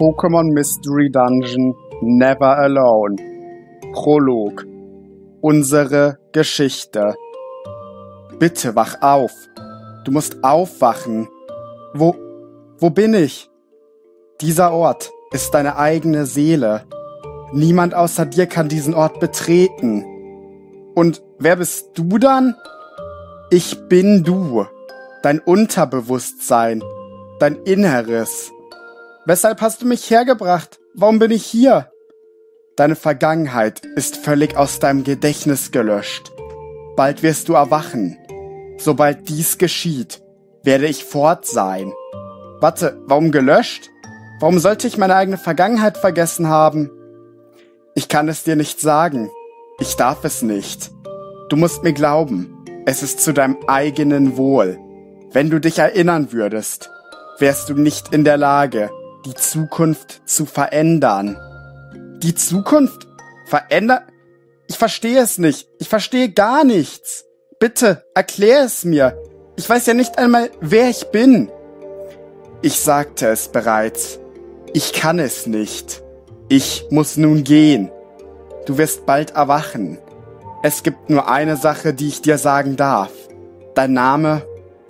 Pokémon Mystery Dungeon Never Alone. Prolog. Unsere Geschichte. Bitte wach auf. Du musst aufwachen. Wo, wo bin ich? Dieser Ort ist deine eigene Seele. Niemand außer dir kann diesen Ort betreten. Und wer bist du dann? Ich bin du. Dein Unterbewusstsein. Dein Inneres. Weshalb hast du mich hergebracht? Warum bin ich hier? Deine Vergangenheit ist völlig aus deinem Gedächtnis gelöscht. Bald wirst du erwachen. Sobald dies geschieht, werde ich fort sein. Warte, warum gelöscht? Warum sollte ich meine eigene Vergangenheit vergessen haben? Ich kann es dir nicht sagen. Ich darf es nicht. Du musst mir glauben. Es ist zu deinem eigenen Wohl. Wenn du dich erinnern würdest, wärst du nicht in der Lage, die Zukunft zu verändern. Die Zukunft verändern? Ich verstehe es nicht. Ich verstehe gar nichts. Bitte, erklär es mir. Ich weiß ja nicht einmal, wer ich bin. Ich sagte es bereits. Ich kann es nicht. Ich muss nun gehen. Du wirst bald erwachen. Es gibt nur eine Sache, die ich dir sagen darf. Dein Name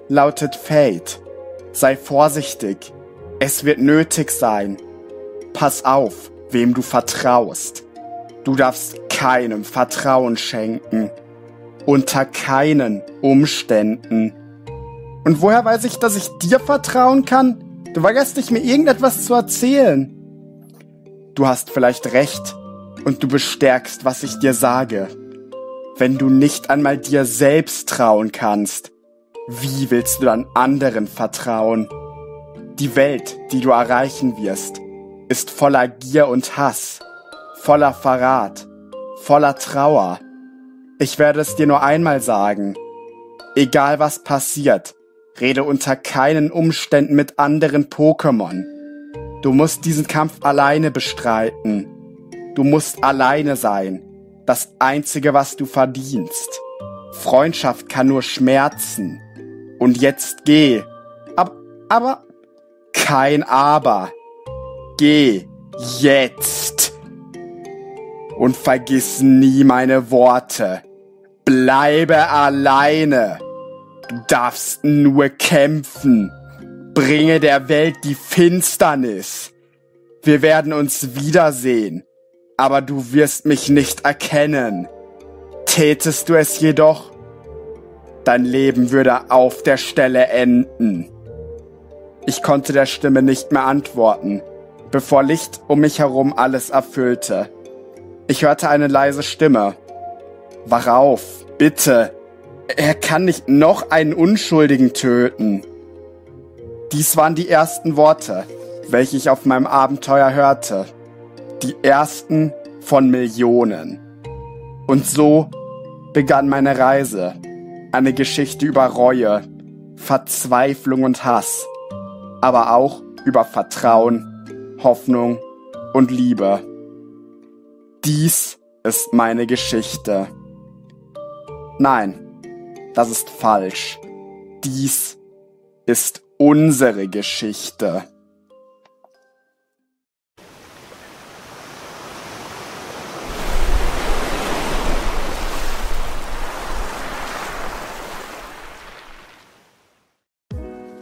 lautet Fate. Sei vorsichtig. Es wird nötig sein. Pass auf, wem du vertraust. Du darfst keinem Vertrauen schenken. Unter keinen Umständen. Und woher weiß ich, dass ich dir vertrauen kann? Du weigerst dich, mir irgendetwas zu erzählen. Du hast vielleicht recht und du bestärkst, was ich dir sage. Wenn du nicht einmal dir selbst trauen kannst, wie willst du dann anderen vertrauen? Die Welt, die du erreichen wirst, ist voller Gier und Hass, voller Verrat, voller Trauer. Ich werde es dir nur einmal sagen. Egal was passiert, rede unter keinen Umständen mit anderen Pokémon. Du musst diesen Kampf alleine bestreiten. Du musst alleine sein. Das Einzige, was du verdienst. Freundschaft kann nur schmerzen. Und jetzt geh. Aber, aber, kein Aber. Geh jetzt. Und vergiss nie meine Worte. Bleibe alleine. Du darfst nur kämpfen. Bringe der Welt die Finsternis. Wir werden uns wiedersehen. Aber du wirst mich nicht erkennen. Tätest du es jedoch, dein Leben würde auf der Stelle enden. Ich konnte der Stimme nicht mehr antworten, bevor Licht um mich herum alles erfüllte. Ich hörte eine leise Stimme. Wach auf, bitte. Er kann nicht noch einen Unschuldigen töten. Dies waren die ersten Worte, welche ich auf meinem Abenteuer hörte. Die ersten von Millionen. Und so begann meine Reise. Eine Geschichte über Reue, Verzweiflung und Hass aber auch über Vertrauen, Hoffnung und Liebe. Dies ist meine Geschichte. Nein, das ist falsch. Dies ist unsere Geschichte.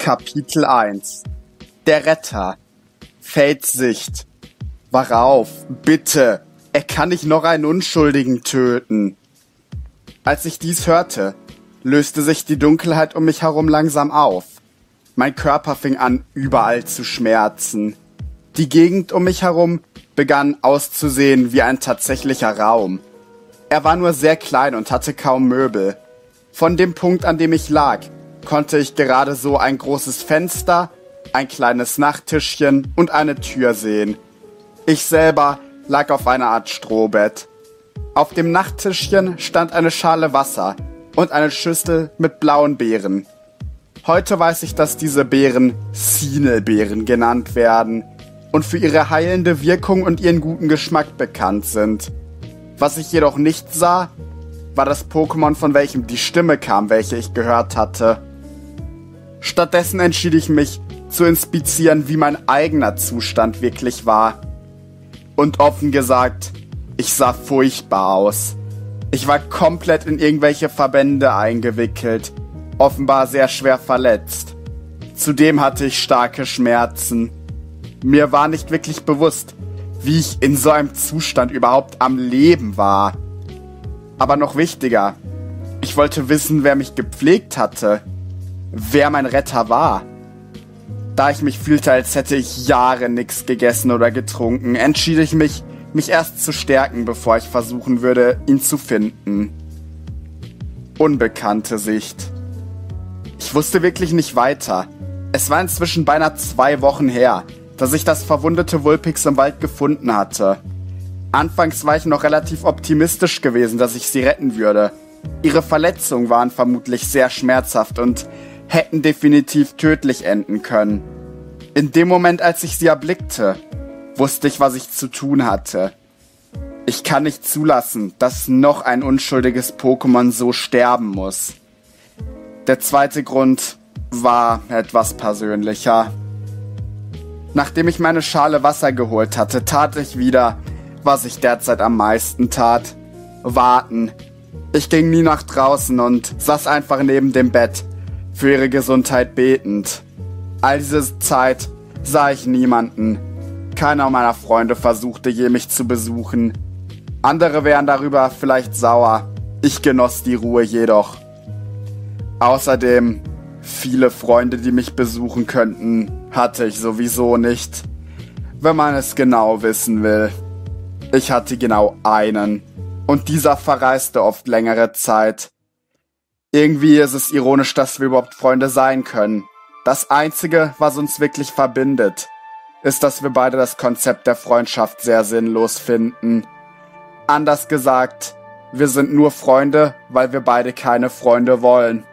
Kapitel 1 Der Retter Fates Sicht Wach auf, bitte! Er kann nicht noch einen Unschuldigen töten. Als ich dies hörte, löste sich die Dunkelheit um mich herum langsam auf. Mein Körper fing an, überall zu schmerzen. Die Gegend um mich herum begann auszusehen wie ein tatsächlicher Raum. Er war nur sehr klein und hatte kaum Möbel. Von dem Punkt, an dem ich lag, konnte ich gerade so ein großes Fenster, ein kleines Nachttischchen und eine Tür sehen. Ich selber lag auf einer Art Strohbett. Auf dem Nachttischchen stand eine Schale Wasser und eine Schüssel mit blauen Beeren. Heute weiß ich, dass diese Beeren Sinelbeeren genannt werden und für ihre heilende Wirkung und ihren guten Geschmack bekannt sind. Was ich jedoch nicht sah, war das Pokémon, von welchem die Stimme kam, welche ich gehört hatte. Stattdessen entschied ich mich, zu inspizieren, wie mein eigener Zustand wirklich war. Und offen gesagt, ich sah furchtbar aus. Ich war komplett in irgendwelche Verbände eingewickelt, offenbar sehr schwer verletzt. Zudem hatte ich starke Schmerzen. Mir war nicht wirklich bewusst, wie ich in so einem Zustand überhaupt am Leben war. Aber noch wichtiger, ich wollte wissen, wer mich gepflegt hatte, wer mein Retter war. Da ich mich fühlte, als hätte ich Jahre nichts gegessen oder getrunken, entschied ich mich, mich erst zu stärken, bevor ich versuchen würde, ihn zu finden. Unbekannte Sicht. Ich wusste wirklich nicht weiter. Es war inzwischen beinahe zwei Wochen her, dass ich das verwundete Wulpix im Wald gefunden hatte. Anfangs war ich noch relativ optimistisch gewesen, dass ich sie retten würde. Ihre Verletzungen waren vermutlich sehr schmerzhaft und hätten definitiv tödlich enden können. In dem Moment, als ich sie erblickte, wusste ich, was ich zu tun hatte. Ich kann nicht zulassen, dass noch ein unschuldiges Pokémon so sterben muss. Der zweite Grund war etwas persönlicher. Nachdem ich meine Schale Wasser geholt hatte, tat ich wieder, was ich derzeit am meisten tat. Warten. Ich ging nie nach draußen und saß einfach neben dem Bett, für ihre Gesundheit betend. All diese Zeit sah ich niemanden, keiner meiner Freunde versuchte je mich zu besuchen. Andere wären darüber vielleicht sauer. Ich genoss die Ruhe jedoch. Außerdem, viele Freunde, die mich besuchen könnten, hatte ich sowieso nicht. Wenn man es genau wissen will. Ich hatte genau einen. Und dieser verreiste oft längere Zeit. Irgendwie ist es ironisch, dass wir überhaupt Freunde sein können. Das Einzige, was uns wirklich verbindet, ist, dass wir beide das Konzept der Freundschaft sehr sinnlos finden. Anders gesagt, wir sind nur Freunde, weil wir beide keine Freunde wollen.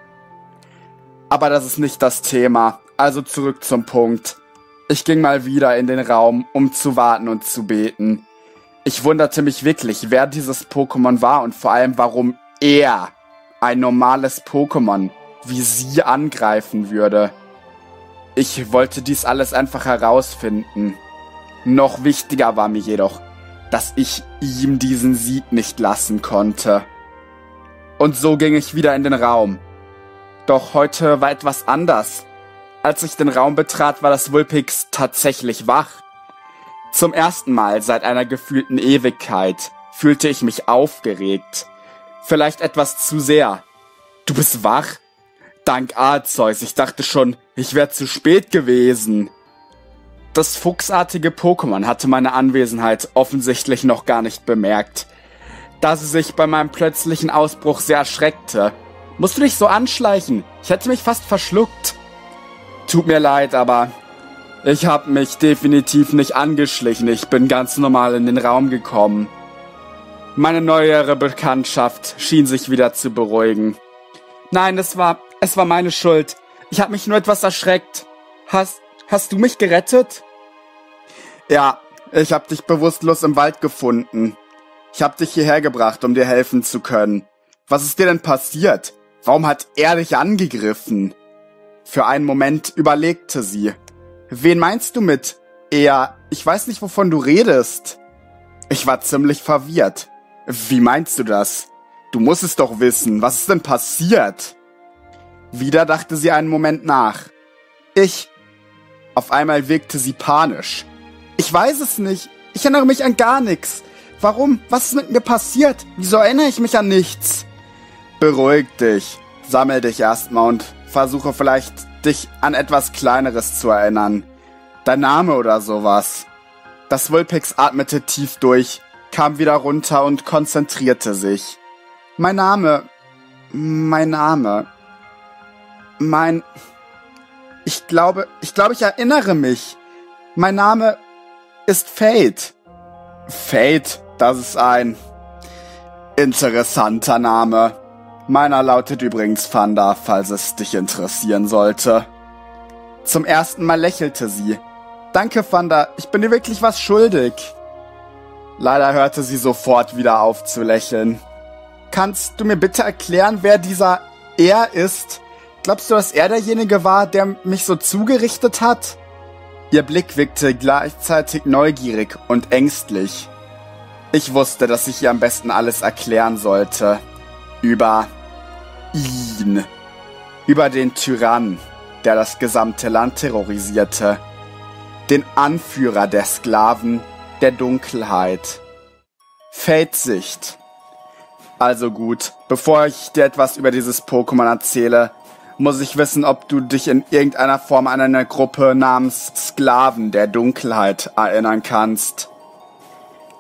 Aber das ist nicht das Thema, also zurück zum Punkt. Ich ging mal wieder in den Raum, um zu warten und zu beten. Ich wunderte mich wirklich, wer dieses Pokémon war und vor allem, warum er, ein normales Pokémon, wie sie angreifen würde. Ich wollte dies alles einfach herausfinden. Noch wichtiger war mir jedoch, dass ich ihm diesen Sieg nicht lassen konnte. Und so ging ich wieder in den Raum. Doch heute war etwas anders. Als ich den Raum betrat, war das Wulpix tatsächlich wach. Zum ersten Mal seit einer gefühlten Ewigkeit fühlte ich mich aufgeregt. Vielleicht etwas zu sehr. Du bist wach? Dank Arzeus, ich dachte schon, ich wäre zu spät gewesen. Das fuchsartige Pokémon hatte meine Anwesenheit offensichtlich noch gar nicht bemerkt. Da sie sich bei meinem plötzlichen Ausbruch sehr erschreckte. Musst du dich so anschleichen? Ich hätte mich fast verschluckt. Tut mir leid, aber ich habe mich definitiv nicht angeschlichen. Ich bin ganz normal in den Raum gekommen. Meine neuere Bekanntschaft schien sich wieder zu beruhigen. Nein, es war es war meine Schuld. Ich habe mich nur etwas erschreckt. Hast, hast du mich gerettet? Ja, ich habe dich bewusstlos im Wald gefunden. Ich habe dich hierher gebracht, um dir helfen zu können. Was ist dir denn passiert? Warum hat er dich angegriffen? Für einen Moment überlegte sie. Wen meinst du mit er? Ich weiß nicht, wovon du redest. Ich war ziemlich verwirrt. Wie meinst du das? Du musst es doch wissen. Was ist denn passiert? Wieder dachte sie einen Moment nach. Ich. Auf einmal wirkte sie panisch. Ich weiß es nicht. Ich erinnere mich an gar nichts. Warum? Was ist mit mir passiert? Wieso erinnere ich mich an nichts? Beruhig dich. Sammel dich erstmal und versuche vielleicht, dich an etwas Kleineres zu erinnern. Dein Name oder sowas. Das Wulpix atmete tief durch, kam wieder runter und konzentrierte sich. Mein Name. Mein Name. Mein. Ich glaube, ich glaube, ich erinnere mich. Mein Name ist Fate. Fate, das ist ein interessanter Name. Meiner lautet übrigens Fanda, falls es dich interessieren sollte. Zum ersten Mal lächelte sie. Danke, Fanda, ich bin dir wirklich was schuldig. Leider hörte sie sofort wieder auf zu lächeln. Kannst du mir bitte erklären, wer dieser er ist? Glaubst du, dass er derjenige war, der mich so zugerichtet hat? Ihr Blick wirkte gleichzeitig neugierig und ängstlich. Ich wusste, dass ich ihr am besten alles erklären sollte. Über ihn. Über den Tyrann, der das gesamte Land terrorisierte. Den Anführer der Sklaven der Dunkelheit. Feldsicht. Also gut, bevor ich dir etwas über dieses Pokémon erzähle, muss ich wissen, ob du dich in irgendeiner Form an eine Gruppe namens Sklaven der Dunkelheit erinnern kannst.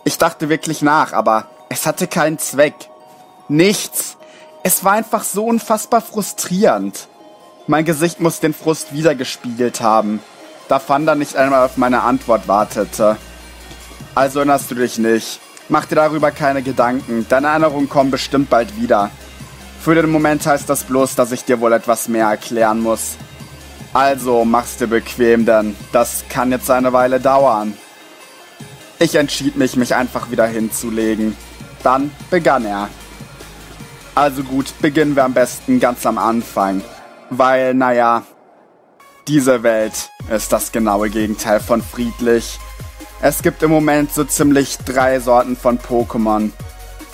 Ich dachte wirklich nach, aber es hatte keinen Zweck. Nichts. Es war einfach so unfassbar frustrierend. Mein Gesicht muss den Frust wiedergespiegelt haben, da Fanda nicht einmal auf meine Antwort wartete. Also erinnerst du dich nicht. Mach dir darüber keine Gedanken. Deine Erinnerungen kommen bestimmt bald wieder. Für den Moment heißt das bloß, dass ich dir wohl etwas mehr erklären muss. Also mach's dir bequem, denn das kann jetzt eine Weile dauern. Ich entschied mich, mich einfach wieder hinzulegen. Dann begann er. Also gut, beginnen wir am besten ganz am Anfang. Weil, naja, diese Welt ist das genaue Gegenteil von friedlich. Es gibt im Moment so ziemlich drei Sorten von Pokémon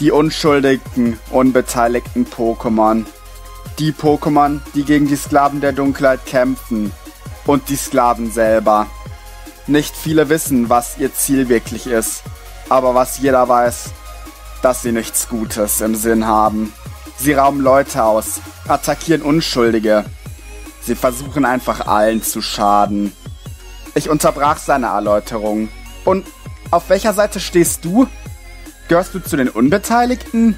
die unschuldigen, unbeteiligten Pokémon. Die Pokémon, die gegen die Sklaven der Dunkelheit kämpfen. Und die Sklaven selber. Nicht viele wissen, was ihr Ziel wirklich ist. Aber was jeder weiß, dass sie nichts Gutes im Sinn haben. Sie rauben Leute aus, attackieren Unschuldige. Sie versuchen einfach allen zu schaden. Ich unterbrach seine Erläuterung. Und auf welcher Seite stehst du? Gehörst du zu den Unbeteiligten?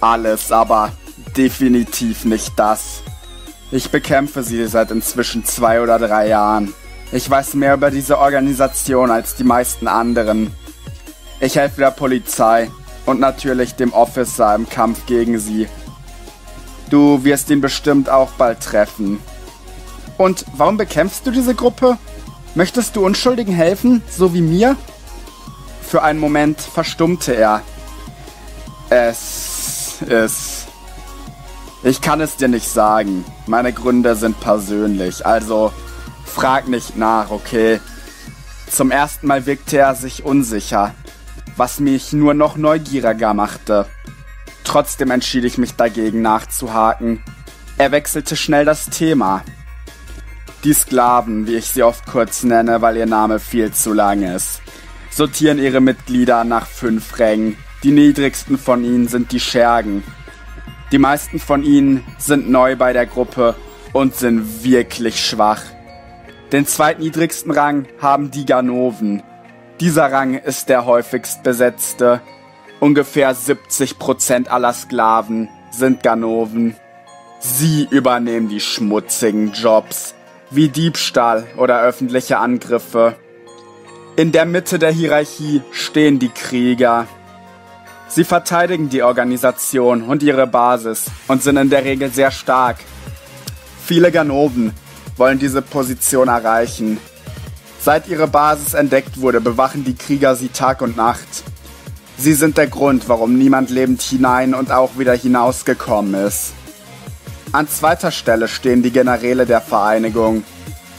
Alles, aber definitiv nicht das. Ich bekämpfe sie seit inzwischen zwei oder drei Jahren. Ich weiß mehr über diese Organisation als die meisten anderen. Ich helfe der Polizei und natürlich dem Officer im Kampf gegen sie. Du wirst ihn bestimmt auch bald treffen. Und warum bekämpfst du diese Gruppe? Möchtest du Unschuldigen helfen, so wie mir? Für einen Moment verstummte er. Es ist. Ich kann es dir nicht sagen. Meine Gründe sind persönlich, also frag nicht nach, okay? Zum ersten Mal wirkte er sich unsicher, was mich nur noch neugieriger machte. Trotzdem entschied ich mich dagegen nachzuhaken. Er wechselte schnell das Thema. Die Sklaven, wie ich sie oft kurz nenne, weil ihr Name viel zu lang ist sortieren ihre Mitglieder nach fünf Rängen. Die niedrigsten von ihnen sind die Schergen. Die meisten von ihnen sind neu bei der Gruppe und sind wirklich schwach. Den zweitniedrigsten Rang haben die Ganoven. Dieser Rang ist der häufigst besetzte. Ungefähr 70% aller Sklaven sind Ganoven. Sie übernehmen die schmutzigen Jobs, wie Diebstahl oder öffentliche Angriffe. In der Mitte der Hierarchie stehen die Krieger. Sie verteidigen die Organisation und ihre Basis und sind in der Regel sehr stark. Viele Ganoven wollen diese Position erreichen. Seit ihre Basis entdeckt wurde, bewachen die Krieger sie Tag und Nacht. Sie sind der Grund, warum niemand lebend hinein und auch wieder hinausgekommen ist. An zweiter Stelle stehen die Generäle der Vereinigung,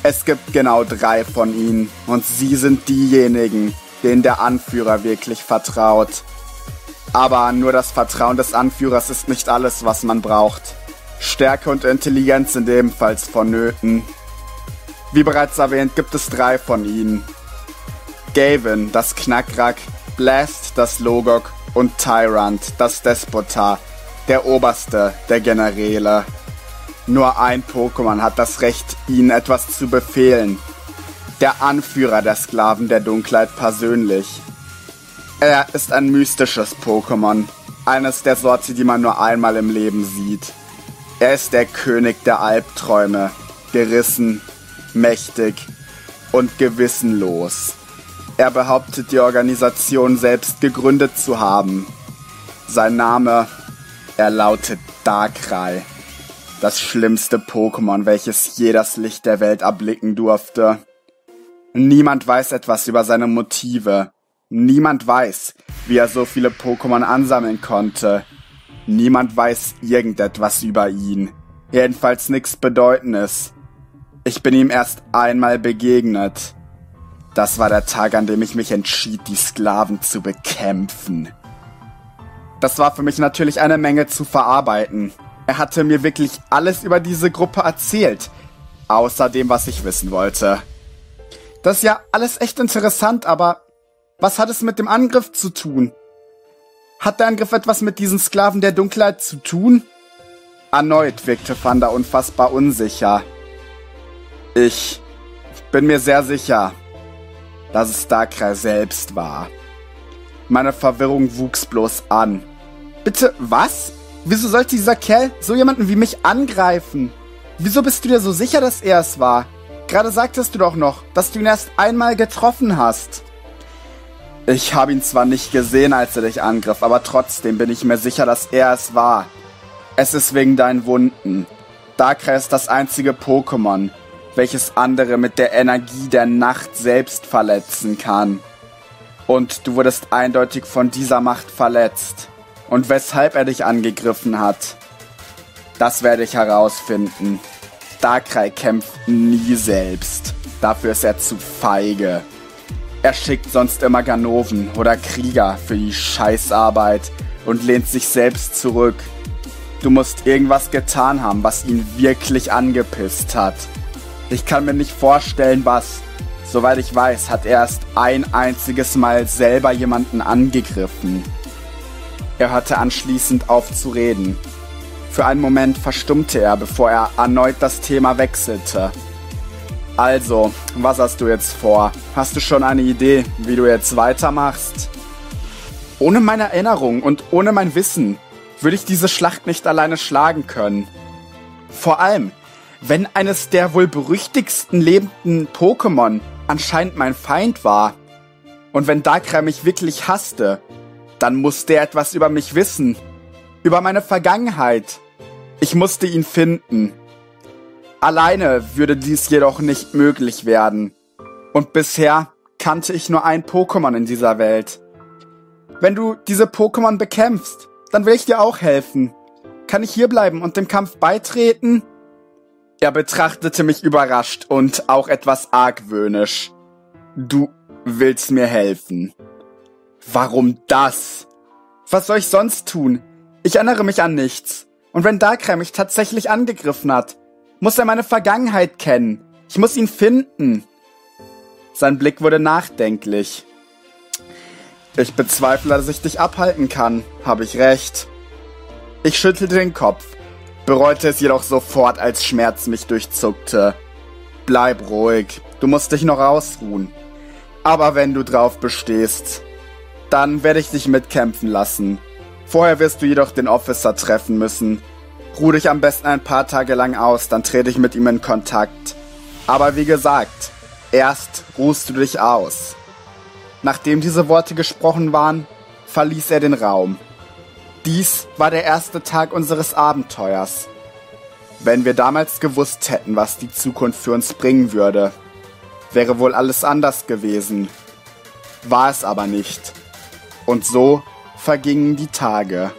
es gibt genau drei von ihnen und sie sind diejenigen, denen der Anführer wirklich vertraut. Aber nur das Vertrauen des Anführers ist nicht alles, was man braucht. Stärke und Intelligenz sind ebenfalls vonnöten. Wie bereits erwähnt, gibt es drei von ihnen. Gavin, das Knackrack, Blast, das Logok und Tyrant, das Despotar, der oberste der Generäle. Nur ein Pokémon hat das Recht, ihnen etwas zu befehlen. Der Anführer der Sklaven der Dunkelheit persönlich. Er ist ein mystisches Pokémon. Eines der Sorte, die man nur einmal im Leben sieht. Er ist der König der Albträume. Gerissen, mächtig und gewissenlos. Er behauptet, die Organisation selbst gegründet zu haben. Sein Name, er lautet Darkrai das schlimmste Pokémon, welches je das Licht der Welt erblicken durfte. Niemand weiß etwas über seine Motive. Niemand weiß, wie er so viele Pokémon ansammeln konnte. Niemand weiß irgendetwas über ihn. Jedenfalls nichts Bedeutendes. Ich bin ihm erst einmal begegnet. Das war der Tag, an dem ich mich entschied, die Sklaven zu bekämpfen. Das war für mich natürlich eine Menge zu verarbeiten. Er hatte mir wirklich alles über diese Gruppe erzählt, außer dem, was ich wissen wollte. Das ist ja alles echt interessant, aber was hat es mit dem Angriff zu tun? Hat der Angriff etwas mit diesen Sklaven der Dunkelheit zu tun? Erneut wirkte Fanda unfassbar unsicher. Ich bin mir sehr sicher, dass es Darkrai selbst war. Meine Verwirrung wuchs bloß an. Bitte, was? Wieso sollte dieser Kerl so jemanden wie mich angreifen? Wieso bist du dir so sicher, dass er es war? Gerade sagtest du doch noch, dass du ihn erst einmal getroffen hast. Ich habe ihn zwar nicht gesehen, als er dich angriff, aber trotzdem bin ich mir sicher, dass er es war. Es ist wegen deinen Wunden. Darkrai ist das einzige Pokémon, welches andere mit der Energie der Nacht selbst verletzen kann. Und du wurdest eindeutig von dieser Macht verletzt. Und weshalb er dich angegriffen hat, das werde ich herausfinden. Darkrai kämpft nie selbst. Dafür ist er zu feige. Er schickt sonst immer Ganoven oder Krieger für die Scheißarbeit und lehnt sich selbst zurück. Du musst irgendwas getan haben, was ihn wirklich angepisst hat. Ich kann mir nicht vorstellen, was. Soweit ich weiß, hat er erst ein einziges Mal selber jemanden angegriffen. Er hörte anschließend auf zu reden. Für einen Moment verstummte er, bevor er erneut das Thema wechselte. Also, was hast du jetzt vor? Hast du schon eine Idee, wie du jetzt weitermachst? Ohne meine Erinnerung und ohne mein Wissen würde ich diese Schlacht nicht alleine schlagen können. Vor allem, wenn eines der wohl berüchtigsten lebenden Pokémon anscheinend mein Feind war. Und wenn Darkrai mich wirklich hasste, dann musste er etwas über mich wissen. Über meine Vergangenheit. Ich musste ihn finden. Alleine würde dies jedoch nicht möglich werden. Und bisher kannte ich nur ein Pokémon in dieser Welt. Wenn du diese Pokémon bekämpfst, dann will ich dir auch helfen. Kann ich hierbleiben und dem Kampf beitreten? Er betrachtete mich überrascht und auch etwas argwöhnisch. Du willst mir helfen. Warum das? Was soll ich sonst tun? Ich erinnere mich an nichts. Und wenn Darkrai mich tatsächlich angegriffen hat, muss er meine Vergangenheit kennen. Ich muss ihn finden. Sein Blick wurde nachdenklich. Ich bezweifle, dass ich dich abhalten kann. Habe ich recht. Ich schüttelte den Kopf bereute es jedoch sofort, als Schmerz mich durchzuckte. Bleib ruhig, du musst dich noch ausruhen. Aber wenn du drauf bestehst, dann werde ich dich mitkämpfen lassen. Vorher wirst du jedoch den Officer treffen müssen. Ruh dich am besten ein paar Tage lang aus, dann trete ich mit ihm in Kontakt. Aber wie gesagt, erst ruhst du dich aus. Nachdem diese Worte gesprochen waren, verließ er den Raum. Dies war der erste Tag unseres Abenteuers. Wenn wir damals gewusst hätten, was die Zukunft für uns bringen würde, wäre wohl alles anders gewesen. War es aber nicht. Und so vergingen die Tage.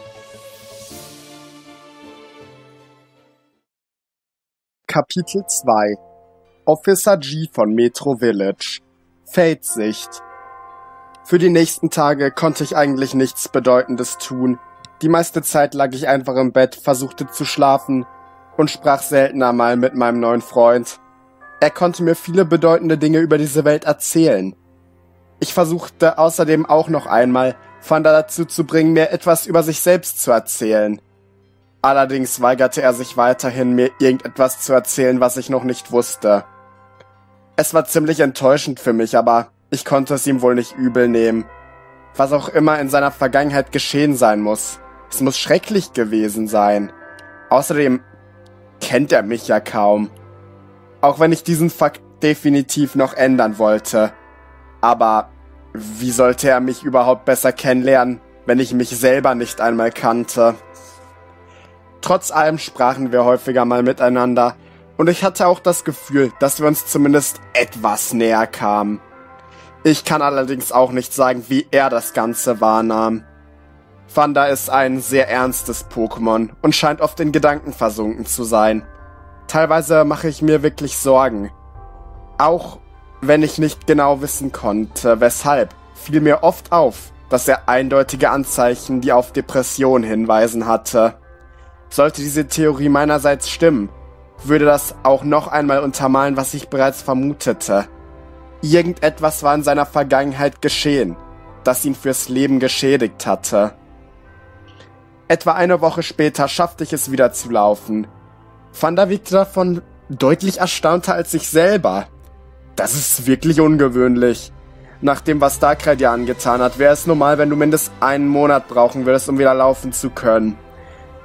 Kapitel 2 Officer G von Metro Village Feldsicht Für die nächsten Tage konnte ich eigentlich nichts Bedeutendes tun, die meiste Zeit lag ich einfach im Bett, versuchte zu schlafen und sprach seltener mal mit meinem neuen Freund. Er konnte mir viele bedeutende Dinge über diese Welt erzählen. Ich versuchte außerdem auch noch einmal, Fanda dazu zu bringen, mir etwas über sich selbst zu erzählen. Allerdings weigerte er sich weiterhin, mir irgendetwas zu erzählen, was ich noch nicht wusste. Es war ziemlich enttäuschend für mich, aber ich konnte es ihm wohl nicht übel nehmen. Was auch immer in seiner Vergangenheit geschehen sein muss. Es muss schrecklich gewesen sein. Außerdem kennt er mich ja kaum. Auch wenn ich diesen Fakt definitiv noch ändern wollte. Aber wie sollte er mich überhaupt besser kennenlernen, wenn ich mich selber nicht einmal kannte? Trotz allem sprachen wir häufiger mal miteinander, und ich hatte auch das Gefühl, dass wir uns zumindest etwas näher kamen. Ich kann allerdings auch nicht sagen, wie er das Ganze wahrnahm. Fanda ist ein sehr ernstes Pokémon und scheint oft in Gedanken versunken zu sein. Teilweise mache ich mir wirklich Sorgen. Auch wenn ich nicht genau wissen konnte, weshalb, fiel mir oft auf, dass er eindeutige Anzeichen, die auf Depression hinweisen hatte. Sollte diese Theorie meinerseits stimmen, würde das auch noch einmal untermalen, was ich bereits vermutete. Irgendetwas war in seiner Vergangenheit geschehen, das ihn fürs Leben geschädigt hatte. Etwa eine Woche später schaffte ich es wieder zu laufen. Fanda wirkte davon deutlich erstaunter als ich selber. Das ist wirklich ungewöhnlich. Nach dem, was Darkrai dir angetan hat, wäre es normal, wenn du mindestens einen Monat brauchen würdest, um wieder laufen zu können.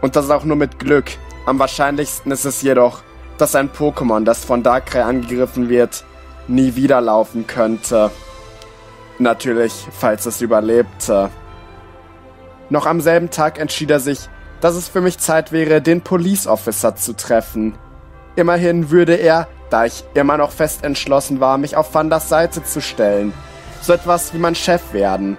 Und das auch nur mit Glück. Am wahrscheinlichsten ist es jedoch, dass ein Pokémon, das von Darkrai angegriffen wird, nie wieder laufen könnte. Natürlich, falls es überlebte. Noch am selben Tag entschied er sich, dass es für mich Zeit wäre, den Police Officer zu treffen. Immerhin würde er, da ich immer noch fest entschlossen war, mich auf Vandas Seite zu stellen. So etwas wie mein Chef werden.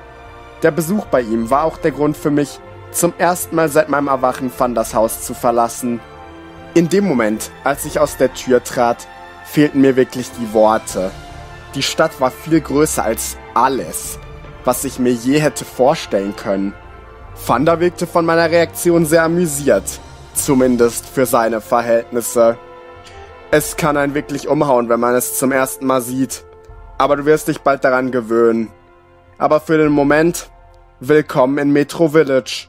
Der Besuch bei ihm war auch der Grund für mich, zum ersten Mal seit meinem Erwachen Vandas Haus zu verlassen. In dem Moment, als ich aus der Tür trat, fehlten mir wirklich die Worte. Die Stadt war viel größer als alles, was ich mir je hätte vorstellen können. Fanda wirkte von meiner Reaktion sehr amüsiert, zumindest für seine Verhältnisse. Es kann einen wirklich umhauen, wenn man es zum ersten Mal sieht, aber du wirst dich bald daran gewöhnen. Aber für den Moment, willkommen in Metro Village.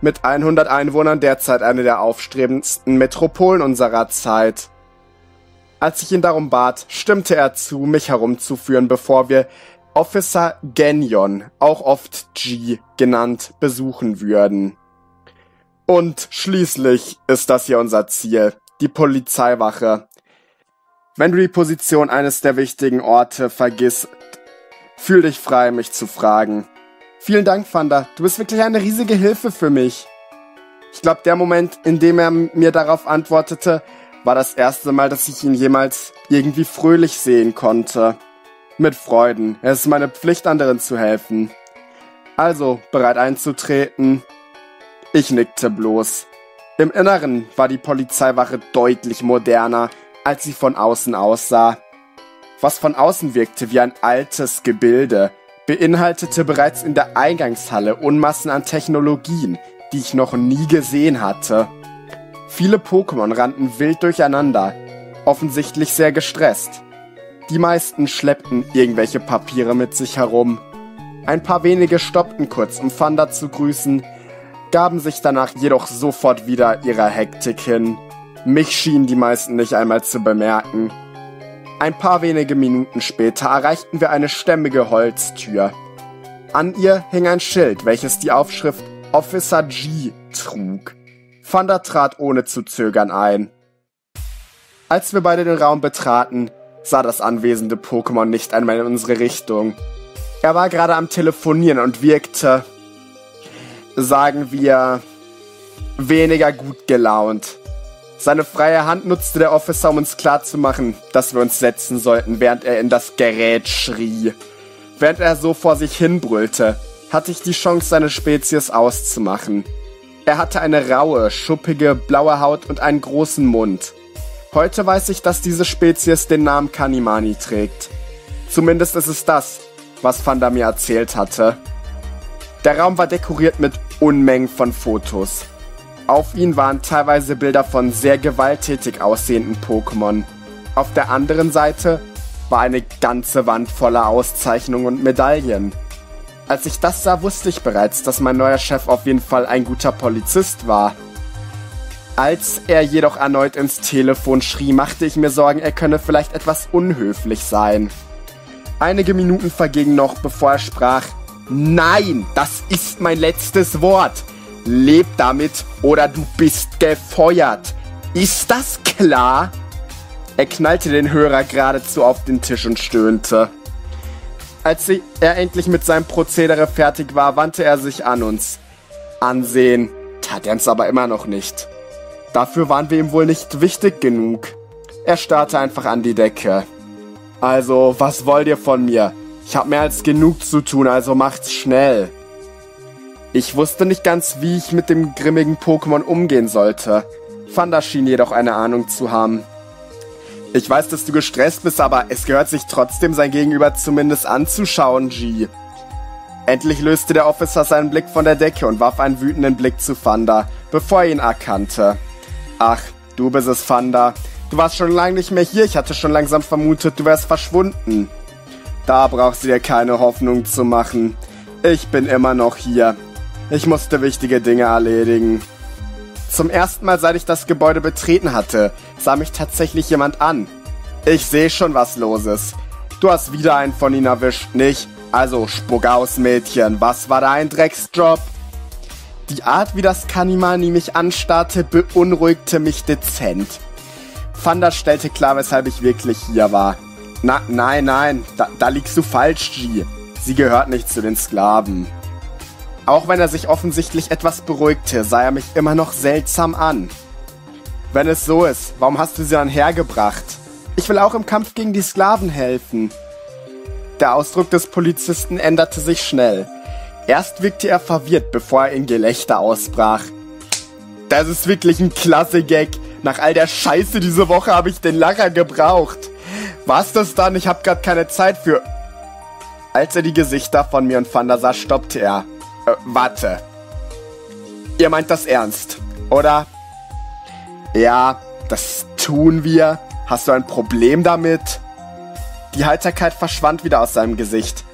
Mit 100 Einwohnern derzeit eine der aufstrebendsten Metropolen unserer Zeit. Als ich ihn darum bat, stimmte er zu, mich herumzuführen, bevor wir Officer Genyon, auch oft G genannt, besuchen würden. Und schließlich ist das hier unser Ziel, die Polizeiwache. Wenn du die Position eines der wichtigen Orte vergisst, fühl dich frei, mich zu fragen. Vielen Dank, Fanda. Du bist wirklich eine riesige Hilfe für mich. Ich glaube, der Moment, in dem er mir darauf antwortete, war das erste Mal, dass ich ihn jemals irgendwie fröhlich sehen konnte. Mit Freuden. Es ist meine Pflicht, anderen zu helfen. Also, bereit einzutreten? Ich nickte bloß. Im Inneren war die Polizeiwache deutlich moderner, als sie von außen aussah. Was von außen wirkte wie ein altes Gebilde, beinhaltete bereits in der Eingangshalle Unmassen an Technologien, die ich noch nie gesehen hatte. Viele Pokémon rannten wild durcheinander, offensichtlich sehr gestresst. Die meisten schleppten irgendwelche Papiere mit sich herum. Ein paar wenige stoppten kurz, um Fanda zu grüßen, gaben sich danach jedoch sofort wieder ihrer Hektik hin. Mich schienen die meisten nicht einmal zu bemerken. Ein paar wenige Minuten später erreichten wir eine stämmige Holztür. An ihr hing ein Schild, welches die Aufschrift Officer G trug. Fanda trat ohne zu zögern ein. Als wir beide den Raum betraten, sah das anwesende Pokémon nicht einmal in unsere Richtung. Er war gerade am Telefonieren und wirkte, sagen wir, weniger gut gelaunt. Seine freie Hand nutzte der Officer, um uns klarzumachen, dass wir uns setzen sollten, während er in das Gerät schrie. Während er so vor sich hinbrüllte, hatte ich die Chance, seine Spezies auszumachen. Er hatte eine raue, schuppige, blaue Haut und einen großen Mund. Heute weiß ich, dass diese Spezies den Namen Kanimani trägt. Zumindest ist es das, was Fanda mir erzählt hatte. Der Raum war dekoriert mit Unmengen von Fotos. Auf ihnen waren teilweise Bilder von sehr gewalttätig aussehenden Pokémon. Auf der anderen Seite war eine ganze Wand voller Auszeichnungen und Medaillen. Als ich das sah, wusste ich bereits, dass mein neuer Chef auf jeden Fall ein guter Polizist war. Als er jedoch erneut ins Telefon schrie, machte ich mir Sorgen, er könne vielleicht etwas unhöflich sein. Einige Minuten vergingen noch, bevor er sprach. Nein, das ist mein letztes Wort. Leb damit oder du bist gefeuert. Ist das klar? Er knallte den Hörer geradezu auf den Tisch und stöhnte. Als er endlich mit seinem Prozedere fertig war, wandte er sich an uns. Ansehen tat er uns aber immer noch nicht. Dafür waren wir ihm wohl nicht wichtig genug. Er starrte einfach an die Decke. Also, was wollt ihr von mir? Ich hab mehr als genug zu tun, also macht's schnell. Ich wusste nicht ganz, wie ich mit dem grimmigen Pokémon umgehen sollte. Fanda schien jedoch eine Ahnung zu haben. Ich weiß, dass du gestresst bist, aber es gehört sich trotzdem sein Gegenüber zumindest anzuschauen, G. Endlich löste der Officer seinen Blick von der Decke und warf einen wütenden Blick zu Fanda, bevor er ihn erkannte. Ach, du bist es, Fanda. Du warst schon lange nicht mehr hier. Ich hatte schon langsam vermutet, du wärst verschwunden. Da brauchst du dir keine Hoffnung zu machen. Ich bin immer noch hier. Ich musste wichtige Dinge erledigen. Zum ersten Mal, seit ich das Gebäude betreten hatte, sah mich tatsächlich jemand an. Ich sehe schon, was los ist. Du hast wieder einen von ihnen erwischt, nicht? Also spuck aus, Mädchen. Was war dein Drecksjob? Die Art, wie das Kanimani mich anstarrte, beunruhigte mich dezent. Fanda stellte klar, weshalb ich wirklich hier war. Na, nein, nein, da, da liegst du falsch, G. Sie gehört nicht zu den Sklaven. Auch wenn er sich offensichtlich etwas beruhigte, sah er mich immer noch seltsam an. Wenn es so ist, warum hast du sie dann hergebracht? Ich will auch im Kampf gegen die Sklaven helfen. Der Ausdruck des Polizisten änderte sich schnell. Erst wirkte er verwirrt, bevor er in Gelächter ausbrach. Das ist wirklich ein klasse Gag. Nach all der Scheiße diese Woche habe ich den Lacher gebraucht. Was das dann? Ich hab grad keine Zeit für... Als er die Gesichter von mir und Fanda sah, stoppte er. Äh, warte. Ihr meint das ernst, oder? Ja, das tun wir. Hast du ein Problem damit? Die Heiterkeit verschwand wieder aus seinem Gesicht.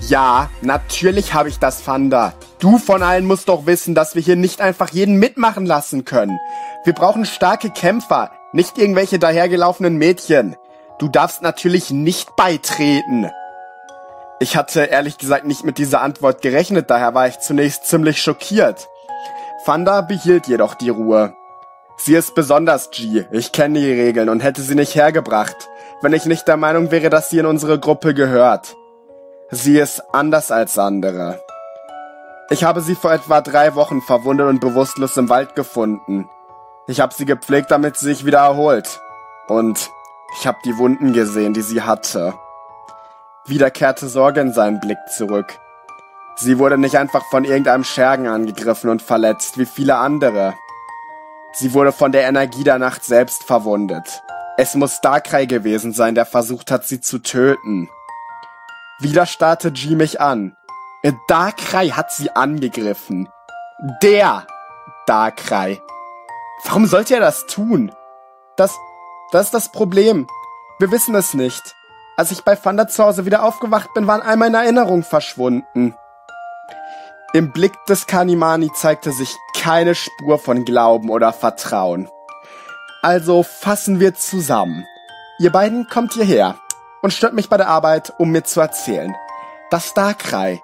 Ja, natürlich habe ich das, Fanda. Du von allen musst doch wissen, dass wir hier nicht einfach jeden mitmachen lassen können. Wir brauchen starke Kämpfer, nicht irgendwelche dahergelaufenen Mädchen. Du darfst natürlich nicht beitreten. Ich hatte ehrlich gesagt nicht mit dieser Antwort gerechnet, daher war ich zunächst ziemlich schockiert. Fanda behielt jedoch die Ruhe. Sie ist besonders G, ich kenne die Regeln und hätte sie nicht hergebracht, wenn ich nicht der Meinung wäre, dass sie in unsere Gruppe gehört. Sie ist anders als andere. Ich habe sie vor etwa drei Wochen verwundet und bewusstlos im Wald gefunden. Ich habe sie gepflegt, damit sie sich wieder erholt. Und ich habe die Wunden gesehen, die sie hatte. Wieder kehrte Sorge in seinen Blick zurück. Sie wurde nicht einfach von irgendeinem Schergen angegriffen und verletzt, wie viele andere. Sie wurde von der Energie der Nacht selbst verwundet. Es muss Darkrai gewesen sein, der versucht hat, sie zu töten. Wieder starrte G mich an. Darkrai hat sie angegriffen. Der Darkrai. Warum sollte er das tun? Das, das ist das Problem. Wir wissen es nicht. Als ich bei Fanda zu Hause wieder aufgewacht bin, waren all meine Erinnerungen verschwunden. Im Blick des Kanimani zeigte sich keine Spur von Glauben oder Vertrauen. Also fassen wir zusammen. Ihr beiden kommt hierher und stört mich bei der Arbeit, um mir zu erzählen, dass Darkrai,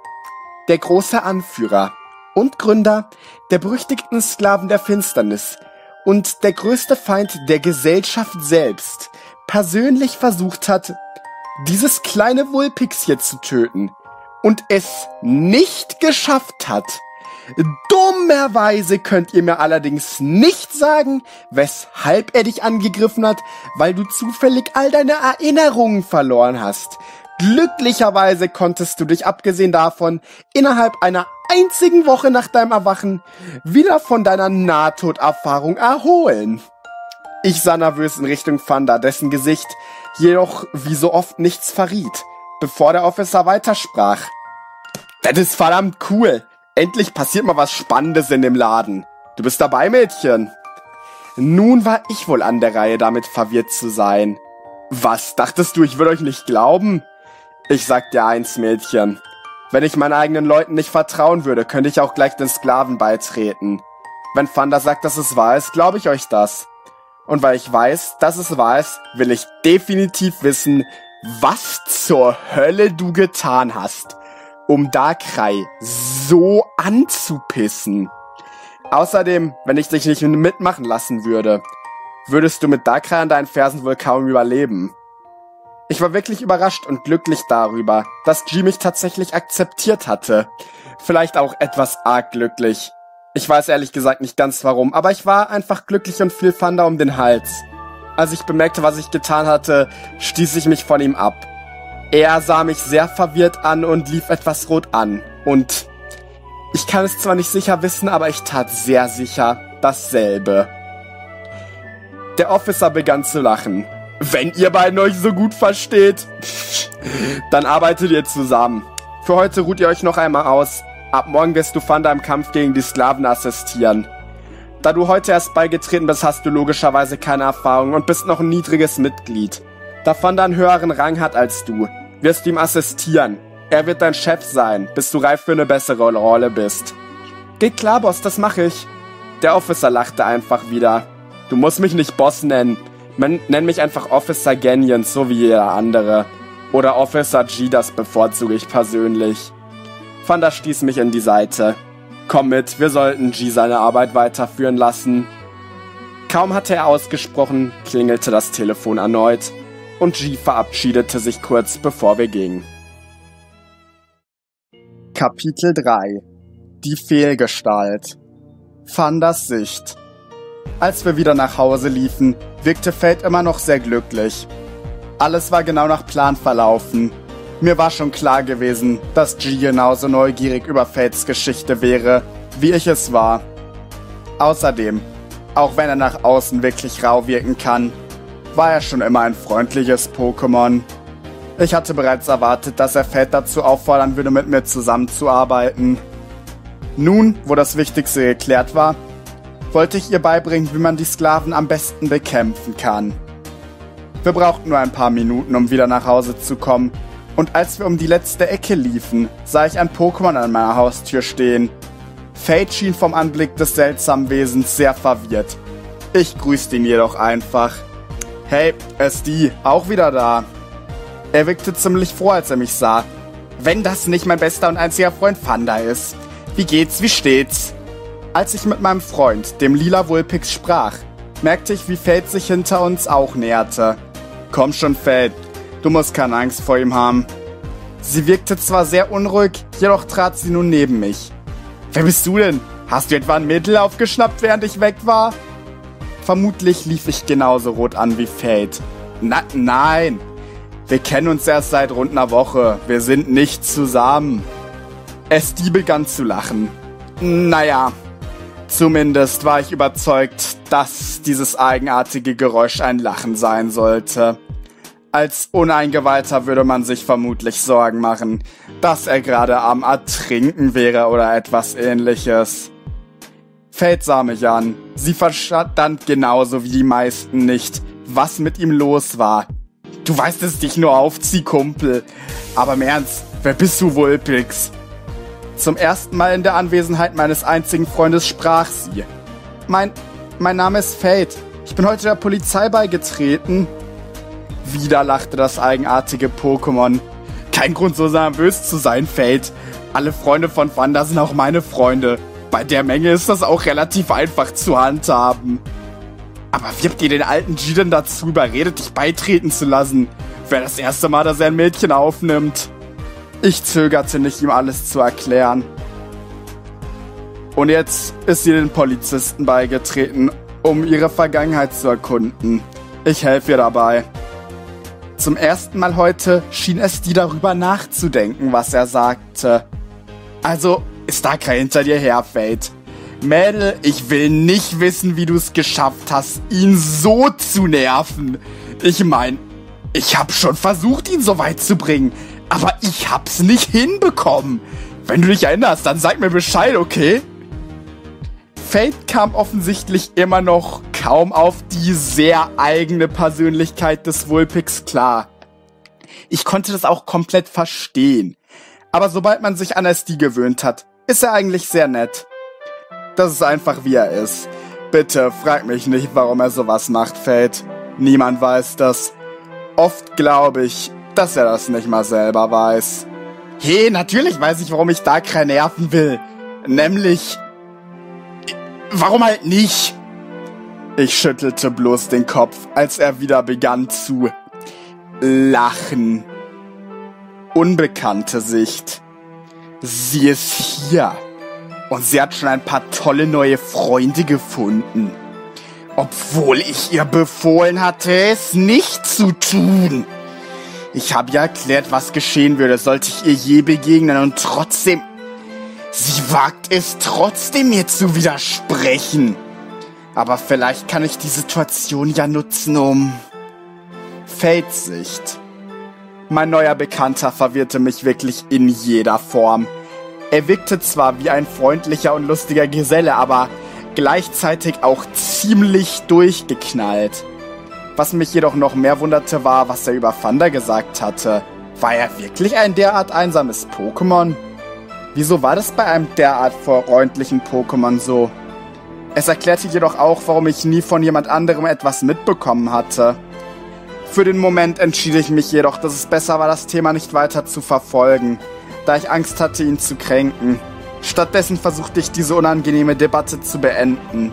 der große Anführer und Gründer der berüchtigten Sklaven der Finsternis und der größte Feind der Gesellschaft selbst, persönlich versucht hat, dieses kleine Wulpix hier zu töten und es nicht geschafft hat. Dummerweise könnt ihr mir allerdings nicht sagen, weshalb er dich angegriffen hat, weil du zufällig all deine Erinnerungen verloren hast. Glücklicherweise konntest du dich abgesehen davon innerhalb einer einzigen Woche nach deinem Erwachen wieder von deiner Nahtoderfahrung erholen. Ich sah nervös in Richtung Fanda, dessen Gesicht jedoch wie so oft nichts verriet, bevor der Officer weitersprach. Das ist verdammt cool. Endlich passiert mal was Spannendes in dem Laden. Du bist dabei, Mädchen. Nun war ich wohl an der Reihe, damit verwirrt zu sein. Was, dachtest du, ich würde euch nicht glauben? Ich sag dir eins, Mädchen. Wenn ich meinen eigenen Leuten nicht vertrauen würde, könnte ich auch gleich den Sklaven beitreten. Wenn Fanda sagt, dass es wahr ist, glaube ich euch das. Und weil ich weiß, dass es wahr ist, will ich definitiv wissen, was zur Hölle du getan hast, um Darkrai so anzupissen. Außerdem, wenn ich dich nicht mitmachen lassen würde, würdest du mit Darkrai an deinen Fersen wohl kaum überleben. Ich war wirklich überrascht und glücklich darüber, dass G mich tatsächlich akzeptiert hatte. Vielleicht auch etwas arg glücklich. Ich weiß ehrlich gesagt nicht ganz warum, aber ich war einfach glücklich und fiel Fanda um den Hals. Als ich bemerkte, was ich getan hatte, stieß ich mich von ihm ab. Er sah mich sehr verwirrt an und lief etwas rot an. Und Ich kann es zwar nicht sicher wissen, aber ich tat sehr sicher dasselbe. Der Officer begann zu lachen. Wenn ihr beiden euch so gut versteht, dann arbeitet ihr zusammen. Für heute ruht ihr euch noch einmal aus. Ab morgen wirst du Fanda im Kampf gegen die Sklaven assistieren. Da du heute erst beigetreten bist, hast du logischerweise keine Erfahrung und bist noch ein niedriges Mitglied. Da Fanda einen höheren Rang hat als du, wirst du ihm assistieren. Er wird dein Chef sein, bis du reif für eine bessere Rolle bist. Geht klar, Boss, das mache ich. Der Officer lachte einfach wieder. Du musst mich nicht Boss nennen. Man, nenn mich einfach Officer Genion, so wie jeder andere. Oder Officer G, das bevorzuge ich persönlich. Fanda stieß mich in die Seite. Komm mit, wir sollten G seine Arbeit weiterführen lassen. Kaum hatte er ausgesprochen, klingelte das Telefon erneut und G verabschiedete sich kurz, bevor wir gingen. Kapitel 3 Die Fehlgestalt Fandas Sicht Als wir wieder nach Hause liefen, wirkte Fate immer noch sehr glücklich. Alles war genau nach Plan verlaufen. Mir war schon klar gewesen, dass G genauso neugierig über Fates Geschichte wäre, wie ich es war. Außerdem, auch wenn er nach außen wirklich rau wirken kann, war er schon immer ein freundliches Pokémon. Ich hatte bereits erwartet, dass er Fate dazu auffordern würde, mit mir zusammenzuarbeiten. Nun, wo das Wichtigste geklärt war, wollte ich ihr beibringen, wie man die Sklaven am besten bekämpfen kann. Wir brauchten nur ein paar Minuten, um wieder nach Hause zu kommen, und als wir um die letzte Ecke liefen, sah ich ein Pokémon an meiner Haustür stehen. Fate schien vom Anblick des seltsamen Wesens sehr verwirrt. Ich grüßte ihn jedoch einfach. Hey, SD, auch wieder da. Er wirkte ziemlich froh, als er mich sah. Wenn das nicht mein bester und einziger Freund Fanda ist. Wie geht's, wie steht's? Als ich mit meinem Freund, dem lila Wulpix, sprach, merkte ich, wie Fate sich hinter uns auch näherte. Komm schon, Fate. Du musst keine Angst vor ihm haben. Sie wirkte zwar sehr unruhig, jedoch trat sie nun neben mich. Wer bist du denn? Hast du etwa ein Mittel aufgeschnappt, während ich weg war? Vermutlich lief ich genauso rot an wie Fate. Na, nein. Wir kennen uns erst seit rund einer Woche. Wir sind nicht zusammen. Esti begann zu lachen. Naja, zumindest war ich überzeugt, dass dieses eigenartige Geräusch ein Lachen sein sollte. Als Uneingeweihter würde man sich vermutlich Sorgen machen, dass er gerade am Ertrinken wäre oder etwas ähnliches. Fate sah mich an. Sie verstand genauso wie die meisten nicht, was mit ihm los war. Du weißt es dich nur aufzieh, Kumpel. Aber im Ernst, wer bist du, Wulpix? Zum ersten Mal in der Anwesenheit meines einzigen Freundes sprach sie. Mein, mein Name ist Fate. Ich bin heute der Polizei beigetreten. Wieder lachte das eigenartige Pokémon. Kein Grund, so nervös zu sein, Fate. Alle Freunde von Wanda sind auch meine Freunde. Bei der Menge ist das auch relativ einfach zu handhaben. Aber wie habt ihr den alten G denn dazu überredet, dich beitreten zu lassen? Wäre das erste Mal, dass er ein Mädchen aufnimmt. Ich zögerte nicht, ihm alles zu erklären. Und jetzt ist sie den Polizisten beigetreten, um ihre Vergangenheit zu erkunden. Ich helfe ihr dabei. Zum ersten Mal heute schien es die darüber nachzudenken, was er sagte. Also, ist da kein hinter dir her, Fate. Mädel, ich will nicht wissen, wie du es geschafft hast, ihn so zu nerven. Ich mein, ich hab schon versucht, ihn so weit zu bringen, aber ich hab's nicht hinbekommen. Wenn du dich erinnerst, dann sag mir Bescheid, okay? Fate kam offensichtlich immer noch kaum auf die sehr eigene Persönlichkeit des Vulpix klar. Ich konnte das auch komplett verstehen. Aber sobald man sich an SD gewöhnt hat, ist er eigentlich sehr nett. Das ist einfach wie er ist. Bitte frag mich nicht, warum er sowas macht, Fate. Niemand weiß das. Oft glaube ich, dass er das nicht mal selber weiß. Hey, natürlich weiß ich, warum ich Darkrai nerven will. Nämlich... Warum halt nicht? Ich schüttelte bloß den Kopf, als er wieder begann zu lachen. Unbekannte Sicht. Sie ist hier. Und sie hat schon ein paar tolle neue Freunde gefunden. Obwohl ich ihr befohlen hatte, es nicht zu tun. Ich habe ihr erklärt, was geschehen würde, sollte ich ihr je begegnen und trotzdem... Sie wagt es trotzdem mir zu widersprechen. Aber vielleicht kann ich die Situation ja nutzen, um... Feldsicht. Mein neuer Bekannter verwirrte mich wirklich in jeder Form. Er wirkte zwar wie ein freundlicher und lustiger Geselle, aber gleichzeitig auch ziemlich durchgeknallt. Was mich jedoch noch mehr wunderte, war, was er über Thunder gesagt hatte. War er wirklich ein derart einsames Pokémon? Wieso war das bei einem derart freundlichen Pokémon so? Es erklärte jedoch auch, warum ich nie von jemand anderem etwas mitbekommen hatte. Für den Moment entschied ich mich jedoch, dass es besser war, das Thema nicht weiter zu verfolgen, da ich Angst hatte, ihn zu kränken. Stattdessen versuchte ich diese unangenehme Debatte zu beenden.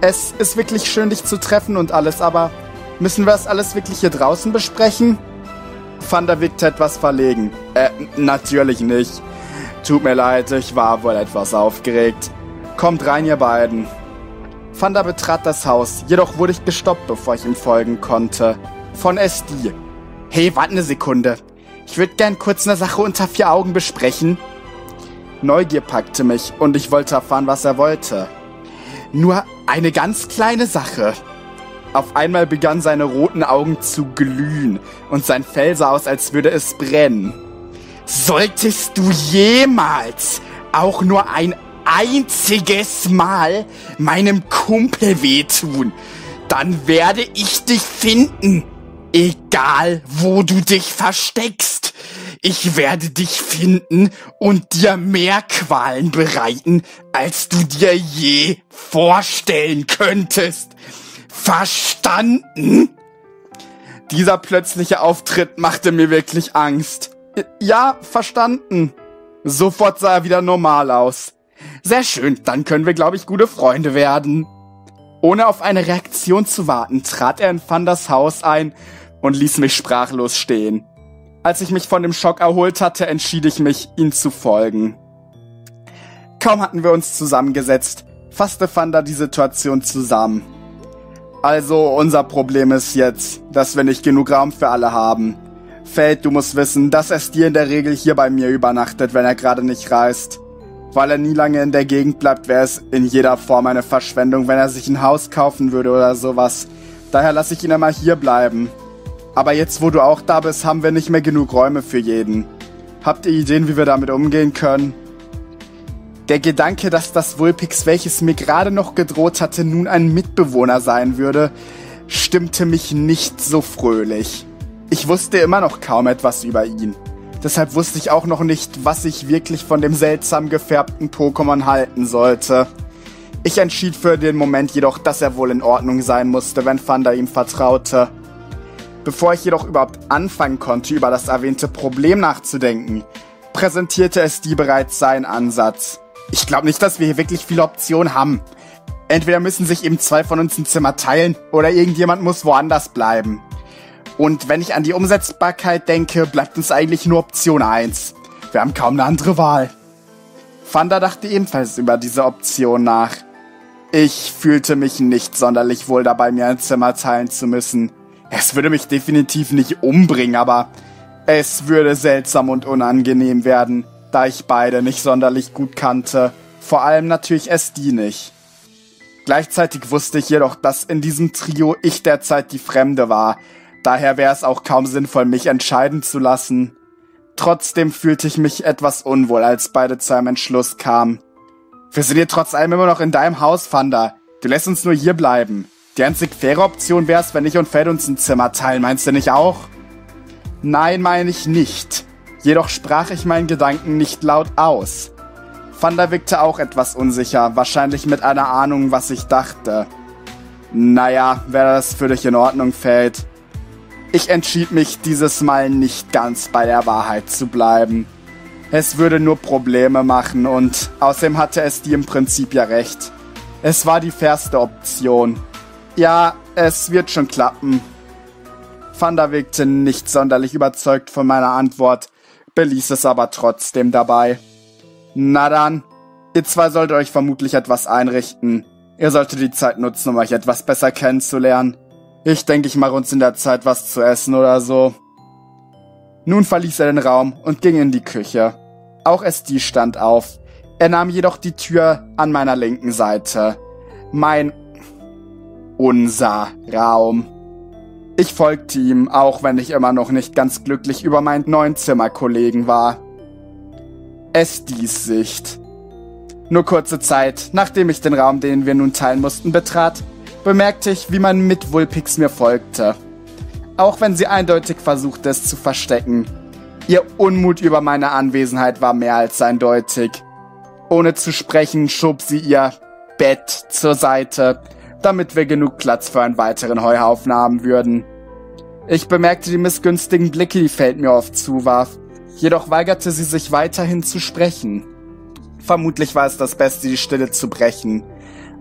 Es ist wirklich schön, dich zu treffen und alles, aber müssen wir das alles wirklich hier draußen besprechen? Vander wirkte etwas verlegen. Äh, natürlich nicht. Tut mir leid, ich war wohl etwas aufgeregt. Kommt rein, ihr beiden. Vander betrat das Haus, jedoch wurde ich gestoppt, bevor ich ihm folgen konnte. Von SD. Hey, warte eine Sekunde. Ich würde gern kurz eine Sache unter vier Augen besprechen. Neugier packte mich und ich wollte erfahren, was er wollte. Nur eine ganz kleine Sache. Auf einmal begannen seine roten Augen zu glühen und sein Fell sah aus, als würde es brennen. Solltest du jemals auch nur ein einziges Mal meinem Kumpel wehtun, dann werde ich dich finden. Egal, wo du dich versteckst. Ich werde dich finden und dir mehr Qualen bereiten, als du dir je vorstellen könntest. Verstanden? Dieser plötzliche Auftritt machte mir wirklich Angst. Ja, verstanden. Sofort sah er wieder normal aus. Sehr schön, dann können wir, glaube ich, gute Freunde werden. Ohne auf eine Reaktion zu warten, trat er in Fanders Haus ein und ließ mich sprachlos stehen. Als ich mich von dem Schock erholt hatte, entschied ich mich, ihm zu folgen. Kaum hatten wir uns zusammengesetzt, fasste Fanda die Situation zusammen. Also, unser Problem ist jetzt, dass wir nicht genug Raum für alle haben. Feld, du musst wissen, dass es dir in der Regel hier bei mir übernachtet, wenn er gerade nicht reist weil er nie lange in der Gegend bleibt, wäre es in jeder Form eine Verschwendung, wenn er sich ein Haus kaufen würde oder sowas. Daher lasse ich ihn einmal hier bleiben. Aber jetzt, wo du auch da bist, haben wir nicht mehr genug Räume für jeden. Habt ihr Ideen, wie wir damit umgehen können? Der Gedanke, dass das Vulpix, welches mir gerade noch gedroht hatte, nun ein Mitbewohner sein würde, stimmte mich nicht so fröhlich. Ich wusste immer noch kaum etwas über ihn. Deshalb wusste ich auch noch nicht, was ich wirklich von dem seltsam gefärbten Pokémon halten sollte. Ich entschied für den Moment jedoch, dass er wohl in Ordnung sein musste, wenn Thunder ihm vertraute. Bevor ich jedoch überhaupt anfangen konnte, über das erwähnte Problem nachzudenken, präsentierte es die bereits seinen Ansatz. Ich glaube nicht, dass wir hier wirklich viele Optionen haben. Entweder müssen sich eben zwei von uns ein Zimmer teilen oder irgendjemand muss woanders bleiben. Und wenn ich an die Umsetzbarkeit denke, bleibt uns eigentlich nur Option 1. Wir haben kaum eine andere Wahl. Fanda dachte ebenfalls über diese Option nach. Ich fühlte mich nicht sonderlich wohl dabei, mir ein Zimmer teilen zu müssen. Es würde mich definitiv nicht umbringen, aber es würde seltsam und unangenehm werden, da ich beide nicht sonderlich gut kannte. Vor allem natürlich SD nicht. Gleichzeitig wusste ich jedoch, dass in diesem Trio ich derzeit die Fremde war, Daher wäre es auch kaum sinnvoll, mich entscheiden zu lassen. Trotzdem fühlte ich mich etwas unwohl, als beide zu einem Entschluss kamen. Wir sind hier trotz allem immer noch in deinem Haus, Fanda. Du lässt uns nur hier bleiben. Die einzig faire Option wär's, wenn ich und Fed uns ein Zimmer teilen, meinst du nicht auch? Nein, meine ich nicht. Jedoch sprach ich meinen Gedanken nicht laut aus. Fanda wirkte auch etwas unsicher, wahrscheinlich mit einer Ahnung, was ich dachte. Naja, wäre das für dich in Ordnung, Feld. Ich entschied mich dieses Mal nicht ganz bei der Wahrheit zu bleiben. Es würde nur Probleme machen und außerdem hatte es die im Prinzip ja recht. Es war die fairste Option. Ja, es wird schon klappen. Fanda wirkte nicht sonderlich überzeugt von meiner Antwort, beließ es aber trotzdem dabei. Na dann, ihr zwei solltet euch vermutlich etwas einrichten. Ihr solltet die Zeit nutzen, um euch etwas besser kennenzulernen. Ich denke, ich mache uns in der Zeit was zu essen oder so. Nun verließ er den Raum und ging in die Küche. Auch Esti stand auf. Er nahm jedoch die Tür an meiner linken Seite. Mein unser Raum. Ich folgte ihm, auch wenn ich immer noch nicht ganz glücklich über meinen neuen Zimmerkollegen war. Estis Sicht. Nur kurze Zeit, nachdem ich den Raum, den wir nun teilen mussten, betrat, bemerkte ich, wie mein Mitwulpix mir folgte. Auch wenn sie eindeutig versuchte, es zu verstecken. Ihr Unmut über meine Anwesenheit war mehr als eindeutig. Ohne zu sprechen schob sie ihr Bett zur Seite, damit wir genug Platz für einen weiteren Heuhaufen haben würden. Ich bemerkte die missgünstigen Blicke, die Feld mir oft zuwarf, jedoch weigerte sie sich weiterhin zu sprechen. Vermutlich war es das Beste, die Stille zu brechen.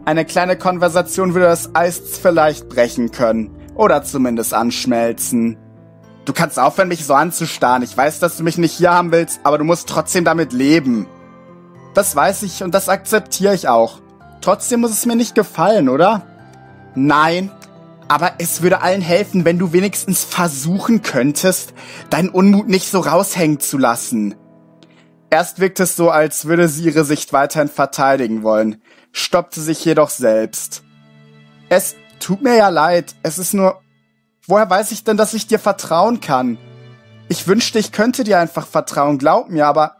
Eine kleine Konversation würde das Eis vielleicht brechen können, oder zumindest anschmelzen. Du kannst aufhören, mich so anzustarren. Ich weiß, dass du mich nicht hier haben willst, aber du musst trotzdem damit leben. Das weiß ich und das akzeptiere ich auch. Trotzdem muss es mir nicht gefallen, oder? Nein, aber es würde allen helfen, wenn du wenigstens versuchen könntest, deinen Unmut nicht so raushängen zu lassen. Erst wirkte es so, als würde sie ihre Sicht weiterhin verteidigen wollen, stoppte sich jedoch selbst. Es tut mir ja leid, es ist nur... Woher weiß ich denn, dass ich dir vertrauen kann? Ich wünschte, ich könnte dir einfach vertrauen, glaub mir, aber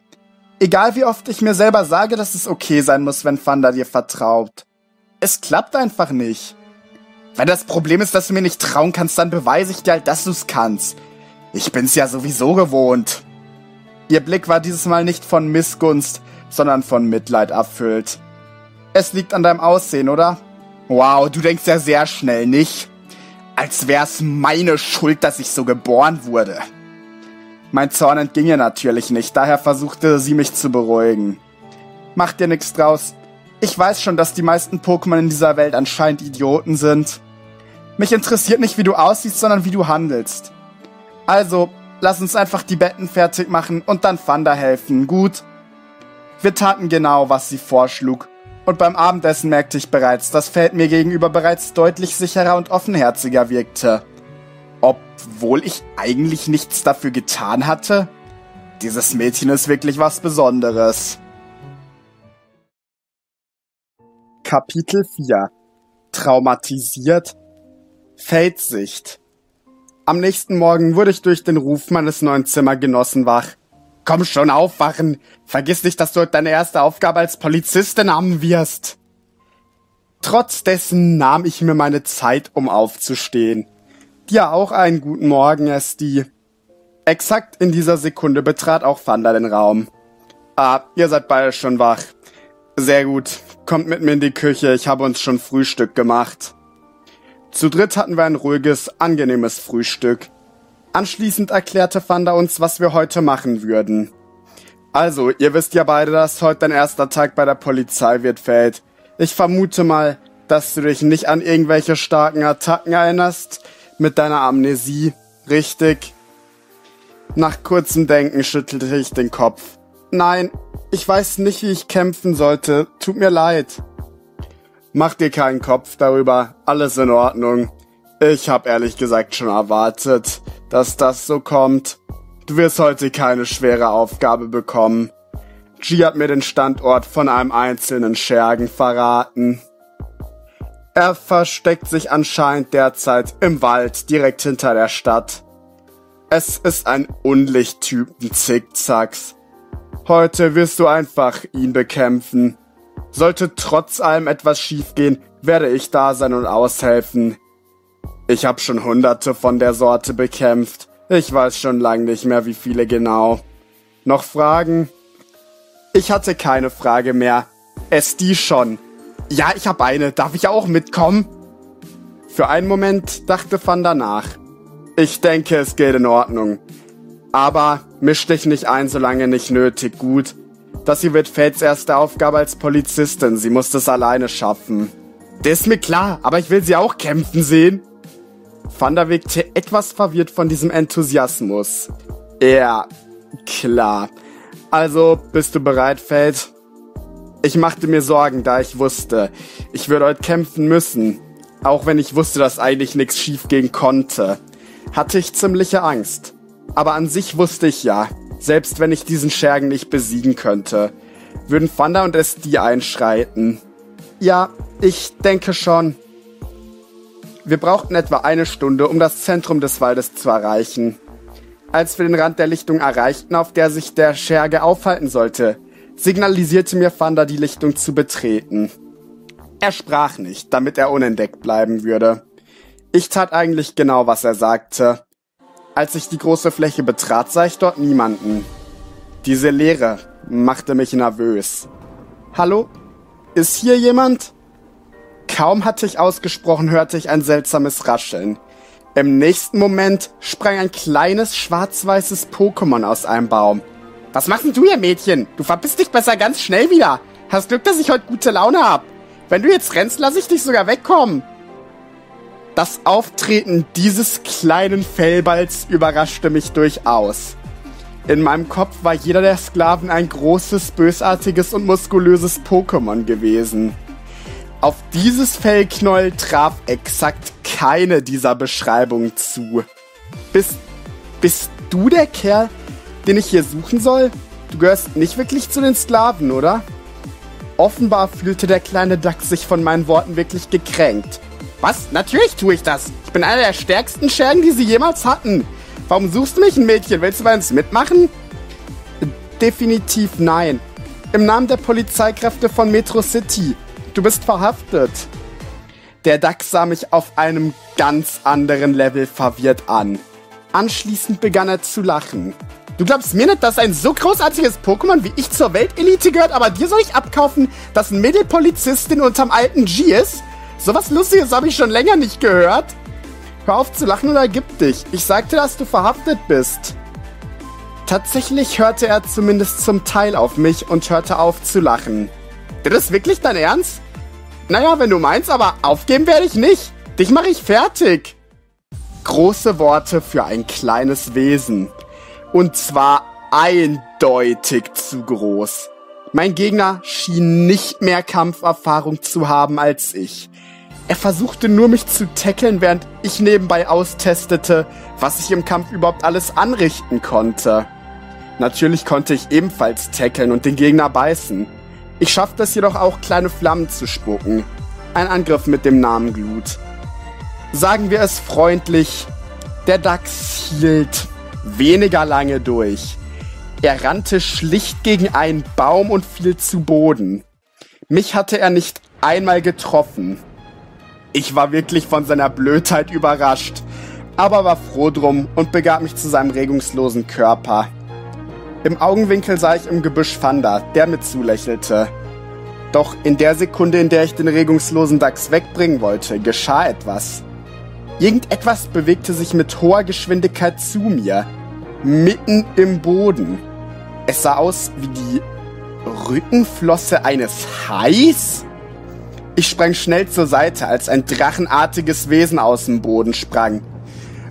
Egal wie oft ich mir selber sage, dass es okay sein muss, wenn Fanda dir vertraut. Es klappt einfach nicht. Wenn das Problem ist, dass du mir nicht trauen kannst, dann beweise ich dir halt, dass du's kannst. Ich bin's ja sowieso gewohnt. Ihr Blick war dieses Mal nicht von Missgunst, sondern von Mitleid erfüllt. Es liegt an deinem Aussehen, oder? Wow, du denkst ja sehr schnell, nicht? Als wär's meine Schuld, dass ich so geboren wurde. Mein Zorn entging ihr natürlich nicht, daher versuchte sie mich zu beruhigen. Mach dir nichts draus. Ich weiß schon, dass die meisten Pokémon in dieser Welt anscheinend Idioten sind. Mich interessiert nicht, wie du aussiehst, sondern wie du handelst. Also, lass uns einfach die Betten fertig machen und dann Fanda helfen, gut? Wir taten genau, was sie vorschlug. Und beim Abendessen merkte ich bereits, dass Feld mir gegenüber bereits deutlich sicherer und offenherziger wirkte obwohl ich eigentlich nichts dafür getan hatte? Dieses Mädchen ist wirklich was Besonderes. Kapitel 4 Traumatisiert Feldsicht Am nächsten Morgen wurde ich durch den Ruf meines neuen Zimmergenossen wach. Komm schon aufwachen! Vergiss nicht, dass du deine erste Aufgabe als Polizistin haben wirst! Trotz dessen nahm ich mir meine Zeit, um aufzustehen. Dir auch einen guten Morgen, Esti. Exakt in dieser Sekunde betrat auch Fanda den Raum. Ah, ihr seid beide schon wach. Sehr gut. Kommt mit mir in die Küche, ich habe uns schon Frühstück gemacht. Zu dritt hatten wir ein ruhiges, angenehmes Frühstück. Anschließend erklärte Fanda uns, was wir heute machen würden. Also, ihr wisst ja beide, dass heute dein erster Tag bei der Polizei wird, Feld. Ich vermute mal, dass du dich nicht an irgendwelche starken Attacken erinnerst, mit deiner Amnesie, richtig? Nach kurzem Denken schüttelte ich den Kopf. Nein, ich weiß nicht, wie ich kämpfen sollte. Tut mir leid. Mach dir keinen Kopf darüber. Alles in Ordnung. Ich hab ehrlich gesagt schon erwartet, dass das so kommt. Du wirst heute keine schwere Aufgabe bekommen. G hat mir den Standort von einem einzelnen Schergen verraten. Er versteckt sich anscheinend derzeit im Wald direkt hinter der Stadt. Es ist ein Unlichttypen Zickzacks. Heute wirst du einfach ihn bekämpfen. Sollte trotz allem etwas schiefgehen, werde ich da sein und aushelfen. Ich habe schon hunderte von der Sorte bekämpft. Ich weiß schon lang nicht mehr, wie viele genau. Noch Fragen? Ich hatte keine Frage mehr. Es die schon. Ja, ich habe eine. Darf ich auch mitkommen? Für einen Moment dachte Van danach. Ich denke, es geht in Ordnung. Aber misch dich nicht ein, solange nicht nötig. Gut. Das hier wird Fates erste Aufgabe als Polizistin. Sie muss das alleine schaffen. Das ist mir klar, aber ich will sie auch kämpfen sehen. Fanda wirkte etwas verwirrt von diesem Enthusiasmus. Ja, klar. Also, bist du bereit, Fate? Ich machte mir Sorgen, da ich wusste, ich würde heute kämpfen müssen. Auch wenn ich wusste, dass eigentlich nichts schiefgehen konnte, hatte ich ziemliche Angst. Aber an sich wusste ich ja, selbst wenn ich diesen Schergen nicht besiegen könnte, würden Fanda und SD einschreiten. Ja, ich denke schon. Wir brauchten etwa eine Stunde, um das Zentrum des Waldes zu erreichen. Als wir den Rand der Lichtung erreichten, auf der sich der Scherge aufhalten sollte, signalisierte mir Fanda, die Lichtung zu betreten. Er sprach nicht, damit er unentdeckt bleiben würde. Ich tat eigentlich genau, was er sagte. Als ich die große Fläche betrat, sah ich dort niemanden. Diese Leere machte mich nervös. Hallo? Ist hier jemand? Kaum hatte ich ausgesprochen, hörte ich ein seltsames Rascheln. Im nächsten Moment sprang ein kleines schwarz-weißes Pokémon aus einem Baum. Was machst denn du hier, Mädchen? Du verpisst dich besser ganz schnell wieder. Hast Glück, dass ich heute gute Laune hab. Wenn du jetzt rennst, lass ich dich sogar wegkommen. Das Auftreten dieses kleinen Fellballs überraschte mich durchaus. In meinem Kopf war jeder der Sklaven ein großes, bösartiges und muskulöses Pokémon gewesen. Auf dieses Fellknäuel traf exakt keine dieser Beschreibungen zu. Bist, bist du der Kerl, den ich hier suchen soll? Du gehörst nicht wirklich zu den Sklaven, oder? Offenbar fühlte der kleine Dachs sich von meinen Worten wirklich gekränkt. Was? Natürlich tue ich das. Ich bin einer der stärksten Schergen, die sie jemals hatten. Warum suchst du mich, ein Mädchen? Willst du bei uns mitmachen? Definitiv nein. Im Namen der Polizeikräfte von Metro City. Du bist verhaftet. Der Dachs sah mich auf einem ganz anderen Level verwirrt an. Anschließend begann er zu lachen. Du glaubst mir nicht, dass ein so großartiges Pokémon wie ich zur Weltelite gehört, aber dir soll ich abkaufen, dass ein Mädelpolizistin unterm alten G ist? Sowas Lustiges habe ich schon länger nicht gehört. Hör auf zu lachen oder gib dich. Ich sagte, dass du verhaftet bist. Tatsächlich hörte er zumindest zum Teil auf mich und hörte auf zu lachen. Das ist wirklich dein Ernst? Naja, wenn du meinst, aber aufgeben werde ich nicht. Dich mache ich fertig. Große Worte für ein kleines Wesen. Und zwar eindeutig zu groß. Mein Gegner schien nicht mehr Kampferfahrung zu haben als ich. Er versuchte nur mich zu tackeln, während ich nebenbei austestete, was ich im Kampf überhaupt alles anrichten konnte. Natürlich konnte ich ebenfalls tackeln und den Gegner beißen. Ich schaffte es jedoch auch, kleine Flammen zu spucken. Ein Angriff mit dem Namen Glut. Sagen wir es freundlich, der Dachs hielt weniger lange durch. Er rannte schlicht gegen einen Baum und fiel zu Boden. Mich hatte er nicht einmal getroffen. Ich war wirklich von seiner Blödheit überrascht, aber war froh drum und begab mich zu seinem regungslosen Körper. Im Augenwinkel sah ich im Gebüsch Fanda, der mir zulächelte. Doch in der Sekunde, in der ich den regungslosen Dachs wegbringen wollte, geschah etwas. Irgendetwas bewegte sich mit hoher Geschwindigkeit zu mir, mitten im Boden. Es sah aus wie die Rückenflosse eines Hais? Ich sprang schnell zur Seite, als ein drachenartiges Wesen aus dem Boden sprang.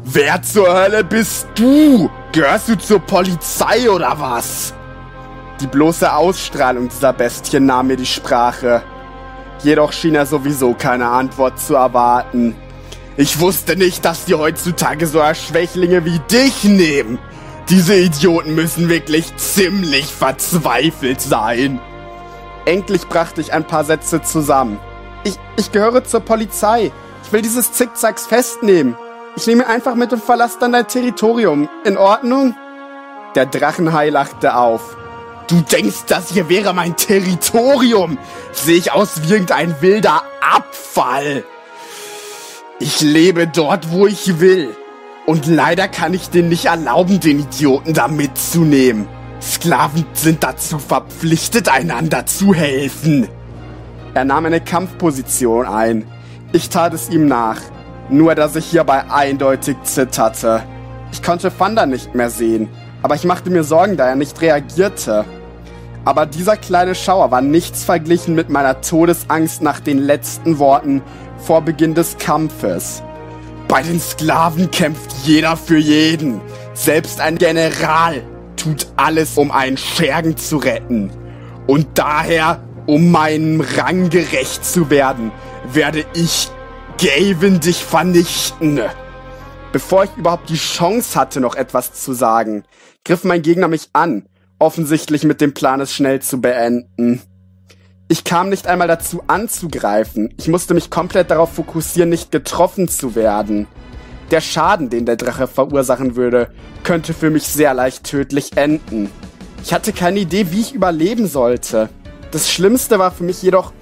Wer zur Hölle bist du? Gehörst du zur Polizei oder was? Die bloße Ausstrahlung dieser Bestie nahm mir die Sprache. Jedoch schien er sowieso keine Antwort zu erwarten. Ich wusste nicht, dass die heutzutage so Schwächlinge wie dich nehmen. Diese Idioten müssen wirklich ziemlich verzweifelt sein. Endlich brachte ich ein paar Sätze zusammen. Ich, ich gehöre zur Polizei. Ich will dieses Zickzacks festnehmen. Ich nehme einfach mit und verlasse dann dein Territorium. In Ordnung? Der Drachenhai lachte auf. Du denkst, das hier wäre mein Territorium? Sehe ich aus wie irgendein wilder Abfall? Ich lebe dort, wo ich will. Und leider kann ich den nicht erlauben, den Idioten da mitzunehmen. Sklaven sind dazu verpflichtet, einander zu helfen. Er nahm eine Kampfposition ein. Ich tat es ihm nach. Nur, dass ich hierbei eindeutig zitterte. Ich konnte Fanda nicht mehr sehen, aber ich machte mir Sorgen, da er nicht reagierte. Aber dieser kleine Schauer war nichts verglichen mit meiner Todesangst nach den letzten Worten vor Beginn des Kampfes. Bei den Sklaven kämpft jeder für jeden. Selbst ein General tut alles, um einen Schergen zu retten. Und daher, um meinem Rang gerecht zu werden, werde ich Gavin dich vernichten. Bevor ich überhaupt die Chance hatte, noch etwas zu sagen, griff mein Gegner mich an offensichtlich mit dem Plan, es schnell zu beenden. Ich kam nicht einmal dazu anzugreifen. Ich musste mich komplett darauf fokussieren, nicht getroffen zu werden. Der Schaden, den der Drache verursachen würde, könnte für mich sehr leicht tödlich enden. Ich hatte keine Idee, wie ich überleben sollte. Das Schlimmste war für mich jedoch,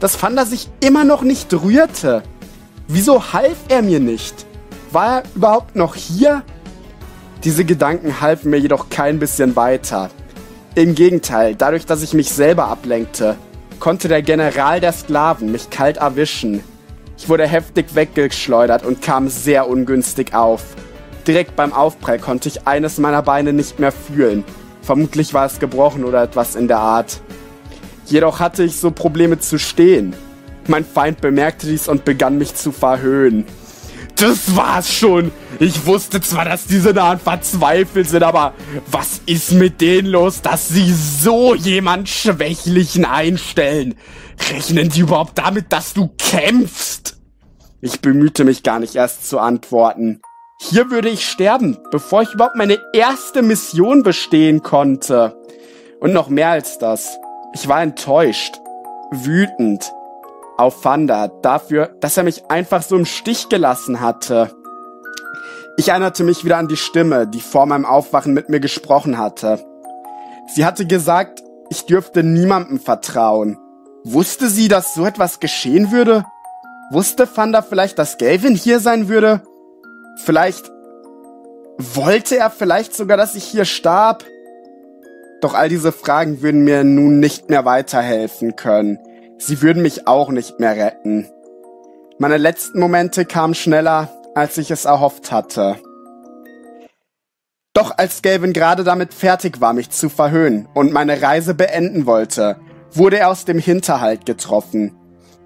dass Fanda sich immer noch nicht rührte. Wieso half er mir nicht? War er überhaupt noch hier? Diese Gedanken halfen mir jedoch kein bisschen weiter. Im Gegenteil, dadurch, dass ich mich selber ablenkte, konnte der General der Sklaven mich kalt erwischen. Ich wurde heftig weggeschleudert und kam sehr ungünstig auf. Direkt beim Aufprall konnte ich eines meiner Beine nicht mehr fühlen. Vermutlich war es gebrochen oder etwas in der Art. Jedoch hatte ich so Probleme zu stehen. Mein Feind bemerkte dies und begann mich zu verhöhnen. Das war's schon. Ich wusste zwar, dass diese Nahen verzweifelt sind, aber was ist mit denen los, dass sie so jemand Schwächlichen einstellen? Rechnen die überhaupt damit, dass du kämpfst? Ich bemühte mich gar nicht erst zu antworten. Hier würde ich sterben, bevor ich überhaupt meine erste Mission bestehen konnte. Und noch mehr als das. Ich war enttäuscht, wütend, auf Fanda dafür, dass er mich einfach so im Stich gelassen hatte. Ich erinnerte mich wieder an die Stimme, die vor meinem Aufwachen mit mir gesprochen hatte. Sie hatte gesagt, ich dürfte niemandem vertrauen. Wusste sie, dass so etwas geschehen würde? Wusste Fanda vielleicht, dass Galvin hier sein würde? Vielleicht wollte er vielleicht sogar, dass ich hier starb? Doch all diese Fragen würden mir nun nicht mehr weiterhelfen können. Sie würden mich auch nicht mehr retten. Meine letzten Momente kamen schneller, als ich es erhofft hatte. Doch als Galvin gerade damit fertig war, mich zu verhöhnen und meine Reise beenden wollte, wurde er aus dem Hinterhalt getroffen.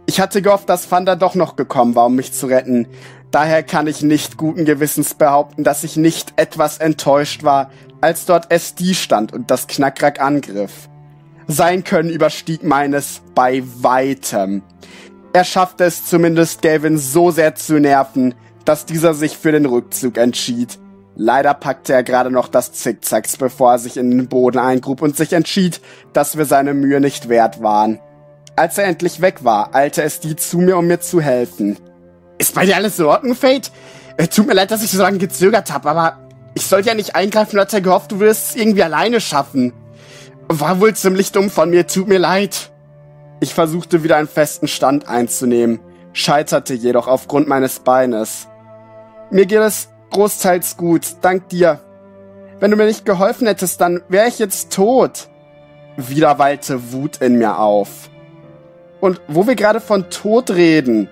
Ich hatte gehofft, dass Fanda doch noch gekommen war, um mich zu retten. Daher kann ich nicht guten Gewissens behaupten, dass ich nicht etwas enttäuscht war, als dort SD stand und das Knackrack angriff. Sein Können überstieg meines bei weitem. Er schaffte es zumindest, Gavin so sehr zu nerven, dass dieser sich für den Rückzug entschied. Leider packte er gerade noch das Zickzacks, bevor er sich in den Boden eingrub und sich entschied, dass wir seine Mühe nicht wert waren. Als er endlich weg war, eilte es die zu mir, um mir zu helfen. Ist bei dir alles in Ordnung, Fate? Äh, tut mir leid, dass ich so lange gezögert habe, aber ich sollte ja nicht eingreifen, als er gehofft, du würdest es irgendwie alleine schaffen. War wohl ziemlich dumm von mir, tut mir leid. Ich versuchte wieder einen festen Stand einzunehmen, scheiterte jedoch aufgrund meines Beines. Mir geht es großteils gut, dank dir. Wenn du mir nicht geholfen hättest, dann wäre ich jetzt tot. Wieder wallte Wut in mir auf. Und wo wir gerade von Tod reden,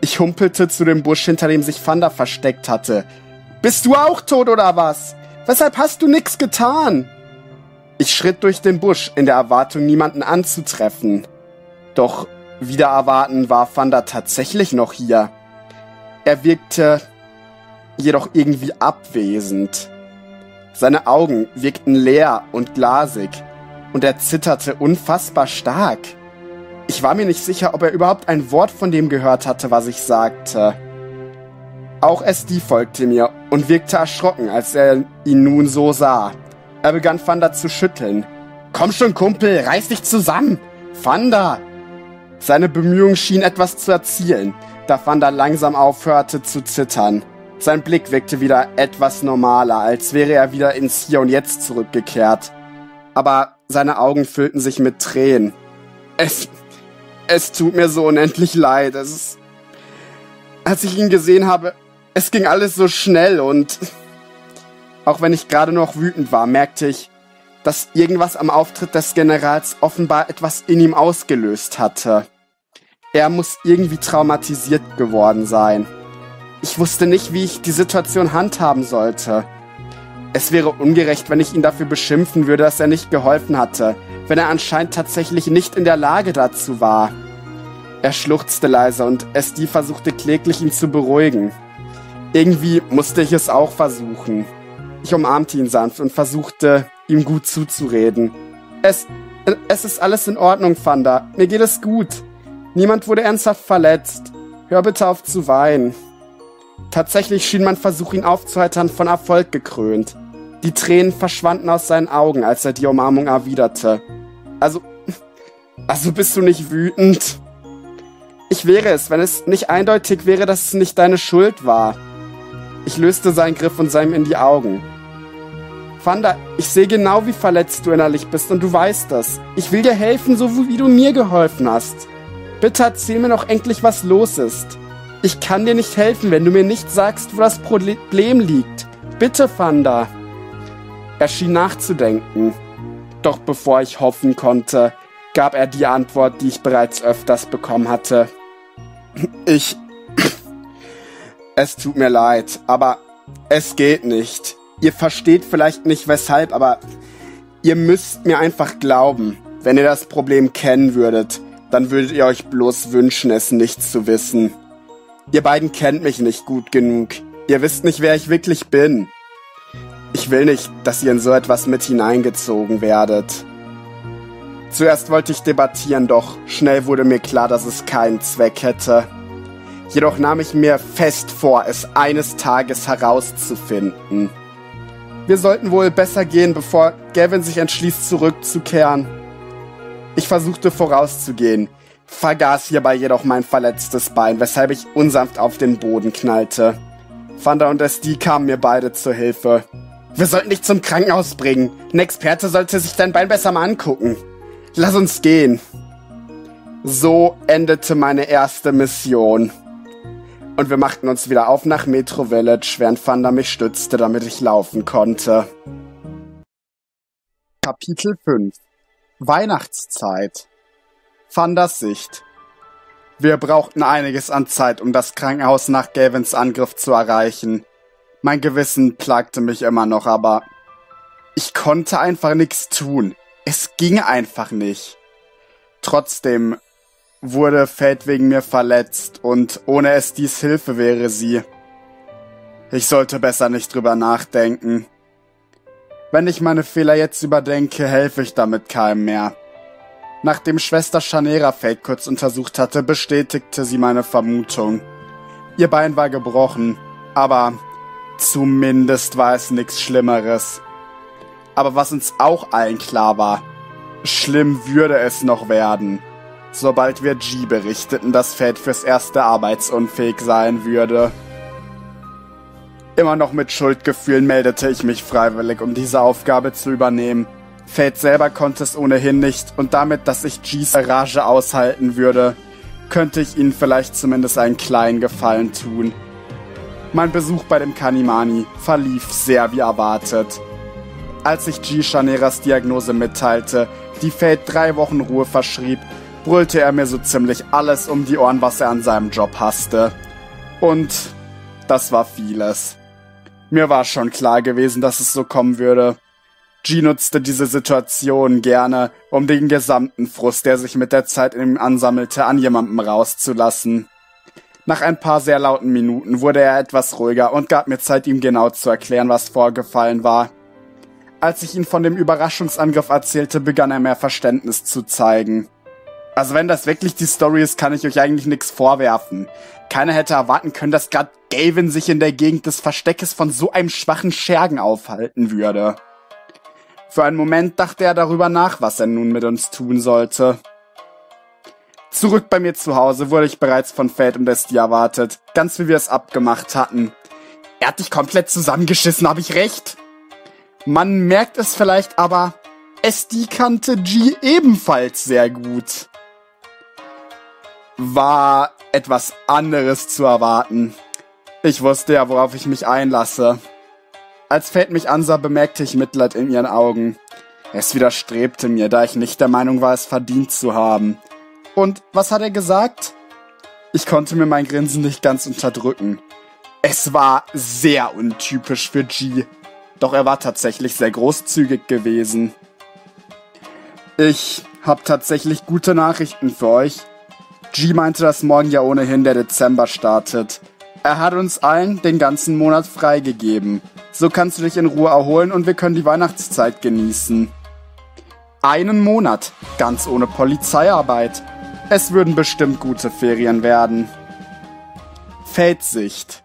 ich humpelte zu dem Busch, hinter dem sich Fanda versteckt hatte. Bist du auch tot oder was? Weshalb hast du nix getan? Ich schritt durch den Busch in der Erwartung, niemanden anzutreffen. Doch wieder erwarten war Fanda tatsächlich noch hier. Er wirkte jedoch irgendwie abwesend. Seine Augen wirkten leer und glasig und er zitterte unfassbar stark. Ich war mir nicht sicher, ob er überhaupt ein Wort von dem gehört hatte, was ich sagte. Auch SD folgte mir und wirkte erschrocken, als er ihn nun so sah. Er begann Fanda zu schütteln. Komm schon, Kumpel, reiß dich zusammen! Fanda! Seine Bemühungen schienen etwas zu erzielen, da Fanda langsam aufhörte zu zittern. Sein Blick wirkte wieder etwas normaler, als wäre er wieder ins Hier und Jetzt zurückgekehrt. Aber seine Augen füllten sich mit Tränen. Es, es tut mir so unendlich leid. Es als ich ihn gesehen habe, es ging alles so schnell und auch wenn ich gerade noch wütend war, merkte ich, dass irgendwas am Auftritt des Generals offenbar etwas in ihm ausgelöst hatte. Er muss irgendwie traumatisiert geworden sein. Ich wusste nicht, wie ich die Situation handhaben sollte. Es wäre ungerecht, wenn ich ihn dafür beschimpfen würde, dass er nicht geholfen hatte, wenn er anscheinend tatsächlich nicht in der Lage dazu war. Er schluchzte leise und SD versuchte kläglich ihn zu beruhigen. Irgendwie musste ich es auch versuchen. Ich umarmte ihn sanft und versuchte, ihm gut zuzureden. Es, es ist alles in Ordnung, Fanda. Mir geht es gut. Niemand wurde ernsthaft verletzt. Hör bitte auf zu weinen. Tatsächlich schien mein Versuch, ihn aufzuheitern, von Erfolg gekrönt. Die Tränen verschwanden aus seinen Augen, als er die Umarmung erwiderte. Also, also bist du nicht wütend? Ich wäre es, wenn es nicht eindeutig wäre, dass es nicht deine Schuld war. Ich löste seinen Griff und sah ihm in die Augen. Wanda, ich sehe genau, wie verletzt du innerlich bist und du weißt das. Ich will dir helfen, so wie du mir geholfen hast. Bitte erzähl mir noch endlich, was los ist. Ich kann dir nicht helfen, wenn du mir nicht sagst, wo das Problem liegt. Bitte, Wanda. Er schien nachzudenken. Doch bevor ich hoffen konnte, gab er die Antwort, die ich bereits öfters bekommen hatte. Ich... Es tut mir leid, aber es geht nicht. Ihr versteht vielleicht nicht weshalb, aber ihr müsst mir einfach glauben. Wenn ihr das Problem kennen würdet, dann würdet ihr euch bloß wünschen, es nicht zu wissen. Ihr beiden kennt mich nicht gut genug. Ihr wisst nicht, wer ich wirklich bin. Ich will nicht, dass ihr in so etwas mit hineingezogen werdet. Zuerst wollte ich debattieren, doch schnell wurde mir klar, dass es keinen Zweck hätte. Jedoch nahm ich mir fest vor, es eines Tages herauszufinden. Wir sollten wohl besser gehen, bevor Gavin sich entschließt, zurückzukehren. Ich versuchte vorauszugehen, vergaß hierbei jedoch mein verletztes Bein, weshalb ich unsanft auf den Boden knallte. Fanda und SD kamen mir beide zur Hilfe. Wir sollten dich zum Krankenhaus bringen. Ein Experte sollte sich dein Bein besser mal angucken. Lass uns gehen. So endete meine erste Mission. Und wir machten uns wieder auf nach Metro Village, während Fanda mich stützte, damit ich laufen konnte. Kapitel 5 Weihnachtszeit Fandas Sicht Wir brauchten einiges an Zeit, um das Krankenhaus nach Gavins Angriff zu erreichen. Mein Gewissen plagte mich immer noch, aber ich konnte einfach nichts tun. Es ging einfach nicht. Trotzdem wurde Fate wegen mir verletzt und ohne es dies Hilfe wäre sie. Ich sollte besser nicht drüber nachdenken. Wenn ich meine Fehler jetzt überdenke, helfe ich damit keinem mehr. Nachdem Schwester Chanera Fate kurz untersucht hatte, bestätigte sie meine Vermutung. Ihr Bein war gebrochen, aber Zumindest war es nichts Schlimmeres. Aber was uns auch allen klar war, schlimm würde es noch werden, sobald wir G berichteten, dass Fate fürs erste arbeitsunfähig sein würde. Immer noch mit Schuldgefühlen meldete ich mich freiwillig, um diese Aufgabe zu übernehmen. Fate selber konnte es ohnehin nicht und damit, dass ich Gs Rage aushalten würde, könnte ich ihnen vielleicht zumindest einen kleinen Gefallen tun. Mein Besuch bei dem Kanimani verlief sehr wie erwartet. Als ich G. Chaneras Diagnose mitteilte, die Fate drei Wochen Ruhe verschrieb, brüllte er mir so ziemlich alles um die Ohren, was er an seinem Job hasste. Und das war vieles. Mir war schon klar gewesen, dass es so kommen würde. G nutzte diese Situation gerne, um den gesamten Frust, der sich mit der Zeit in ihm ansammelte, an jemandem rauszulassen. Nach ein paar sehr lauten Minuten wurde er etwas ruhiger und gab mir Zeit, ihm genau zu erklären, was vorgefallen war. Als ich ihm von dem Überraschungsangriff erzählte, begann er mehr Verständnis zu zeigen. Also wenn das wirklich die Story ist, kann ich euch eigentlich nichts vorwerfen. Keiner hätte erwarten können, dass gerade Gavin sich in der Gegend des Versteckes von so einem schwachen Schergen aufhalten würde. Für einen Moment dachte er darüber nach, was er nun mit uns tun sollte. Zurück bei mir zu Hause wurde ich bereits von Fate und Esti erwartet, ganz wie wir es abgemacht hatten. Er hat dich komplett zusammengeschissen, habe ich recht? Man merkt es vielleicht, aber Esti kannte G ebenfalls sehr gut. War etwas anderes zu erwarten. Ich wusste ja, worauf ich mich einlasse. Als Fate mich ansah, bemerkte ich Mitleid in ihren Augen. Es widerstrebte mir, da ich nicht der Meinung war, es verdient zu haben. Und was hat er gesagt? Ich konnte mir mein Grinsen nicht ganz unterdrücken. Es war sehr untypisch für G. Doch er war tatsächlich sehr großzügig gewesen. Ich hab tatsächlich gute Nachrichten für euch. G meinte, dass morgen ja ohnehin der Dezember startet. Er hat uns allen den ganzen Monat freigegeben. So kannst du dich in Ruhe erholen und wir können die Weihnachtszeit genießen. Einen Monat, ganz ohne Polizeiarbeit. Es würden bestimmt gute Ferien werden. Feldsicht.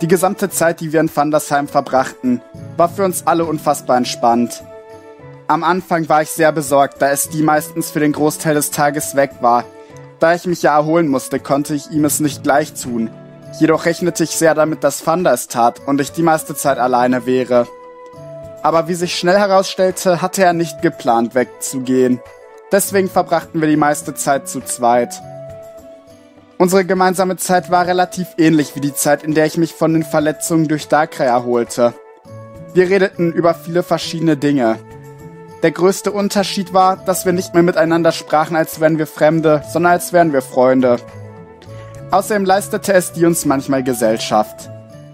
Die gesamte Zeit, die wir in Vandersheim verbrachten, war für uns alle unfassbar entspannt. Am Anfang war ich sehr besorgt, da es die meistens für den Großteil des Tages weg war. Da ich mich ja erholen musste, konnte ich ihm es nicht gleich tun. Jedoch rechnete ich sehr damit, dass Fanda es tat und ich die meiste Zeit alleine wäre. Aber wie sich schnell herausstellte, hatte er nicht geplant wegzugehen. Deswegen verbrachten wir die meiste Zeit zu zweit. Unsere gemeinsame Zeit war relativ ähnlich wie die Zeit, in der ich mich von den Verletzungen durch Darkrai erholte. Wir redeten über viele verschiedene Dinge. Der größte Unterschied war, dass wir nicht mehr miteinander sprachen, als wären wir Fremde, sondern als wären wir Freunde. Außerdem leistete es die uns manchmal Gesellschaft.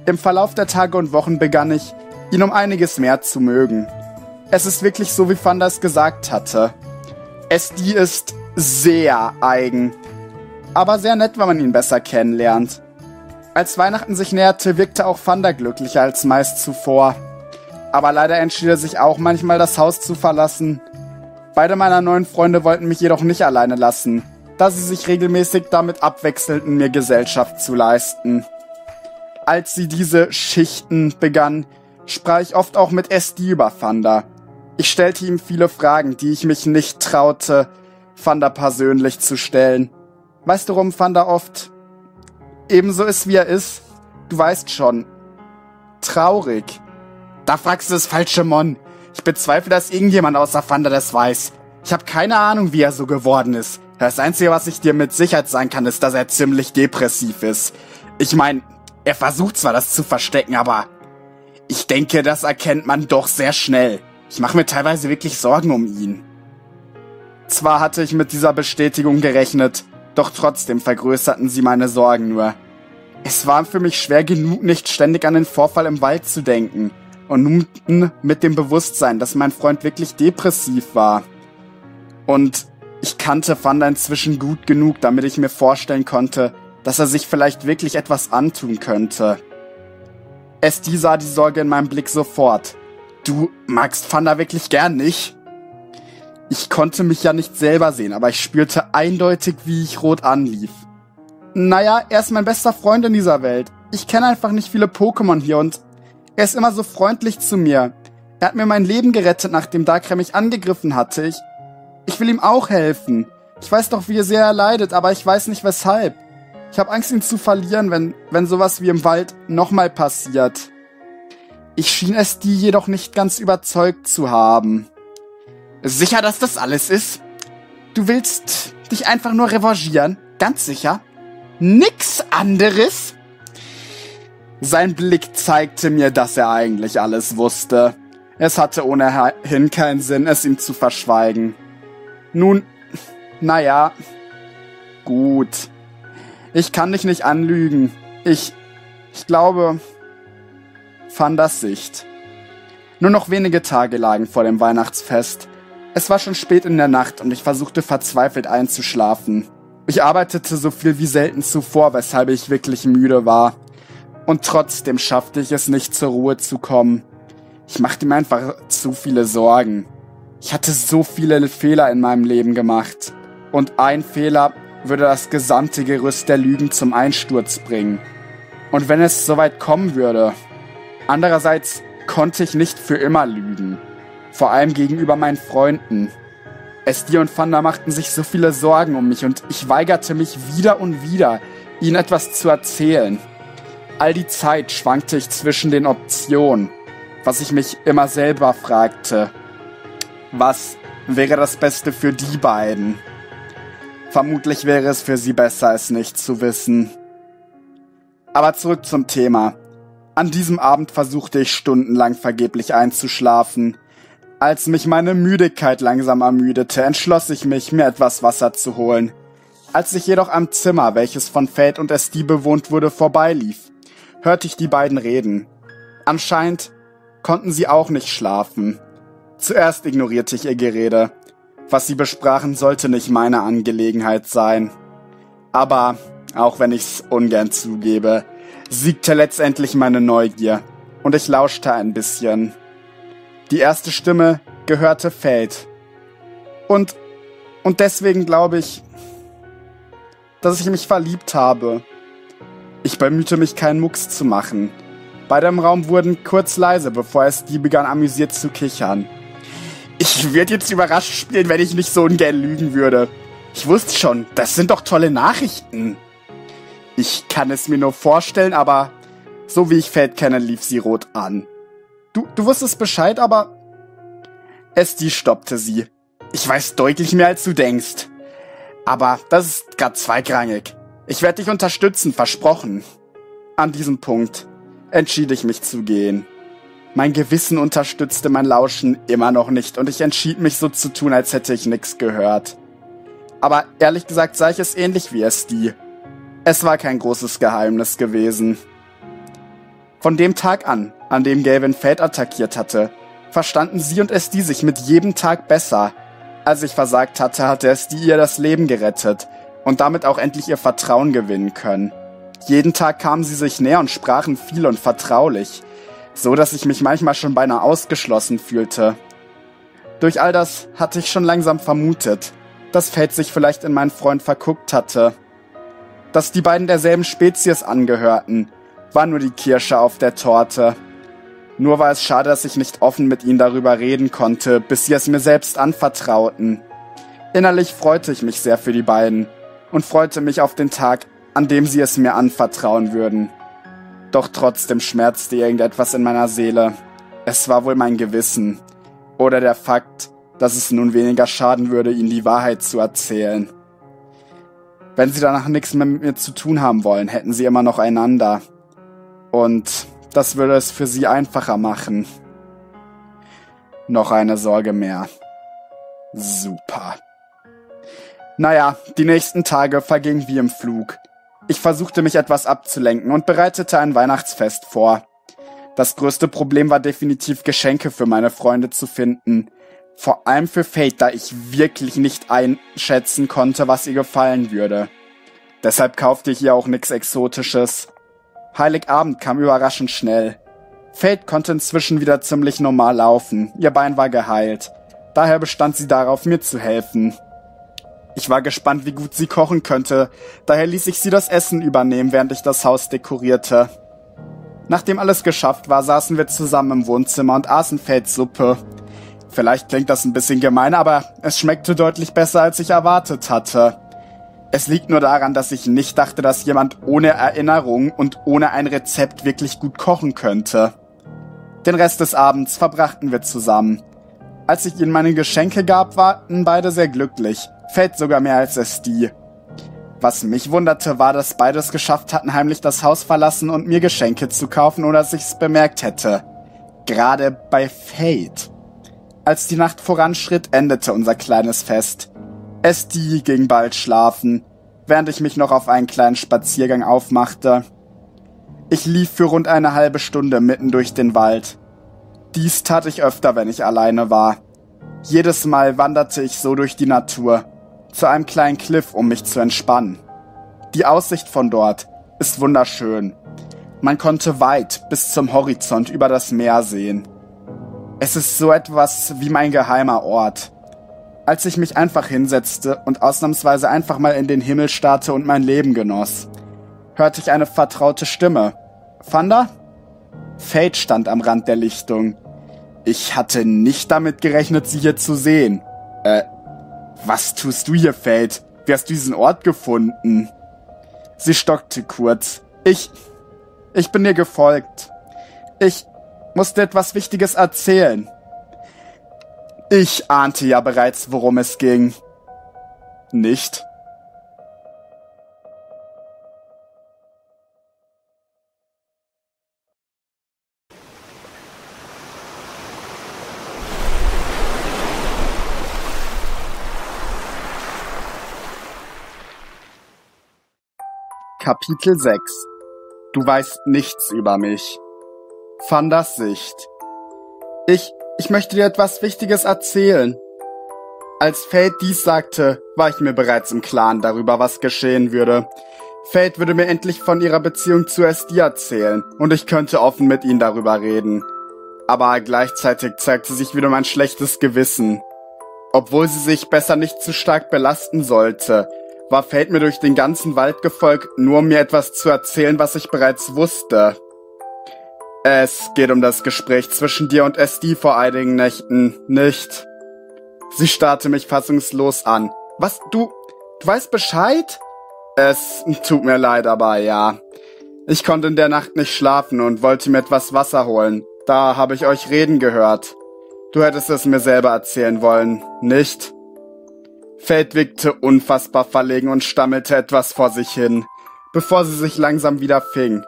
Im Verlauf der Tage und Wochen begann ich, ihn um einiges mehr zu mögen. Es ist wirklich so, wie Van das gesagt hatte. SD ist sehr eigen aber sehr nett, wenn man ihn besser kennenlernt. Als Weihnachten sich näherte, wirkte auch Fanda glücklicher als meist zuvor. Aber leider entschied er sich auch manchmal das Haus zu verlassen. Beide meiner neuen Freunde wollten mich jedoch nicht alleine lassen, da sie sich regelmäßig damit abwechselten, mir Gesellschaft zu leisten. Als sie diese Schichten begann, sprach ich oft auch mit SD über Fanda. Ich stellte ihm viele Fragen, die ich mich nicht traute, Fanda persönlich zu stellen. Weißt du, warum Fanda oft ebenso ist, wie er ist? Du weißt schon. Traurig. Da fragst du das falsche Mon. Ich bezweifle, dass irgendjemand außer Fanda das weiß. Ich habe keine Ahnung, wie er so geworden ist. Das Einzige, was ich dir mit Sicherheit sagen kann, ist, dass er ziemlich depressiv ist. Ich meine, er versucht zwar, das zu verstecken, aber ich denke, das erkennt man doch sehr schnell. Ich mache mir teilweise wirklich Sorgen um ihn. Zwar hatte ich mit dieser Bestätigung gerechnet, doch trotzdem vergrößerten sie meine Sorgen nur. Es war für mich schwer genug, nicht ständig an den Vorfall im Wald zu denken. Und nun mit dem Bewusstsein, dass mein Freund wirklich depressiv war. Und ich kannte Wanda inzwischen gut genug, damit ich mir vorstellen konnte, dass er sich vielleicht wirklich etwas antun könnte. Esti sah die Sorge in meinem Blick sofort. Du magst Fanda wirklich gern nicht? Ich konnte mich ja nicht selber sehen, aber ich spürte eindeutig, wie ich rot anlief. Naja, er ist mein bester Freund in dieser Welt. Ich kenne einfach nicht viele Pokémon hier und er ist immer so freundlich zu mir. Er hat mir mein Leben gerettet, nachdem Darkrai mich angegriffen hatte. Ich, ich will ihm auch helfen. Ich weiß doch, wie sehr er leidet, aber ich weiß nicht weshalb. Ich habe Angst, ihn zu verlieren, wenn, wenn sowas wie im Wald nochmal passiert. Ich schien es die jedoch nicht ganz überzeugt zu haben. Sicher, dass das alles ist? Du willst dich einfach nur revanchieren? Ganz sicher? Nix anderes? Sein Blick zeigte mir, dass er eigentlich alles wusste. Es hatte ohnehin keinen Sinn, es ihm zu verschweigen. Nun, naja, gut. Ich kann dich nicht anlügen. Ich, ich glaube, fand das Sicht. Nur noch wenige Tage lagen vor dem Weihnachtsfest. Es war schon spät in der Nacht und ich versuchte verzweifelt einzuschlafen. Ich arbeitete so viel wie selten zuvor, weshalb ich wirklich müde war. Und trotzdem schaffte ich es nicht zur Ruhe zu kommen. Ich machte mir einfach zu viele Sorgen. Ich hatte so viele Fehler in meinem Leben gemacht. Und ein Fehler würde das gesamte Gerüst der Lügen zum Einsturz bringen. Und wenn es soweit kommen würde. Andererseits konnte ich nicht für immer lügen vor allem gegenüber meinen Freunden. Esti und Fanda machten sich so viele Sorgen um mich und ich weigerte mich wieder und wieder, ihnen etwas zu erzählen. All die Zeit schwankte ich zwischen den Optionen, was ich mich immer selber fragte. Was wäre das Beste für die beiden? Vermutlich wäre es für sie besser, es nicht zu wissen. Aber zurück zum Thema. An diesem Abend versuchte ich stundenlang vergeblich einzuschlafen. Als mich meine Müdigkeit langsam ermüdete, entschloss ich mich, mir etwas Wasser zu holen. Als ich jedoch am Zimmer, welches von Fate und Esti bewohnt wurde, vorbeilief, hörte ich die beiden reden. Anscheinend konnten sie auch nicht schlafen. Zuerst ignorierte ich ihr Gerede. Was sie besprachen, sollte nicht meine Angelegenheit sein. Aber, auch wenn ich's ungern zugebe, siegte letztendlich meine Neugier, und ich lauschte ein bisschen. Die erste Stimme gehörte Fate. Und, und deswegen glaube ich, dass ich mich verliebt habe. Ich bemühte mich, keinen Mucks zu machen. Beide im Raum wurden kurz leise, bevor SD begann amüsiert zu kichern. Ich würde jetzt überrascht spielen, wenn ich nicht so ungern lügen würde. Ich wusste schon, das sind doch tolle Nachrichten. Ich kann es mir nur vorstellen, aber so wie ich Feld kenne, lief sie rot an. Du, du wusstest Bescheid, aber... Esti stoppte sie. Ich weiß deutlich mehr, als du denkst. Aber das ist grad zweigrangig. Ich werde dich unterstützen, versprochen. An diesem Punkt entschied ich mich zu gehen. Mein Gewissen unterstützte mein Lauschen immer noch nicht und ich entschied mich so zu tun, als hätte ich nichts gehört. Aber ehrlich gesagt sah ich es ähnlich wie es die. Es war kein großes Geheimnis gewesen. Von dem Tag an, an dem Gavin Fate attackiert hatte, verstanden sie und SD sich mit jedem Tag besser. Als ich versagt hatte, hatte SD ihr das Leben gerettet und damit auch endlich ihr Vertrauen gewinnen können. Jeden Tag kamen sie sich näher und sprachen viel und vertraulich so dass ich mich manchmal schon beinahe ausgeschlossen fühlte. Durch all das hatte ich schon langsam vermutet, dass Fate sich vielleicht in meinen Freund verguckt hatte. Dass die beiden derselben Spezies angehörten, war nur die Kirsche auf der Torte. Nur war es schade, dass ich nicht offen mit ihnen darüber reden konnte, bis sie es mir selbst anvertrauten. Innerlich freute ich mich sehr für die beiden und freute mich auf den Tag, an dem sie es mir anvertrauen würden. Doch trotzdem schmerzte irgendetwas in meiner Seele. Es war wohl mein Gewissen. Oder der Fakt, dass es nun weniger schaden würde, ihnen die Wahrheit zu erzählen. Wenn sie danach nichts mehr mit mir zu tun haben wollen, hätten sie immer noch einander. Und das würde es für sie einfacher machen. Noch eine Sorge mehr. Super. Naja, die nächsten Tage vergingen wie im Flug. Ich versuchte mich etwas abzulenken und bereitete ein Weihnachtsfest vor. Das größte Problem war definitiv Geschenke für meine Freunde zu finden. Vor allem für Fate, da ich wirklich nicht einschätzen konnte, was ihr gefallen würde. Deshalb kaufte ich ihr auch nichts Exotisches. Heiligabend kam überraschend schnell. Fate konnte inzwischen wieder ziemlich normal laufen, ihr Bein war geheilt. Daher bestand sie darauf, mir zu helfen. Ich war gespannt, wie gut sie kochen könnte, daher ließ ich sie das Essen übernehmen, während ich das Haus dekorierte. Nachdem alles geschafft war, saßen wir zusammen im Wohnzimmer und aßen Feldsuppe. Vielleicht klingt das ein bisschen gemein, aber es schmeckte deutlich besser, als ich erwartet hatte. Es liegt nur daran, dass ich nicht dachte, dass jemand ohne Erinnerung und ohne ein Rezept wirklich gut kochen könnte. Den Rest des Abends verbrachten wir zusammen. Als ich ihnen meine Geschenke gab, waren beide sehr glücklich. Fällt sogar mehr als es die. Was mich wunderte, war, dass beide es geschafft hatten, heimlich das Haus verlassen und mir Geschenke zu kaufen, ohne dass ich's bemerkt hätte. Gerade bei Fate. Als die Nacht voranschritt, endete unser kleines Fest. Esti ging bald schlafen, während ich mich noch auf einen kleinen Spaziergang aufmachte. Ich lief für rund eine halbe Stunde mitten durch den Wald. Dies tat ich öfter, wenn ich alleine war. Jedes Mal wanderte ich so durch die Natur, zu einem kleinen Cliff, um mich zu entspannen. Die Aussicht von dort ist wunderschön. Man konnte weit bis zum Horizont über das Meer sehen. Es ist so etwas wie mein geheimer Ort. Als ich mich einfach hinsetzte und ausnahmsweise einfach mal in den Himmel starrte und mein Leben genoss, hörte ich eine vertraute Stimme. Fanda? Fate stand am Rand der Lichtung. Ich hatte nicht damit gerechnet, sie hier zu sehen. Äh, was tust du hier, Fate? Wie hast du diesen Ort gefunden? Sie stockte kurz. Ich. Ich bin dir gefolgt. Ich musste etwas Wichtiges erzählen. Ich ahnte ja bereits, worum es ging. Nicht? Kapitel 6 Du weißt nichts über mich. Fandas Sicht. Ich, ich möchte dir etwas Wichtiges erzählen. Als Fate dies sagte, war ich mir bereits im Klaren darüber, was geschehen würde. Fate würde mir endlich von ihrer Beziehung zu SD erzählen und ich könnte offen mit ihnen darüber reden. Aber gleichzeitig zeigte sich wieder mein schlechtes Gewissen. Obwohl sie sich besser nicht zu stark belasten sollte, war mir durch den ganzen Wald gefolgt, nur um mir etwas zu erzählen, was ich bereits wusste. Es geht um das Gespräch zwischen dir und SD vor einigen Nächten, nicht? Sie starrte mich fassungslos an. Was, du, du weißt Bescheid? Es tut mir leid, aber ja. Ich konnte in der Nacht nicht schlafen und wollte mir etwas Wasser holen. Da habe ich euch reden gehört. Du hättest es mir selber erzählen wollen, nicht? Feld wirkte unfassbar verlegen und stammelte etwas vor sich hin, bevor sie sich langsam wieder fing.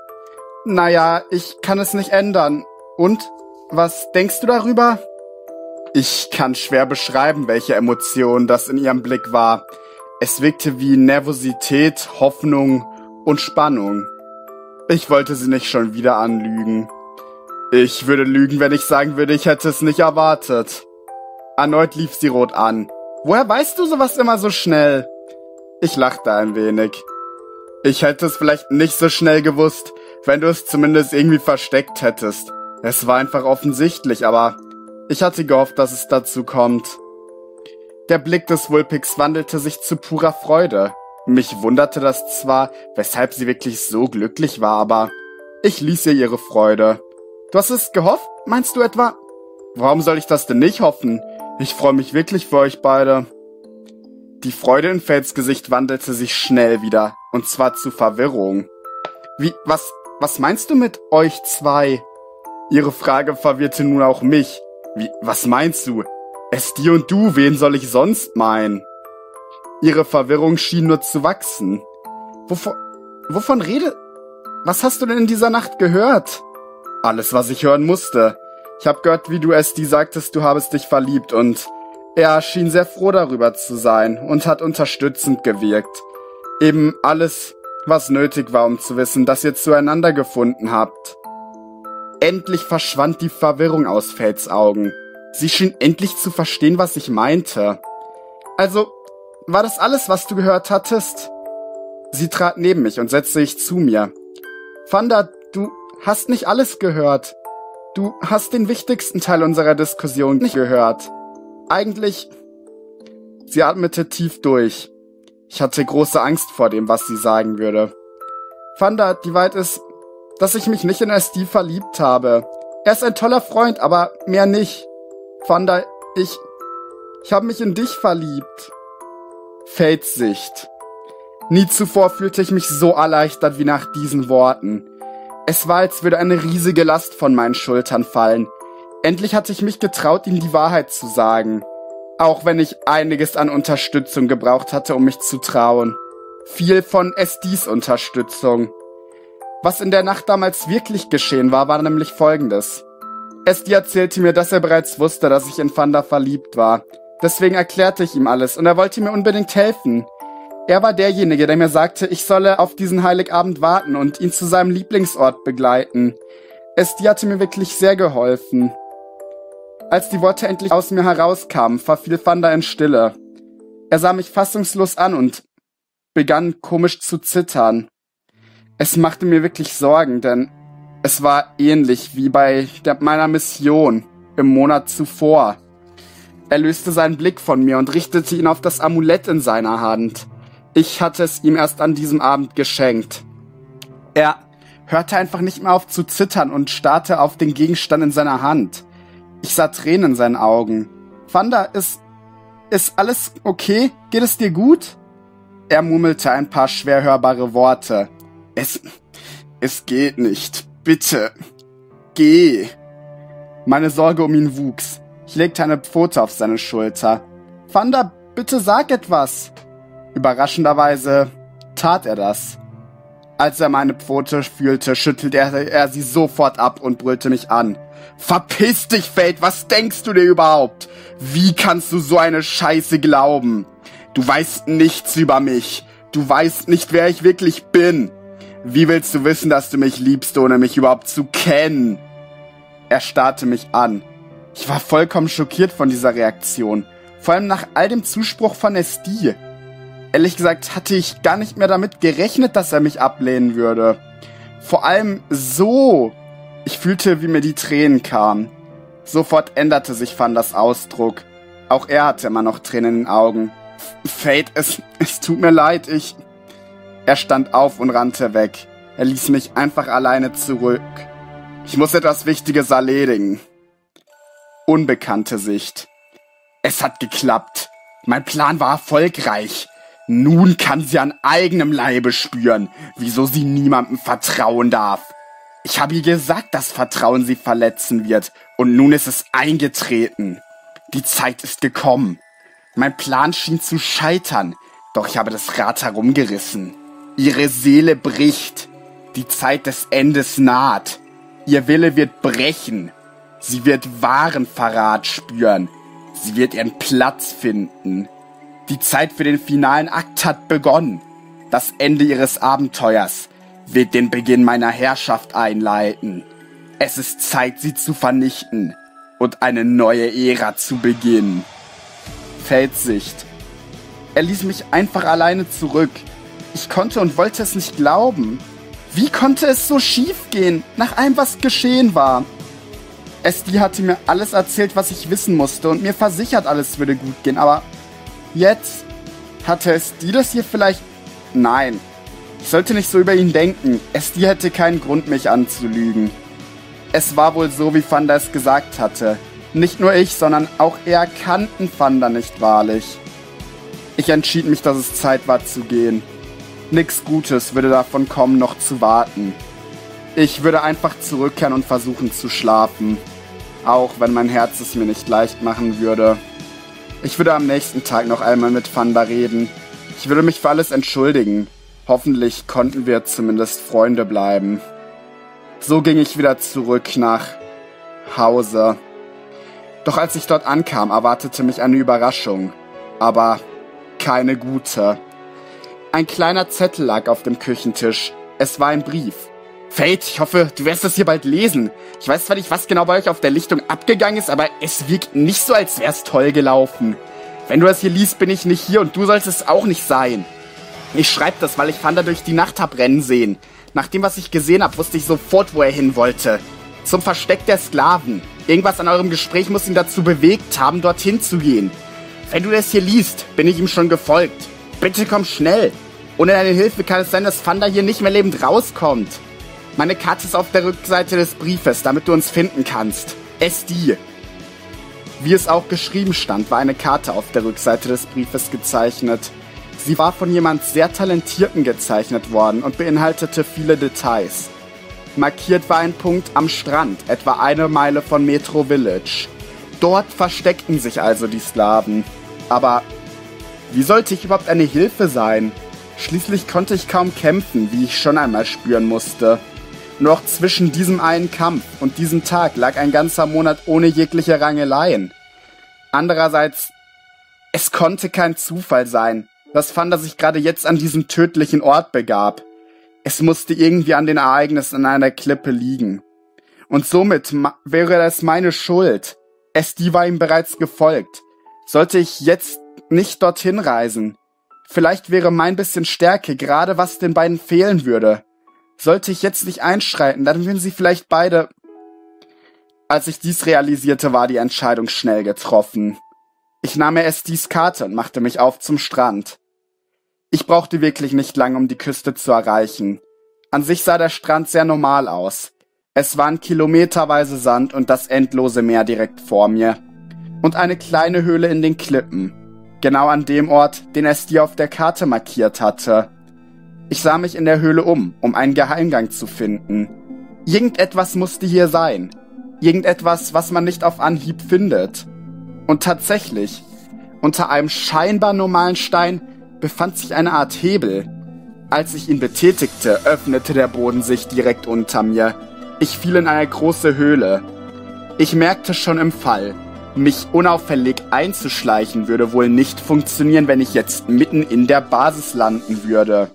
Naja, ich kann es nicht ändern. Und? Was denkst du darüber? Ich kann schwer beschreiben, welche Emotion das in ihrem Blick war. Es wirkte wie Nervosität, Hoffnung und Spannung. Ich wollte sie nicht schon wieder anlügen. Ich würde lügen, wenn ich sagen würde, ich hätte es nicht erwartet. Erneut lief sie rot an. Woher weißt du sowas immer so schnell? Ich lachte ein wenig. Ich hätte es vielleicht nicht so schnell gewusst, wenn du es zumindest irgendwie versteckt hättest. Es war einfach offensichtlich, aber ich hatte gehofft, dass es dazu kommt. Der Blick des Wulpix wandelte sich zu purer Freude. Mich wunderte das zwar, weshalb sie wirklich so glücklich war, aber ich ließ ihr ihre Freude. Du hast es gehofft, meinst du etwa? Warum soll ich das denn nicht hoffen? Ich freue mich wirklich für euch beide. Die Freude in Fels Gesicht wandelte sich schnell wieder, und zwar zu Verwirrung. Wie, was, was meinst du mit euch zwei? Ihre Frage verwirrte nun auch mich. Wie, was meinst du? Es die und du, wen soll ich sonst meinen? Ihre Verwirrung schien nur zu wachsen. Wovon, wovon rede? Was hast du denn in dieser Nacht gehört? Alles, was ich hören musste. Ich hab gehört, wie du es die sagtest, du habest dich verliebt und er schien sehr froh darüber zu sein und hat unterstützend gewirkt. Eben alles, was nötig war, um zu wissen, dass ihr zueinander gefunden habt. Endlich verschwand die Verwirrung aus Fels Augen. Sie schien endlich zu verstehen, was ich meinte. Also, war das alles, was du gehört hattest? Sie trat neben mich und setzte sich zu mir. Fanda, du hast nicht alles gehört. Du hast den wichtigsten Teil unserer Diskussion nicht gehört. Eigentlich. Sie atmete tief durch. Ich hatte große Angst vor dem, was sie sagen würde. Fanda, die Wahrheit ist, dass ich mich nicht in SD verliebt habe. Er ist ein toller Freund, aber mehr nicht. Fanda, ich. Ich habe mich in dich verliebt. Feldsicht. Nie zuvor fühlte ich mich so erleichtert wie nach diesen Worten. Es war, als würde eine riesige Last von meinen Schultern fallen. Endlich hatte ich mich getraut, ihm die Wahrheit zu sagen. Auch wenn ich einiges an Unterstützung gebraucht hatte, um mich zu trauen. Viel von SDs Unterstützung. Was in der Nacht damals wirklich geschehen war, war nämlich folgendes. SD erzählte mir, dass er bereits wusste, dass ich in Fanda verliebt war. Deswegen erklärte ich ihm alles und er wollte mir unbedingt helfen. Er war derjenige, der mir sagte, ich solle auf diesen Heiligabend warten und ihn zu seinem Lieblingsort begleiten. Esti hatte mir wirklich sehr geholfen. Als die Worte endlich aus mir herauskamen, verfiel Fanda in Stille. Er sah mich fassungslos an und begann komisch zu zittern. Es machte mir wirklich Sorgen, denn es war ähnlich wie bei der, meiner Mission im Monat zuvor. Er löste seinen Blick von mir und richtete ihn auf das Amulett in seiner Hand. Ich hatte es ihm erst an diesem Abend geschenkt. Er hörte einfach nicht mehr auf zu zittern und starrte auf den Gegenstand in seiner Hand. Ich sah Tränen in seinen Augen. Fanda, ist, ist alles okay? Geht es dir gut? Er murmelte ein paar schwer hörbare Worte. Es, es geht nicht. Bitte. Geh. Meine Sorge um ihn wuchs. Ich legte eine Pfote auf seine Schulter. Fanda, bitte sag etwas. Überraschenderweise tat er das. Als er meine Pfote fühlte, schüttelte er, sie sofort ab und brüllte mich an. Verpiss dich, Fate, was denkst du dir überhaupt? Wie kannst du so eine Scheiße glauben? Du weißt nichts über mich. Du weißt nicht, wer ich wirklich bin. Wie willst du wissen, dass du mich liebst, ohne mich überhaupt zu kennen? Er starrte mich an. Ich war vollkommen schockiert von dieser Reaktion. Vor allem nach all dem Zuspruch von Estie. Ehrlich gesagt hatte ich gar nicht mehr damit gerechnet, dass er mich ablehnen würde. Vor allem so. Ich fühlte, wie mir die Tränen kamen. Sofort änderte sich Fandas Ausdruck. Auch er hatte immer noch Tränen in den Augen. Fate, es, es tut mir leid, ich... Er stand auf und rannte weg. Er ließ mich einfach alleine zurück. Ich muss etwas Wichtiges erledigen. Unbekannte Sicht. Es hat geklappt. Mein Plan war erfolgreich. Nun kann sie an eigenem Leibe spüren, wieso sie niemandem vertrauen darf. Ich habe ihr gesagt, dass Vertrauen sie verletzen wird, und nun ist es eingetreten. Die Zeit ist gekommen. Mein Plan schien zu scheitern, doch ich habe das Rad herumgerissen. Ihre Seele bricht. Die Zeit des Endes naht. Ihr Wille wird brechen. Sie wird wahren Verrat spüren. Sie wird ihren Platz finden. Die Zeit für den finalen Akt hat begonnen. Das Ende ihres Abenteuers wird den Beginn meiner Herrschaft einleiten. Es ist Zeit, sie zu vernichten und eine neue Ära zu beginnen. Feldsicht. Er ließ mich einfach alleine zurück. Ich konnte und wollte es nicht glauben. Wie konnte es so schief gehen, nach allem, was geschehen war? SD hatte mir alles erzählt, was ich wissen musste und mir versichert, alles würde gut gehen, aber jetzt hatte SD das hier vielleicht... Nein, ich sollte nicht so über ihn denken. SD hätte keinen Grund, mich anzulügen. Es war wohl so, wie Fanda es gesagt hatte. Nicht nur ich, sondern auch er kannten Fanda nicht wahrlich. Ich entschied mich, dass es Zeit war zu gehen. Nix Gutes würde davon kommen, noch zu warten. Ich würde einfach zurückkehren und versuchen zu schlafen. Auch wenn mein Herz es mir nicht leicht machen würde. Ich würde am nächsten Tag noch einmal mit Fanda reden. Ich würde mich für alles entschuldigen. Hoffentlich konnten wir zumindest Freunde bleiben. So ging ich wieder zurück nach Hause. Doch als ich dort ankam, erwartete mich eine Überraschung. Aber keine gute. Ein kleiner Zettel lag auf dem Küchentisch. Es war ein Brief. Fate, ich hoffe, du wirst es hier bald lesen. Ich weiß zwar nicht, was genau bei euch auf der Lichtung abgegangen ist, aber es wirkt nicht so, als wär's toll gelaufen. Wenn du das hier liest, bin ich nicht hier und du sollst es auch nicht sein. Ich schreib das, weil ich Fanda durch die Nacht hab rennen sehen. Nach dem, was ich gesehen hab, wusste ich sofort, wo er hin wollte. Zum Versteck der Sklaven. Irgendwas an eurem Gespräch muss ihn dazu bewegt haben, dorthin zu gehen. Wenn du das hier liest, bin ich ihm schon gefolgt. Bitte komm schnell. Ohne deine Hilfe kann es sein, dass Fanda hier nicht mehr lebend rauskommt. Meine Karte ist auf der Rückseite des Briefes, damit du uns finden kannst. Die. Wie es auch geschrieben stand, war eine Karte auf der Rückseite des Briefes gezeichnet. Sie war von jemand sehr Talentierten gezeichnet worden und beinhaltete viele Details. Markiert war ein Punkt am Strand, etwa eine Meile von Metro Village. Dort versteckten sich also die Sklaven. Aber wie sollte ich überhaupt eine Hilfe sein? Schließlich konnte ich kaum kämpfen, wie ich schon einmal spüren musste. Noch zwischen diesem einen Kampf und diesem Tag lag ein ganzer Monat ohne jegliche Rangeleien. Andererseits, es konnte kein Zufall sein, dass Fanda sich gerade jetzt an diesem tödlichen Ort begab. Es musste irgendwie an den Ereignissen an einer Klippe liegen. Und somit wäre es meine Schuld. Esti war ihm bereits gefolgt. Sollte ich jetzt nicht dorthin reisen, Vielleicht wäre mein bisschen Stärke gerade was den beiden fehlen würde. Sollte ich jetzt nicht einschreiten, dann würden sie vielleicht beide... Als ich dies realisierte, war die Entscheidung schnell getroffen. Ich nahm mir Estis Karte und machte mich auf zum Strand. Ich brauchte wirklich nicht lange, um die Küste zu erreichen. An sich sah der Strand sehr normal aus. Es waren kilometerweise Sand und das endlose Meer direkt vor mir. Und eine kleine Höhle in den Klippen. Genau an dem Ort, den es dir auf der Karte markiert hatte. Ich sah mich in der Höhle um, um einen Geheimgang zu finden. Irgendetwas musste hier sein. Irgendetwas, was man nicht auf Anhieb findet. Und tatsächlich, unter einem scheinbar normalen Stein befand sich eine Art Hebel. Als ich ihn betätigte, öffnete der Boden sich direkt unter mir. Ich fiel in eine große Höhle. Ich merkte schon im Fall, mich unauffällig einzuschleichen würde wohl nicht funktionieren, wenn ich jetzt mitten in der Basis landen würde.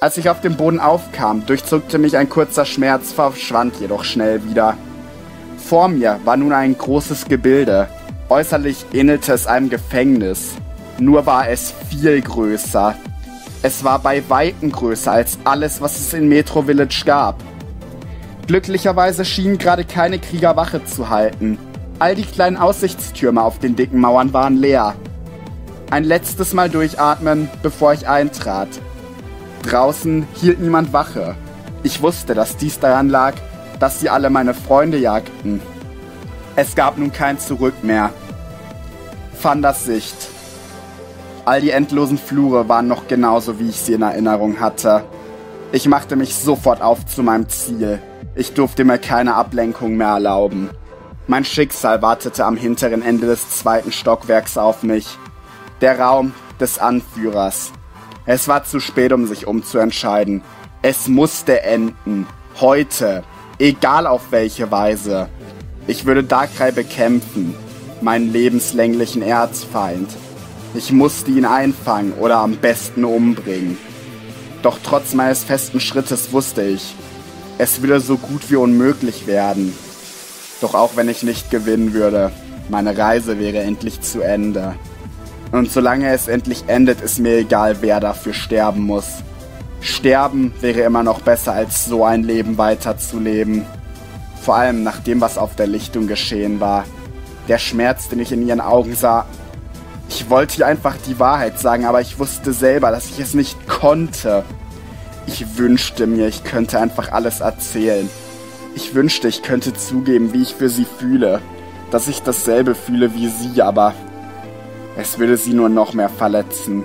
Als ich auf dem Boden aufkam, durchzuckte mich ein kurzer Schmerz, verschwand jedoch schnell wieder. Vor mir war nun ein großes Gebilde. Äußerlich ähnelte es einem Gefängnis. Nur war es viel größer. Es war bei Weitem größer als alles, was es in Metro Village gab. Glücklicherweise schienen gerade keine Krieger Wache zu halten. All die kleinen Aussichtstürme auf den dicken Mauern waren leer. Ein letztes Mal durchatmen, bevor ich eintrat. Draußen hielt niemand Wache. Ich wusste, dass dies daran lag, dass sie alle meine Freunde jagten. Es gab nun kein Zurück mehr. Fanders Sicht. All die endlosen Flure waren noch genauso, wie ich sie in Erinnerung hatte. Ich machte mich sofort auf zu meinem Ziel. Ich durfte mir keine Ablenkung mehr erlauben. Mein Schicksal wartete am hinteren Ende des zweiten Stockwerks auf mich. Der Raum des Anführers. Es war zu spät, um sich umzuentscheiden. Es musste enden. Heute. Egal auf welche Weise. Ich würde Darkrai bekämpfen. Meinen lebenslänglichen Erzfeind. Ich musste ihn einfangen oder am besten umbringen. Doch trotz meines festen Schrittes wusste ich, es würde so gut wie unmöglich werden. Doch auch wenn ich nicht gewinnen würde, meine Reise wäre endlich zu Ende. Und solange es endlich endet, ist mir egal, wer dafür sterben muss. Sterben wäre immer noch besser, als so ein Leben weiterzuleben. Vor allem nach dem, was auf der Lichtung geschehen war. Der Schmerz, den ich in ihren Augen sah. Ich wollte ihr einfach die Wahrheit sagen, aber ich wusste selber, dass ich es nicht konnte. Ich wünschte mir, ich könnte einfach alles erzählen. Ich wünschte, ich könnte zugeben, wie ich für sie fühle. Dass ich dasselbe fühle wie sie, aber es würde sie nur noch mehr verletzen.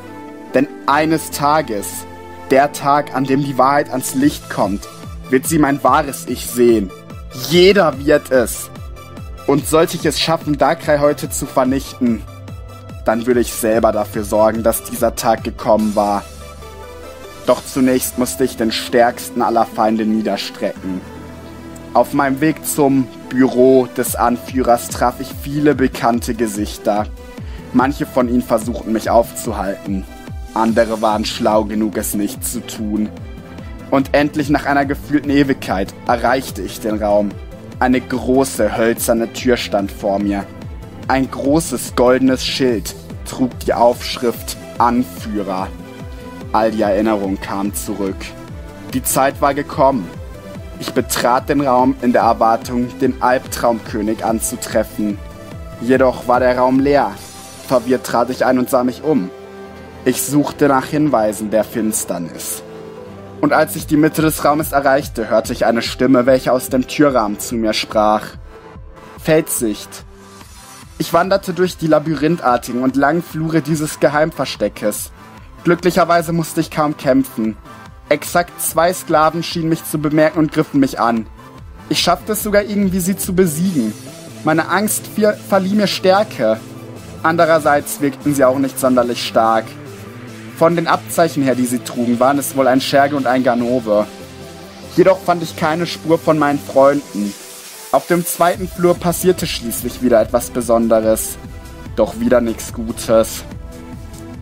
Denn eines Tages, der Tag, an dem die Wahrheit ans Licht kommt, wird sie mein wahres Ich sehen. Jeder wird es. Und sollte ich es schaffen, Darkrai heute zu vernichten, dann würde ich selber dafür sorgen, dass dieser Tag gekommen war. Doch zunächst musste ich den stärksten aller Feinde niederstrecken. Auf meinem Weg zum Büro des Anführers traf ich viele bekannte Gesichter. Manche von ihnen versuchten mich aufzuhalten. Andere waren schlau genug, es nicht zu tun. Und endlich nach einer gefühlten Ewigkeit erreichte ich den Raum. Eine große hölzerne Tür stand vor mir. Ein großes goldenes Schild trug die Aufschrift Anführer. All die Erinnerungen kamen zurück. Die Zeit war gekommen. Ich betrat den Raum in der Erwartung, den Albtraumkönig anzutreffen. Jedoch war der Raum leer. Verwirrt trat ich ein und sah mich um. Ich suchte nach Hinweisen der Finsternis. Und als ich die Mitte des Raumes erreichte, hörte ich eine Stimme, welche aus dem Türrahmen zu mir sprach. Feldsicht. Ich wanderte durch die labyrinthartigen und langen Flure dieses Geheimversteckes. Glücklicherweise musste ich kaum kämpfen. Exakt zwei Sklaven schienen mich zu bemerken und griffen mich an. Ich schaffte es sogar irgendwie, sie zu besiegen. Meine Angst verlieh mir Stärke. Andererseits wirkten sie auch nicht sonderlich stark. Von den Abzeichen her, die sie trugen, waren es wohl ein Scherge und ein Ganove. Jedoch fand ich keine Spur von meinen Freunden. Auf dem zweiten Flur passierte schließlich wieder etwas Besonderes. Doch wieder nichts Gutes.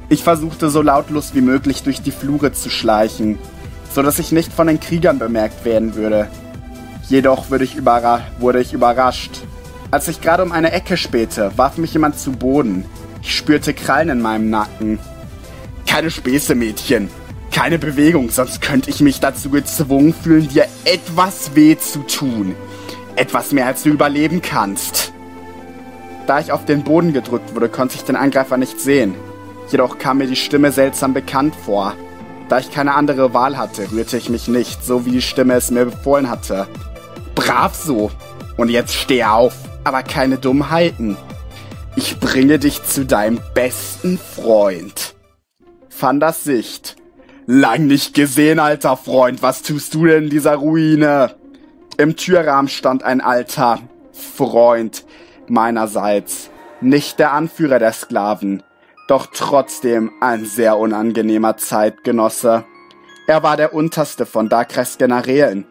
Ich versuchte so lautlos wie möglich durch die Flure zu schleichen so dass ich nicht von den Kriegern bemerkt werden würde. Jedoch ich wurde ich überrascht. Als ich gerade um eine Ecke spähte, warf mich jemand zu Boden. Ich spürte Krallen in meinem Nacken. Keine Späße, Mädchen. Keine Bewegung, sonst könnte ich mich dazu gezwungen fühlen, dir etwas weh zu tun. Etwas mehr als du überleben kannst. Da ich auf den Boden gedrückt wurde, konnte ich den Angreifer nicht sehen. Jedoch kam mir die Stimme seltsam bekannt vor. Da ich keine andere Wahl hatte, rührte ich mich nicht, so wie die Stimme es mir befohlen hatte. Brav so. Und jetzt steh auf, aber keine Dummheiten. Ich bringe dich zu deinem besten Freund. Fandas Sicht. Lang nicht gesehen, alter Freund. Was tust du denn in dieser Ruine? Im Türrahmen stand ein alter Freund meinerseits. Nicht der Anführer der Sklaven, doch trotzdem ein sehr unangenehmer Zeitgenosse. Er war der unterste von Darkrais Generälen,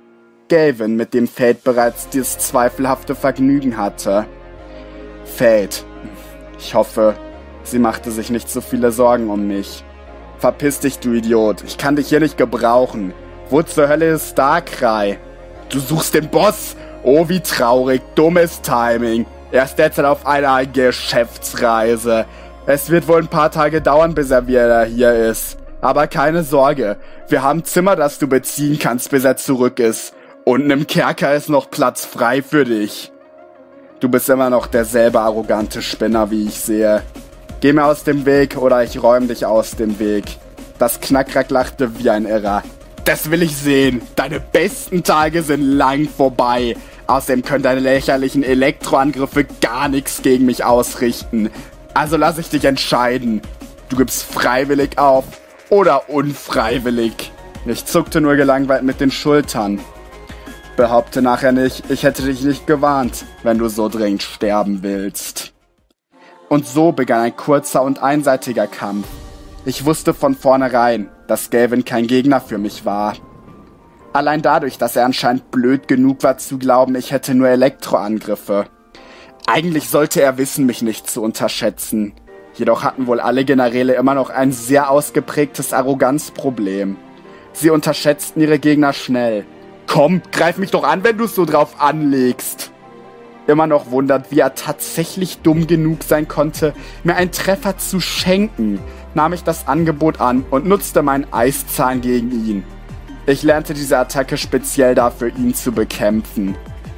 Gavin, mit dem Fate bereits dieses zweifelhafte Vergnügen hatte. Fate. Ich hoffe, sie machte sich nicht so viele Sorgen um mich. Verpiss dich, du Idiot. Ich kann dich hier nicht gebrauchen. Wo zur Hölle ist Darkrai? Du suchst den Boss? Oh, wie traurig. Dummes Timing. Er ist derzeit auf einer Geschäftsreise. Es wird wohl ein paar Tage dauern, bis er wieder hier ist. Aber keine Sorge, wir haben Zimmer, das du beziehen kannst, bis er zurück ist. Unten im Kerker ist noch Platz frei für dich. Du bist immer noch derselbe arrogante Spinner, wie ich sehe. Geh mir aus dem Weg oder ich räume dich aus dem Weg. Das Knackrack lachte wie ein Irrer. Das will ich sehen. Deine besten Tage sind lang vorbei. Außerdem können deine lächerlichen Elektroangriffe gar nichts gegen mich ausrichten. Also lass ich dich entscheiden. Du gibst freiwillig auf oder unfreiwillig. Ich zuckte nur gelangweilt mit den Schultern. Behaupte nachher nicht, ich hätte dich nicht gewarnt, wenn du so dringend sterben willst. Und so begann ein kurzer und einseitiger Kampf. Ich wusste von vornherein, dass Gavin kein Gegner für mich war. Allein dadurch, dass er anscheinend blöd genug war zu glauben, ich hätte nur Elektroangriffe. Eigentlich sollte er wissen, mich nicht zu unterschätzen. Jedoch hatten wohl alle Generäle immer noch ein sehr ausgeprägtes Arroganzproblem. Sie unterschätzten ihre Gegner schnell. Komm, greif mich doch an, wenn du es so drauf anlegst. Immer noch wundert, wie er tatsächlich dumm genug sein konnte, mir einen Treffer zu schenken, nahm ich das Angebot an und nutzte meinen Eiszahn gegen ihn. Ich lernte diese Attacke speziell dafür, ihn zu bekämpfen.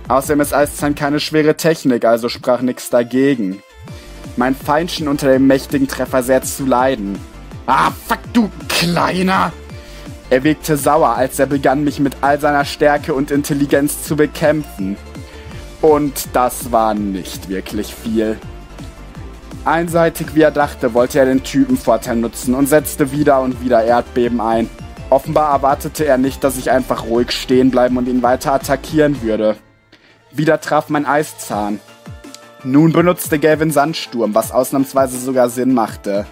Außerdem ist Eiszahn keine schwere Technik, also sprach nichts dagegen. Mein Feind schien unter dem mächtigen Treffer sehr zu leiden. Ah, fuck, du Kleiner! Er wirkte sauer, als er begann, mich mit all seiner Stärke und Intelligenz zu bekämpfen. Und das war nicht wirklich viel. Einseitig wie er dachte, wollte er den Typenvorteil nutzen und setzte wieder und wieder Erdbeben ein. Offenbar erwartete er nicht, dass ich einfach ruhig stehen bleiben und ihn weiter attackieren würde. Wieder traf mein Eiszahn. Nun benutzte Gavin Sandsturm, was ausnahmsweise sogar Sinn machte.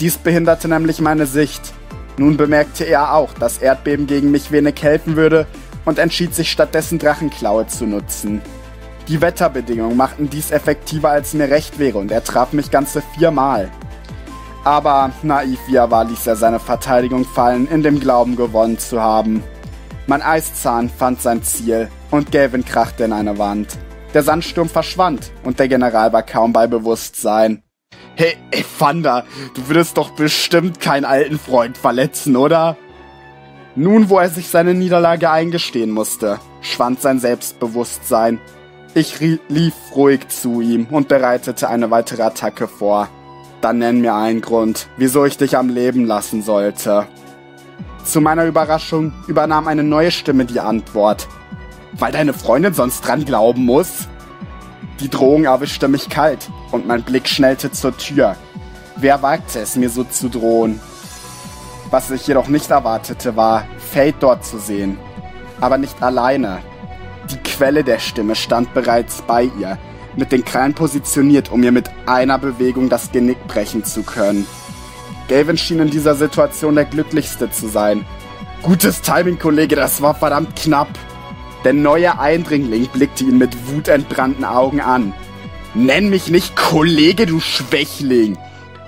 Dies behinderte nämlich meine Sicht. Nun bemerkte er auch, dass Erdbeben gegen mich wenig helfen würde und entschied sich stattdessen Drachenklaue zu nutzen. Die Wetterbedingungen machten dies effektiver als mir recht wäre und er traf mich ganze viermal. Aber naiv wie er war, ließ er seine Verteidigung fallen, in dem Glauben gewonnen zu haben. Mein Eiszahn fand sein Ziel und Gavin krachte in eine Wand. Der Sandsturm verschwand und der General war kaum bei Bewusstsein. Hey, Evander, du würdest doch bestimmt keinen alten Freund verletzen, oder? Nun, wo er sich seine Niederlage eingestehen musste, schwand sein Selbstbewusstsein. Ich lief ruhig zu ihm und bereitete eine weitere Attacke vor. Dann nenn mir einen Grund, wieso ich dich am Leben lassen sollte. Zu meiner Überraschung übernahm eine neue Stimme die Antwort. Weil deine Freundin sonst dran glauben muss? Die Drohung erwischte mich kalt und mein Blick schnellte zur Tür. Wer wagte es, mir so zu drohen? Was ich jedoch nicht erwartete, war, Fate dort zu sehen. Aber nicht alleine. Die Quelle der Stimme stand bereits bei ihr, mit den Krallen positioniert, um ihr mit einer Bewegung das Genick brechen zu können. Gavin schien in dieser Situation der glücklichste zu sein. Gutes Timing, Kollege, das war verdammt knapp. Der neue Eindringling blickte ihn mit wutentbrannten Augen an. Nenn mich nicht Kollege, du Schwächling.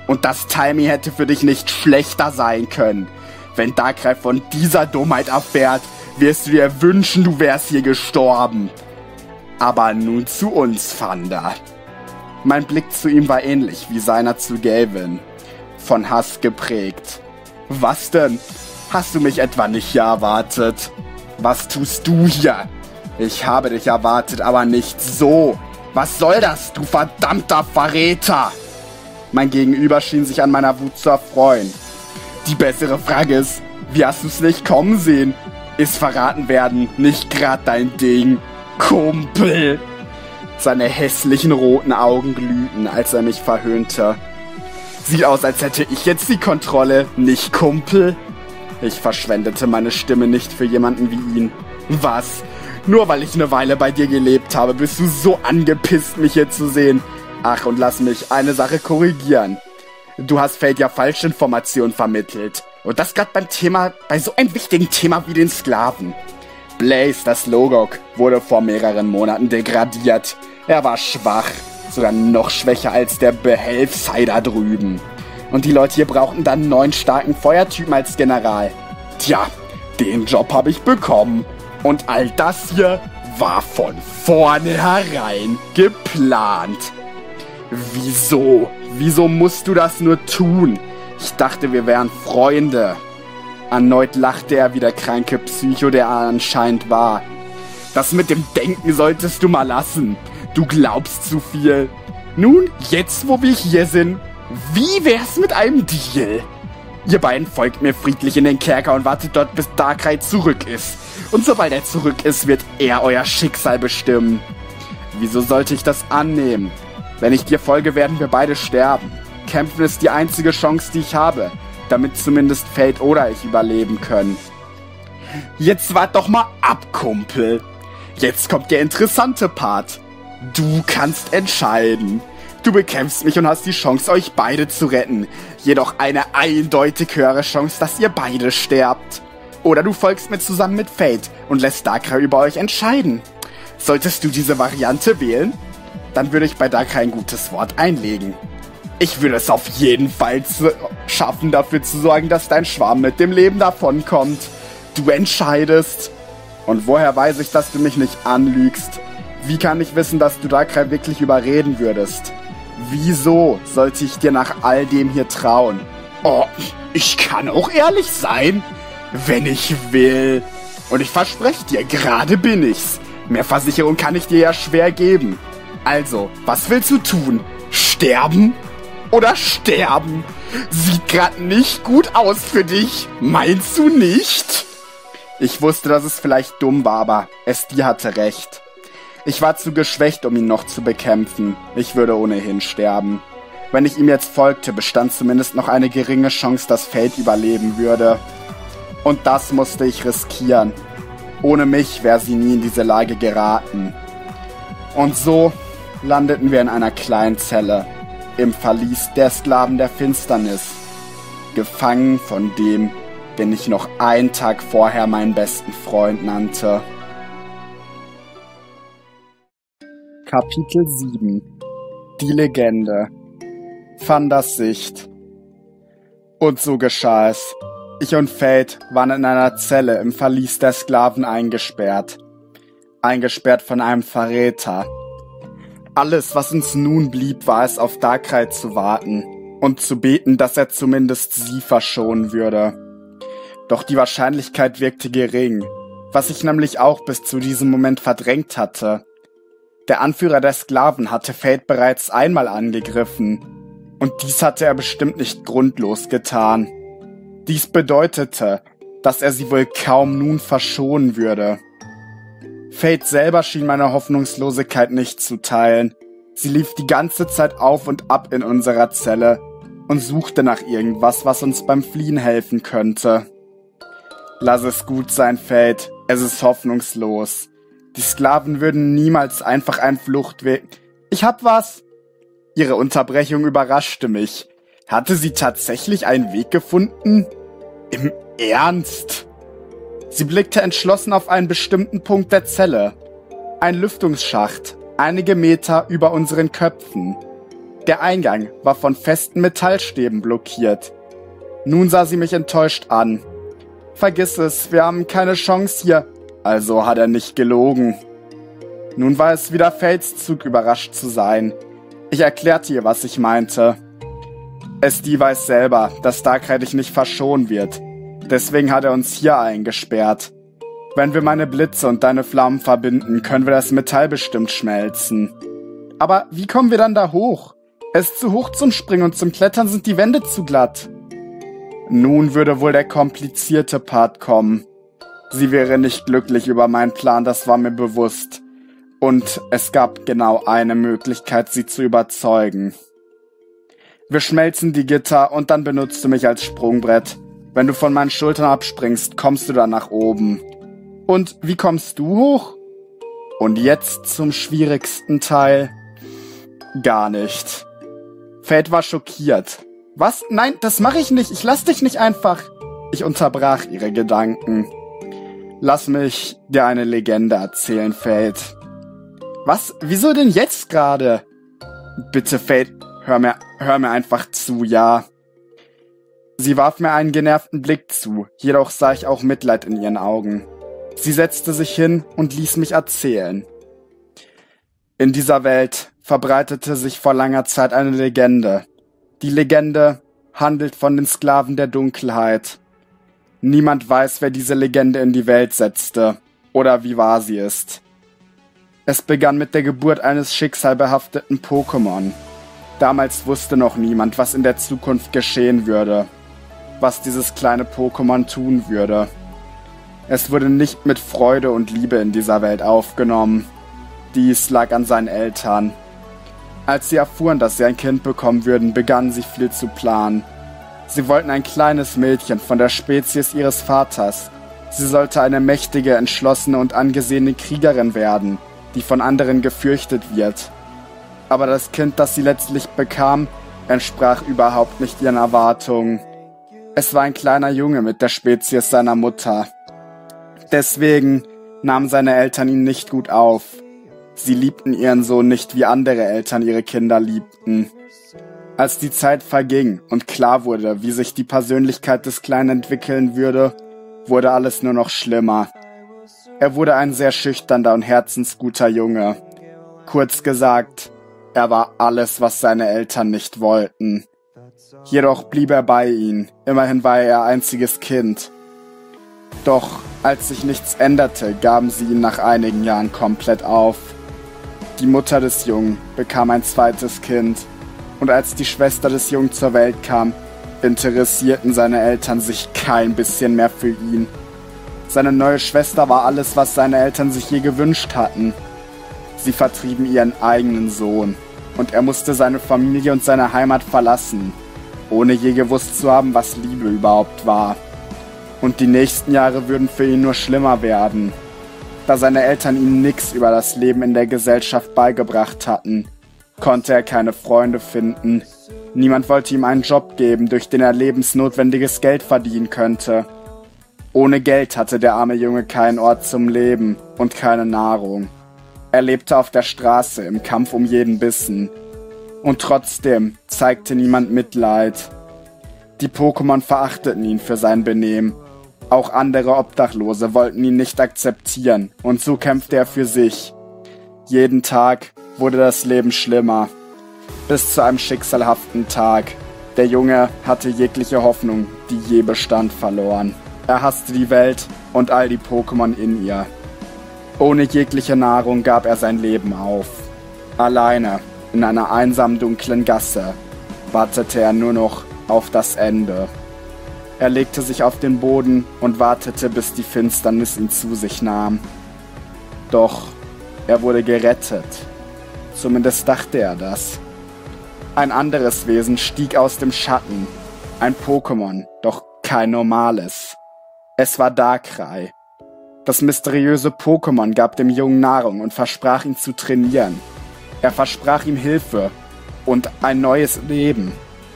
Und das Timing hätte für dich nicht schlechter sein können. Wenn Darkrai von dieser Dummheit erfährt, wirst du dir wünschen, du wärst hier gestorben. Aber nun zu uns, Fanda. Mein Blick zu ihm war ähnlich wie seiner zu Gavin. Von Hass geprägt. Was denn? Hast du mich etwa nicht hier erwartet? Was tust du hier? Ich habe dich erwartet, aber nicht so. Was soll das, du verdammter Verräter? Mein Gegenüber schien sich an meiner Wut zu erfreuen. Die bessere Frage ist, wie hast du's nicht kommen sehen? Ist verraten werden nicht grad dein Ding? Kumpel! Seine hässlichen roten Augen glühten, als er mich verhöhnte. Sieht aus, als hätte ich jetzt die Kontrolle, nicht Kumpel? Ich verschwendete meine Stimme nicht für jemanden wie ihn. Was? Nur weil ich eine Weile bei dir gelebt habe, bist du so angepisst, mich hier zu sehen. Ach, und lass mich eine Sache korrigieren. Du hast Fate ja falsche Informationen vermittelt. Und das gerade beim Thema, bei so einem wichtigen Thema wie den Sklaven. Blaze, das Logok, wurde vor mehreren Monaten degradiert. Er war schwach, sogar noch schwächer als der Behelfsei da drüben. Und die Leute hier brauchten dann einen neuen starken Feuertypen als General. Tja, den Job habe ich bekommen. Und all das hier war von vornherein geplant. Wieso? Wieso musst du das nur tun? Ich dachte, wir wären Freunde. Erneut lachte er wie der kranke Psycho, der er anscheinend war. Das mit dem Denken solltest du mal lassen. Du glaubst zu viel. Nun, jetzt wo wir hier sind, wie wär's mit einem Deal? Ihr beiden folgt mir friedlich in den Kerker und wartet dort, bis Darkrai zurück ist. Und sobald er zurück ist, wird er euer Schicksal bestimmen. Wieso sollte ich das annehmen? Wenn ich dir folge, werden wir beide sterben. Kämpfen ist die einzige Chance, die ich habe, damit zumindest Fate oder ich überleben können. Jetzt wart doch mal ab, Kumpel. Jetzt kommt der interessante Part. Du kannst entscheiden. Du bekämpfst mich und hast die Chance, euch beide zu retten. Jedoch eine eindeutig höhere Chance, dass ihr beide sterbt. Oder du folgst mir zusammen mit Fate und lässt Darkrai über euch entscheiden. Solltest du diese Variante wählen, dann würde ich bei Darkrai ein gutes Wort einlegen. Ich würde es auf jeden Fall schaffen, dafür zu sorgen, dass dein Schwarm mit dem Leben davonkommt. Du entscheidest. Und woher weiß ich, dass du mich nicht anlügst? Wie kann ich wissen, dass du Darkrai wirklich überreden würdest? Wieso sollte ich dir nach all dem hier trauen? Oh, ich kann auch ehrlich sein, wenn ich will. Und ich verspreche dir, gerade bin ich's. Mehr Versicherung kann ich dir ja schwer geben. Also, was willst du tun? Sterben? Oder sterben? Sieht grad nicht gut aus für dich. Meinst du nicht? Ich wusste, dass es vielleicht dumm war, aber Esti hatte recht. Ich war zu geschwächt, um ihn noch zu bekämpfen. Ich würde ohnehin sterben. Wenn ich ihm jetzt folgte, bestand zumindest noch eine geringe Chance, dass Fate überleben würde. Und das musste ich riskieren. Ohne mich wäre sie nie in diese Lage geraten. Und so landeten wir in einer kleinen Zelle, im Verlies der Sklaven der Finsternis, gefangen von dem, den ich noch einen Tag vorher meinen besten Freund nannte. Kapitel 7 Die Legende Fanders Sicht Und so geschah es. Ich und Fate waren in einer Zelle im Verlies der Sklaven eingesperrt. Eingesperrt von einem Verräter. Alles, was uns nun blieb, war es, auf Darkrai zu warten und zu beten, dass er zumindest sie verschonen würde. Doch die Wahrscheinlichkeit wirkte gering, was ich nämlich auch bis zu diesem Moment verdrängt hatte. Der Anführer der Sklaven hatte Fate bereits einmal angegriffen. Und dies hatte er bestimmt nicht grundlos getan. Dies bedeutete, dass er sie wohl kaum nun verschonen würde. Fate selber schien meine Hoffnungslosigkeit nicht zu teilen. Sie lief die ganze Zeit auf und ab in unserer Zelle und suchte nach irgendwas, was uns beim Fliehen helfen könnte. Lass es gut sein, Fate. Es ist hoffnungslos. Die Sklaven würden niemals einfach einen Fluchtweg. Ich hab was. Ihre Unterbrechung überraschte mich. Hatte sie tatsächlich einen Weg gefunden? Im Ernst? Sie blickte entschlossen auf einen bestimmten Punkt der Zelle. Ein Lüftungsschacht, einige Meter über unseren Köpfen. Der Eingang war von festen Metallstäben blockiert. Nun sah sie mich enttäuscht an. Vergiss es, wir haben keine Chance hier, also hat er nicht gelogen. Nun war es wieder Felszug überrascht zu sein. Ich erklärte ihr, was ich meinte. Esti weiß selber, dass Darkrai dich nicht verschonen wird. Deswegen hat er uns hier eingesperrt. Wenn wir meine Blitze und deine Flammen verbinden, können wir das Metall bestimmt schmelzen. Aber wie kommen wir dann da hoch? Es ist zu hoch zum Springen und zum Klettern sind die Wände zu glatt. Nun würde wohl der komplizierte Part kommen. Sie wäre nicht glücklich über meinen Plan, das war mir bewusst. Und es gab genau eine Möglichkeit, sie zu überzeugen. Wir schmelzen die Gitter und dann benutzt du mich als Sprungbrett. Wenn du von meinen Schultern abspringst, kommst du dann nach oben. Und wie kommst du hoch? Und jetzt zum schwierigsten Teil. Gar nicht. Fate war schockiert. Was? Nein, das mache ich nicht. Ich lass dich nicht einfach. Ich unterbrach ihre Gedanken. Lass mich dir eine Legende erzählen, Fate. Was? Wieso denn jetzt gerade? Bitte, Fate, hör mir, hör mir einfach zu, ja. Sie warf mir einen genervten Blick zu, jedoch sah ich auch Mitleid in ihren Augen. Sie setzte sich hin und ließ mich erzählen. In dieser Welt verbreitete sich vor langer Zeit eine Legende. Die Legende handelt von den Sklaven der Dunkelheit. Niemand weiß, wer diese Legende in die Welt setzte oder wie wahr sie ist. Es begann mit der Geburt eines schicksalbehafteten Pokémon. Damals wusste noch niemand, was in der Zukunft geschehen würde. was dieses kleine Pokémon tun würde. Es wurde nicht mit Freude und Liebe in dieser Welt aufgenommen. Dies lag an seinen Eltern. Als sie erfuhren, dass sie ein Kind bekommen würden, begannen sie viel zu planen. Sie wollten ein kleines Mädchen von der Spezies ihres Vaters. Sie sollte eine mächtige, entschlossene und angesehene Kriegerin werden, die von anderen gefürchtet wird. Aber das Kind, das sie letztlich bekam, entsprach überhaupt nicht ihren Erwartungen. Es war ein kleiner Junge mit der Spezies seiner Mutter. Deswegen nahmen seine Eltern ihn nicht gut auf. Sie liebten ihren Sohn nicht wie andere Eltern ihre Kinder liebten. Als die Zeit verging und klar wurde, wie sich die Persönlichkeit des Kleinen entwickeln würde, wurde alles nur noch schlimmer. Er wurde ein sehr schüchterner und herzensguter Junge. Kurz gesagt, er war alles, was seine Eltern nicht wollten. Jedoch blieb er bei ihnen, immerhin war er ihr einziges Kind. Doch als sich nichts änderte, gaben sie ihn nach einigen Jahren komplett auf. Die Mutter des Jungen bekam ein zweites Kind, und als die Schwester des Jungen zur Welt kam, interessierten seine Eltern sich kein bisschen mehr für ihn. Seine neue Schwester war alles, was seine Eltern sich je gewünscht hatten. Sie vertrieben ihren eigenen Sohn, und er musste seine Familie und seine Heimat verlassen, ohne je gewusst zu haben, was Liebe überhaupt war. Und die nächsten Jahre würden für ihn nur schlimmer werden, da seine Eltern ihm nichts über das Leben in der Gesellschaft beigebracht hatten, konnte er keine Freunde finden. Niemand wollte ihm einen Job geben, durch den er lebensnotwendiges Geld verdienen könnte. Ohne Geld hatte der arme Junge keinen Ort zum Leben und keine Nahrung. Er lebte auf der Straße im Kampf um jeden Bissen. Und trotzdem zeigte niemand Mitleid. Die Pokémon verachteten ihn für sein Benehmen. Auch andere Obdachlose wollten ihn nicht akzeptieren, und so kämpfte er für sich. Jeden Tag wurde das Leben schlimmer. Bis zu einem schicksalhaften Tag. Der Junge hatte jegliche Hoffnung, die je bestand, verloren. Er hasste die Welt und all die Pokémon in ihr. Ohne jegliche Nahrung gab er sein Leben auf. Alleine, in einer einsamen dunklen Gasse, wartete er nur noch auf das Ende. Er legte sich auf den Boden und wartete, bis die Finsternis ihn zu sich nahm. Doch er wurde gerettet. Zumindest dachte er das. Ein anderes Wesen stieg aus dem Schatten. Ein Pokémon, doch kein normales. Es war Darkrai. Das mysteriöse Pokémon gab dem Jungen Nahrung und versprach ihn zu trainieren. Er versprach ihm Hilfe und ein neues Leben.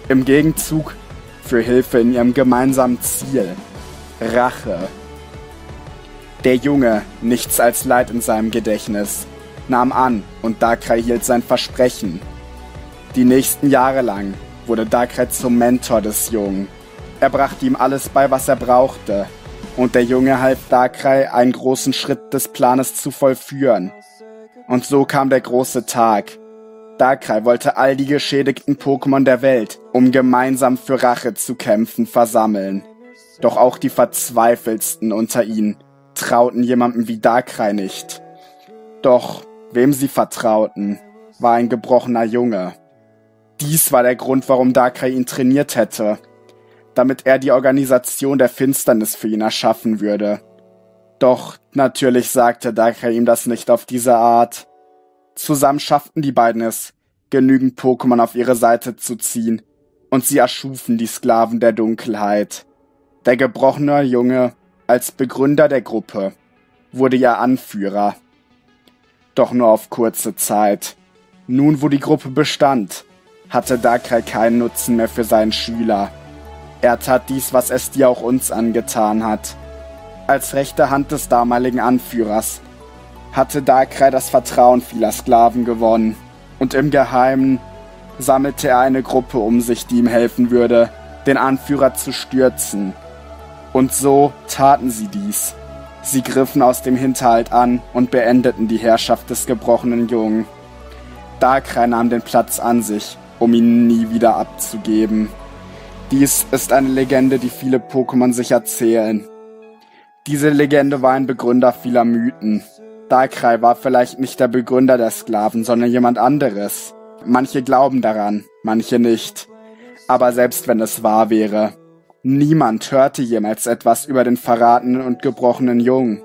Im Gegenzug für Hilfe in ihrem gemeinsamen Ziel. Rache. Der Junge, nichts als Leid in seinem Gedächtnis, nahm an und Darkrai hielt sein Versprechen. Die nächsten Jahre lang wurde Darkrai zum Mentor des Jungen. Er brachte ihm alles bei, was er brauchte, und der Junge half Darkrai, einen großen Schritt des Planes zu vollführen. Und so kam der große Tag. Darkrai wollte all die geschädigten Pokémon der Welt, um gemeinsam für Rache zu kämpfen, versammeln. Doch auch die verzweifeltsten unter ihnen trauten jemandem wie Darkrai nicht. Doch wem sie vertrauten, war ein gebrochener Junge. Dies war der Grund, warum Darkrai ihn trainiert hätte damit er die Organisation der Finsternis für ihn erschaffen würde. Doch natürlich sagte Darkrai ihm das nicht auf diese Art. Zusammen schafften die beiden es, genügend Pokémon auf ihre Seite zu ziehen, und sie erschufen die Sklaven der Dunkelheit. Der gebrochene Junge, als Begründer der Gruppe, wurde ihr Anführer. Doch nur auf kurze Zeit. Nun, wo die Gruppe bestand, hatte Darkrai keinen Nutzen mehr für seinen Schüler. Er tat dies, was es dir auch uns angetan hat. Als rechte Hand des damaligen Anführers hatte Darkrai das Vertrauen vieler Sklaven gewonnen und im Geheimen sammelte er eine Gruppe um sich, die ihm helfen würde, den Anführer zu stürzen. Und so taten sie dies. Sie griffen aus dem Hinterhalt an und beendeten die Herrschaft des gebrochenen Jungen. Darkrai nahm den Platz an sich, um ihn nie wieder abzugeben. Dies ist eine Legende, die viele Pokémon sich erzählen. Diese Legende war ein Begründer vieler Mythen. Darkrai war vielleicht nicht der Begründer der Sklaven, sondern jemand anderes. Manche glauben daran, manche nicht. Aber selbst wenn es wahr wäre, Niemand hörte jemals etwas über den verratenen und gebrochenen Jungen.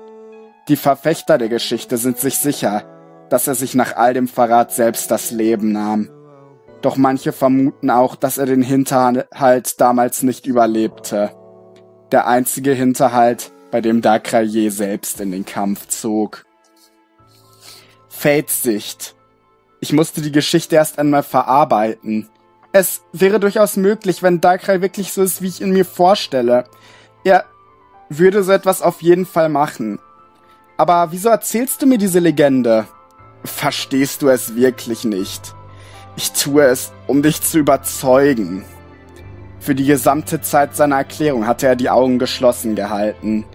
Die Verfechter der Geschichte sind sich sicher, dass er sich nach all dem Verrat selbst das Leben nahm. Doch manche vermuten auch, dass er den Hinterhalt damals nicht überlebte. Der einzige Hinterhalt, bei dem Dakraye selbst in den Kampf zog. Fatesicht. Ich musste die Geschichte erst einmal verarbeiten. Es wäre durchaus möglich, wenn Darkrai wirklich so ist, wie ich ihn mir vorstelle. Er würde so etwas auf jeden Fall machen. Aber wieso erzählst du mir diese Legende? Verstehst du es wirklich nicht? Ich tue es, um dich zu überzeugen. Für die gesamte Zeit seiner Erklärung hatte er die Augen geschlossen gehalten.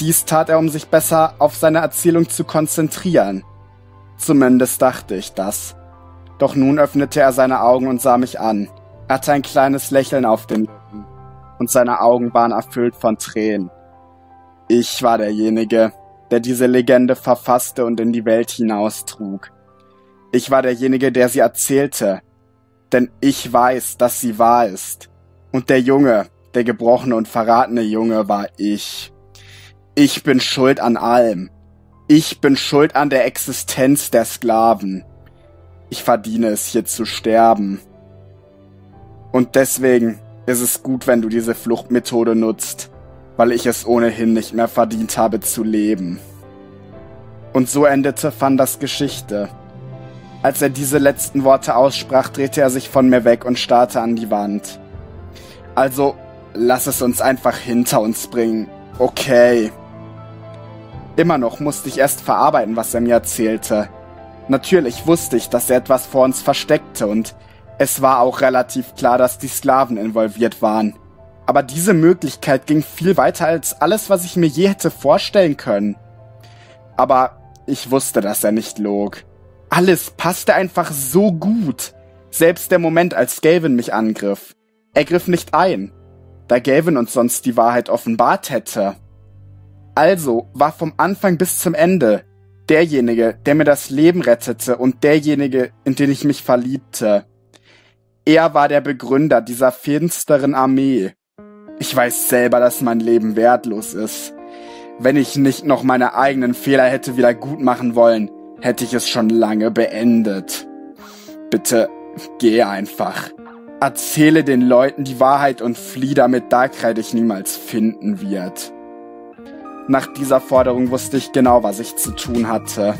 Dies tat er, um sich besser auf seine Erzählung zu konzentrieren. Zumindest dachte ich das. Doch nun öffnete er seine Augen und sah mich an. Er hatte ein kleines Lächeln auf den Lippen und seine Augen waren erfüllt von Tränen. Ich war derjenige, der diese Legende verfasste und in die Welt hinaustrug. Ich war derjenige, der sie erzählte, denn ich weiß, dass sie wahr ist. Und der Junge, der gebrochene und verratene Junge war ich. Ich bin schuld an allem. Ich bin schuld an der Existenz der Sklaven. Ich verdiene es hier zu sterben. Und deswegen ist es gut, wenn du diese Fluchtmethode nutzt, weil ich es ohnehin nicht mehr verdient habe zu leben. Und so endete Fandas Geschichte. Als er diese letzten Worte aussprach, drehte er sich von mir weg und starrte an die Wand. Also, lass es uns einfach hinter uns bringen. Okay. Immer noch musste ich erst verarbeiten, was er mir erzählte. Natürlich wusste ich, dass er etwas vor uns versteckte und es war auch relativ klar, dass die Sklaven involviert waren. Aber diese Möglichkeit ging viel weiter als alles, was ich mir je hätte vorstellen können. Aber ich wusste, dass er nicht log. Alles passte einfach so gut. Selbst der Moment, als Gavin mich angriff. Er griff nicht ein, da Gavin uns sonst die Wahrheit offenbart hätte. Also war vom Anfang bis zum Ende derjenige, der mir das Leben rettete und derjenige, in den ich mich verliebte. Er war der Begründer dieser finsteren Armee. Ich weiß selber, dass mein Leben wertlos ist. Wenn ich nicht noch meine eigenen Fehler hätte wieder gut machen wollen, hätte ich es schon lange beendet. Bitte, geh einfach. Erzähle den Leuten die Wahrheit und flieh damit Darkrai dich niemals finden wird. Nach dieser Forderung wusste ich genau, was ich zu tun hatte.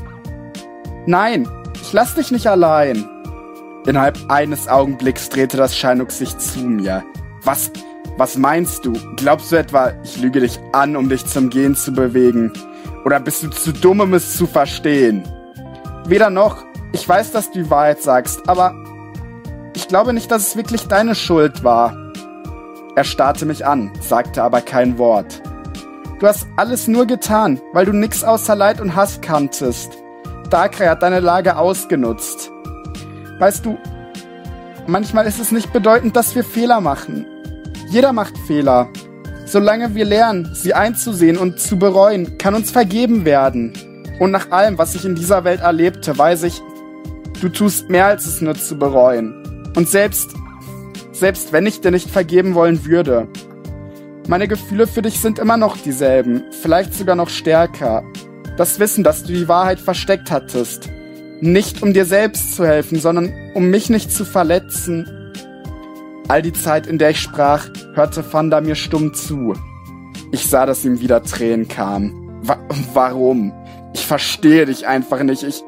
Nein, ich lass dich nicht allein. Innerhalb eines Augenblicks drehte das Scheinux sich zu mir. Was, was meinst du? Glaubst du etwa, ich lüge dich an, um dich zum Gehen zu bewegen? Oder bist du zu dumm, um es zu verstehen? Weder noch. Ich weiß, dass du die Wahrheit sagst, aber ich glaube nicht, dass es wirklich deine Schuld war. Er starrte mich an, sagte aber kein Wort. Du hast alles nur getan, weil du nix außer Leid und Hass kanntest. Darkrai hat deine Lage ausgenutzt. Weißt du, manchmal ist es nicht bedeutend, dass wir Fehler machen. Jeder macht Fehler. Solange wir lernen, sie einzusehen und zu bereuen, kann uns vergeben werden. Und nach allem, was ich in dieser Welt erlebte, weiß ich, du tust mehr als es nur zu bereuen. Und selbst, selbst wenn ich dir nicht vergeben wollen würde, meine Gefühle für dich sind immer noch dieselben, vielleicht sogar noch stärker. Das Wissen, dass du die Wahrheit versteckt hattest. Nicht um dir selbst zu helfen, sondern um mich nicht zu verletzen. All die Zeit, in der ich sprach, hörte Fanda mir stumm zu. Ich sah, dass ihm wieder Tränen kamen. Wa warum? Ich verstehe dich einfach nicht. Ich,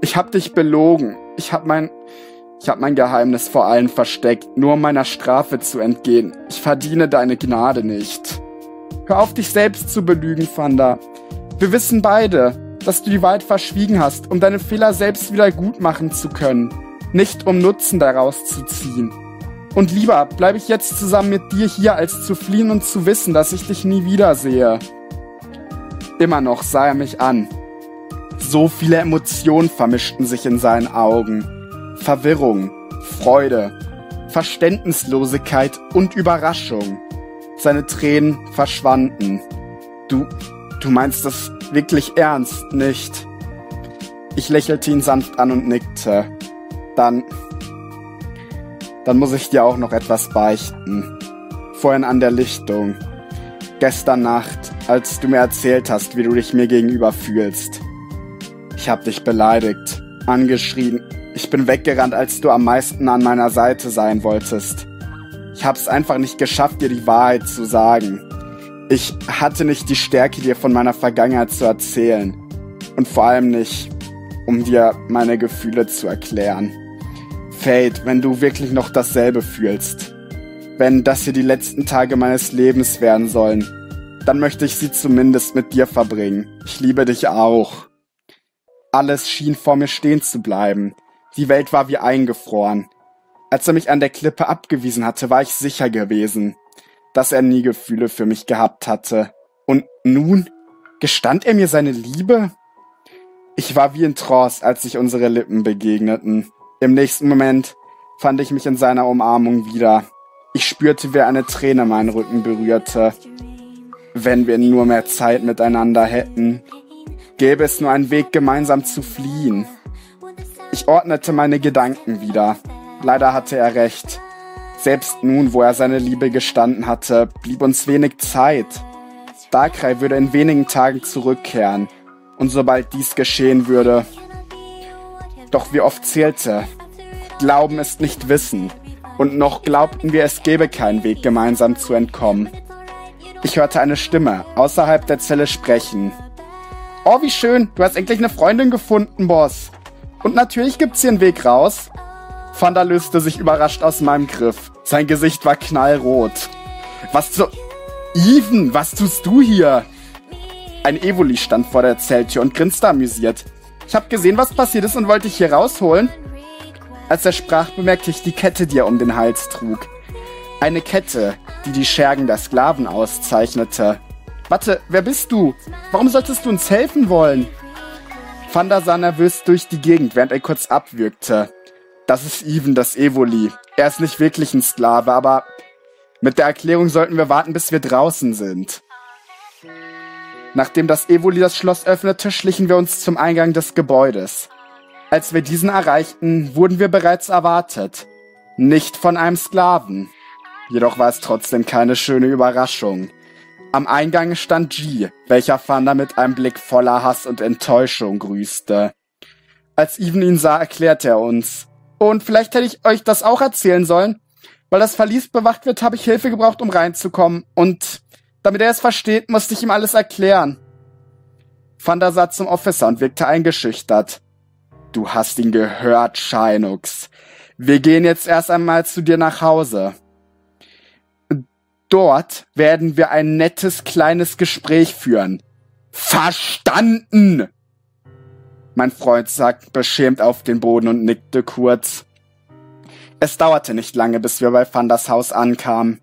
ich hab dich belogen. Ich hab mein, ich habe mein Geheimnis vor allen versteckt, nur um meiner Strafe zu entgehen. Ich verdiene deine Gnade nicht. Hör auf, dich selbst zu belügen, Fanda. Wir wissen beide, dass du die Wahrheit verschwiegen hast, um deine Fehler selbst wieder gut machen zu können, nicht um Nutzen daraus zu ziehen. Und lieber bleibe ich jetzt zusammen mit dir hier, als zu fliehen und zu wissen, dass ich dich nie wiedersehe. Immer noch sah er mich an. So viele Emotionen vermischten sich in seinen Augen. Verwirrung, Freude, Verständnislosigkeit und Überraschung. Seine Tränen verschwanden. Du, du meinst das wirklich ernst, nicht? Ich lächelte ihn sanft an und nickte. Dann, dann muss ich dir auch noch etwas beichten. Vorhin an der Lichtung. Gestern Nacht, als du mir erzählt hast, wie du dich mir gegenüber fühlst. Ich hab dich beleidigt, angeschrien. Ich bin weggerannt, als du am meisten an meiner Seite sein wolltest. Ich hab's einfach nicht geschafft, dir die Wahrheit zu sagen. Ich hatte nicht die Stärke, dir von meiner Vergangenheit zu erzählen. Und vor allem nicht, um dir meine Gefühle zu erklären. Fate, wenn du wirklich noch dasselbe fühlst, wenn das hier die letzten Tage meines Lebens werden sollen, dann möchte ich sie zumindest mit dir verbringen. Ich liebe dich auch. Alles schien vor mir stehen zu bleiben. Die Welt war wie eingefroren. Als er mich an der Klippe abgewiesen hatte, war ich sicher gewesen, dass er nie Gefühle für mich gehabt hatte. Und nun gestand er mir seine Liebe? Ich war wie in Trance, als sich unsere Lippen begegneten. Im nächsten Moment fand ich mich in seiner Umarmung wieder. Ich spürte, wie eine Träne meinen Rücken berührte. Wenn wir nur mehr Zeit miteinander hätten, gäbe es nur einen Weg, gemeinsam zu fliehen. Ich ordnete meine Gedanken wieder. Leider hatte er recht. Selbst nun, wo er seine Liebe gestanden hatte, blieb uns wenig Zeit. Darkrai würde in wenigen Tagen zurückkehren und sobald dies geschehen würde. Doch wie oft zählte, Glauben ist nicht Wissen, und noch glaubten wir, es gäbe keinen Weg, gemeinsam zu entkommen. Ich hörte eine Stimme außerhalb der Zelle sprechen. Oh, wie schön, du hast endlich eine Freundin gefunden, Boss. Und natürlich gibt's hier einen Weg raus. Fanda löste sich überrascht aus meinem Griff. Sein Gesicht war knallrot. Was zur... Even, was tust du hier? Ein Evoli stand vor der Zelttür und grinste amüsiert. Ich hab gesehen, was passiert ist und wollte dich hier rausholen. Als er sprach, bemerkte ich die Kette, die er um den Hals trug. Eine Kette, die die Schergen der Sklaven auszeichnete. Warte, wer bist du? Warum solltest du uns helfen wollen? Fanda sah nervös durch die Gegend, während er kurz abwürgte. Das ist Even, das Evoli. Er ist nicht wirklich ein Sklave, aber mit der Erklärung sollten wir warten, bis wir draußen sind. Nachdem das Evoli das Schloss öffnete, schlichen wir uns zum Eingang des Gebäudes. Als wir diesen erreichten, wurden wir bereits erwartet. Nicht von einem Sklaven. Jedoch war es trotzdem keine schöne Überraschung. Am Eingang stand G, welcher Fanda mit einem Blick voller Hass und Enttäuschung grüßte. Als Even ihn sah, erklärte er uns. Und vielleicht hätte ich euch das auch erzählen sollen. Weil das Verlies bewacht wird, habe ich Hilfe gebraucht, um reinzukommen. Und damit er es versteht, musste ich ihm alles erklären. Fanda sah zum Officer und wirkte eingeschüchtert. Du hast ihn gehört, Scheinux. Wir gehen jetzt erst einmal zu dir nach Hause. Dort werden wir ein nettes kleines Gespräch führen. Verstanden! Mein Freund sagt beschämt auf den Boden und nickte kurz. Es dauerte nicht lange, bis wir bei Fandas Haus ankamen.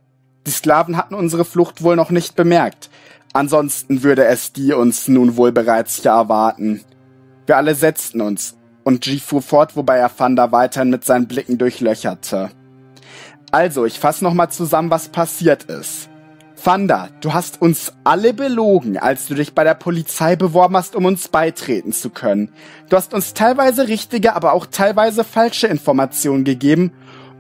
Die Sklaven hatten unsere Flucht wohl noch nicht bemerkt. Ansonsten würde es die uns nun wohl bereits hier erwarten. Wir alle setzten uns, und G fuhr fort, wobei er Fanda weiterhin mit seinen Blicken durchlöcherte. Also, ich fass nochmal zusammen, was passiert ist. Fanda, du hast uns alle belogen, als du dich bei der Polizei beworben hast, um uns beitreten zu können. Du hast uns teilweise richtige, aber auch teilweise falsche Informationen gegeben,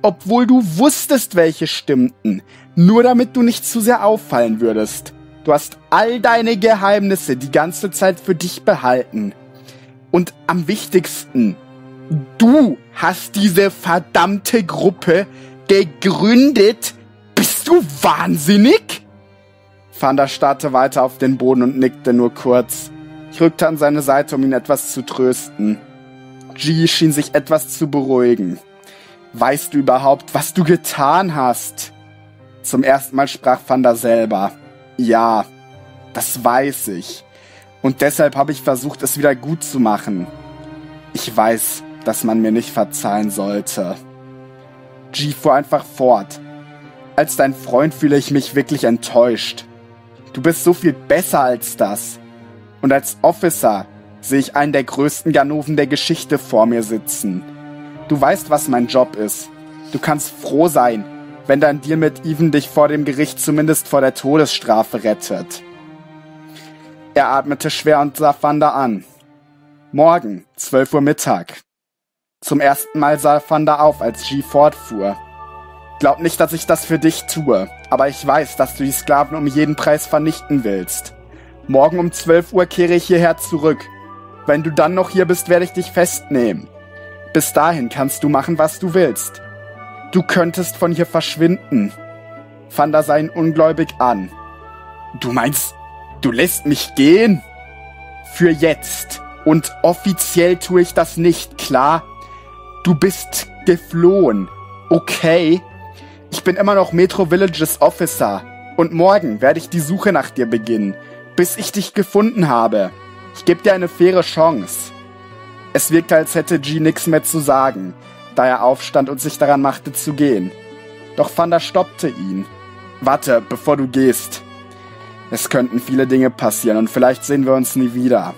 obwohl du wusstest, welche stimmten nur damit du nicht zu sehr auffallen würdest. Du hast all deine Geheimnisse die ganze Zeit für dich behalten. Und am wichtigsten, du hast diese verdammte Gruppe gegründet. Bist du wahnsinnig? Fanda starrte weiter auf den Boden und nickte nur kurz. Ich rückte an seine Seite, um ihn etwas zu trösten. G schien sich etwas zu beruhigen. Weißt du überhaupt, was du getan hast? Zum ersten Mal sprach Fanda selber. Ja, das weiß ich. Und deshalb habe ich versucht, es wieder gut zu machen. Ich weiß, dass man mir nicht verzeihen sollte. G fuhr einfach fort. Als dein Freund fühle ich mich wirklich enttäuscht. Du bist so viel besser als das. Und als Officer sehe ich einen der größten Ganoven der Geschichte vor mir sitzen. Du weißt, was mein Job ist. Du kannst froh sein, wenn dein Deal mit Even dich vor dem Gericht zumindest vor der Todesstrafe rettet. Er atmete schwer und sah Fanda an. Morgen, 12 Uhr Mittag. Zum ersten Mal sah Fanda auf, als G fortfuhr. Glaub nicht, dass ich das für dich tue, aber ich weiß, dass du die Sklaven um jeden Preis vernichten willst. Morgen um 12 Uhr kehre ich hierher zurück. Wenn du dann noch hier bist, werde ich dich festnehmen. Bis dahin kannst du machen, was du willst. Du könntest von hier verschwinden. Fanda sah ihn ungläubig an. Du meinst, du lässt mich gehen? Für jetzt. Und offiziell tue ich das nicht, klar? Du bist geflohen. Okay. Ich bin immer noch Metro Villages Officer. Und morgen werde ich die Suche nach dir beginnen bis ich dich gefunden habe. Ich gebe dir eine faire Chance. Es wirkte, als hätte G nichts mehr zu sagen, da er aufstand und sich daran machte zu gehen. Doch Fanda stoppte ihn. Warte, bevor du gehst. Es könnten viele Dinge passieren und vielleicht sehen wir uns nie wieder.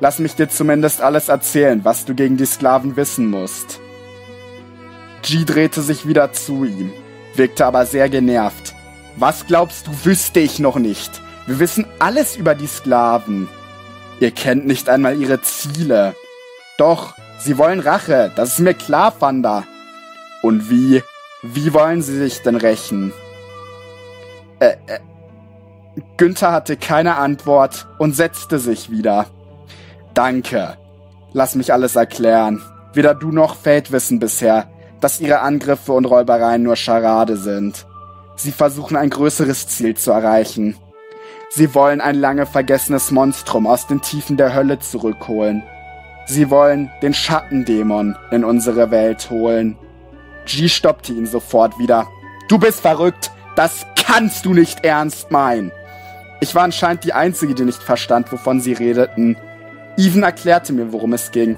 Lass mich dir zumindest alles erzählen, was du gegen die Sklaven wissen musst. G drehte sich wieder zu ihm, wirkte aber sehr genervt. Was glaubst du, wüsste ich noch nicht? Wir wissen alles über die Sklaven. Ihr kennt nicht einmal ihre Ziele. Doch, sie wollen Rache, das ist mir klar, Fanda. Und wie, wie wollen sie sich denn rächen? Äh, äh, Günther hatte keine Antwort und setzte sich wieder. Danke. Lass mich alles erklären. Weder du noch Fate wissen bisher, dass ihre Angriffe und Räubereien nur Scharade sind. Sie versuchen ein größeres Ziel zu erreichen. Sie wollen ein lange vergessenes Monstrum aus den Tiefen der Hölle zurückholen. Sie wollen den Schattendämon in unsere Welt holen. G stoppte ihn sofort wieder. Du bist verrückt! Das kannst du nicht ernst meinen! Ich war anscheinend die Einzige, die nicht verstand, wovon sie redeten. Even erklärte mir, worum es ging.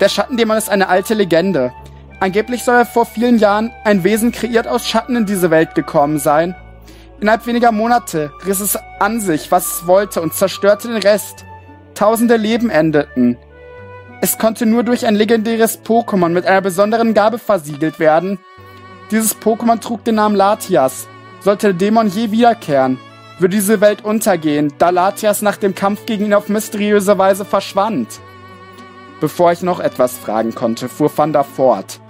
Der Schattendämon ist eine alte Legende. Angeblich soll er vor vielen Jahren ein Wesen kreiert aus Schatten in diese Welt gekommen sein Innerhalb weniger Monate riss es an sich, was es wollte, und zerstörte den Rest. Tausende Leben endeten. Es konnte nur durch ein legendäres Pokémon mit einer besonderen Gabe versiegelt werden. Dieses Pokémon trug den Namen Latias. Sollte der Dämon je wiederkehren, würde diese Welt untergehen, da Latias nach dem Kampf gegen ihn auf mysteriöse Weise verschwand. Bevor ich noch etwas fragen konnte, fuhr Fanda fort.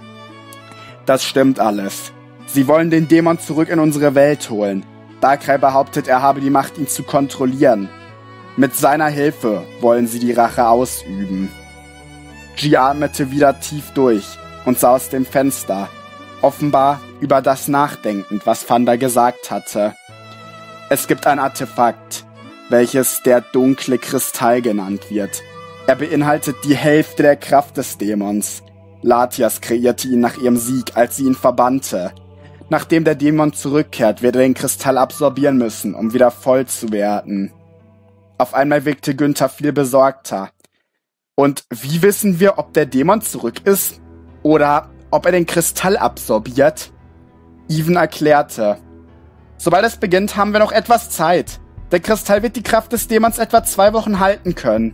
Das stimmt alles. Sie wollen den Dämon zurück in unsere Welt holen. Darkrai behauptet, er habe die Macht, ihn zu kontrollieren. Mit seiner Hilfe wollen sie die Rache ausüben. G atmete wieder tief durch und sah aus dem Fenster, offenbar über das nachdenkend, was Fanda gesagt hatte. Es gibt ein Artefakt, welches der dunkle Kristall genannt wird. Er beinhaltet die Hälfte der Kraft des Dämons. Latias kreierte ihn nach ihrem Sieg, als sie ihn verbannte. Nachdem der Dämon zurückkehrt, wird er den Kristall absorbieren müssen, um wieder voll zu werden. Auf einmal wirkte Günther viel besorgter. Und wie wissen wir, ob der Dämon zurück ist? Oder ob er den Kristall absorbiert? Even erklärte. Sobald es beginnt, haben wir noch etwas Zeit. Der Kristall wird die Kraft des Dämons etwa zwei Wochen halten können.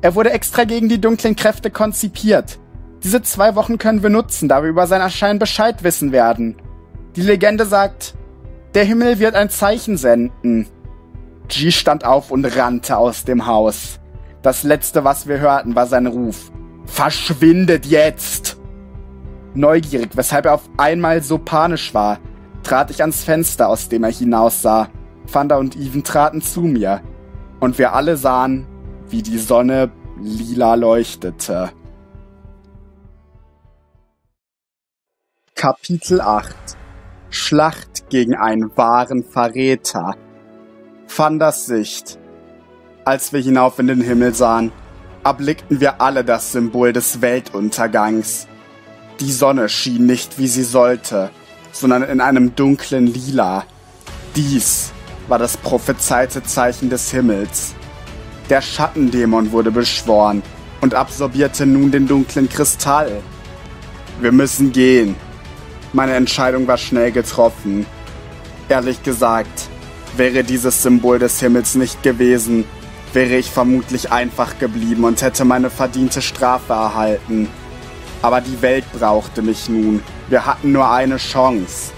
Er wurde extra gegen die dunklen Kräfte konzipiert. Diese zwei Wochen können wir nutzen, da wir über sein Erscheinen Bescheid wissen werden. Die Legende sagt, der Himmel wird ein Zeichen senden. G stand auf und rannte aus dem Haus. Das letzte, was wir hörten, war sein Ruf. Verschwindet jetzt! Neugierig, weshalb er auf einmal so panisch war, trat ich ans Fenster, aus dem er hinaussah. Fanda und Even traten zu mir. Und wir alle sahen, wie die Sonne lila leuchtete. Kapitel 8 Schlacht gegen einen wahren Verräter. Fandas Sicht. Als wir hinauf in den Himmel sahen, erblickten wir alle das Symbol des Weltuntergangs. Die Sonne schien nicht wie sie sollte, sondern in einem dunklen Lila. Dies war das prophezeite Zeichen des Himmels. Der Schattendämon wurde beschworen und absorbierte nun den dunklen Kristall. Wir müssen gehen, meine Entscheidung war schnell getroffen. Ehrlich gesagt, wäre dieses Symbol des Himmels nicht gewesen, wäre ich vermutlich einfach geblieben und hätte meine verdiente Strafe erhalten. Aber die Welt brauchte mich nun. Wir hatten nur eine Chance.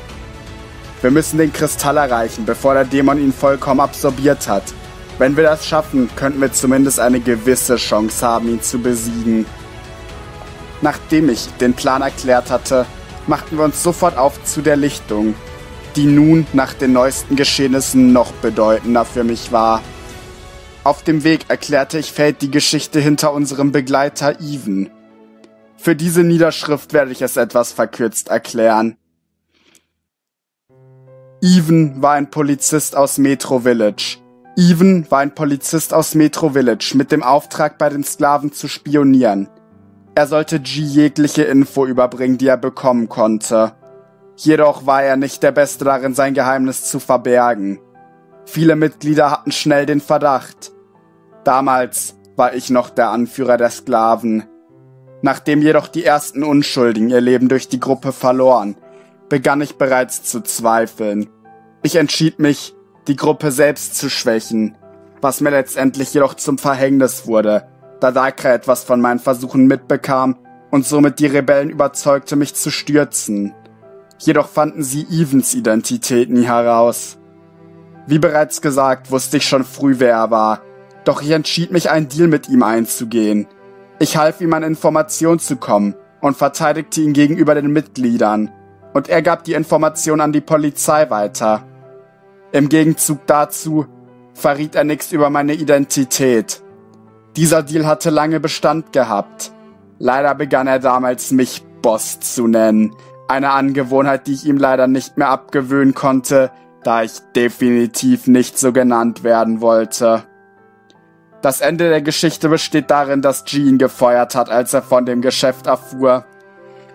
Wir müssen den Kristall erreichen, bevor der Dämon ihn vollkommen absorbiert hat. Wenn wir das schaffen, könnten wir zumindest eine gewisse Chance haben, ihn zu besiegen. Nachdem ich den Plan erklärt hatte, machten wir uns sofort auf zu der Lichtung, die nun nach den neuesten Geschehnissen noch bedeutender für mich war. Auf dem Weg erklärte ich Fate die Geschichte hinter unserem Begleiter Even. Für diese Niederschrift werde ich es etwas verkürzt erklären. Even war ein Polizist aus Metro Village. Even war ein Polizist aus Metro Village mit dem Auftrag, bei den Sklaven zu spionieren. Er sollte G jegliche Info überbringen, die er bekommen konnte. Jedoch war er nicht der Beste darin, sein Geheimnis zu verbergen. Viele Mitglieder hatten schnell den Verdacht. Damals war ich noch der Anführer der Sklaven. Nachdem jedoch die ersten Unschuldigen ihr Leben durch die Gruppe verloren, begann ich bereits zu zweifeln. Ich entschied mich, die Gruppe selbst zu schwächen, was mir letztendlich jedoch zum Verhängnis wurde, da Dakra etwas von meinen Versuchen mitbekam und somit die Rebellen überzeugte, mich zu stürzen. Jedoch fanden sie Evans Identität nie heraus. Wie bereits gesagt, wusste ich schon früh, wer er war, doch ich entschied mich, einen Deal mit ihm einzugehen. Ich half ihm an Informationen zu kommen und verteidigte ihn gegenüber den Mitgliedern, und er gab die Information an die Polizei weiter. Im Gegenzug dazu verriet er nichts über meine Identität. Dieser Deal hatte lange Bestand gehabt. Leider begann er damals mich Boss zu nennen. Eine Angewohnheit, die ich ihm leider nicht mehr abgewöhnen konnte, da ich definitiv nicht so genannt werden wollte. Das Ende der Geschichte besteht darin, dass Jean gefeuert hat, als er von dem Geschäft erfuhr.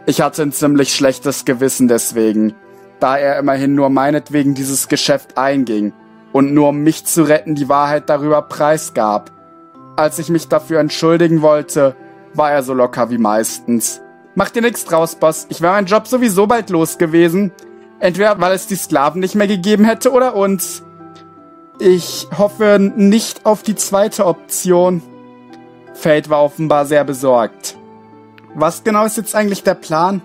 Ich hatte ein ziemlich schlechtes Gewissen deswegen, da er immerhin nur meinetwegen dieses Geschäft einging und nur um mich zu retten die Wahrheit darüber preisgab. Als ich mich dafür entschuldigen wollte, war er so locker wie meistens. Mach dir nichts draus, Boss. Ich wäre meinen Job sowieso bald los gewesen. Entweder weil es die Sklaven nicht mehr gegeben hätte oder uns. Ich hoffe nicht auf die zweite Option. Fate war offenbar sehr besorgt. Was genau ist jetzt eigentlich der Plan?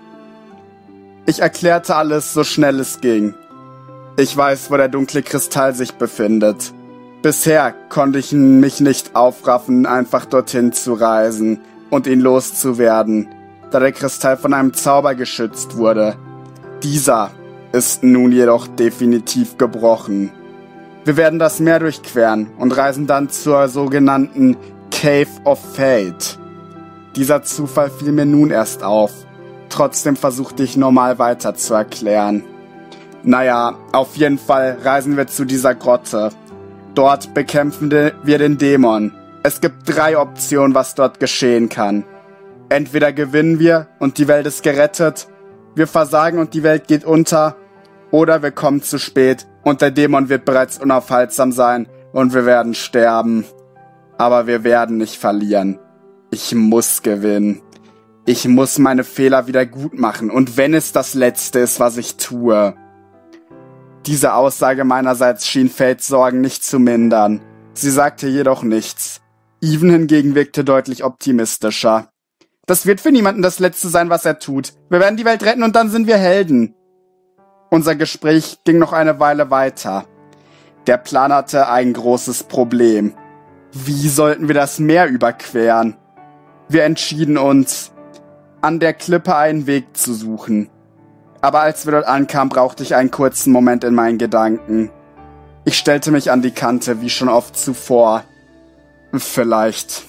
Ich erklärte alles so schnell es ging. Ich weiß, wo der dunkle Kristall sich befindet. Bisher konnte ich mich nicht aufraffen, einfach dorthin zu reisen und ihn loszuwerden, da der Kristall von einem Zauber geschützt wurde. Dieser ist nun jedoch definitiv gebrochen. Wir werden das Meer durchqueren und reisen dann zur sogenannten Cave of Fate. Dieser Zufall fiel mir nun erst auf. Trotzdem versuchte ich normal weiter zu erklären. Naja, auf jeden Fall reisen wir zu dieser Grotte. Dort bekämpfen wir den Dämon. Es gibt drei Optionen, was dort geschehen kann. Entweder gewinnen wir und die Welt ist gerettet, wir versagen und die Welt geht unter, oder wir kommen zu spät und der Dämon wird bereits unaufhaltsam sein und wir werden sterben. Aber wir werden nicht verlieren. Ich muss gewinnen. Ich muss meine Fehler wieder gut machen und wenn es das Letzte ist, was ich tue. Diese Aussage meinerseits schien Fates Sorgen nicht zu mindern. Sie sagte jedoch nichts. Even hingegen wirkte deutlich optimistischer. Das wird für niemanden das Letzte sein, was er tut. Wir werden die Welt retten und dann sind wir Helden. Unser Gespräch ging noch eine Weile weiter. Der Plan hatte ein großes Problem. Wie sollten wir das Meer überqueren? Wir entschieden uns, an der Klippe einen Weg zu suchen. Aber als wir dort ankamen, brauchte ich einen kurzen Moment in meinen Gedanken. Ich stellte mich an die Kante, wie schon oft zuvor. Vielleicht.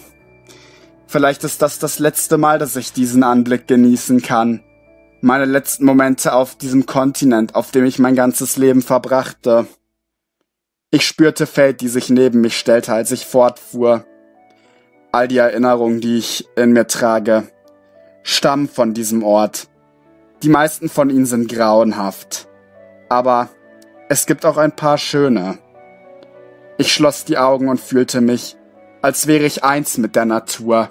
Vielleicht ist das das letzte Mal, dass ich diesen Anblick genießen kann. Meine letzten Momente auf diesem Kontinent, auf dem ich mein ganzes Leben verbrachte. Ich spürte Feld, die sich neben mich stellte, als ich fortfuhr. All die Erinnerungen, die ich in mir trage, stammen von diesem Ort. Die meisten von ihnen sind grauenhaft. Aber es gibt auch ein paar schöne. Ich schloss die Augen und fühlte mich, als wäre ich eins mit der Natur.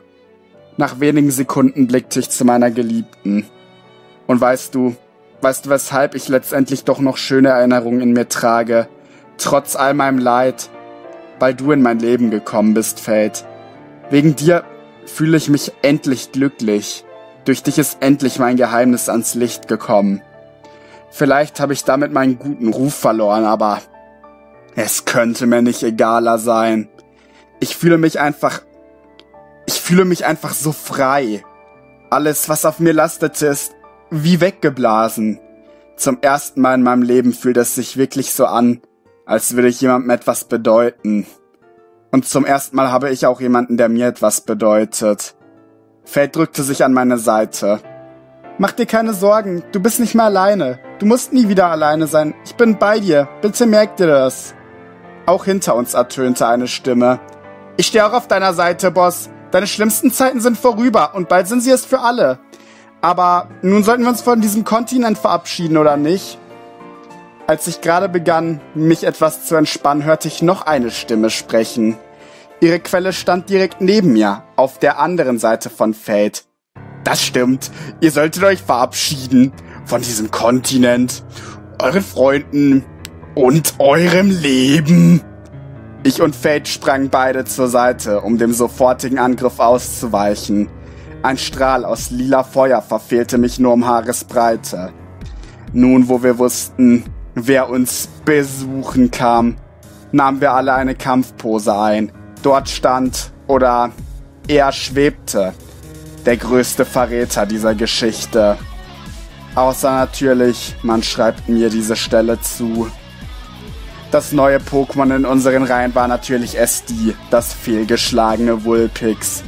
Nach wenigen Sekunden blickte ich zu meiner Geliebten. Und weißt du, weißt du, weshalb ich letztendlich doch noch schöne Erinnerungen in mir trage, trotz all meinem Leid? Weil du in mein Leben gekommen bist, Fate. Wegen dir fühle ich mich endlich glücklich. Durch dich ist endlich mein Geheimnis ans Licht gekommen. Vielleicht habe ich damit meinen guten Ruf verloren, aber es könnte mir nicht egaler sein. Ich fühle mich einfach, ich fühle mich einfach so frei. Alles, was auf mir lastete, ist wie weggeblasen. Zum ersten Mal in meinem Leben fühlt es sich wirklich so an, als würde ich jemandem etwas bedeuten. Und zum ersten Mal habe ich auch jemanden, der mir etwas bedeutet. Fate drückte sich an meine Seite. Mach dir keine Sorgen, du bist nicht mehr alleine. Du musst nie wieder alleine sein. Ich bin bei dir. Bitte merk dir das. Auch hinter uns ertönte eine Stimme. Ich stehe auch auf deiner Seite, Boss. Deine schlimmsten Zeiten sind vorüber und bald sind sie es für alle. Aber nun sollten wir uns von diesem Kontinent verabschieden, oder nicht? Als ich gerade begann, mich etwas zu entspannen, hörte ich noch eine Stimme sprechen. Ihre Quelle stand direkt neben mir, auf der anderen Seite von Fate. Das stimmt, ihr solltet euch verabschieden von diesem Kontinent, euren Freunden und eurem Leben. Ich und Fate sprangen beide zur Seite, um dem sofortigen Angriff auszuweichen. Ein Strahl aus lila Feuer verfehlte mich nur um Haaresbreite. Nun, wo wir wussten, wer uns besuchen kam, nahmen wir alle eine Kampfpose ein. Dort stand, oder er schwebte, der größte Verräter dieser Geschichte. Außer natürlich, man schreibt mir diese Stelle zu. Das neue Pokémon in unseren Reihen war natürlich SD, das fehlgeschlagene Vulpix.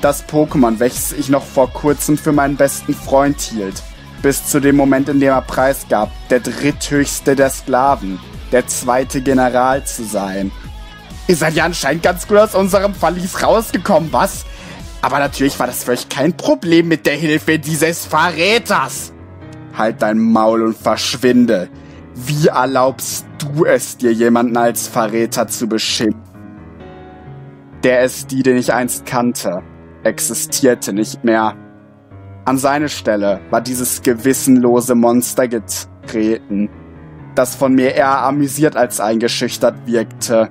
Das Pokémon, welches ich noch vor kurzem für meinen besten Freund hielt. Bis zu dem Moment, in dem er preisgab, der dritthöchste der Sklaven, der zweite General zu sein. Ihr seid ja anscheinend ganz gut aus unserem Verlies rausgekommen, was? Aber natürlich war das für euch kein Problem mit der Hilfe dieses Verräters. Halt dein Maul und verschwinde. Wie erlaubst du es dir, jemanden als Verräter zu beschimpfen? Der ist die, den ich einst kannte, existierte nicht mehr. An seine Stelle war dieses gewissenlose Monster getreten, das von mir eher amüsiert als eingeschüchtert wirkte.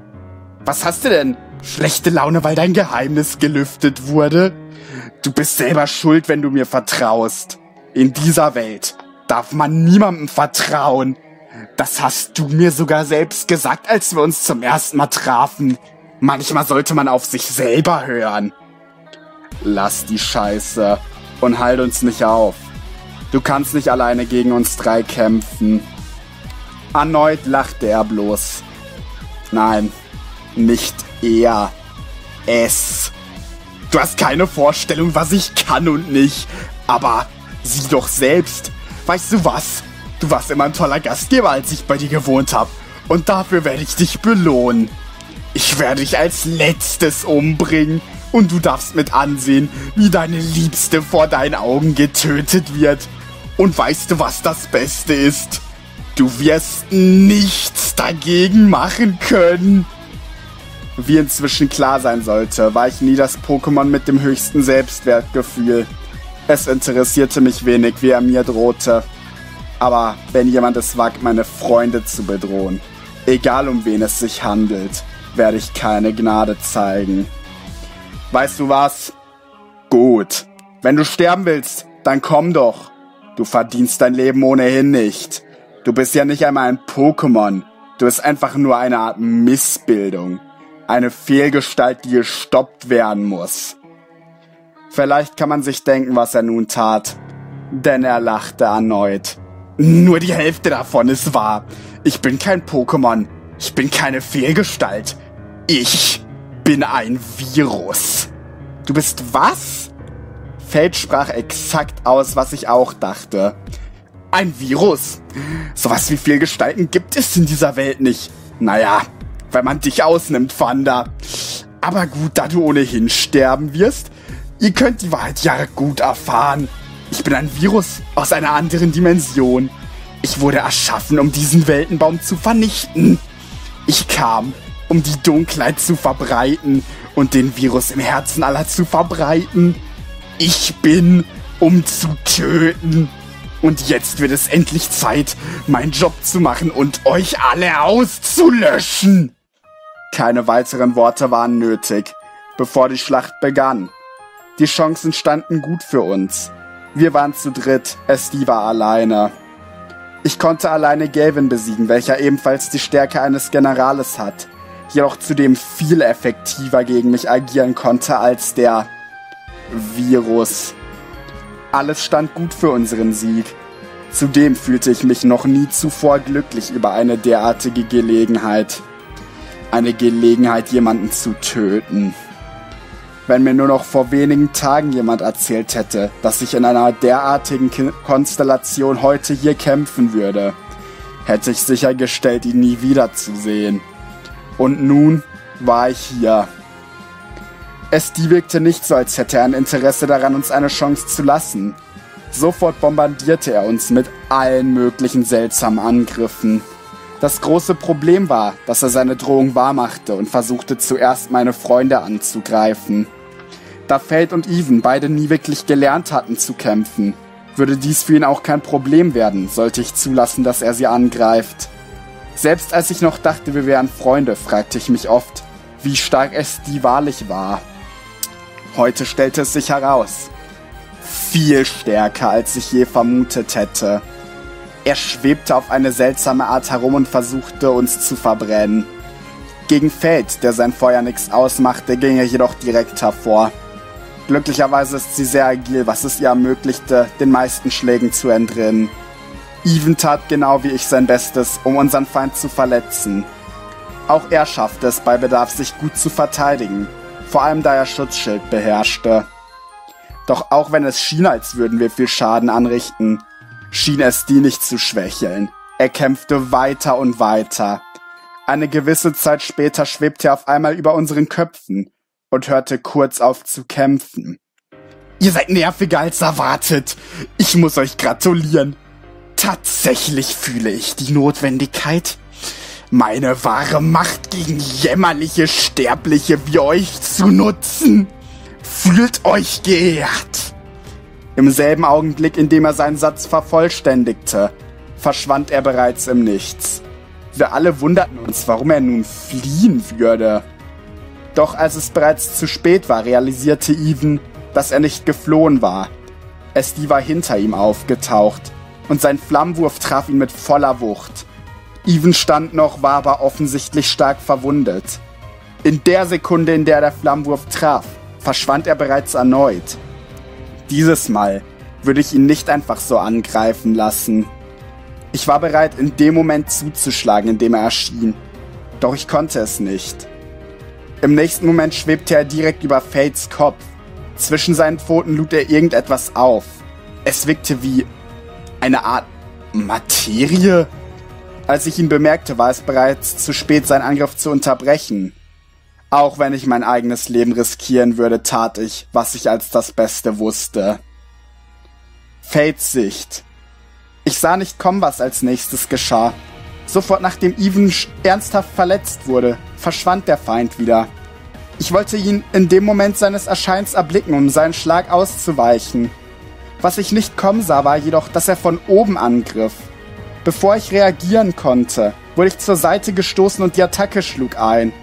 Was hast du denn? Schlechte Laune, weil dein Geheimnis gelüftet wurde? Du bist selber schuld, wenn du mir vertraust. In dieser Welt darf man niemandem vertrauen. Das hast du mir sogar selbst gesagt, als wir uns zum ersten Mal trafen. Manchmal sollte man auf sich selber hören. Lass die Scheiße und halt uns nicht auf. Du kannst nicht alleine gegen uns drei kämpfen. Erneut lachte er bloß. Nein, nicht er. Es. Du hast keine Vorstellung, was ich kann und nicht. Aber sieh doch selbst. Weißt du was? Du warst immer ein toller Gastgeber, als ich bei dir gewohnt habe. Und dafür werde ich dich belohnen. Ich werde dich als letztes umbringen und du darfst mit ansehen, wie deine Liebste vor deinen Augen getötet wird. Und weißt du, was das Beste ist? Du wirst nichts dagegen machen können. Wie inzwischen klar sein sollte, war ich nie das Pokémon mit dem höchsten Selbstwertgefühl. Es interessierte mich wenig, wie er mir drohte. Aber wenn jemand es wagt, meine Freunde zu bedrohen, egal um wen es sich handelt, werde ich keine Gnade zeigen. Weißt du was? Gut. Wenn du sterben willst, dann komm doch. Du verdienst dein Leben ohnehin nicht. Du bist ja nicht einmal ein Pokémon. Du bist einfach nur eine Art Missbildung. Eine Fehlgestalt, die gestoppt werden muss. Vielleicht kann man sich denken, was er nun tat. Denn er lachte erneut. Nur die Hälfte davon ist wahr. Ich bin kein Pokémon. Ich bin keine Fehlgestalt. Ich bin ein Virus. Du bist was? Feld sprach exakt aus, was ich auch dachte. Ein Virus. Sowas wie Fehlgestalten gibt es in dieser Welt nicht. Naja, wenn man dich ausnimmt, Fanda. Aber gut, da du ohnehin sterben wirst, ihr könnt die Wahrheit ja gut erfahren. Ich bin ein Virus aus einer anderen Dimension. Ich wurde erschaffen, um diesen Weltenbaum zu vernichten. Ich kam, um die Dunkelheit zu verbreiten und den Virus im Herzen aller zu verbreiten. Ich bin, um zu töten. Und jetzt wird es endlich Zeit, meinen Job zu machen und euch alle auszulöschen. Keine weiteren Worte waren nötig, bevor die Schlacht begann. Die Chancen standen gut für uns. Wir waren zu dritt, Esti war alleine. Ich konnte alleine Gavin besiegen, welcher ebenfalls die Stärke eines Generales hat, jedoch zudem viel effektiver gegen mich agieren konnte als der Virus. Alles stand gut für unseren Sieg. Zudem fühlte ich mich noch nie zuvor glücklich über eine derartige Gelegenheit. Eine Gelegenheit, jemanden zu töten. Wenn mir nur noch vor wenigen Tagen jemand erzählt hätte, dass ich in einer derartigen Konstellation heute hier kämpfen würde, hätte ich sichergestellt, ihn nie wiederzusehen. Und nun war ich hier. SD wirkte nicht so, als hätte er ein Interesse daran, uns eine Chance zu lassen. Sofort bombardierte er uns mit allen möglichen seltsamen Angriffen. Das große Problem war, dass er seine Drohung wahrmachte und versuchte zuerst meine Freunde anzugreifen. Da Feld und Even beide nie wirklich gelernt hatten zu kämpfen, würde dies für ihn auch kein Problem werden, sollte ich zulassen, dass er sie angreift. Selbst als ich noch dachte, wir wären Freunde, fragte ich mich oft, wie stark es die wahrlich war. Heute stellte es sich heraus. Viel stärker, als ich je vermutet hätte. Er schwebte auf eine seltsame Art herum und versuchte, uns zu verbrennen. Gegen Feld, der sein Feuer nichts ausmachte, ging er jedoch direkt hervor. Glücklicherweise ist sie sehr agil, was es ihr ermöglichte, den meisten Schlägen zu entrinnen. Even tat genau wie ich sein Bestes, um unseren Feind zu verletzen. Auch er schaffte es bei Bedarf, sich gut zu verteidigen, vor allem da er Schutzschild beherrschte. Doch auch wenn es schien, als würden wir viel Schaden anrichten, schien es die nicht zu schwächeln. Er kämpfte weiter und weiter. Eine gewisse Zeit später schwebte er auf einmal über unseren Köpfen und hörte kurz auf zu kämpfen. Ihr seid nerviger als erwartet. Ich muss euch gratulieren. Tatsächlich fühle ich die Notwendigkeit, meine wahre Macht gegen jämmerliche Sterbliche wie euch zu nutzen. Fühlt euch geehrt. Im selben Augenblick, in dem er seinen Satz vervollständigte, verschwand er bereits im Nichts. Wir alle wunderten uns, warum er nun fliehen würde. Doch als es bereits zu spät war, realisierte Even, dass er nicht geflohen war. Esti war hinter ihm aufgetaucht und sein Flammenwurf traf ihn mit voller Wucht. Even stand noch, war aber offensichtlich stark verwundet. In der Sekunde, in der der Flammenwurf traf, verschwand er bereits erneut. Dieses Mal würde ich ihn nicht einfach so angreifen lassen. Ich war bereit, in dem Moment zuzuschlagen, in dem er erschien. Doch ich konnte es nicht. Im nächsten Moment schwebte er direkt über Fates Kopf. Zwischen seinen Pfoten lud er irgendetwas auf. Es wirkte wie eine Art Materie. Als ich ihn bemerkte, war es bereits zu spät, seinen Angriff zu unterbrechen. Auch wenn ich mein eigenes Leben riskieren würde, tat ich, was ich als das Beste wusste. Fates Sicht. Ich sah nicht kommen, was als nächstes geschah. Sofort nachdem Even ernsthaft verletzt wurde, verschwand der Feind wieder. Ich wollte ihn in dem Moment seines Erscheins erblicken, um seinen Schlag auszuweichen. Was ich nicht kommen sah, war jedoch, dass er von oben angriff. Bevor ich reagieren konnte, wurde ich zur Seite gestoßen und die Attacke schlug ein.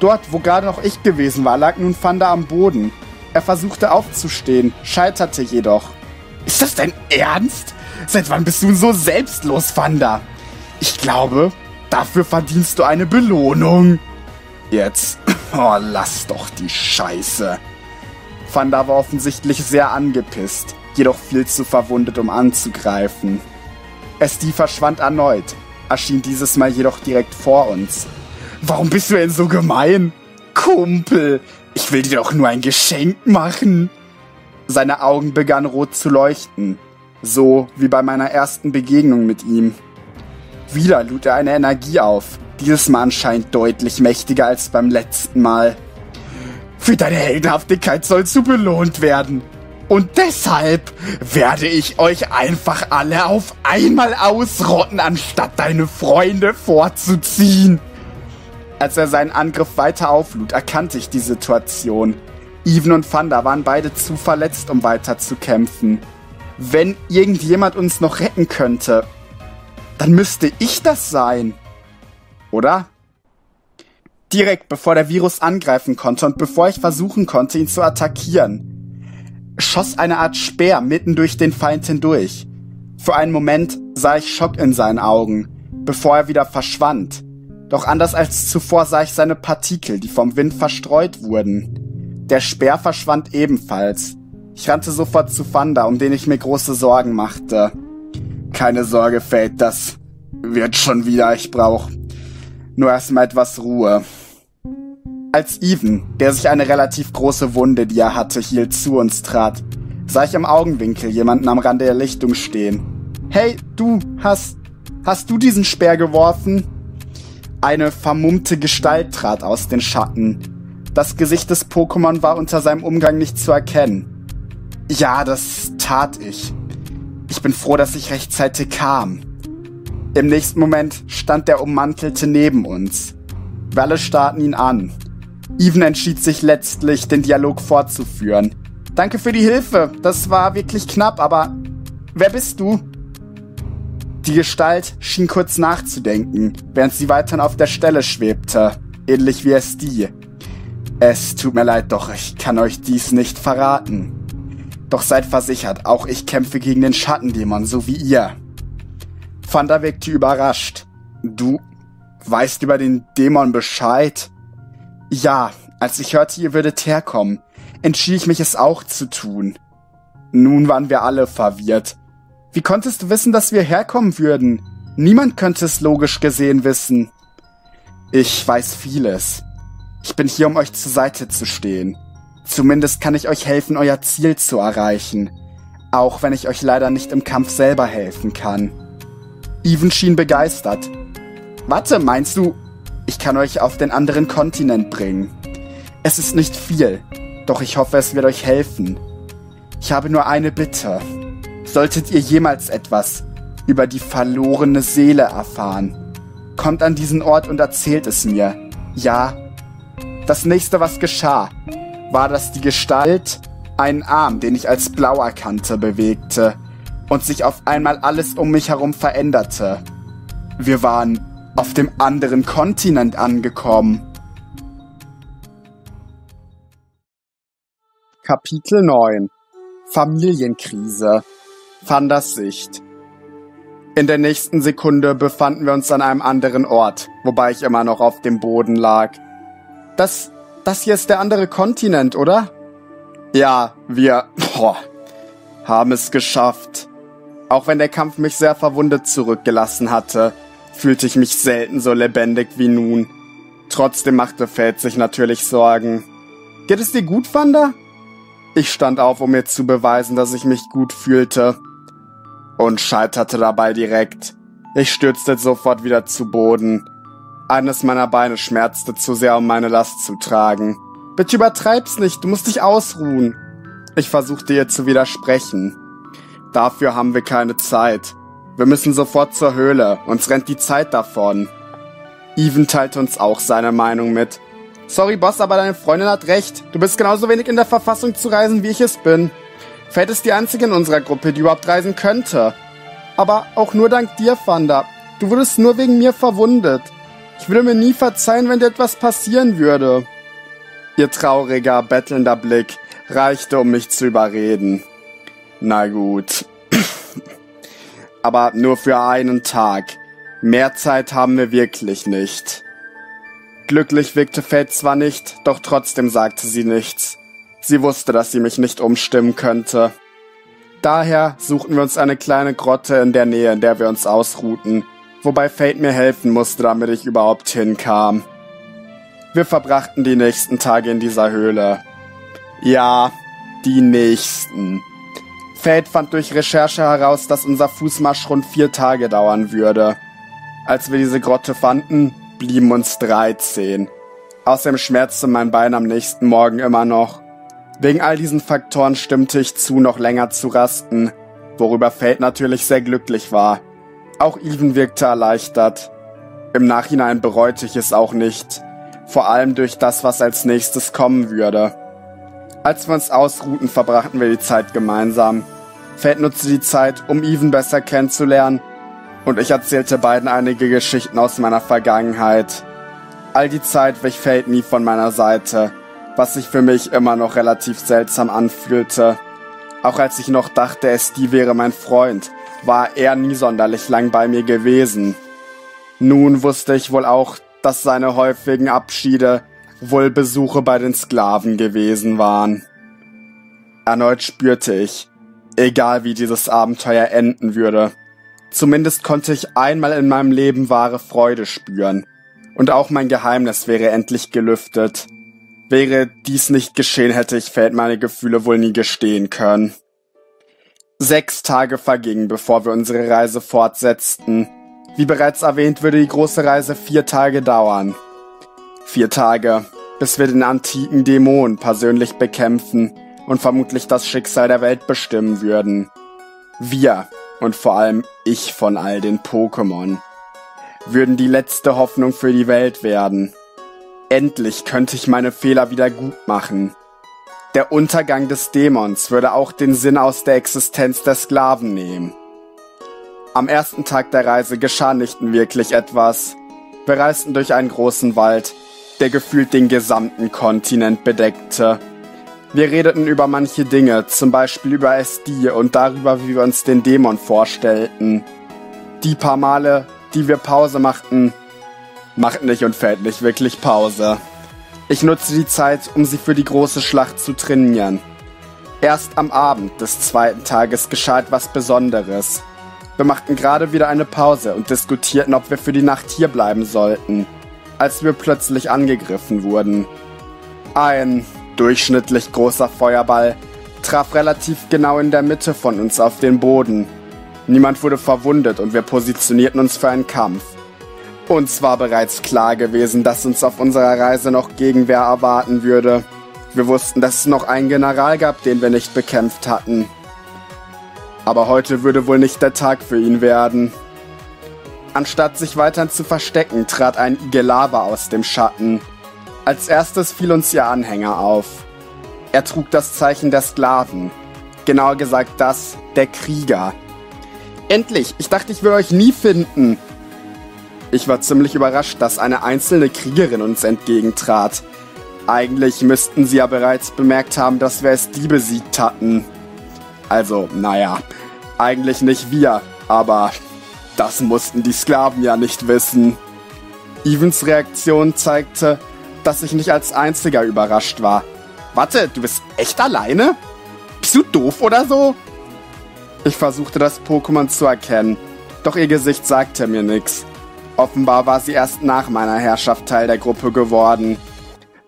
Dort, wo gerade noch ich gewesen war, lag nun Fanda am Boden. Er versuchte aufzustehen, scheiterte jedoch. Ist das dein Ernst? Seit wann bist du so selbstlos, Fanda? Ich glaube, dafür verdienst du eine Belohnung. Jetzt, oh, lass doch die Scheiße. Fanda war offensichtlich sehr angepisst, jedoch viel zu verwundet, um anzugreifen. Esti verschwand erneut, erschien dieses Mal jedoch direkt vor uns. Warum bist du denn so gemein? Kumpel, ich will dir doch nur ein Geschenk machen. Seine Augen begannen rot zu leuchten, so wie bei meiner ersten Begegnung mit ihm. Wieder lud er eine Energie auf, dieses Mal anscheinend deutlich mächtiger als beim letzten Mal. Für deine Heldenhaftigkeit sollst du belohnt werden. Und deshalb werde ich euch einfach alle auf einmal ausrotten, anstatt deine Freunde vorzuziehen. Als er seinen Angriff weiter auflud, erkannte ich die Situation. Even und Fanda waren beide zu verletzt, um weiter zu kämpfen. Wenn irgendjemand uns noch retten könnte, dann müsste ich das sein. Oder? Direkt bevor der Virus angreifen konnte und bevor ich versuchen konnte, ihn zu attackieren, schoss eine Art Speer mitten durch den Feind hindurch. Für einen Moment sah ich Schock in seinen Augen, bevor er wieder verschwand. Doch anders als zuvor sah ich seine Partikel, die vom Wind verstreut wurden. Der Speer verschwand ebenfalls. Ich rannte sofort zu Fanda, um den ich mir große Sorgen machte. Keine Sorge, Fate, das wird schon wieder. Ich brauch nur erstmal etwas Ruhe. Als Even, der sich eine relativ große Wunde, die er hatte, hielt, zu uns trat, sah ich im Augenwinkel jemanden am Rande der Lichtung stehen. Hey, du, hast, hast du diesen Speer geworfen? Eine vermummte Gestalt trat aus den Schatten. Das Gesicht des Pokémon war unter seinem Umgang nicht zu erkennen. Ja, das tat ich. Ich bin froh, dass ich rechtzeitig kam. Im nächsten Moment stand der Ummantelte neben uns. Wir alle starrten ihn an. Even entschied sich letztlich, den Dialog fortzuführen. Danke für die Hilfe. Das war wirklich knapp, aber wer bist du? Die Gestalt schien kurz nachzudenken, während sie weiterhin auf der Stelle schwebte, ähnlich wie es die. Es tut mir leid, doch ich kann euch dies nicht verraten. Doch seid versichert, auch ich kämpfe gegen den Schattendämon, so wie ihr. Fanda wirkte überrascht. Du weißt über den Dämon Bescheid? Ja, als ich hörte, ihr würdet herkommen, entschied ich mich es auch zu tun. Nun waren wir alle verwirrt. Wie konntest du wissen, dass wir herkommen würden? Niemand könnte es logisch gesehen wissen. Ich weiß vieles. Ich bin hier, um euch zur Seite zu stehen. Zumindest kann ich euch helfen, euer Ziel zu erreichen. Auch wenn ich euch leider nicht im Kampf selber helfen kann. Even schien begeistert. Warte, meinst du, ich kann euch auf den anderen Kontinent bringen. Es ist nicht viel, doch ich hoffe, es wird euch helfen. Ich habe nur eine Bitte. Solltet ihr jemals etwas über die verlorene Seele erfahren, kommt an diesen Ort und erzählt es mir. Ja. Das nächste, was geschah, war, dass die Gestalt einen Arm, den ich als blau erkannte, bewegte und sich auf einmal alles um mich herum veränderte. Wir waren auf dem anderen Kontinent angekommen. Kapitel 9 Familienkrise Fandas Sicht In der nächsten Sekunde befanden wir uns an einem anderen Ort, wobei ich immer noch auf dem Boden lag. Das, das hier ist der andere Kontinent, oder? Ja, wir boah, haben es geschafft. Auch wenn der Kampf mich sehr verwundet zurückgelassen hatte, fühlte ich mich selten so lebendig wie nun. Trotzdem machte Feld sich natürlich Sorgen. Geht es dir gut, Wanda? Ich stand auf, um mir zu beweisen, dass ich mich gut fühlte. Und scheiterte dabei direkt. Ich stürzte sofort wieder zu Boden. Eines meiner Beine schmerzte zu sehr, um meine Last zu tragen. Bitte übertreib's nicht, du musst dich ausruhen. Ich versuchte ihr zu widersprechen. Dafür haben wir keine Zeit. Wir müssen sofort zur Höhle, uns rennt die Zeit davon. Even teilte uns auch seine Meinung mit. Sorry, Boss, aber deine Freundin hat recht. Du bist genauso wenig in der Verfassung zu reisen, wie ich es bin. Fate ist die einzige in unserer Gruppe, die überhaupt reisen könnte. Aber auch nur dank dir, Fanda. Du wurdest nur wegen mir verwundet. Ich würde mir nie verzeihen, wenn dir etwas passieren würde. Ihr trauriger, bettelnder Blick reichte, um mich zu überreden. Na gut aber nur für einen Tag. Mehr Zeit haben wir wirklich nicht. Glücklich wirkte Fate zwar nicht, doch trotzdem sagte sie nichts. Sie wusste, dass sie mich nicht umstimmen könnte. Daher suchten wir uns eine kleine Grotte in der Nähe, in der wir uns ausruhten, wobei Fate mir helfen musste, damit ich überhaupt hinkam. Wir verbrachten die nächsten Tage in dieser Höhle. Ja, die nächsten. Fate fand durch Recherche heraus, dass unser Fußmarsch rund vier Tage dauern würde. Als wir diese Grotte fanden, blieben uns 13. Außerdem schmerzte mein Bein am nächsten Morgen immer noch. Wegen all diesen Faktoren stimmte ich zu, noch länger zu rasten, worüber Fate natürlich sehr glücklich war. Auch Even wirkte erleichtert. Im Nachhinein bereute ich es auch nicht, vor allem durch das, was als nächstes kommen würde. Als wir uns ausruhten, verbrachten wir die Zeit gemeinsam. Fate nutzte die Zeit, um Even besser kennenzulernen, und ich erzählte beiden einige Geschichten aus meiner Vergangenheit. All die Zeit wich Fate nie von meiner Seite, was sich für mich immer noch relativ seltsam anfühlte. Auch als ich noch dachte, es die wäre mein Freund, war er nie sonderlich lang bei mir gewesen. Nun wusste ich wohl auch, dass seine häufigen Abschiede wohl Besuche bei den Sklaven gewesen waren. Erneut spürte ich, egal wie dieses Abenteuer enden würde, zumindest konnte ich einmal in meinem Leben wahre Freude spüren. Und auch mein Geheimnis wäre endlich gelüftet. Wäre dies nicht geschehen, hätte ich Feld meine Gefühle wohl nie gestehen können. Sechs Tage vergingen, bevor wir unsere Reise fortsetzten. Wie bereits erwähnt, würde die große Reise vier Tage dauern. Vier Tage, bis wir den antiken Dämon persönlich bekämpfen und vermutlich das Schicksal der Welt bestimmen würden. Wir, und vor allem ich von all den Pokémon, würden die letzte Hoffnung für die Welt werden. Endlich könnte ich meine Fehler wieder gut machen. Der Untergang des Dämons würde auch den Sinn aus der Existenz der Sklaven nehmen. Am ersten Tag der Reise geschah nicht wirklich etwas. Wir reisten durch einen großen Wald, der gefühlt den gesamten Kontinent bedeckte. Wir redeten über manche Dinge, zum Beispiel über SD und darüber, wie wir uns den Dämon vorstellten. Die paar Male, die wir Pause machten, macht nicht und fällt nicht wirklich Pause. Ich nutzte die Zeit, um sie für die große Schlacht zu trainieren. Erst am Abend des zweiten Tages geschah etwas Besonderes. Wir machten gerade wieder eine Pause und diskutierten, ob wir für die Nacht hier bleiben sollten, als wir plötzlich angegriffen wurden. Ein durchschnittlich großer Feuerball traf relativ genau in der Mitte von uns auf den Boden. Niemand wurde verwundet und wir positionierten uns für einen Kampf. Uns war bereits klar gewesen, dass uns auf unserer Reise noch Gegenwehr erwarten würde. Wir wussten, dass es noch einen General gab, den wir nicht bekämpft hatten. Aber heute würde wohl nicht der Tag für ihn werden. Anstatt sich weiterhin zu verstecken, trat ein Igelava aus dem Schatten. Als erstes fiel uns ihr Anhänger auf. Er trug das Zeichen der Sklaven. Genauer gesagt das der Krieger. Endlich! Ich dachte, ich würde euch nie finden. Ich war ziemlich überrascht, dass eine einzelne Kriegerin uns entgegentrat. Eigentlich müssten sie ja bereits bemerkt haben, dass wir es die besiegt hatten. Also, naja, eigentlich nicht wir, aber das mussten die Sklaven ja nicht wissen. Evans Reaktion zeigte, dass ich nicht als einziger überrascht war. Warte, du bist echt alleine? Bist du doof oder so? Ich versuchte das Pokémon zu erkennen, doch ihr Gesicht sagte mir nichts. Offenbar war sie erst nach meiner Herrschaft Teil der Gruppe geworden.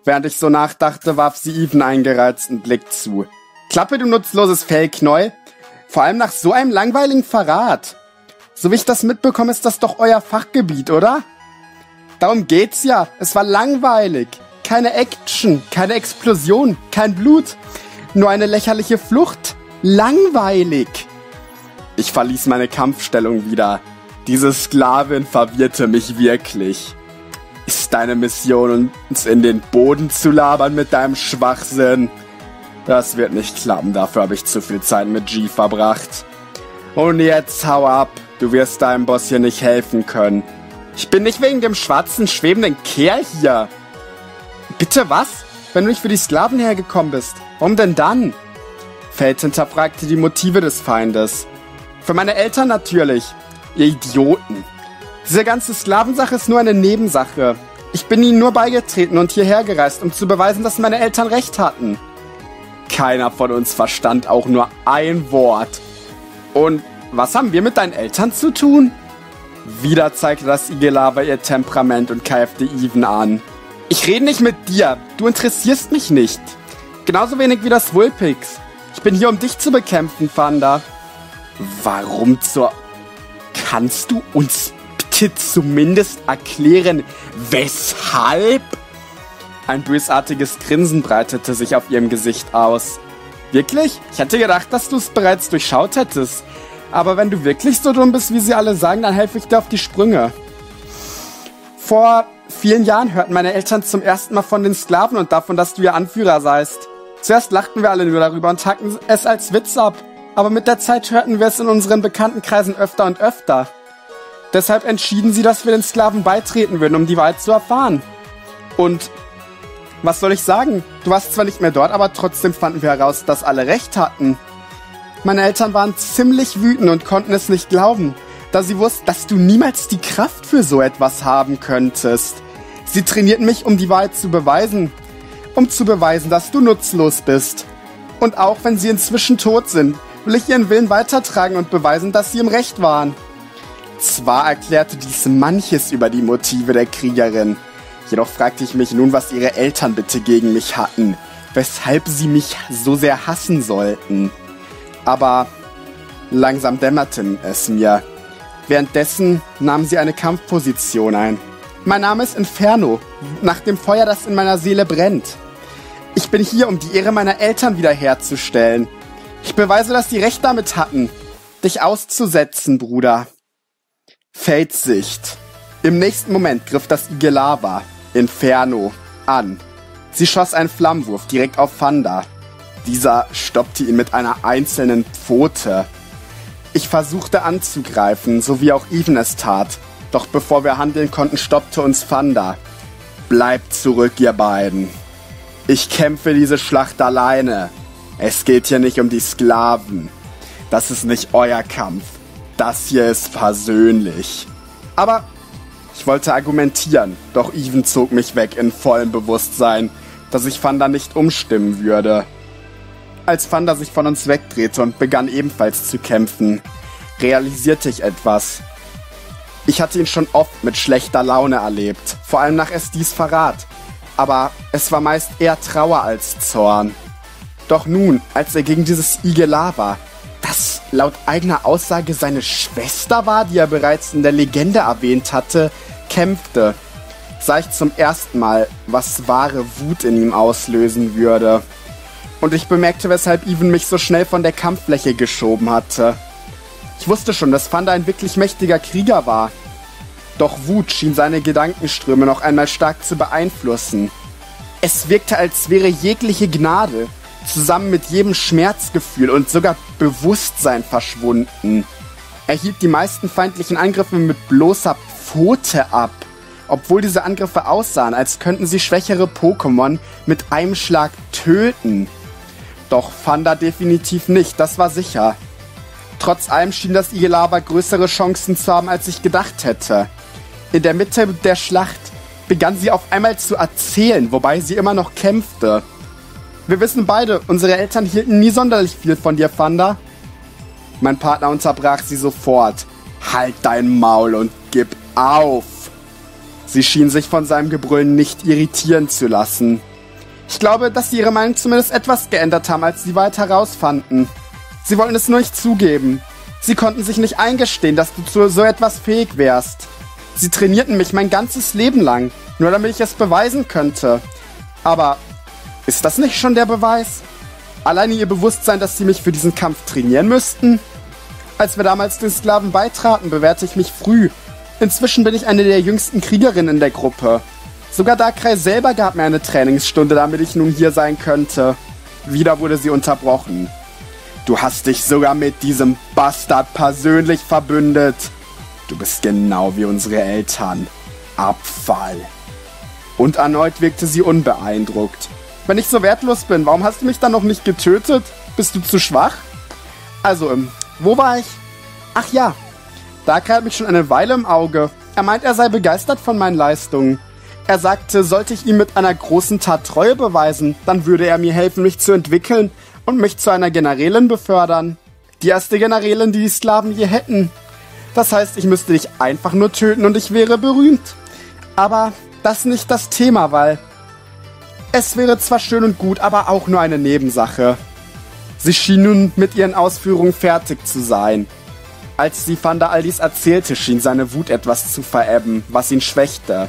Während ich so nachdachte, warf sie Even einen gereizten Blick zu. Klappe, du nutzloses Fellknäuel. Vor allem nach so einem langweiligen Verrat. So wie ich das mitbekomme, ist das doch euer Fachgebiet, oder? Darum geht's ja. Es war langweilig. Keine Action, keine Explosion, kein Blut. Nur eine lächerliche Flucht. Langweilig. Ich verließ meine Kampfstellung wieder. Diese Sklavin verwirrte mich wirklich. Ist deine Mission, uns in den Boden zu labern mit deinem Schwachsinn? Das wird nicht klappen, dafür habe ich zu viel Zeit mit G verbracht. Und jetzt hau ab, du wirst deinem Boss hier nicht helfen können. Ich bin nicht wegen dem schwarzen, schwebenden Kerl hier. Bitte was? Wenn du nicht für die Sklaven hergekommen bist, warum denn dann? Feld hinterfragte die Motive des Feindes. Für meine Eltern natürlich. Ihr Idioten. Diese ganze Sklavensache ist nur eine Nebensache. Ich bin ihnen nur beigetreten und hierher gereist, um zu beweisen, dass meine Eltern recht hatten. Keiner von uns verstand auch nur ein Wort. Und was haben wir mit deinen Eltern zu tun? Wieder zeigte das Igelava ihr Temperament und keifte Even an. Ich rede nicht mit dir. Du interessierst mich nicht. Genauso wenig wie das Wulpix. Ich bin hier, um dich zu bekämpfen, Fanda. Warum zur Kannst du uns bitte zumindest erklären, weshalb? Ein bösartiges Grinsen breitete sich auf ihrem Gesicht aus. Wirklich? Ich hätte gedacht, dass du es bereits durchschaut hättest. Aber wenn du wirklich so dumm bist, wie sie alle sagen, dann helfe ich dir auf die Sprünge. Vor vielen Jahren hörten meine Eltern zum ersten Mal von den Sklaven und davon, dass du ihr Anführer seist. Zuerst lachten wir alle nur darüber und hackten es als Witz ab aber mit der Zeit hörten wir es in unseren Bekanntenkreisen öfter und öfter. Deshalb entschieden sie, dass wir den Sklaven beitreten würden, um die Wahrheit zu erfahren. Und was soll ich sagen? Du warst zwar nicht mehr dort, aber trotzdem fanden wir heraus, dass alle recht hatten. Meine Eltern waren ziemlich wütend und konnten es nicht glauben, da sie wussten, dass du niemals die Kraft für so etwas haben könntest. Sie trainierten mich, um die Wahrheit zu beweisen. Um zu beweisen, dass du nutzlos bist. Und auch wenn sie inzwischen tot sind, will ich ihren Willen weitertragen und beweisen, dass sie im Recht waren. Zwar erklärte dies manches über die Motive der Kriegerin, jedoch fragte ich mich nun, was ihre Eltern bitte gegen mich hatten, weshalb sie mich so sehr hassen sollten. Aber langsam dämmerte es mir. Währenddessen nahm sie eine Kampfposition ein. Mein Name ist Inferno, nach dem Feuer, das in meiner Seele brennt. Ich bin hier, um die Ehre meiner Eltern wiederherzustellen. Ich beweise, dass sie recht damit hatten, dich auszusetzen, Bruder. Feldsicht. Im nächsten Moment griff das Igelava, Inferno, an. Sie schoss einen Flammenwurf direkt auf Fanda. Dieser stoppte ihn mit einer einzelnen Pfote. Ich versuchte anzugreifen, so wie auch Even es tat. Doch bevor wir handeln konnten, stoppte uns Fanda. Bleibt zurück, ihr beiden. Ich kämpfe diese Schlacht alleine. Es geht hier nicht um die Sklaven. Das ist nicht euer Kampf. Das hier ist persönlich. Aber ich wollte argumentieren, doch Even zog mich weg in vollem Bewusstsein, dass ich Fanda nicht umstimmen würde. Als Fanda sich von uns wegdrehte und begann ebenfalls zu kämpfen, realisierte ich etwas. Ich hatte ihn schon oft mit schlechter Laune erlebt, vor allem nach Estis Verrat. Aber es war meist eher Trauer als Zorn. Doch nun, als er gegen dieses Igelava, das laut eigener Aussage seine Schwester war, die er bereits in der Legende erwähnt hatte, kämpfte, sah ich zum ersten Mal, was wahre Wut in ihm auslösen würde. Und ich bemerkte, weshalb Even mich so schnell von der Kampffläche geschoben hatte. Ich wusste schon, dass Fanda ein wirklich mächtiger Krieger war. Doch Wut schien seine Gedankenströme noch einmal stark zu beeinflussen. Es wirkte, als wäre jegliche Gnade, zusammen mit jedem Schmerzgefühl und sogar Bewusstsein verschwunden. Er hielt die meisten feindlichen Angriffe mit bloßer Pfote ab, obwohl diese Angriffe aussahen, als könnten sie schwächere Pokémon mit einem Schlag töten. Doch Fanda definitiv nicht, das war sicher. Trotz allem schien das Igelava größere Chancen zu haben, als ich gedacht hätte. In der Mitte der Schlacht begann sie auf einmal zu erzählen, wobei sie immer noch kämpfte. Wir wissen beide, unsere Eltern hielten nie sonderlich viel von dir, Fanda. Mein Partner unterbrach sie sofort. Halt dein Maul und gib auf! Sie schien sich von seinem Gebrüllen nicht irritieren zu lassen. Ich glaube, dass sie ihre Meinung zumindest etwas geändert haben, als sie weit herausfanden. Sie wollten es nur nicht zugeben. Sie konnten sich nicht eingestehen, dass du zu so etwas fähig wärst. Sie trainierten mich mein ganzes Leben lang, nur damit ich es beweisen könnte. Aber ist das nicht schon der Beweis? Alleine ihr Bewusstsein, dass sie mich für diesen Kampf trainieren müssten? Als wir damals den Sklaven beitraten, bewährte ich mich früh. Inzwischen bin ich eine der jüngsten Kriegerinnen in der Gruppe. Sogar Darkrai selber gab mir eine Trainingsstunde, damit ich nun hier sein könnte. Wieder wurde sie unterbrochen. Du hast dich sogar mit diesem Bastard persönlich verbündet. Du bist genau wie unsere Eltern. Abfall. Und erneut wirkte sie unbeeindruckt. Wenn ich so wertlos bin, warum hast du mich dann noch nicht getötet? Bist du zu schwach? Also, ähm, wo war ich? Ach ja, Darkrai hat mich schon eine Weile im Auge. Er meint, er sei begeistert von meinen Leistungen. Er sagte, sollte ich ihm mit einer großen Tat Treue beweisen, dann würde er mir helfen, mich zu entwickeln und mich zu einer Generälin befördern. Die erste Generälin, die die Sklaven je hätten. Das heißt, ich müsste dich einfach nur töten und ich wäre berühmt. Aber das nicht das Thema, weil es wäre zwar schön und gut, aber auch nur eine Nebensache. Sie schien nun mit ihren Ausführungen fertig zu sein. Als sie Van all dies erzählte, schien seine Wut etwas zu verebben, was ihn schwächte.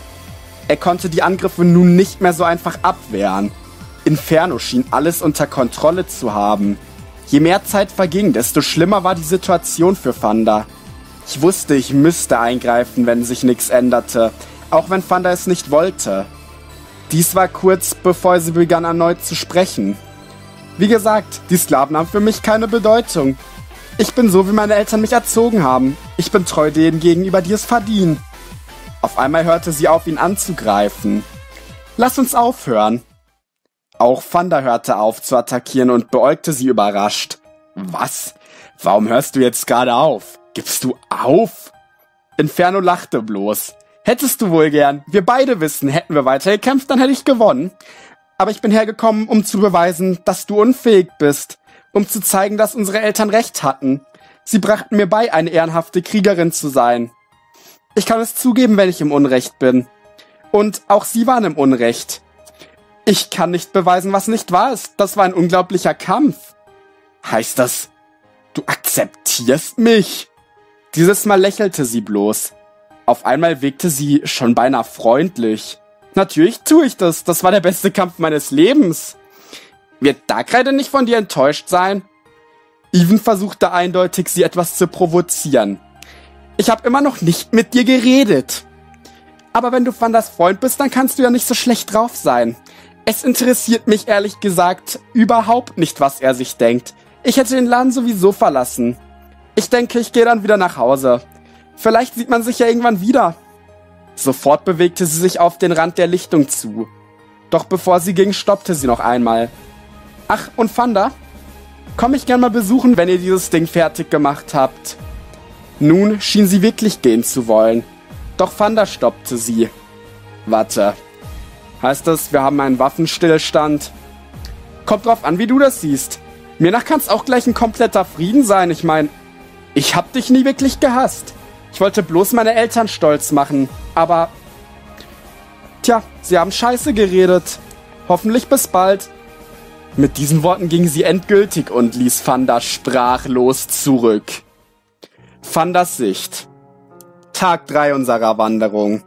Er konnte die Angriffe nun nicht mehr so einfach abwehren. Inferno schien alles unter Kontrolle zu haben. Je mehr Zeit verging, desto schlimmer war die Situation für Fanda. Ich wusste, ich müsste eingreifen, wenn sich nichts änderte, auch wenn Fanda es nicht wollte. Dies war kurz bevor sie begann erneut zu sprechen. Wie gesagt, die Sklaven haben für mich keine Bedeutung. Ich bin so, wie meine Eltern mich erzogen haben. Ich bin treu denen gegenüber, die es verdienen. Auf einmal hörte sie auf, ihn anzugreifen. Lass uns aufhören. Auch Fanda hörte auf zu attackieren und beäugte sie überrascht. Was? Warum hörst du jetzt gerade auf? Gibst du auf? Inferno lachte bloß. Hättest du wohl gern. Wir beide wissen, hätten wir weitergekämpft, dann hätte ich gewonnen. Aber ich bin hergekommen, um zu beweisen, dass du unfähig bist, um zu zeigen, dass unsere Eltern recht hatten. Sie brachten mir bei, eine ehrenhafte Kriegerin zu sein. Ich kann es zugeben, wenn ich im Unrecht bin. Und auch sie waren im Unrecht. Ich kann nicht beweisen, was nicht wahr ist. Das war ein unglaublicher Kampf. Heißt das, du akzeptierst mich? Dieses Mal lächelte sie bloß. Auf einmal wirkte sie schon beinahe freundlich. Natürlich tue ich das. Das war der beste Kampf meines Lebens. Wird Darkreide nicht von dir enttäuscht sein? Even versuchte eindeutig, sie etwas zu provozieren. Ich habe immer noch nicht mit dir geredet. Aber wenn du Fandas Freund bist, dann kannst du ja nicht so schlecht drauf sein. Es interessiert mich ehrlich gesagt überhaupt nicht, was er sich denkt. Ich hätte den Laden sowieso verlassen. Ich denke, ich gehe dann wieder nach Hause. Vielleicht sieht man sich ja irgendwann wieder. Sofort bewegte sie sich auf den Rand der Lichtung zu. Doch bevor sie ging, stoppte sie noch einmal. Ach, und Fanda? Komm ich gern mal besuchen, wenn ihr dieses Ding fertig gemacht habt. Nun schien sie wirklich gehen zu wollen. Doch Fanda stoppte sie. Warte. Heißt das, wir haben einen Waffenstillstand? Kommt drauf an, wie du das siehst. Mir nach kann's auch gleich ein kompletter Frieden sein. Ich mein, ich hab dich nie wirklich gehasst. Ich wollte bloß meine Eltern stolz machen. Aber. Tja, sie haben Scheiße geredet. Hoffentlich bis bald. Mit diesen Worten ging sie endgültig und ließ Fanda sprachlos zurück. Fandas Sicht. Tag 3 unserer Wanderung.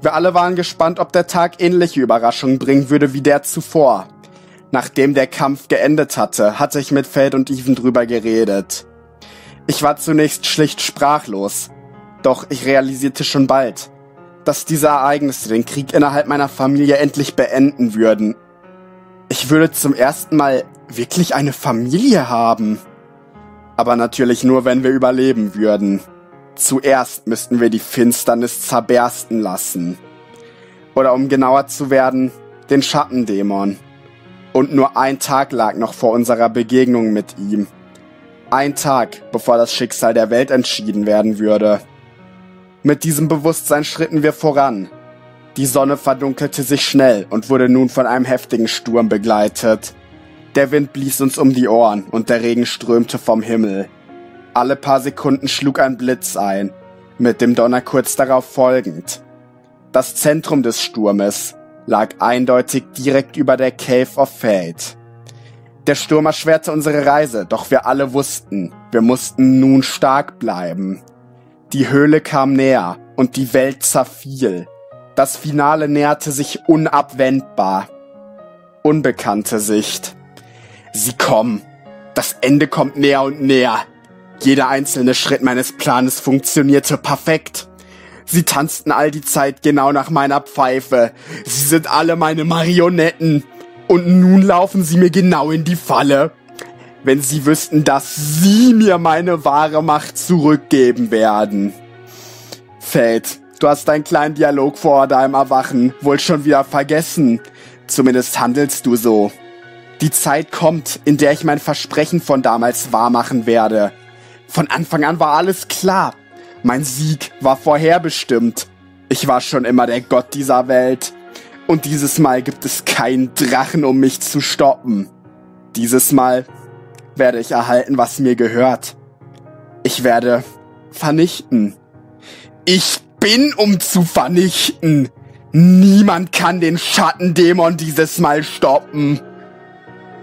Wir alle waren gespannt, ob der Tag ähnliche Überraschungen bringen würde wie der zuvor. Nachdem der Kampf geendet hatte, hatte ich mit Feld und Even drüber geredet. Ich war zunächst schlicht sprachlos. Doch ich realisierte schon bald, dass diese Ereignisse den Krieg innerhalb meiner Familie endlich beenden würden. Ich würde zum ersten Mal wirklich eine Familie haben. Aber natürlich nur, wenn wir überleben würden. Zuerst müssten wir die Finsternis zerbersten lassen. Oder um genauer zu werden, den Schattendämon. Und nur ein Tag lag noch vor unserer Begegnung mit ihm. Ein Tag, bevor das Schicksal der Welt entschieden werden würde. Mit diesem Bewusstsein schritten wir voran. Die Sonne verdunkelte sich schnell und wurde nun von einem heftigen Sturm begleitet. Der Wind blies uns um die Ohren und der Regen strömte vom Himmel. Alle paar Sekunden schlug ein Blitz ein, mit dem Donner kurz darauf folgend. Das Zentrum des Sturmes lag eindeutig direkt über der Cave of Fate. Der Sturm erschwerte unsere Reise, doch wir alle wussten, wir mussten nun stark bleiben. Die Höhle kam näher und die Welt zerfiel. Das Finale näherte sich unabwendbar. Unbekannte Sicht. Sie kommen. Das Ende kommt näher und näher. Jeder einzelne Schritt meines Planes funktionierte perfekt. Sie tanzten all die Zeit genau nach meiner Pfeife. Sie sind alle meine Marionetten. Und nun laufen sie mir genau in die Falle. Wenn sie wüssten, dass sie mir meine wahre Macht zurückgeben werden. Fate, du hast deinen kleinen Dialog vor deinem Erwachen wohl schon wieder vergessen. Zumindest handelst du so. Die Zeit kommt, in der ich mein Versprechen von damals wahrmachen werde. Von Anfang an war alles klar. Mein Sieg war vorherbestimmt. Ich war schon immer der Gott dieser Welt. Und dieses Mal gibt es keinen Drachen, um mich zu stoppen. Dieses Mal werde ich erhalten, was mir gehört. Ich werde vernichten. Ich bin, um zu vernichten. Niemand kann den Schattendämon dieses Mal stoppen.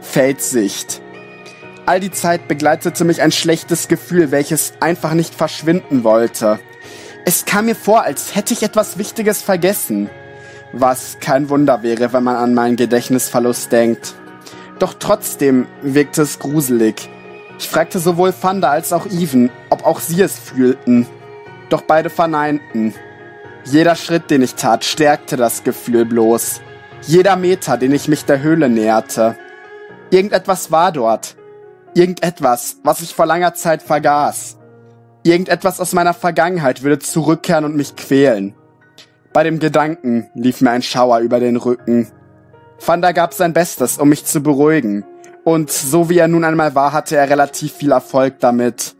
Feldsicht. All die Zeit begleitete mich ein schlechtes Gefühl, welches einfach nicht verschwinden wollte. Es kam mir vor, als hätte ich etwas Wichtiges vergessen. Was kein Wunder wäre, wenn man an meinen Gedächtnisverlust denkt. Doch trotzdem wirkte es gruselig. Ich fragte sowohl Fanda als auch Even, ob auch sie es fühlten. Doch beide verneinten. Jeder Schritt, den ich tat, stärkte das Gefühl bloß. Jeder Meter, den ich mich der Höhle näherte. Irgendetwas war dort. Irgendetwas, was ich vor langer Zeit vergaß. Irgendetwas aus meiner Vergangenheit würde zurückkehren und mich quälen. Bei dem Gedanken lief mir ein Schauer über den Rücken. Fanda gab sein Bestes, um mich zu beruhigen. Und so wie er nun einmal war, hatte er relativ viel Erfolg damit.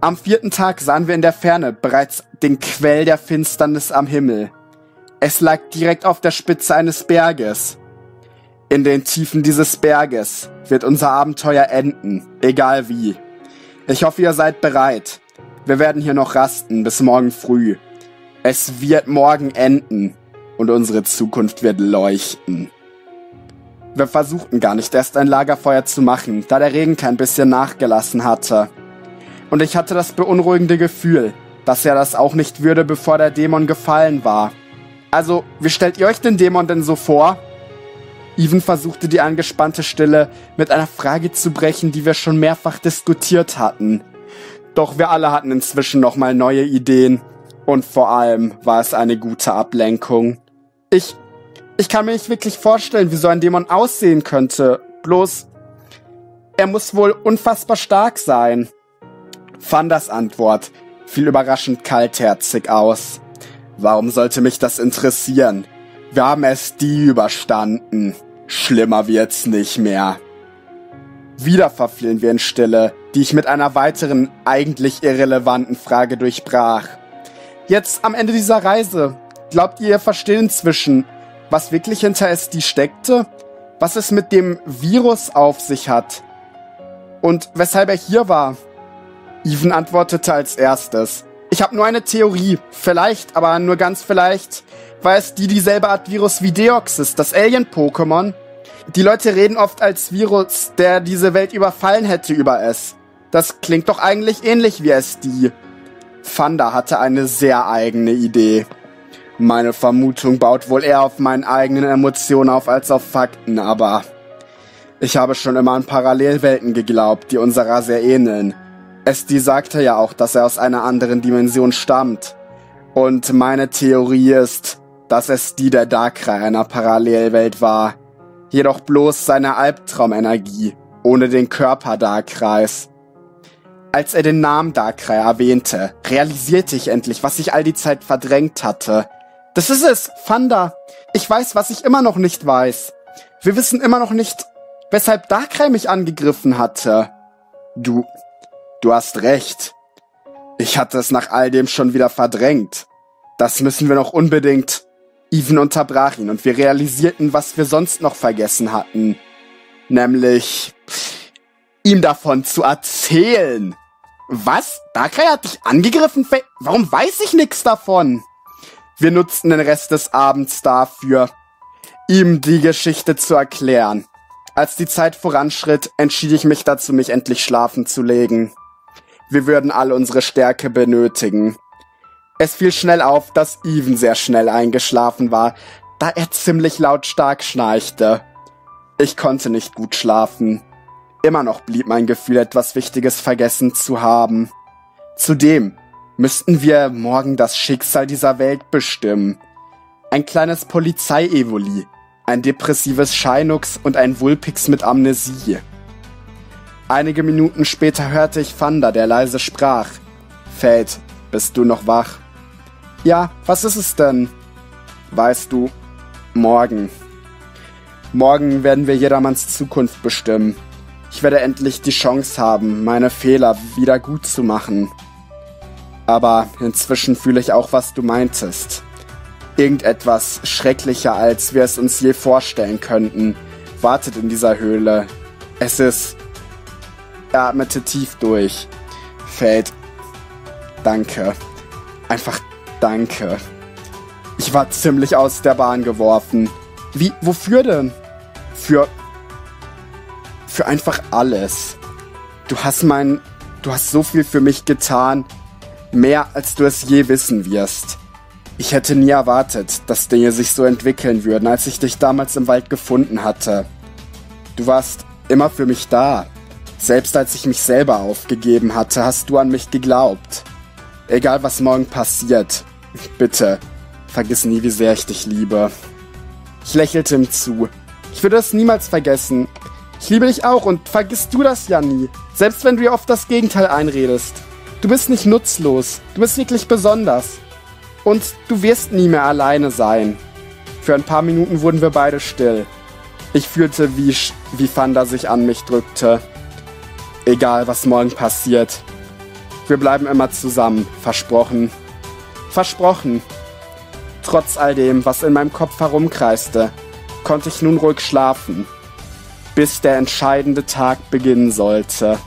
Am vierten Tag sahen wir in der Ferne bereits den Quell der Finsternis am Himmel. Es lag direkt auf der Spitze eines Berges. In den Tiefen dieses Berges wird unser Abenteuer enden, egal wie. Ich hoffe, ihr seid bereit. Wir werden hier noch rasten bis morgen früh. Es wird morgen enden und unsere Zukunft wird leuchten. Wir versuchten gar nicht erst ein Lagerfeuer zu machen, da der Regen kein bisschen nachgelassen hatte. Und ich hatte das beunruhigende Gefühl, dass er das auch nicht würde, bevor der Dämon gefallen war. Also, wie stellt ihr euch den Dämon denn so vor? Even versuchte die angespannte Stille mit einer Frage zu brechen, die wir schon mehrfach diskutiert hatten. Doch wir alle hatten inzwischen nochmal neue Ideen. Und vor allem war es eine gute Ablenkung. Ich, ich kann mir nicht wirklich vorstellen, wie so ein Dämon aussehen könnte. Bloß, er muss wohl unfassbar stark sein. Fandas Antwort fiel überraschend kaltherzig aus. Warum sollte mich das interessieren? Wir haben es die überstanden. Schlimmer wird's nicht mehr. Wieder verfielen wir in Stille, die ich mit einer weiteren, eigentlich irrelevanten Frage durchbrach. Jetzt am Ende dieser Reise, glaubt ihr, ihr versteht inzwischen, was wirklich hinter SD steckte? Was es mit dem Virus auf sich hat? Und weshalb er hier war? Even antwortete als erstes. Ich habe nur eine Theorie. Vielleicht, aber nur ganz vielleicht, weil es die dieselbe Art Virus wie Deoxys, das Alien-Pokémon. Die Leute reden oft als Virus, der diese Welt überfallen hätte über es. Das klingt doch eigentlich ähnlich wie es die. Fanda hatte eine sehr eigene Idee. Meine Vermutung baut wohl eher auf meinen eigenen Emotionen auf als auf Fakten, aber ich habe schon immer an Parallelwelten geglaubt, die unserer sehr ähneln. Esti sagte ja auch, dass er aus einer anderen Dimension stammt. Und meine Theorie ist, dass es die der Darkrai einer Parallelwelt war. Jedoch bloß seine Albtraumenergie, ohne den Körper Darkrais. Als er den Namen Darkrai erwähnte, realisierte ich endlich, was ich all die Zeit verdrängt hatte. Das ist es, Fanda. Ich weiß, was ich immer noch nicht weiß. Wir wissen immer noch nicht, weshalb Darkrai mich angegriffen hatte. Du, du hast recht. Ich hatte es nach all dem schon wieder verdrängt. Das müssen wir noch unbedingt. Even unterbrach ihn und wir realisierten, was wir sonst noch vergessen hatten. Nämlich ihm davon zu erzählen. Was? Darkrai hat dich angegriffen? Warum weiß ich nichts davon? Wir nutzten den Rest des Abends dafür, ihm die Geschichte zu erklären. Als die Zeit voranschritt, entschied ich mich dazu, mich endlich schlafen zu legen. Wir würden all unsere Stärke benötigen. Es fiel schnell auf, dass Even sehr schnell eingeschlafen war, da er ziemlich lautstark schnarchte. Ich konnte nicht gut schlafen. Immer noch blieb mein Gefühl, etwas Wichtiges vergessen zu haben. Zudem müssten wir morgen das Schicksal dieser Welt bestimmen. Ein kleines Polizeievoli, ein depressives Scheinux und ein Wulpix mit Amnesie. Einige Minuten später hörte ich Fanda, der leise sprach. Fate, bist du noch wach? Ja, was ist es denn? Weißt du, morgen. Morgen werden wir jedermanns Zukunft bestimmen. Ich werde endlich die Chance haben, meine Fehler wieder gut zu machen. Aber inzwischen fühle ich auch, was du meintest. Irgendetwas schrecklicher, als wir es uns je vorstellen könnten, wartet in dieser Höhle. Es ist... Er atmete tief durch. Fällt. Danke. Einfach danke. Ich war ziemlich aus der Bahn geworfen. Wie, wofür denn? Für für einfach alles. Du hast mein, du hast so viel für mich getan, mehr als du es je wissen wirst. Ich hätte nie erwartet, dass Dinge sich so entwickeln würden, als ich dich damals im Wald gefunden hatte. Du warst immer für mich da. Selbst als ich mich selber aufgegeben hatte, hast du an mich geglaubt. Egal was morgen passiert, bitte, vergiss nie, wie sehr ich dich liebe. Ich lächelte ihm zu. Ich würde es niemals vergessen. Ich liebe dich auch und vergisst du das ja nie. Selbst wenn du dir oft das Gegenteil einredest. Du bist nicht nutzlos. Du bist wirklich besonders. Und du wirst nie mehr alleine sein. Für ein paar Minuten wurden wir beide still. Ich fühlte, wie, wie Fanda sich an mich drückte. Egal, was morgen passiert. Wir bleiben immer zusammen. Versprochen. Versprochen. Trotz all dem, was in meinem Kopf herumkreiste konnte ich nun ruhig schlafen, bis der entscheidende Tag beginnen sollte.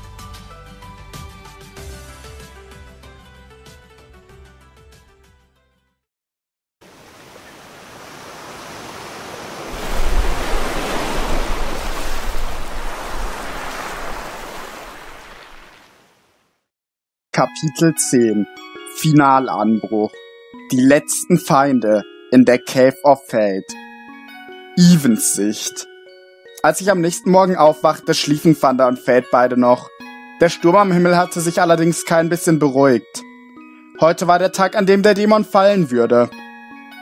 Kapitel 10 Finalanbruch Die letzten Feinde in der Cave of Fate Evens Sicht Als ich am nächsten Morgen aufwachte, schliefen Thunder und Fate beide noch. Der Sturm am Himmel hatte sich allerdings kein bisschen beruhigt. Heute war der Tag, an dem der Dämon fallen würde.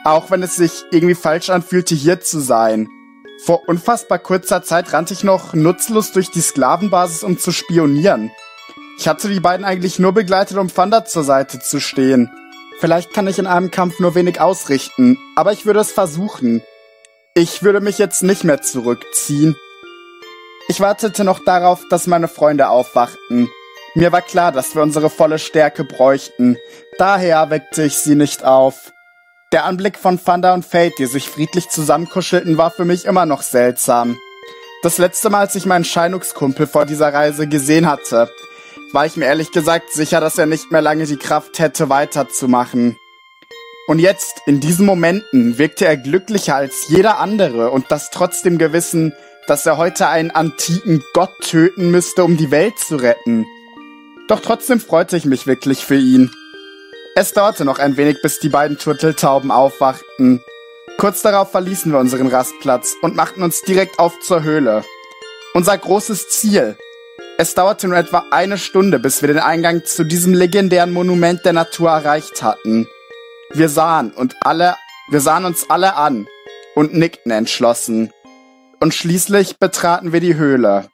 Auch wenn es sich irgendwie falsch anfühlte, hier zu sein. Vor unfassbar kurzer Zeit rannte ich noch nutzlos durch die Sklavenbasis, um zu spionieren. Ich hatte die beiden eigentlich nur begleitet, um Thunder zur Seite zu stehen. Vielleicht kann ich in einem Kampf nur wenig ausrichten, aber ich würde es versuchen. Ich würde mich jetzt nicht mehr zurückziehen. Ich wartete noch darauf, dass meine Freunde aufwachten. Mir war klar, dass wir unsere volle Stärke bräuchten. Daher weckte ich sie nicht auf. Der Anblick von Thunder und Fate, die sich friedlich zusammenkuschelten, war für mich immer noch seltsam. Das letzte Mal, als ich meinen Scheinungskumpel vor dieser Reise gesehen hatte, war ich mir ehrlich gesagt sicher, dass er nicht mehr lange die Kraft hätte, weiterzumachen. Und jetzt, in diesen Momenten, wirkte er glücklicher als jeder andere und das trotz dem Gewissen, dass er heute einen antiken Gott töten müsste, um die Welt zu retten. Doch trotzdem freute ich mich wirklich für ihn. Es dauerte noch ein wenig, bis die beiden Turteltauben aufwachten. Kurz darauf verließen wir unseren Rastplatz und machten uns direkt auf zur Höhle. Unser großes Ziel, es dauerte nur etwa eine Stunde, bis wir den Eingang zu diesem legendären Monument der Natur erreicht hatten. Wir sahen und alle, wir sahen uns alle an und nickten entschlossen. Und schließlich betraten wir die Höhle.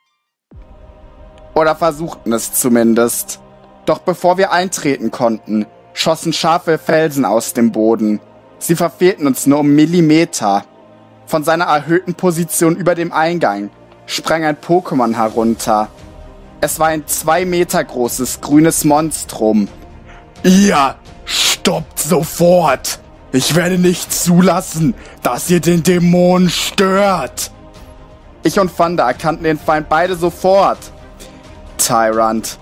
Oder versuchten es zumindest. Doch bevor wir eintreten konnten, schossen scharfe Felsen aus dem Boden. Sie verfehlten uns nur um Millimeter. Von seiner erhöhten Position über dem Eingang sprang ein Pokémon herunter, es war ein zwei Meter großes grünes Monstrum. Ihr stoppt sofort! Ich werde nicht zulassen, dass ihr den Dämon stört! Ich und Thunder erkannten den Feind beide sofort. Tyrant,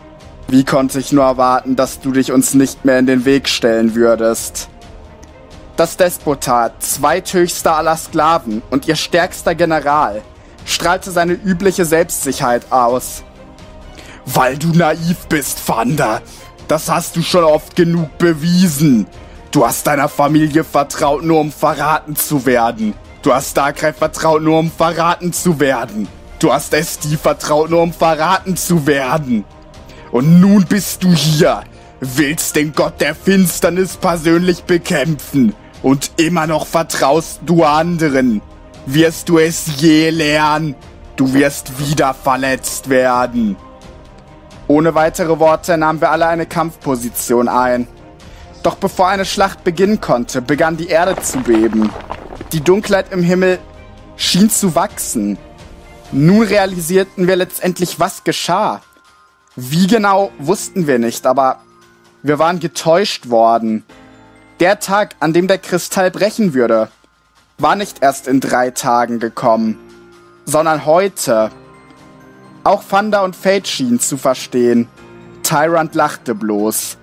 wie konnte ich nur erwarten, dass du dich uns nicht mehr in den Weg stellen würdest? Das Despotat, zweithöchster aller Sklaven und ihr stärkster General, strahlte seine übliche Selbstsicherheit aus. Weil du naiv bist, Fanda. Das hast du schon oft genug bewiesen. Du hast deiner Familie vertraut, nur um verraten zu werden. Du hast Darkrai vertraut, nur um verraten zu werden. Du hast SD vertraut, nur um verraten zu werden. Und nun bist du hier, willst den Gott der Finsternis persönlich bekämpfen. Und immer noch vertraust du anderen. Wirst du es je lernen? Du wirst wieder verletzt werden. Ohne weitere Worte nahmen wir alle eine Kampfposition ein. Doch bevor eine Schlacht beginnen konnte, begann die Erde zu beben. Die Dunkelheit im Himmel schien zu wachsen. Nun realisierten wir letztendlich, was geschah. Wie genau, wussten wir nicht, aber wir waren getäuscht worden. Der Tag, an dem der Kristall brechen würde, war nicht erst in drei Tagen gekommen, sondern heute. Auch Thunder und Fate schienen zu verstehen. Tyrant lachte bloß.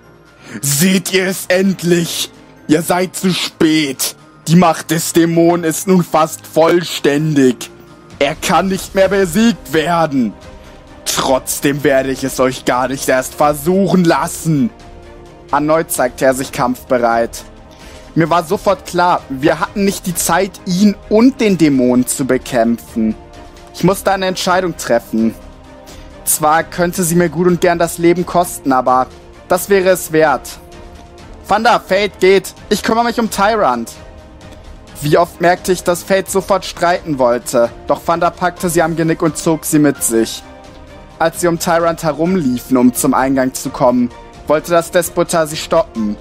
Seht ihr es endlich? Ihr seid zu spät. Die Macht des Dämonen ist nun fast vollständig. Er kann nicht mehr besiegt werden. Trotzdem werde ich es euch gar nicht erst versuchen lassen. Erneut zeigte er sich kampfbereit. Mir war sofort klar, wir hatten nicht die Zeit, ihn und den Dämon zu bekämpfen. Ich musste eine Entscheidung treffen. Zwar könnte sie mir gut und gern das Leben kosten, aber das wäre es wert. Thunder, Fate geht. Ich kümmere mich um Tyrant. Wie oft merkte ich, dass Fate sofort streiten wollte, doch Thunder packte sie am Genick und zog sie mit sich. Als sie um Tyrant herumliefen, um zum Eingang zu kommen, wollte das Despotar sie stoppen.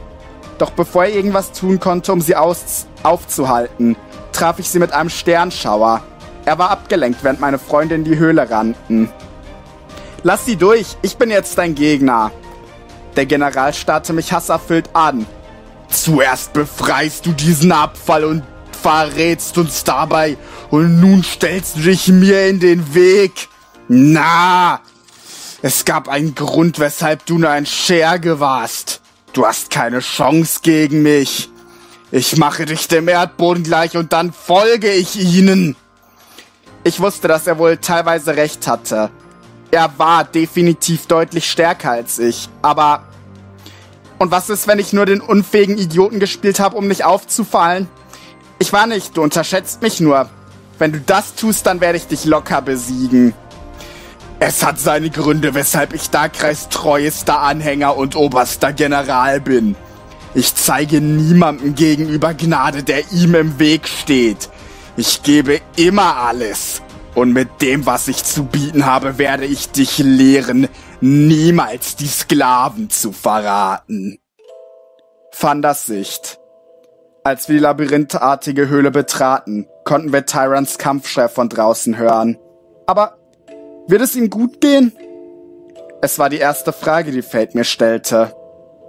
Doch bevor er irgendwas tun konnte, um sie aufzuhalten, traf ich sie mit einem Sternschauer. Er war abgelenkt, während meine Freunde in die Höhle rannten. Lass sie durch, ich bin jetzt dein Gegner. Der General starrte mich hasserfüllt an. Zuerst befreist du diesen Abfall und verrätst uns dabei und nun stellst du dich mir in den Weg. Na, es gab einen Grund, weshalb du nur ein Scherge warst. Du hast keine Chance gegen mich. Ich mache dich dem Erdboden gleich und dann folge ich ihnen. Ich wusste, dass er wohl teilweise recht hatte. Er war definitiv deutlich stärker als ich, aber... Und was ist, wenn ich nur den unfähigen Idioten gespielt habe, um nicht aufzufallen? Ich war nicht, du unterschätzt mich nur. Wenn du das tust, dann werde ich dich locker besiegen. Es hat seine Gründe, weshalb ich Darkreis treuester Anhänger und oberster General bin. Ich zeige niemandem gegenüber Gnade, der ihm im Weg steht. Ich gebe immer alles. Und mit dem, was ich zu bieten habe, werde ich dich lehren, niemals die Sklaven zu verraten. Fandas Sicht. Als wir die labyrinthartige Höhle betraten, konnten wir Tyrants Kampfschrei von draußen hören. Aber wird es ihm gut gehen? Es war die erste Frage, die Fate mir stellte.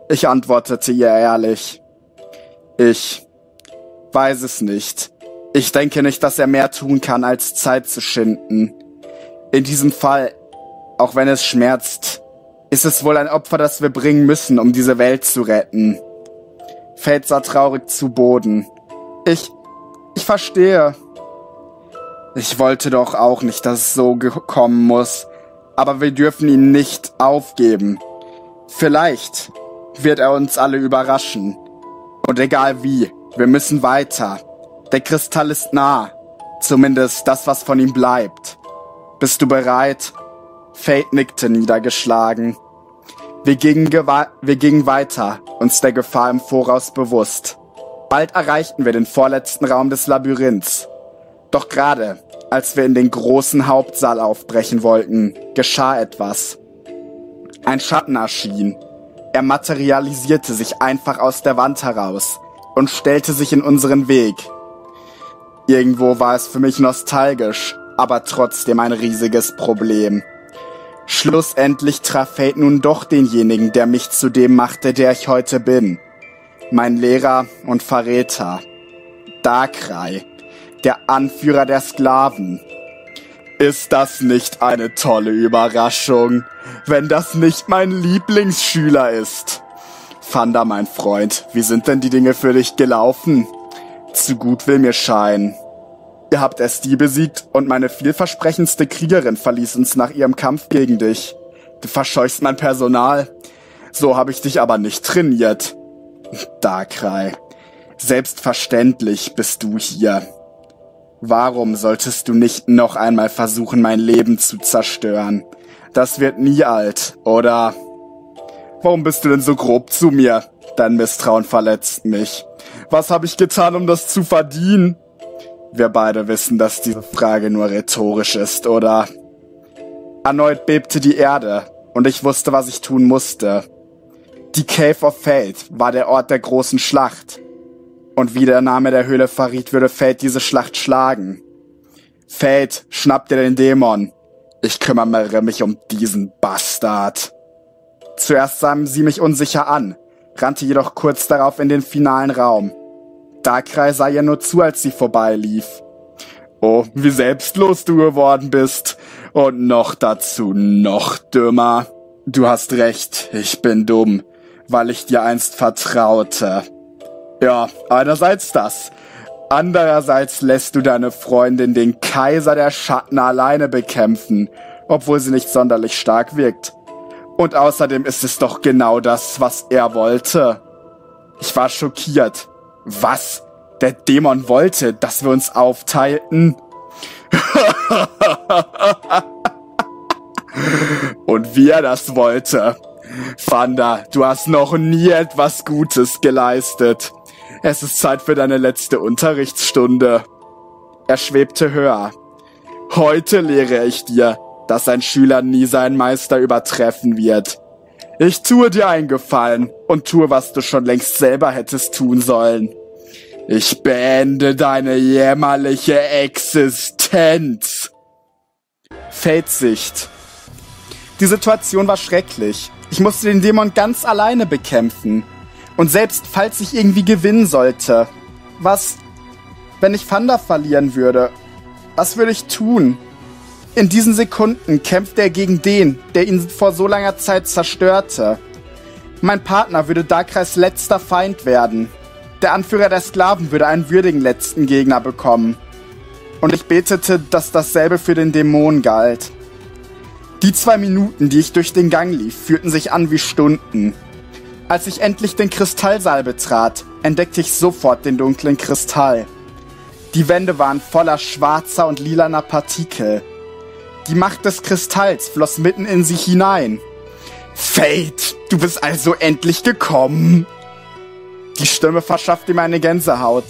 Ich antwortete ihr ehrlich. Ich weiß es nicht. Ich denke nicht, dass er mehr tun kann, als Zeit zu schinden. In diesem Fall, auch wenn es schmerzt, ist es wohl ein Opfer, das wir bringen müssen, um diese Welt zu retten. Fate sah traurig zu Boden. Ich, ich verstehe. Ich wollte doch auch nicht, dass es so kommen muss. Aber wir dürfen ihn nicht aufgeben. Vielleicht wird er uns alle überraschen. Und egal wie, wir müssen weiter. Der Kristall ist nah. Zumindest das, was von ihm bleibt. Bist du bereit? Fate nickte niedergeschlagen. Wir gingen, wir gingen weiter, uns der Gefahr im Voraus bewusst. Bald erreichten wir den vorletzten Raum des Labyrinths. Doch gerade, als wir in den großen Hauptsaal aufbrechen wollten, geschah etwas. Ein Schatten erschien. Er materialisierte sich einfach aus der Wand heraus und stellte sich in unseren Weg. Irgendwo war es für mich nostalgisch, aber trotzdem ein riesiges Problem. Schlussendlich traf Fate nun doch denjenigen, der mich zu dem machte, der ich heute bin. Mein Lehrer und Verräter. Darkrai der Anführer der Sklaven. Ist das nicht eine tolle Überraschung, wenn das nicht mein Lieblingsschüler ist? Fanda, mein Freund, wie sind denn die Dinge für dich gelaufen? Zu gut will mir scheinen. Ihr habt Esti besiegt und meine vielversprechendste Kriegerin verließ uns nach ihrem Kampf gegen dich. Du verscheuchst mein Personal. So habe ich dich aber nicht trainiert. Darkrai, selbstverständlich bist du hier. Warum solltest du nicht noch einmal versuchen, mein Leben zu zerstören? Das wird nie alt, oder? Warum bist du denn so grob zu mir? Dein Misstrauen verletzt mich. Was habe ich getan, um das zu verdienen? Wir beide wissen, dass diese Frage nur rhetorisch ist, oder? Erneut bebte die Erde, und ich wusste, was ich tun musste. Die Cave of Fate war der Ort der großen Schlacht. Und wie der Name der Höhle verriet, würde Fate diese Schlacht schlagen. Fate, schnapp dir den Dämon. Ich kümmere mich um diesen Bastard. Zuerst sahen sie mich unsicher an, rannte jedoch kurz darauf in den finalen Raum. Darkrai sah ihr nur zu, als sie vorbeilief. Oh, wie selbstlos du geworden bist. Und noch dazu noch dümmer. Du hast recht, ich bin dumm, weil ich dir einst vertraute. Ja, einerseits das. Andererseits lässt du deine Freundin den Kaiser der Schatten alleine bekämpfen, obwohl sie nicht sonderlich stark wirkt. Und außerdem ist es doch genau das, was er wollte. Ich war schockiert. Was? Der Dämon wollte, dass wir uns aufteilten? Und wie er das wollte. Fanda, du hast noch nie etwas Gutes geleistet. Es ist Zeit für deine letzte Unterrichtsstunde. Er schwebte höher. Heute lehre ich dir, dass ein Schüler nie seinen Meister übertreffen wird. Ich tue dir einen Gefallen und tue, was du schon längst selber hättest tun sollen. Ich beende deine jämmerliche Existenz. Feldsicht. Die Situation war schrecklich. Ich musste den Dämon ganz alleine bekämpfen. Und selbst falls ich irgendwie gewinnen sollte, was Wenn ich Fanda verlieren würde, was würde ich tun? In diesen Sekunden kämpft er gegen den, der ihn vor so langer Zeit zerstörte. Mein Partner würde Darkreis letzter Feind werden. Der Anführer der Sklaven würde einen würdigen letzten Gegner bekommen. Und ich betete, dass dasselbe für den Dämon galt. Die zwei Minuten, die ich durch den Gang lief, fühlten sich an wie Stunden. Als ich endlich den Kristallsaal betrat, entdeckte ich sofort den dunklen Kristall. Die Wände waren voller schwarzer und lilaner Partikel. Die Macht des Kristalls floss mitten in sich hinein. Fate, du bist also endlich gekommen. Die Stimme verschaffte mir eine Gänsehaut.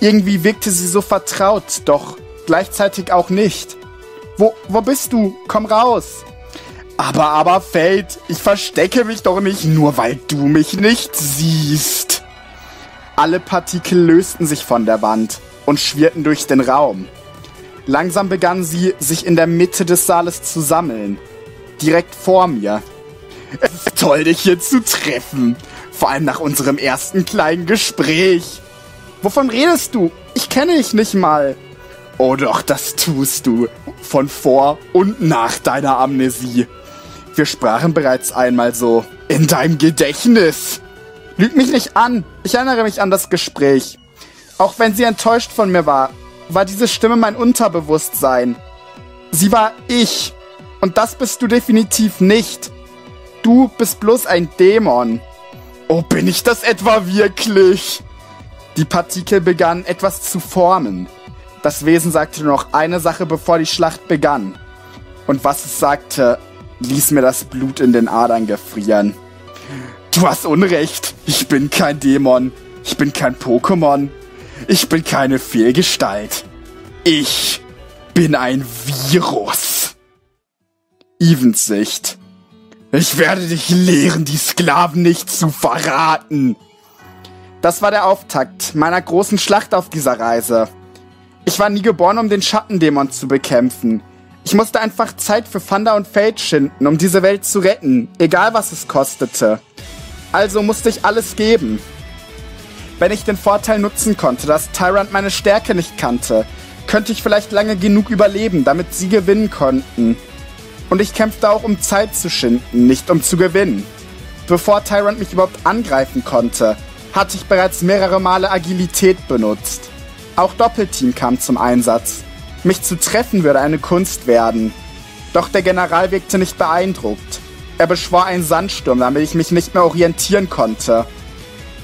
Irgendwie wirkte sie so vertraut, doch gleichzeitig auch nicht. Wo, wo bist du? Komm raus! Aber, aber, Fate, ich verstecke mich doch nicht nur, weil du mich nicht siehst. Alle Partikel lösten sich von der Wand und schwirrten durch den Raum. Langsam begannen sie, sich in der Mitte des Saales zu sammeln. Direkt vor mir. Es ist toll, dich hier zu treffen. Vor allem nach unserem ersten kleinen Gespräch. Wovon redest du? Ich kenne dich nicht mal. Oh doch, das tust du. Von vor und nach deiner Amnesie. Wir sprachen bereits einmal so. In deinem Gedächtnis. Lüg mich nicht an. Ich erinnere mich an das Gespräch. Auch wenn sie enttäuscht von mir war, war diese Stimme mein Unterbewusstsein. Sie war ich. Und das bist du definitiv nicht. Du bist bloß ein Dämon. Oh, bin ich das etwa wirklich? Die Partikel begannen etwas zu formen. Das Wesen sagte nur noch eine Sache, bevor die Schlacht begann. Und was es sagte, ließ mir das Blut in den Adern gefrieren. Du hast Unrecht. Ich bin kein Dämon. Ich bin kein Pokémon. Ich bin keine Fehlgestalt. Ich bin ein Virus. Evens Sicht. Ich werde dich lehren, die Sklaven nicht zu verraten. Das war der Auftakt meiner großen Schlacht auf dieser Reise. Ich war nie geboren, um den Schattendämon zu bekämpfen. Ich musste einfach Zeit für Thunder und Fate schinden, um diese Welt zu retten, egal was es kostete. Also musste ich alles geben. Wenn ich den Vorteil nutzen konnte, dass Tyrant meine Stärke nicht kannte, könnte ich vielleicht lange genug überleben, damit sie gewinnen konnten. Und ich kämpfte auch, um Zeit zu schinden, nicht um zu gewinnen. Bevor Tyrant mich überhaupt angreifen konnte, hatte ich bereits mehrere Male Agilität benutzt. Auch Doppelteam kam zum Einsatz. Mich zu treffen würde eine Kunst werden. Doch der General wirkte nicht beeindruckt. Er beschwor einen Sandsturm, damit ich mich nicht mehr orientieren konnte.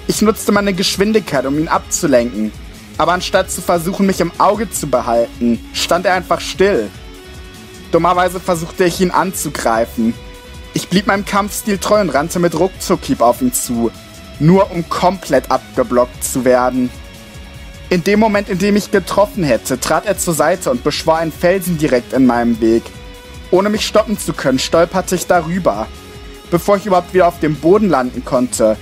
Ich nutzte meine Geschwindigkeit, um ihn abzulenken. Aber anstatt zu versuchen, mich im Auge zu behalten, stand er einfach still. Dummerweise versuchte ich ihn anzugreifen. Ich blieb meinem Kampfstil treu und rannte mit Ruckzuckhieb auf ihn zu, nur um komplett abgeblockt zu werden. In dem Moment, in dem ich getroffen hätte, trat er zur Seite und beschwor einen Felsen direkt in meinem Weg. Ohne mich stoppen zu können, stolperte ich darüber. Bevor ich überhaupt wieder auf dem Boden landen konnte,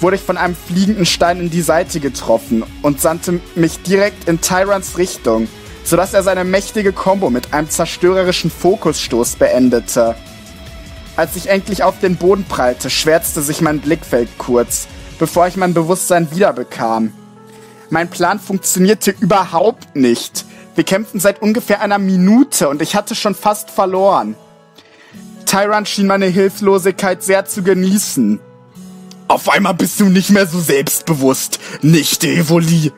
wurde ich von einem fliegenden Stein in die Seite getroffen und sandte mich direkt in Tyrants Richtung, sodass er seine mächtige Combo mit einem zerstörerischen Fokusstoß beendete. Als ich endlich auf den Boden prallte, schwärzte sich mein Blickfeld kurz, bevor ich mein Bewusstsein wiederbekam. Mein Plan funktionierte überhaupt nicht. Wir kämpften seit ungefähr einer Minute und ich hatte schon fast verloren. Tyrant schien meine Hilflosigkeit sehr zu genießen. Auf einmal bist du nicht mehr so selbstbewusst, nicht Evoli.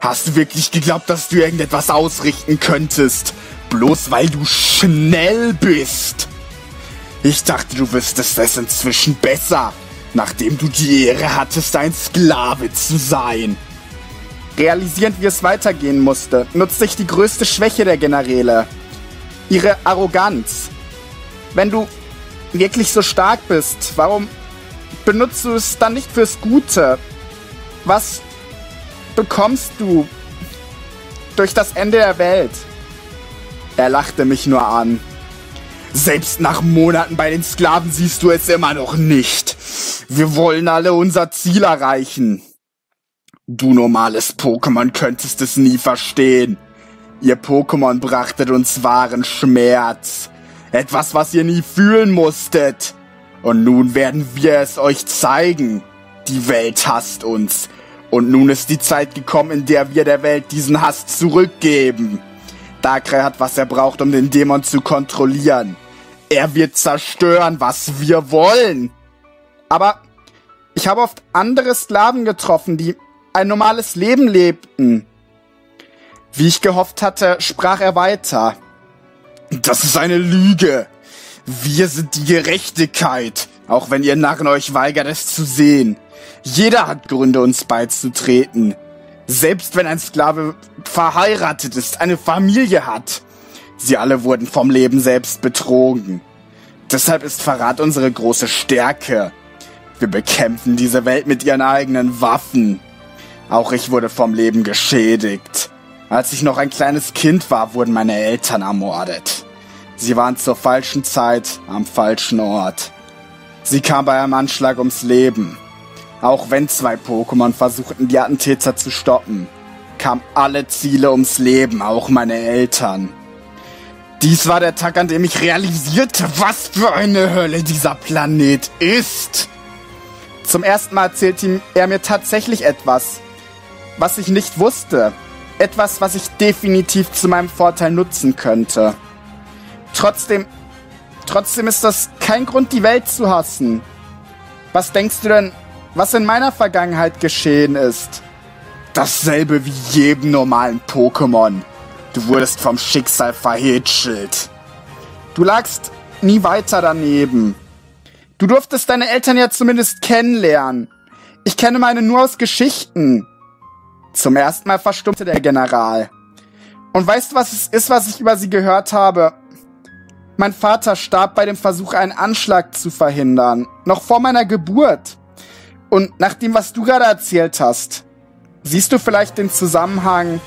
Hast du wirklich geglaubt, dass du irgendetwas ausrichten könntest? Bloß weil du schnell bist. Ich dachte, du wüsstest es inzwischen besser, nachdem du die Ehre hattest, ein Sklave zu sein. Realisierend, wie es weitergehen musste, nutzte ich die größte Schwäche der Generäle. Ihre Arroganz. Wenn du wirklich so stark bist, warum benutzt du es dann nicht fürs Gute? Was bekommst du durch das Ende der Welt? Er lachte mich nur an. Selbst nach Monaten bei den Sklaven siehst du es immer noch nicht. Wir wollen alle unser Ziel erreichen. Du normales Pokémon könntest es nie verstehen. Ihr Pokémon brachtet uns wahren Schmerz. Etwas, was ihr nie fühlen musstet. Und nun werden wir es euch zeigen. Die Welt hasst uns. Und nun ist die Zeit gekommen, in der wir der Welt diesen Hass zurückgeben. Darkrai hat, was er braucht, um den Dämon zu kontrollieren. Er wird zerstören, was wir wollen. Aber ich habe oft andere Sklaven getroffen, die ein normales Leben lebten. Wie ich gehofft hatte, sprach er weiter. Das ist eine Lüge. Wir sind die Gerechtigkeit, auch wenn ihr Narren euch weigert, es zu sehen. Jeder hat Gründe, uns beizutreten. Selbst wenn ein Sklave verheiratet ist, eine Familie hat. Sie alle wurden vom Leben selbst betrogen. Deshalb ist Verrat unsere große Stärke. Wir bekämpfen diese Welt mit ihren eigenen Waffen. Auch ich wurde vom Leben geschädigt. Als ich noch ein kleines Kind war, wurden meine Eltern ermordet. Sie waren zur falschen Zeit am falschen Ort. Sie kam bei einem Anschlag ums Leben. Auch wenn zwei Pokémon versuchten, die Attentäter zu stoppen, kamen alle Ziele ums Leben, auch meine Eltern. Dies war der Tag, an dem ich realisierte, was für eine Hölle dieser Planet ist. Zum ersten Mal erzählte er mir tatsächlich etwas, was ich nicht wusste. Etwas, was ich definitiv zu meinem Vorteil nutzen könnte. Trotzdem, trotzdem ist das kein Grund, die Welt zu hassen. Was denkst du denn, was in meiner Vergangenheit geschehen ist. Dasselbe wie jedem normalen Pokémon. Du wurdest vom Schicksal verhätschelt. Du lagst nie weiter daneben. Du durftest deine Eltern ja zumindest kennenlernen. Ich kenne meine nur aus Geschichten. Zum ersten Mal verstummte der General. Und weißt du, was es ist, was ich über sie gehört habe? Mein Vater starb bei dem Versuch, einen Anschlag zu verhindern. Noch vor meiner Geburt. Und nach dem, was du gerade erzählt hast, siehst du vielleicht den Zusammenhang?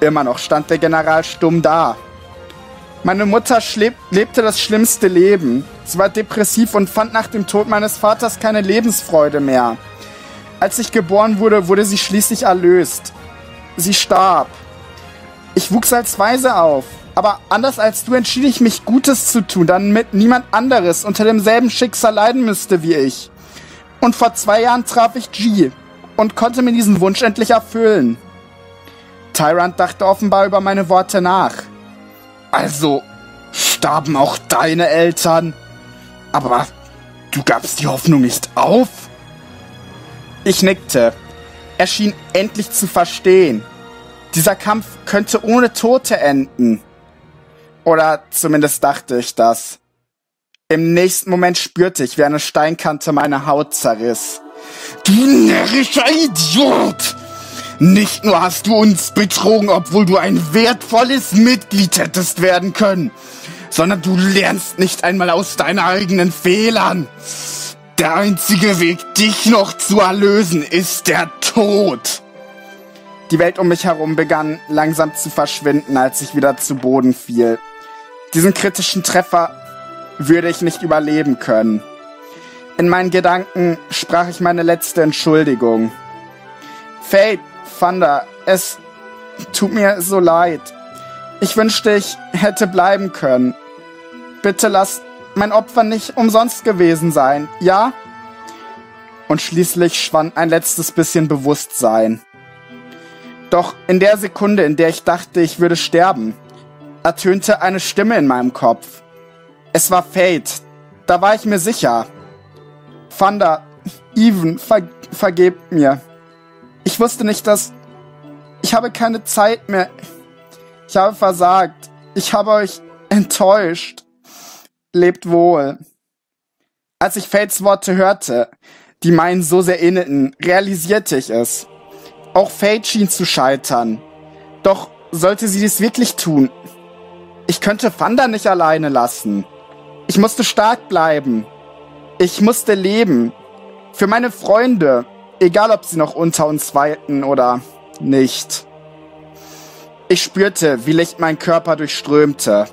Immer noch stand der General stumm da. Meine Mutter lebte das schlimmste Leben. Sie war depressiv und fand nach dem Tod meines Vaters keine Lebensfreude mehr. Als ich geboren wurde, wurde sie schließlich erlöst. Sie starb. Ich wuchs als Weise auf. Aber anders als du entschied ich mich, Gutes zu tun, damit niemand anderes unter demselben Schicksal leiden müsste wie ich. Und vor zwei Jahren traf ich G und konnte mir diesen Wunsch endlich erfüllen. Tyrant dachte offenbar über meine Worte nach. Also starben auch deine Eltern? Aber du gabst die Hoffnung nicht auf? Ich nickte. Er schien endlich zu verstehen. Dieser Kampf könnte ohne Tote enden. Oder zumindest dachte ich das. Im nächsten Moment spürte ich, wie eine Steinkante meine Haut zerriss. Du närrischer Idiot! Nicht nur hast du uns betrogen, obwohl du ein wertvolles Mitglied hättest werden können, sondern du lernst nicht einmal aus deinen eigenen Fehlern. Der einzige Weg, dich noch zu erlösen, ist der Tod. Die Welt um mich herum begann langsam zu verschwinden, als ich wieder zu Boden fiel. Diesen kritischen Treffer würde ich nicht überleben können. In meinen Gedanken sprach ich meine letzte Entschuldigung. Fate, Thunder, es tut mir so leid. Ich wünschte, ich hätte bleiben können. Bitte lass mein Opfer nicht umsonst gewesen sein, ja? Und schließlich schwand ein letztes bisschen Bewusstsein. Doch in der Sekunde, in der ich dachte, ich würde sterben, ertönte eine Stimme in meinem Kopf. Es war Fate. Da war ich mir sicher. Thunder, Even, ver vergebt mir. Ich wusste nicht, dass... Ich habe keine Zeit mehr. Ich habe versagt. Ich habe euch enttäuscht. Lebt wohl. Als ich Fates Worte hörte, die meinen so sehr ähnelten, realisierte ich es. Auch Fate schien zu scheitern. Doch sollte sie dies wirklich tun? Ich könnte Thunder nicht alleine lassen. Ich musste stark bleiben. Ich musste leben. Für meine Freunde. Egal, ob sie noch unter uns weilten oder nicht. Ich spürte, wie Licht mein Körper durchströmte.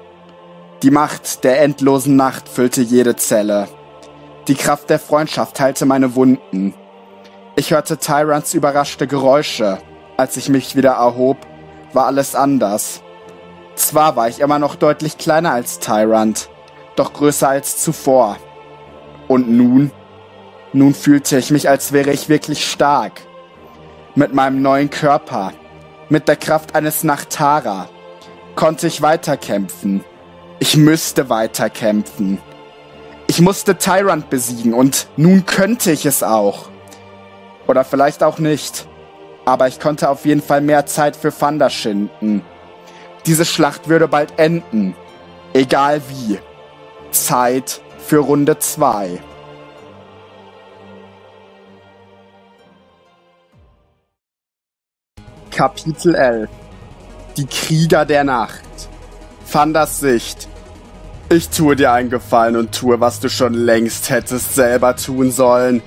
Die Macht der endlosen Nacht füllte jede Zelle. Die Kraft der Freundschaft heilte meine Wunden. Ich hörte Tyrants überraschte Geräusche. Als ich mich wieder erhob, war alles anders. Zwar war ich immer noch deutlich kleiner als Tyrant, doch größer als zuvor. Und nun? Nun fühlte ich mich, als wäre ich wirklich stark. Mit meinem neuen Körper, mit der Kraft eines Nachtara, konnte ich weiterkämpfen. Ich müsste weiterkämpfen. Ich musste Tyrant besiegen und nun könnte ich es auch. Oder vielleicht auch nicht. Aber ich konnte auf jeden Fall mehr Zeit für Thunder schinden. Diese Schlacht würde bald enden. Egal wie. Zeit für Runde 2. Kapitel 11 Die Krieger der Nacht Thunders Sicht Ich tue dir einen Gefallen und tue, was du schon längst hättest selber tun sollen.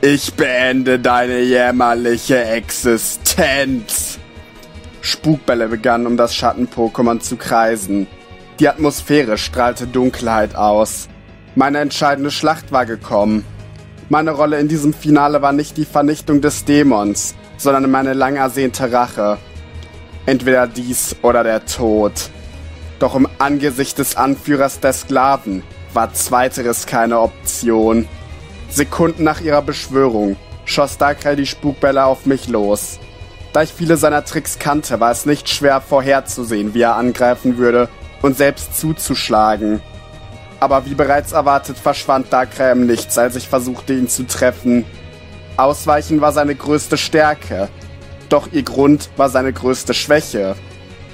Ich beende deine jämmerliche Existenz. Spukbälle begannen um das Schatten-Pokémon zu kreisen. Die Atmosphäre strahlte Dunkelheit aus. Meine entscheidende Schlacht war gekommen. Meine Rolle in diesem Finale war nicht die Vernichtung des Dämons, sondern meine lang ersehnte Rache. Entweder dies oder der Tod. Doch im Angesicht des Anführers der Sklaven war zweiteres keine Option. Sekunden nach ihrer Beschwörung schoss Darkrai die Spukbälle auf mich los. Da ich viele seiner Tricks kannte, war es nicht schwer vorherzusehen, wie er angreifen würde und selbst zuzuschlagen. Aber wie bereits erwartet verschwand Darkrai im Nichts, als ich versuchte ihn zu treffen. Ausweichen war seine größte Stärke, doch ihr Grund war seine größte Schwäche.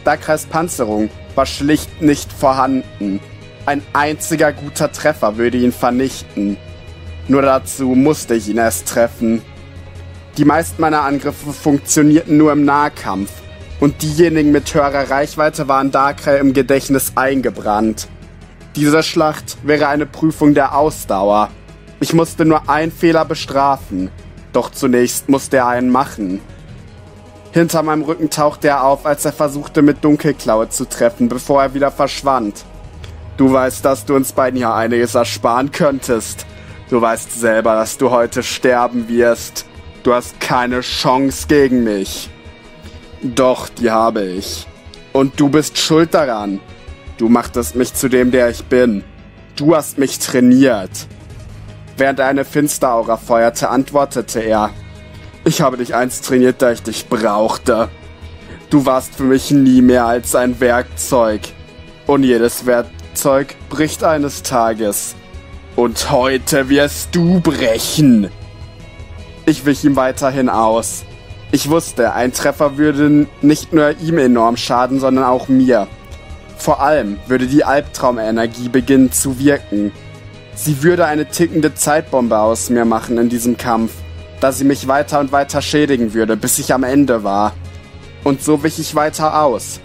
Darkrais Panzerung war schlicht nicht vorhanden. Ein einziger guter Treffer würde ihn vernichten. Nur dazu musste ich ihn erst treffen. Die meisten meiner Angriffe funktionierten nur im Nahkampf und diejenigen mit höherer Reichweite waren Darkrai im Gedächtnis eingebrannt. Diese Schlacht wäre eine Prüfung der Ausdauer. Ich musste nur einen Fehler bestrafen, doch zunächst musste er einen machen. Hinter meinem Rücken tauchte er auf, als er versuchte, mit Dunkelklaue zu treffen, bevor er wieder verschwand. Du weißt, dass du uns beiden hier einiges ersparen könntest. Du weißt selber, dass du heute sterben wirst. Du hast keine Chance gegen mich. Doch, die habe ich. Und du bist schuld daran. Du machtest mich zu dem, der ich bin. Du hast mich trainiert. Während eine Finsteraura feuerte, antwortete er. Ich habe dich einst trainiert, da ich dich brauchte. Du warst für mich nie mehr als ein Werkzeug. Und jedes Werkzeug bricht eines Tages. Und heute wirst du brechen. Ich wich ihm weiterhin aus. Ich wusste, ein Treffer würde nicht nur ihm enorm schaden, sondern auch mir. Vor allem würde die Albtraumenergie beginnen zu wirken. Sie würde eine tickende Zeitbombe aus mir machen in diesem Kampf, da sie mich weiter und weiter schädigen würde, bis ich am Ende war. Und so wich ich weiter aus.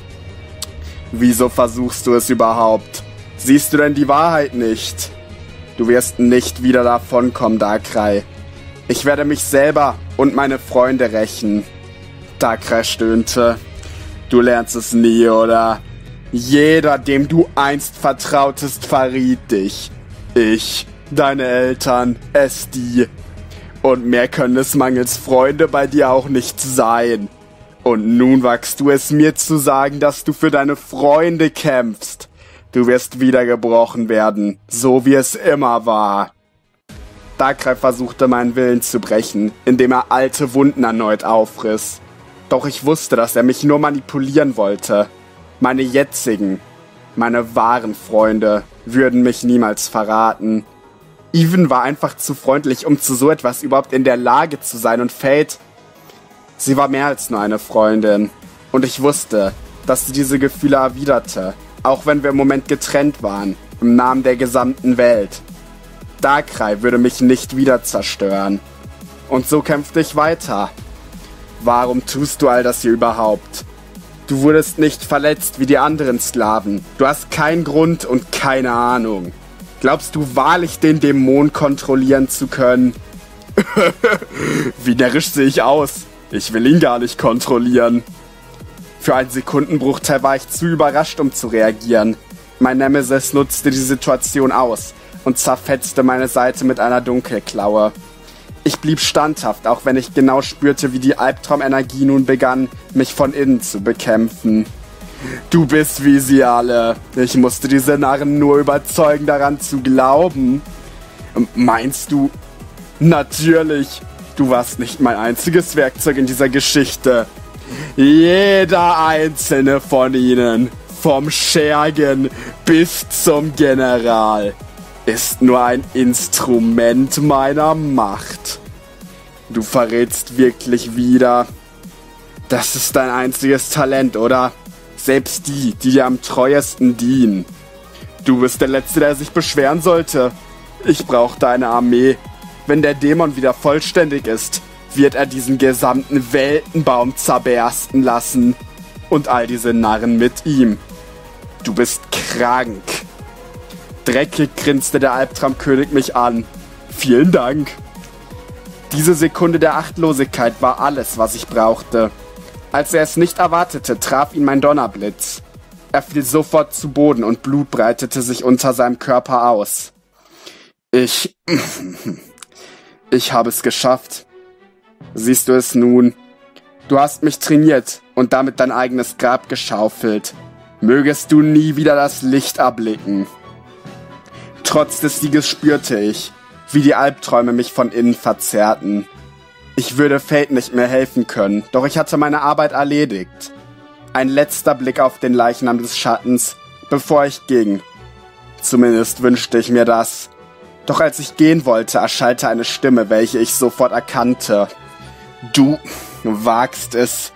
Wieso versuchst du es überhaupt? Siehst du denn die Wahrheit nicht? Du wirst nicht wieder davonkommen, Darkrai. Ich werde mich selber und meine Freunde rächen. Darkrai stöhnte. Du lernst es nie, oder? Jeder, dem du einst vertrautest, verriet dich. Ich, deine Eltern, es die. Und mehr können es mangels Freunde bei dir auch nicht sein. Und nun wagst du es mir zu sagen, dass du für deine Freunde kämpfst. Du wirst wiedergebrochen werden, so wie es immer war. Darkrai versuchte meinen Willen zu brechen, indem er alte Wunden erneut aufriss. Doch ich wusste, dass er mich nur manipulieren wollte. Meine jetzigen, meine wahren Freunde würden mich niemals verraten. Even war einfach zu freundlich, um zu so etwas überhaupt in der Lage zu sein und Fate. Sie war mehr als nur eine Freundin. Und ich wusste, dass sie diese Gefühle erwiderte auch wenn wir im Moment getrennt waren, im Namen der gesamten Welt. Darkrai würde mich nicht wieder zerstören. Und so kämpfte ich weiter. Warum tust du all das hier überhaupt? Du wurdest nicht verletzt wie die anderen Sklaven. Du hast keinen Grund und keine Ahnung. Glaubst du wahrlich, den Dämon kontrollieren zu können? wie närrisch sehe ich aus. Ich will ihn gar nicht kontrollieren. Für einen Sekundenbruchteil war ich zu überrascht, um zu reagieren. Mein Nemesis nutzte die Situation aus und zerfetzte meine Seite mit einer Dunkelklaue. Ich blieb standhaft, auch wenn ich genau spürte, wie die Albtraumenergie nun begann, mich von innen zu bekämpfen. Du bist wie sie alle. Ich musste diese Narren nur überzeugen, daran zu glauben. Meinst du? Natürlich. Du warst nicht mein einziges Werkzeug in dieser Geschichte. Jeder einzelne von ihnen, vom Schergen bis zum General, ist nur ein Instrument meiner Macht. Du verrätst wirklich wieder. Das ist dein einziges Talent, oder? Selbst die, die dir am treuesten dienen. Du bist der Letzte, der sich beschweren sollte. Ich brauche deine Armee. Wenn der Dämon wieder vollständig ist, wird er diesen gesamten Weltenbaum zerbersten lassen. Und all diese Narren mit ihm. Du bist krank. Dreckig grinste der Albtraumkönig mich an. Vielen Dank. Diese Sekunde der Achtlosigkeit war alles, was ich brauchte. Als er es nicht erwartete, traf ihn mein Donnerblitz. Er fiel sofort zu Boden und Blut breitete sich unter seinem Körper aus. Ich. Ich habe es geschafft. Siehst du es nun? Du hast mich trainiert und damit dein eigenes Grab geschaufelt. Mögest du nie wieder das Licht erblicken. Trotz des Sieges spürte ich, wie die Albträume mich von innen verzerrten. Ich würde Fate nicht mehr helfen können, doch ich hatte meine Arbeit erledigt. Ein letzter Blick auf den Leichnam des Schattens, bevor ich ging. Zumindest wünschte ich mir das. Doch als ich gehen wollte, erschallte eine Stimme, welche ich sofort erkannte. Du wagst es,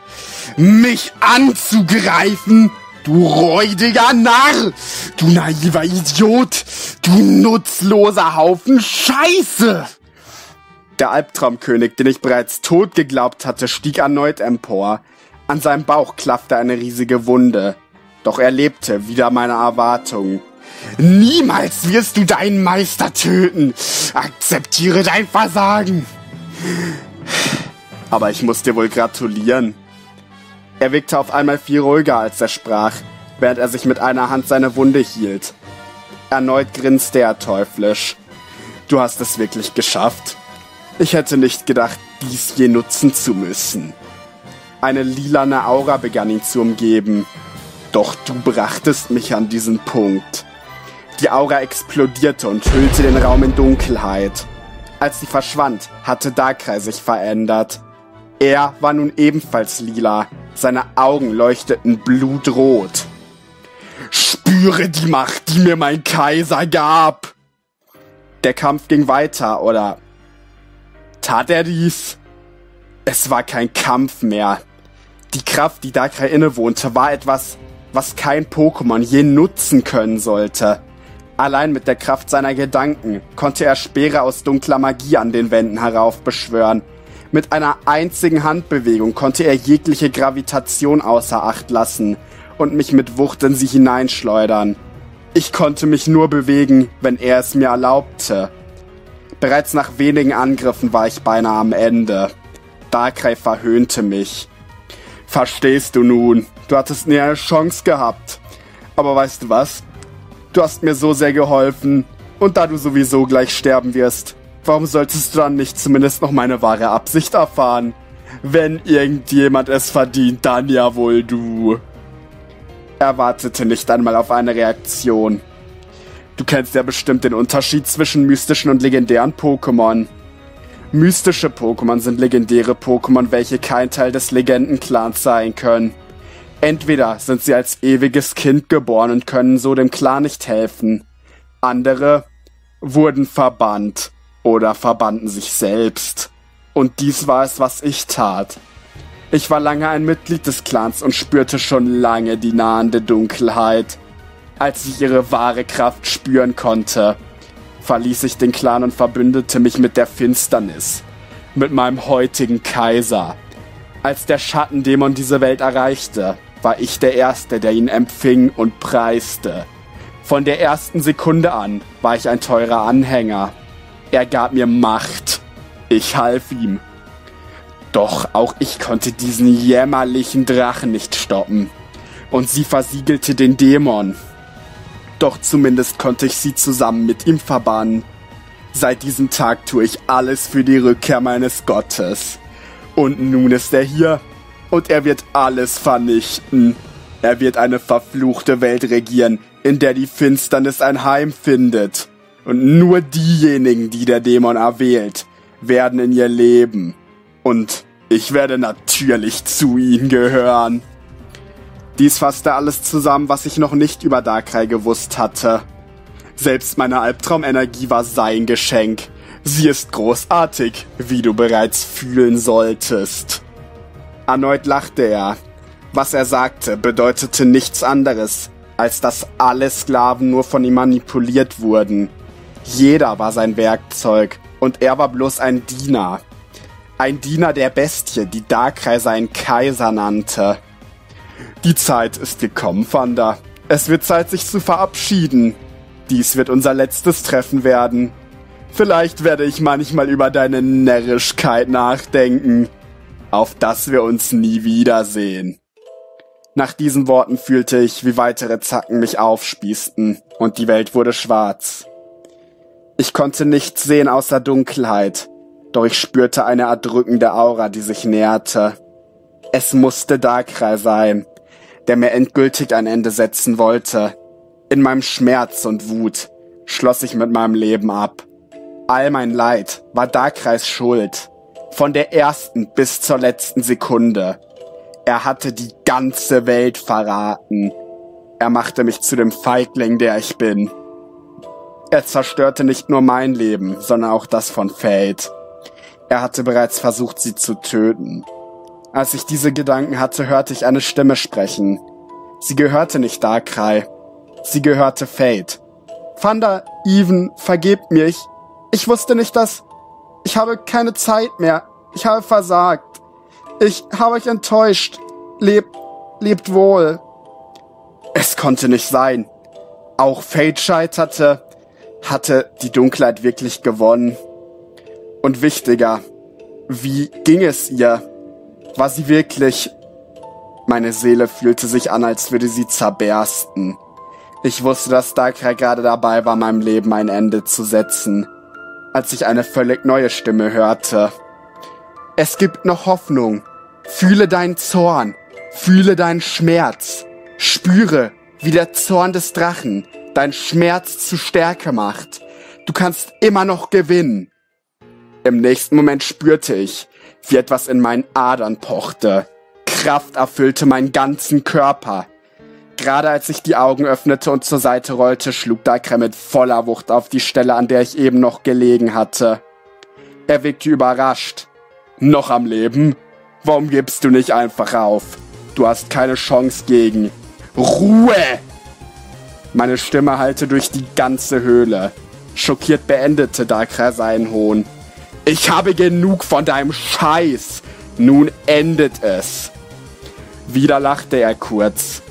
mich anzugreifen? Du räudiger Narr! Du naiver Idiot! Du nutzloser Haufen Scheiße! Der Albtraumkönig, den ich bereits tot geglaubt hatte, stieg erneut empor. An seinem Bauch klaffte eine riesige Wunde. Doch er lebte wieder meiner Erwartung. Niemals wirst du deinen Meister töten! Akzeptiere dein Versagen! Aber ich muss dir wohl gratulieren. Er wirkte auf einmal viel ruhiger, als er sprach, während er sich mit einer Hand seine Wunde hielt. Erneut grinste er teuflisch. Du hast es wirklich geschafft. Ich hätte nicht gedacht, dies je nutzen zu müssen. Eine lilane Aura begann ihn zu umgeben. Doch du brachtest mich an diesen Punkt. Die Aura explodierte und hüllte den Raum in Dunkelheit. Als sie verschwand, hatte Darkrai sich verändert. Er war nun ebenfalls lila, seine Augen leuchteten blutrot. Spüre die Macht, die mir mein Kaiser gab! Der Kampf ging weiter, oder tat er dies? Es war kein Kampf mehr. Die Kraft, die Darkrai innewohnte, war etwas, was kein Pokémon je nutzen können sollte. Allein mit der Kraft seiner Gedanken konnte er Speere aus dunkler Magie an den Wänden heraufbeschwören mit einer einzigen Handbewegung konnte er jegliche Gravitation außer Acht lassen und mich mit Wucht in sie hineinschleudern. Ich konnte mich nur bewegen, wenn er es mir erlaubte. Bereits nach wenigen Angriffen war ich beinahe am Ende. Darkrai verhöhnte mich. Verstehst du nun? Du hattest nie eine Chance gehabt. Aber weißt du was? Du hast mir so sehr geholfen. Und da du sowieso gleich sterben wirst, Warum solltest du dann nicht zumindest noch meine wahre Absicht erfahren? Wenn irgendjemand es verdient, dann ja wohl du. Er wartete nicht einmal auf eine Reaktion. Du kennst ja bestimmt den Unterschied zwischen mystischen und legendären Pokémon. Mystische Pokémon sind legendäre Pokémon, welche kein Teil des Legendenclans sein können. Entweder sind sie als ewiges Kind geboren und können so dem Clan nicht helfen. Andere wurden verbannt oder verbanden sich selbst. Und dies war es, was ich tat. Ich war lange ein Mitglied des Clans und spürte schon lange die nahende Dunkelheit. Als ich ihre wahre Kraft spüren konnte, verließ ich den Clan und verbündete mich mit der Finsternis, mit meinem heutigen Kaiser. Als der Schattendämon diese Welt erreichte, war ich der Erste, der ihn empfing und preiste. Von der ersten Sekunde an war ich ein teurer Anhänger er gab mir Macht. Ich half ihm. Doch auch ich konnte diesen jämmerlichen Drachen nicht stoppen. Und sie versiegelte den Dämon. Doch zumindest konnte ich sie zusammen mit ihm verbannen. Seit diesem Tag tue ich alles für die Rückkehr meines Gottes. Und nun ist er hier. Und er wird alles vernichten. Er wird eine verfluchte Welt regieren, in der die Finsternis ein Heim findet. Und nur diejenigen, die der Dämon erwählt, werden in ihr leben. Und ich werde natürlich zu ihnen gehören. Dies fasste alles zusammen, was ich noch nicht über Darkrai gewusst hatte. Selbst meine Albtraumenergie war sein Geschenk. Sie ist großartig, wie du bereits fühlen solltest. Erneut lachte er. Was er sagte, bedeutete nichts anderes, als dass alle Sklaven nur von ihm manipuliert wurden. Jeder war sein Werkzeug und er war bloß ein Diener. Ein Diener der Bestie, die Darkrai seinen Kaiser nannte. Die Zeit ist gekommen, Fanda. Es wird Zeit, sich zu verabschieden. Dies wird unser letztes Treffen werden. Vielleicht werde ich manchmal über deine Närrischkeit nachdenken, auf dass wir uns nie wiedersehen. Nach diesen Worten fühlte ich, wie weitere Zacken mich aufspießten, und die Welt wurde schwarz. Ich konnte nichts sehen außer Dunkelheit, doch ich spürte eine erdrückende Aura, die sich näherte. Es musste Darkrai sein, der mir endgültig ein Ende setzen wollte. In meinem Schmerz und Wut schloss ich mit meinem Leben ab. All mein Leid war Darkrais Schuld. Von der ersten bis zur letzten Sekunde. Er hatte die ganze Welt verraten. Er machte mich zu dem Feigling, der ich bin. Er zerstörte nicht nur mein Leben, sondern auch das von Fate. Er hatte bereits versucht, sie zu töten. Als ich diese Gedanken hatte, hörte ich eine Stimme sprechen. Sie gehörte nicht Darkrai. Sie gehörte Fate. Fanda, Even, vergebt mir. Ich, ich wusste nicht, dass... Ich habe keine Zeit mehr. Ich habe versagt. Ich habe euch enttäuscht. Lebt, lebt wohl. Es konnte nicht sein. Auch Fate scheiterte. Hatte die Dunkelheit wirklich gewonnen? Und wichtiger, wie ging es ihr? War sie wirklich... Meine Seele fühlte sich an, als würde sie zerbersten. Ich wusste, dass Darkrai gerade dabei war, meinem Leben ein Ende zu setzen, als ich eine völlig neue Stimme hörte. Es gibt noch Hoffnung. Fühle deinen Zorn. Fühle deinen Schmerz. Spüre, wie der Zorn des Drachen dein Schmerz zu Stärke macht. Du kannst immer noch gewinnen. Im nächsten Moment spürte ich, wie etwas in meinen Adern pochte. Kraft erfüllte meinen ganzen Körper. Gerade als ich die Augen öffnete und zur Seite rollte, schlug Dakra mit voller Wucht auf die Stelle, an der ich eben noch gelegen hatte. Er wirkte überrascht. Noch am Leben? Warum gibst du nicht einfach auf? Du hast keine Chance gegen. Ruhe! Meine Stimme hallte durch die ganze Höhle. Schockiert beendete Dakra seinen Hohn. Ich habe genug von deinem Scheiß. Nun endet es. Wieder lachte er kurz.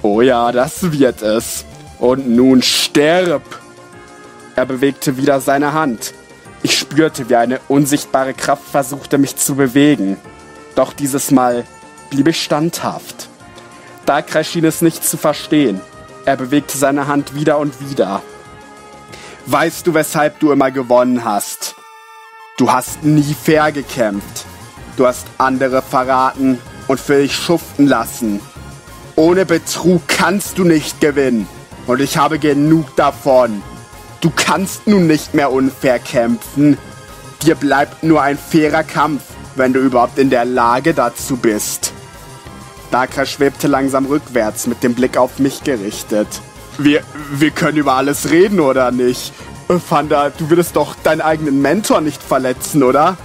Oh ja, das wird es. Und nun stirb. Er bewegte wieder seine Hand. Ich spürte, wie eine unsichtbare Kraft versuchte, mich zu bewegen. Doch dieses Mal blieb ich standhaft. Darkrai schien es nicht zu verstehen. Er bewegte seine Hand wieder und wieder. Weißt du, weshalb du immer gewonnen hast? Du hast nie fair gekämpft. Du hast andere verraten und für dich schuften lassen. Ohne Betrug kannst du nicht gewinnen. Und ich habe genug davon. Du kannst nun nicht mehr unfair kämpfen. Dir bleibt nur ein fairer Kampf, wenn du überhaupt in der Lage dazu bist. Dakra schwebte langsam rückwärts mit dem Blick auf mich gerichtet. Wir, wir können über alles reden, oder nicht? Fanda, du würdest doch deinen eigenen Mentor nicht verletzen, oder?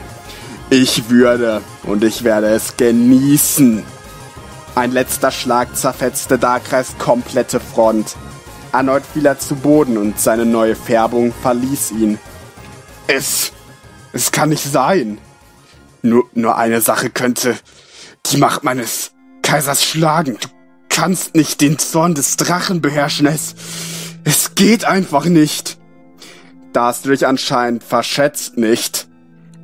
Ich würde. Und ich werde es genießen. Ein letzter Schlag zerfetzte Darkreis komplette Front. Erneut fiel er zu Boden und seine neue Färbung verließ ihn. Es. Es kann nicht sein. Nur, nur eine Sache könnte die Macht meines Kaisers schlagen. Du kannst nicht den Zorn des Drachen beherrschen. Es. Es geht einfach nicht. Da hast du dich anscheinend verschätzt, nicht?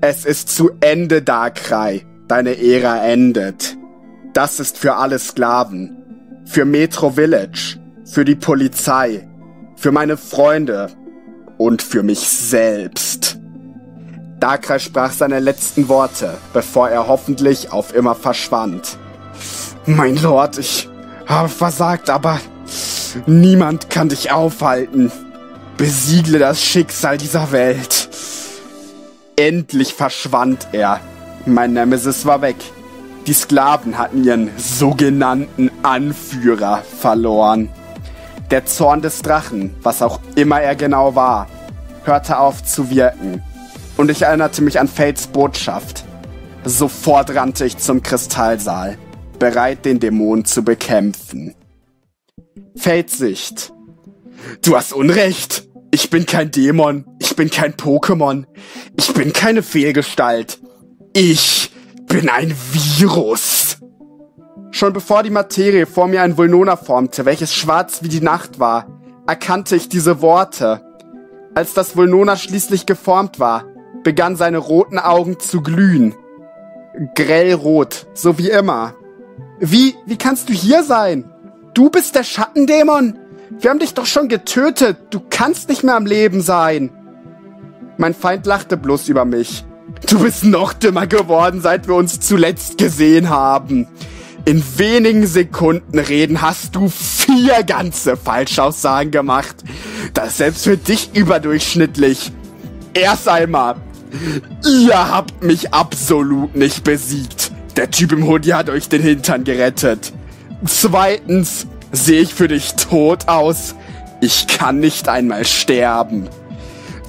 Es ist zu Ende, Darkrai. Deine Ära endet. Das ist für alle Sklaven. Für Metro Village. Für die Polizei. Für meine Freunde. Und für mich selbst. Darkrai sprach seine letzten Worte, bevor er hoffentlich auf immer verschwand. Mein Lord, ich habe versagt, aber niemand kann dich aufhalten. Besiegle das Schicksal dieser Welt. Endlich verschwand er. Mein Nemesis war weg. Die Sklaven hatten ihren sogenannten Anführer verloren. Der Zorn des Drachen, was auch immer er genau war, hörte auf zu wirken. Und ich erinnerte mich an Fates Botschaft. Sofort rannte ich zum Kristallsaal, bereit, den Dämon zu bekämpfen. Fates Sicht. Du hast Unrecht. Ich bin kein Dämon. Ich bin kein Pokémon. Ich bin keine Fehlgestalt. Ich bin ein Virus. Schon bevor die Materie vor mir ein Vulnona formte, welches schwarz wie die Nacht war, erkannte ich diese Worte. Als das Vulnona schließlich geformt war, begann seine roten Augen zu glühen. Grellrot, so wie immer. Wie, wie kannst du hier sein? Du bist der Schattendämon? Wir haben dich doch schon getötet. Du kannst nicht mehr am Leben sein. Mein Feind lachte bloß über mich. Du bist noch dümmer geworden, seit wir uns zuletzt gesehen haben. In wenigen Sekunden reden hast du vier ganze Falschaussagen gemacht. Das ist selbst für dich überdurchschnittlich. Erst einmal, ihr habt mich absolut nicht besiegt. Der Typ im Hoodie hat euch den Hintern gerettet. Zweitens, sehe ich für dich tot aus? Ich kann nicht einmal sterben.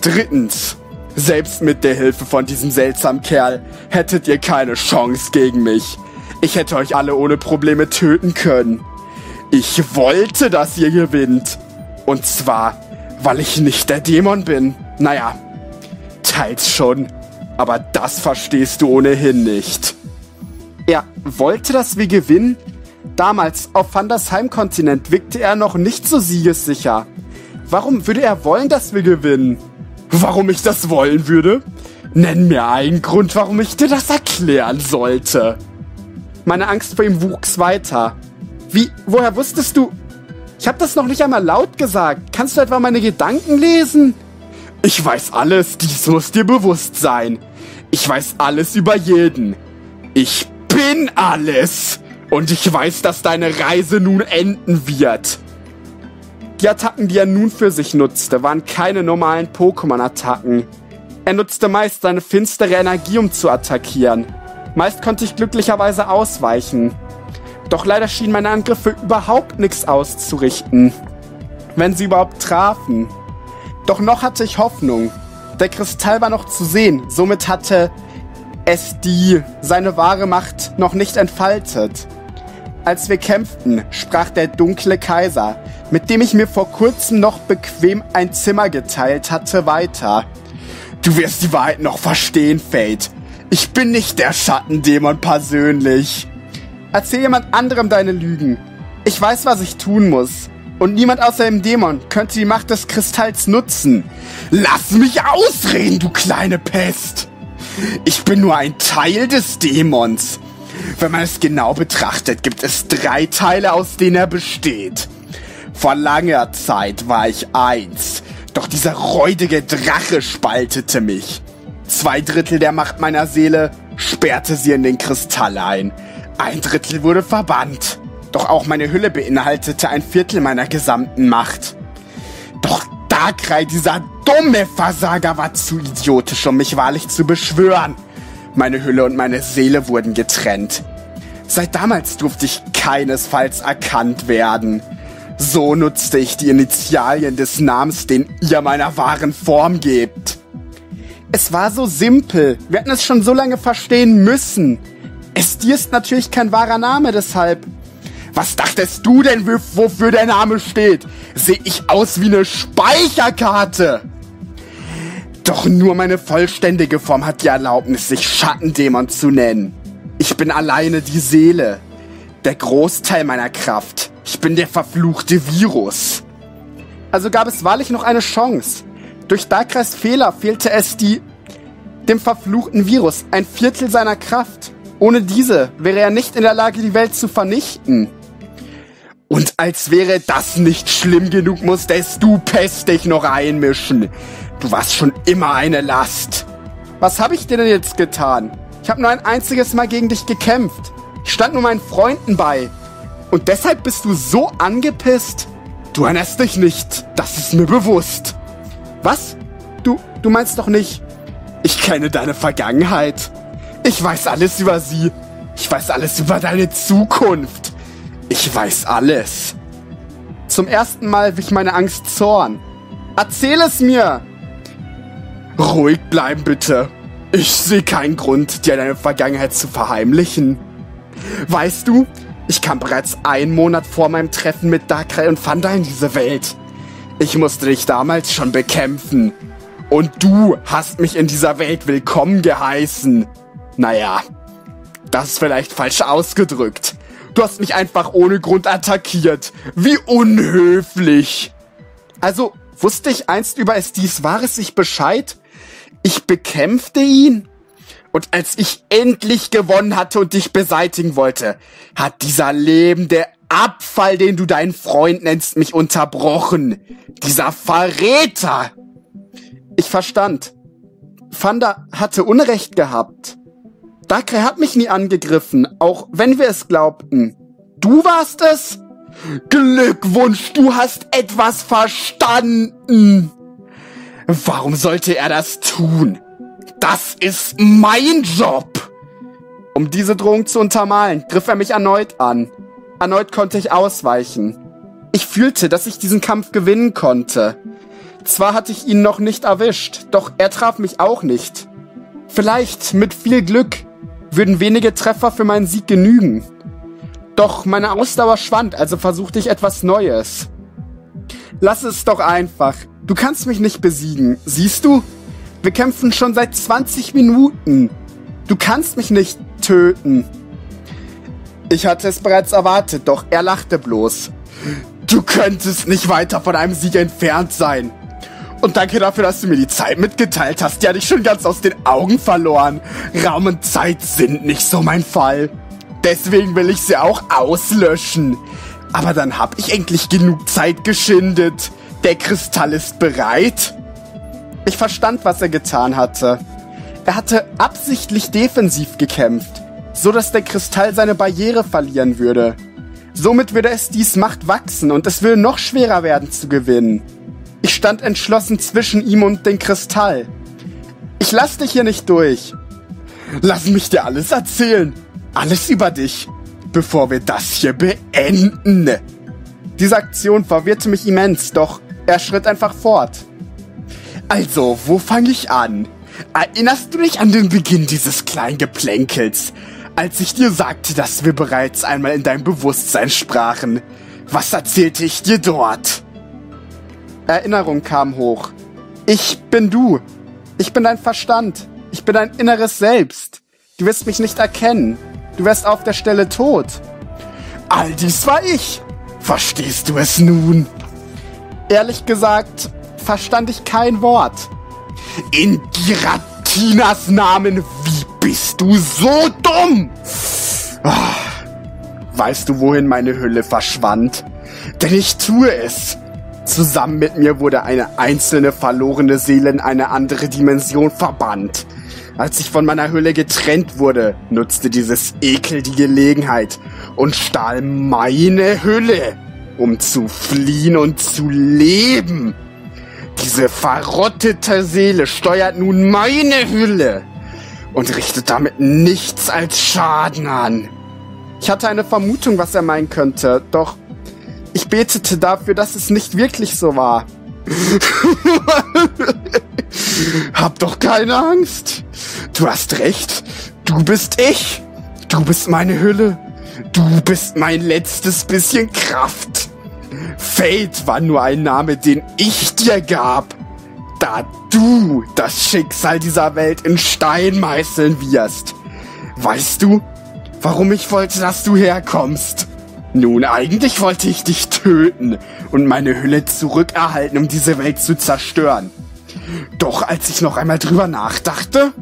Drittens, selbst mit der Hilfe von diesem seltsamen Kerl hättet ihr keine Chance gegen mich. Ich hätte euch alle ohne Probleme töten können. Ich wollte, dass ihr gewinnt. Und zwar, weil ich nicht der Dämon bin. Naja, teils schon. Aber das verstehst du ohnehin nicht. Er wollte, dass wir gewinnen? Damals auf Vanders Heimkontinent wirkte er noch nicht so siegessicher. Warum würde er wollen, dass wir gewinnen? Warum ich das wollen würde? Nenn mir einen Grund, warum ich dir das erklären sollte. Meine Angst vor ihm wuchs weiter. Wie, woher wusstest du? Ich habe das noch nicht einmal laut gesagt. Kannst du etwa meine Gedanken lesen? Ich weiß alles, dies muss dir bewusst sein. Ich weiß alles über jeden. Ich bin alles. Und ich weiß, dass deine Reise nun enden wird. Die Attacken, die er nun für sich nutzte, waren keine normalen Pokémon-Attacken. Er nutzte meist seine finstere Energie, um zu attackieren. Meist konnte ich glücklicherweise ausweichen. Doch leider schienen meine Angriffe überhaupt nichts auszurichten. Wenn sie überhaupt trafen. Doch noch hatte ich Hoffnung. Der Kristall war noch zu sehen, somit hatte es die seine wahre Macht noch nicht entfaltet. Als wir kämpften, sprach der dunkle Kaiser, mit dem ich mir vor kurzem noch bequem ein Zimmer geteilt hatte, weiter. Du wirst die Wahrheit noch verstehen, Fate. Ich bin nicht der Schattendämon persönlich. Erzähl jemand anderem deine Lügen. Ich weiß, was ich tun muss. Und niemand außer dem Dämon könnte die Macht des Kristalls nutzen. Lass mich ausreden, du kleine Pest! Ich bin nur ein Teil des Dämons. Wenn man es genau betrachtet, gibt es drei Teile, aus denen er besteht. Vor langer Zeit war ich eins, doch dieser räudige Drache spaltete mich. Zwei Drittel der Macht meiner Seele sperrte sie in den Kristall ein. Ein Drittel wurde verbannt. Doch auch meine Hülle beinhaltete ein Viertel meiner gesamten Macht. Doch Darkrai, dieser dumme Versager, war zu idiotisch, um mich wahrlich zu beschwören. Meine Hülle und meine Seele wurden getrennt. Seit damals durfte ich keinesfalls erkannt werden. So nutzte ich die Initialien des Namens, den ihr meiner wahren Form gebt. Es war so simpel. Wir hätten es schon so lange verstehen müssen. Estir ist natürlich kein wahrer Name, deshalb. Was dachtest du denn, wofür der Name steht? Sehe ich aus wie eine Speicherkarte? Doch nur meine vollständige Form hat die Erlaubnis, sich Schattendämon zu nennen. Ich bin alleine die Seele. Der Großteil meiner Kraft. Ich bin der verfluchte Virus. Also gab es wahrlich noch eine Chance. Durch Darkreis Fehler fehlte es die dem verfluchten Virus ein Viertel seiner Kraft. Ohne diese wäre er nicht in der Lage, die Welt zu vernichten. Und als wäre das nicht schlimm genug, musstest du Pest dich noch einmischen. Du warst schon immer eine Last. Was habe ich dir denn jetzt getan? Ich habe nur ein einziges Mal gegen dich gekämpft. Ich stand nur meinen Freunden bei. Und deshalb bist du so angepisst? Du erinnerst dich nicht. Das ist mir bewusst. Was? Du, du meinst doch nicht. Ich kenne deine Vergangenheit. Ich weiß alles über sie. Ich weiß alles über deine Zukunft. Ich weiß alles. Zum ersten Mal wich meine Angst Zorn. Erzähl es mir! Ruhig bleiben bitte. Ich sehe keinen Grund, dir deine Vergangenheit zu verheimlichen. Weißt du, ich kam bereits einen Monat vor meinem Treffen mit Darkrai und Fanda in diese Welt. Ich musste dich damals schon bekämpfen. Und du hast mich in dieser Welt willkommen geheißen. Naja, das ist vielleicht falsch ausgedrückt. Du hast mich einfach ohne Grund attackiert. Wie unhöflich. Also, wusste ich einst über es dies Wahres sich Bescheid? Ich bekämpfte ihn? Und als ich endlich gewonnen hatte und dich beseitigen wollte, hat dieser lebende Abfall, den du deinen Freund nennst, mich unterbrochen. Dieser Verräter! Ich verstand. Fanda hatte Unrecht gehabt. Dakre hat mich nie angegriffen, auch wenn wir es glaubten. Du warst es? Glückwunsch, du hast etwas verstanden. Warum sollte er das tun? Das ist mein Job! Um diese Drohung zu untermalen, griff er mich erneut an. Erneut konnte ich ausweichen. Ich fühlte, dass ich diesen Kampf gewinnen konnte. Zwar hatte ich ihn noch nicht erwischt, doch er traf mich auch nicht. Vielleicht, mit viel Glück, würden wenige Treffer für meinen Sieg genügen. Doch meine Ausdauer schwand, also versuchte ich etwas Neues. Lass es doch einfach. Du kannst mich nicht besiegen, siehst du? Wir kämpfen schon seit 20 Minuten. Du kannst mich nicht töten. Ich hatte es bereits erwartet, doch er lachte bloß. Du könntest nicht weiter von einem Sieg entfernt sein. Und danke dafür, dass du mir die Zeit mitgeteilt hast. Die hatte ich schon ganz aus den Augen verloren. Raum und Zeit sind nicht so mein Fall. Deswegen will ich sie auch auslöschen. Aber dann hab ich endlich genug Zeit geschindet. Der Kristall ist bereit. Ich verstand, was er getan hatte. Er hatte absichtlich defensiv gekämpft, so dass der Kristall seine Barriere verlieren würde. Somit würde es dies Macht wachsen und es würde noch schwerer werden zu gewinnen. Ich stand entschlossen zwischen ihm und dem Kristall. Ich lass dich hier nicht durch. Lass mich dir alles erzählen. Alles über dich. Bevor wir das hier beenden. Diese Aktion verwirrte mich immens, doch er schritt einfach fort. Also, wo fange ich an? Erinnerst du dich an den Beginn dieses kleinen Geplänkels, als ich dir sagte, dass wir bereits einmal in deinem Bewusstsein sprachen? Was erzählte ich dir dort? Erinnerung kam hoch. Ich bin du. Ich bin dein Verstand. Ich bin dein inneres Selbst. Du wirst mich nicht erkennen. Du wärst auf der Stelle tot. All dies war ich. Verstehst du es nun? Ehrlich gesagt, verstand ich kein Wort. In Giratinas Namen, wie bist du so dumm? Ah, weißt du, wohin meine Hülle verschwand? Denn ich tue es. Zusammen mit mir wurde eine einzelne verlorene Seele in eine andere Dimension verbannt. Als ich von meiner Hülle getrennt wurde, nutzte dieses Ekel die Gelegenheit und stahl meine Hülle, um zu fliehen und zu leben. Diese verrottete Seele steuert nun meine Hülle und richtet damit nichts als Schaden an. Ich hatte eine Vermutung, was er meinen könnte, doch ich betete dafür, dass es nicht wirklich so war. Hab doch keine Angst. Du hast recht. Du bist ich. Du bist meine Hülle. Du bist mein letztes bisschen Kraft. Fate war nur ein Name, den ich dir gab, da du das Schicksal dieser Welt in Stein meißeln wirst. Weißt du, warum ich wollte, dass du herkommst? Nun, eigentlich wollte ich dich töten und meine Hülle zurückerhalten, um diese Welt zu zerstören. Doch als ich noch einmal drüber nachdachte,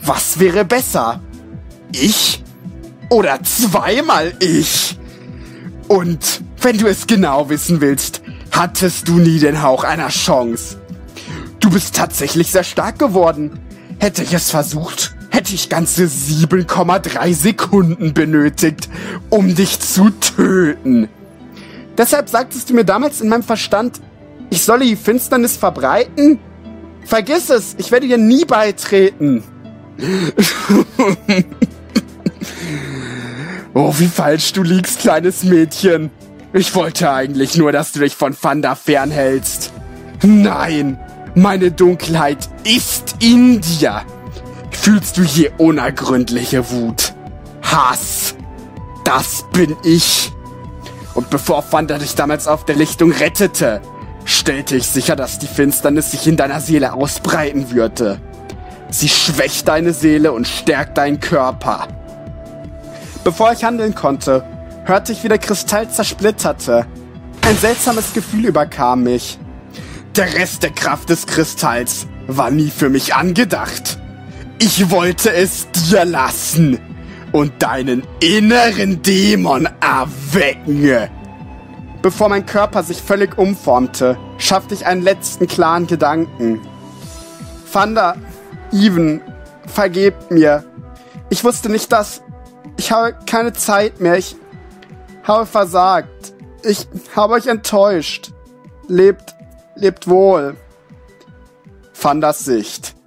was wäre besser? Ich oder zweimal ich? Und wenn du es genau wissen willst, hattest du nie den Hauch einer Chance. Du bist tatsächlich sehr stark geworden. Hätte ich es versucht, hätte ich ganze 7,3 Sekunden benötigt, um dich zu töten. Deshalb sagtest du mir damals in meinem Verstand, ich solle die Finsternis verbreiten? Vergiss es, ich werde dir nie beitreten. oh, wie falsch du liegst, kleines Mädchen. Ich wollte eigentlich nur, dass du dich von Fanda fernhältst. Nein, meine Dunkelheit ist in dir. Fühlst du hier unergründliche Wut? Hass. Das bin ich. Und bevor Fanda dich damals auf der Lichtung rettete, stellte ich sicher, dass die Finsternis sich in deiner Seele ausbreiten würde. Sie schwächt deine Seele und stärkt deinen Körper. Bevor ich handeln konnte, hörte ich, wie der Kristall zersplitterte. Ein seltsames Gefühl überkam mich. Der Rest der Kraft des Kristalls war nie für mich angedacht. Ich wollte es dir lassen und deinen inneren Dämon erwecken. Bevor mein Körper sich völlig umformte, schaffte ich einen letzten klaren Gedanken. Fanda, Even, vergebt mir. Ich wusste nicht, dass... Ich habe keine Zeit mehr. Ich habe versagt. Ich habe euch enttäuscht. Lebt, lebt wohl. Fandas Sicht.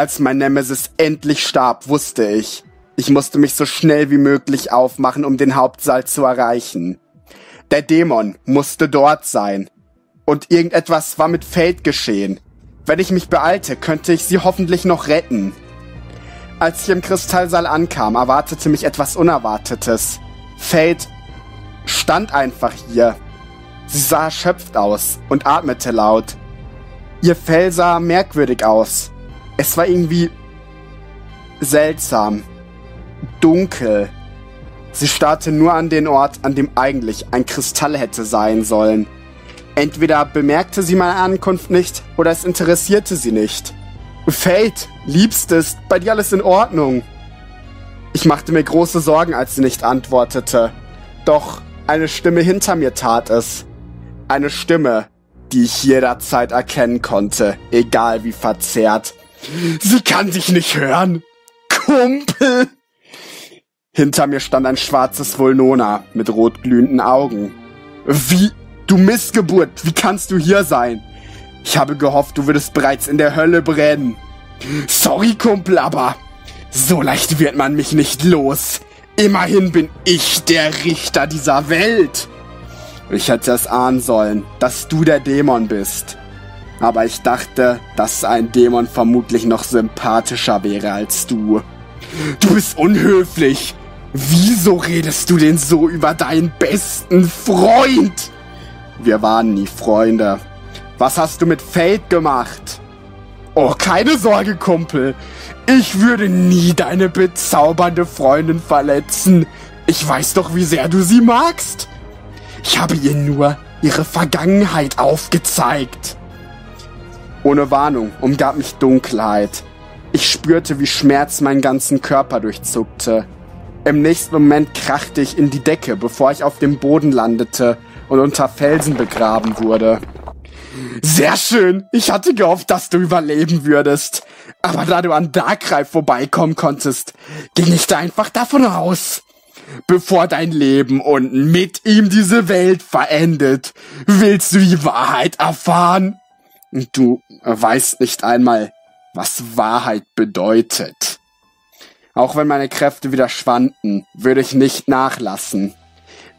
Als mein Nemesis endlich starb, wusste ich, ich musste mich so schnell wie möglich aufmachen, um den Hauptsaal zu erreichen. Der Dämon musste dort sein. Und irgendetwas war mit Fate geschehen. Wenn ich mich beeilte, könnte ich sie hoffentlich noch retten. Als ich im Kristallsaal ankam, erwartete mich etwas Unerwartetes. Fate stand einfach hier. Sie sah erschöpft aus und atmete laut. Ihr Fell sah merkwürdig aus. Es war irgendwie seltsam, dunkel. Sie starrte nur an den Ort, an dem eigentlich ein Kristall hätte sein sollen. Entweder bemerkte sie meine Ankunft nicht oder es interessierte sie nicht. Fate, Liebstes, bei dir alles in Ordnung. Ich machte mir große Sorgen, als sie nicht antwortete. Doch eine Stimme hinter mir tat es. Eine Stimme, die ich jederzeit erkennen konnte, egal wie verzerrt. Sie kann dich nicht hören. Kumpel! Hinter mir stand ein schwarzes Vulnona mit rotglühenden Augen. Wie? Du Missgeburt, wie kannst du hier sein? Ich habe gehofft, du würdest bereits in der Hölle brennen. Sorry, Kumpel, aber so leicht wird man mich nicht los. Immerhin bin ich der Richter dieser Welt. Ich hätte es ahnen sollen, dass du der Dämon bist. Aber ich dachte, dass ein Dämon vermutlich noch sympathischer wäre als du. Du bist unhöflich. Wieso redest du denn so über deinen besten Freund? Wir waren nie Freunde. Was hast du mit Fate gemacht? Oh, keine Sorge, Kumpel. Ich würde nie deine bezaubernde Freundin verletzen. Ich weiß doch, wie sehr du sie magst. Ich habe ihr nur ihre Vergangenheit aufgezeigt. Ohne Warnung umgab mich Dunkelheit. Ich spürte, wie Schmerz meinen ganzen Körper durchzuckte. Im nächsten Moment krachte ich in die Decke, bevor ich auf dem Boden landete und unter Felsen begraben wurde. Sehr schön. Ich hatte gehofft, dass du überleben würdest. Aber da du an Darkrai vorbeikommen konntest, ging ich da einfach davon aus. Bevor dein Leben und mit ihm diese Welt verendet, willst du die Wahrheit erfahren? Du weißt nicht einmal, was Wahrheit bedeutet. Auch wenn meine Kräfte wieder schwanden, würde ich nicht nachlassen.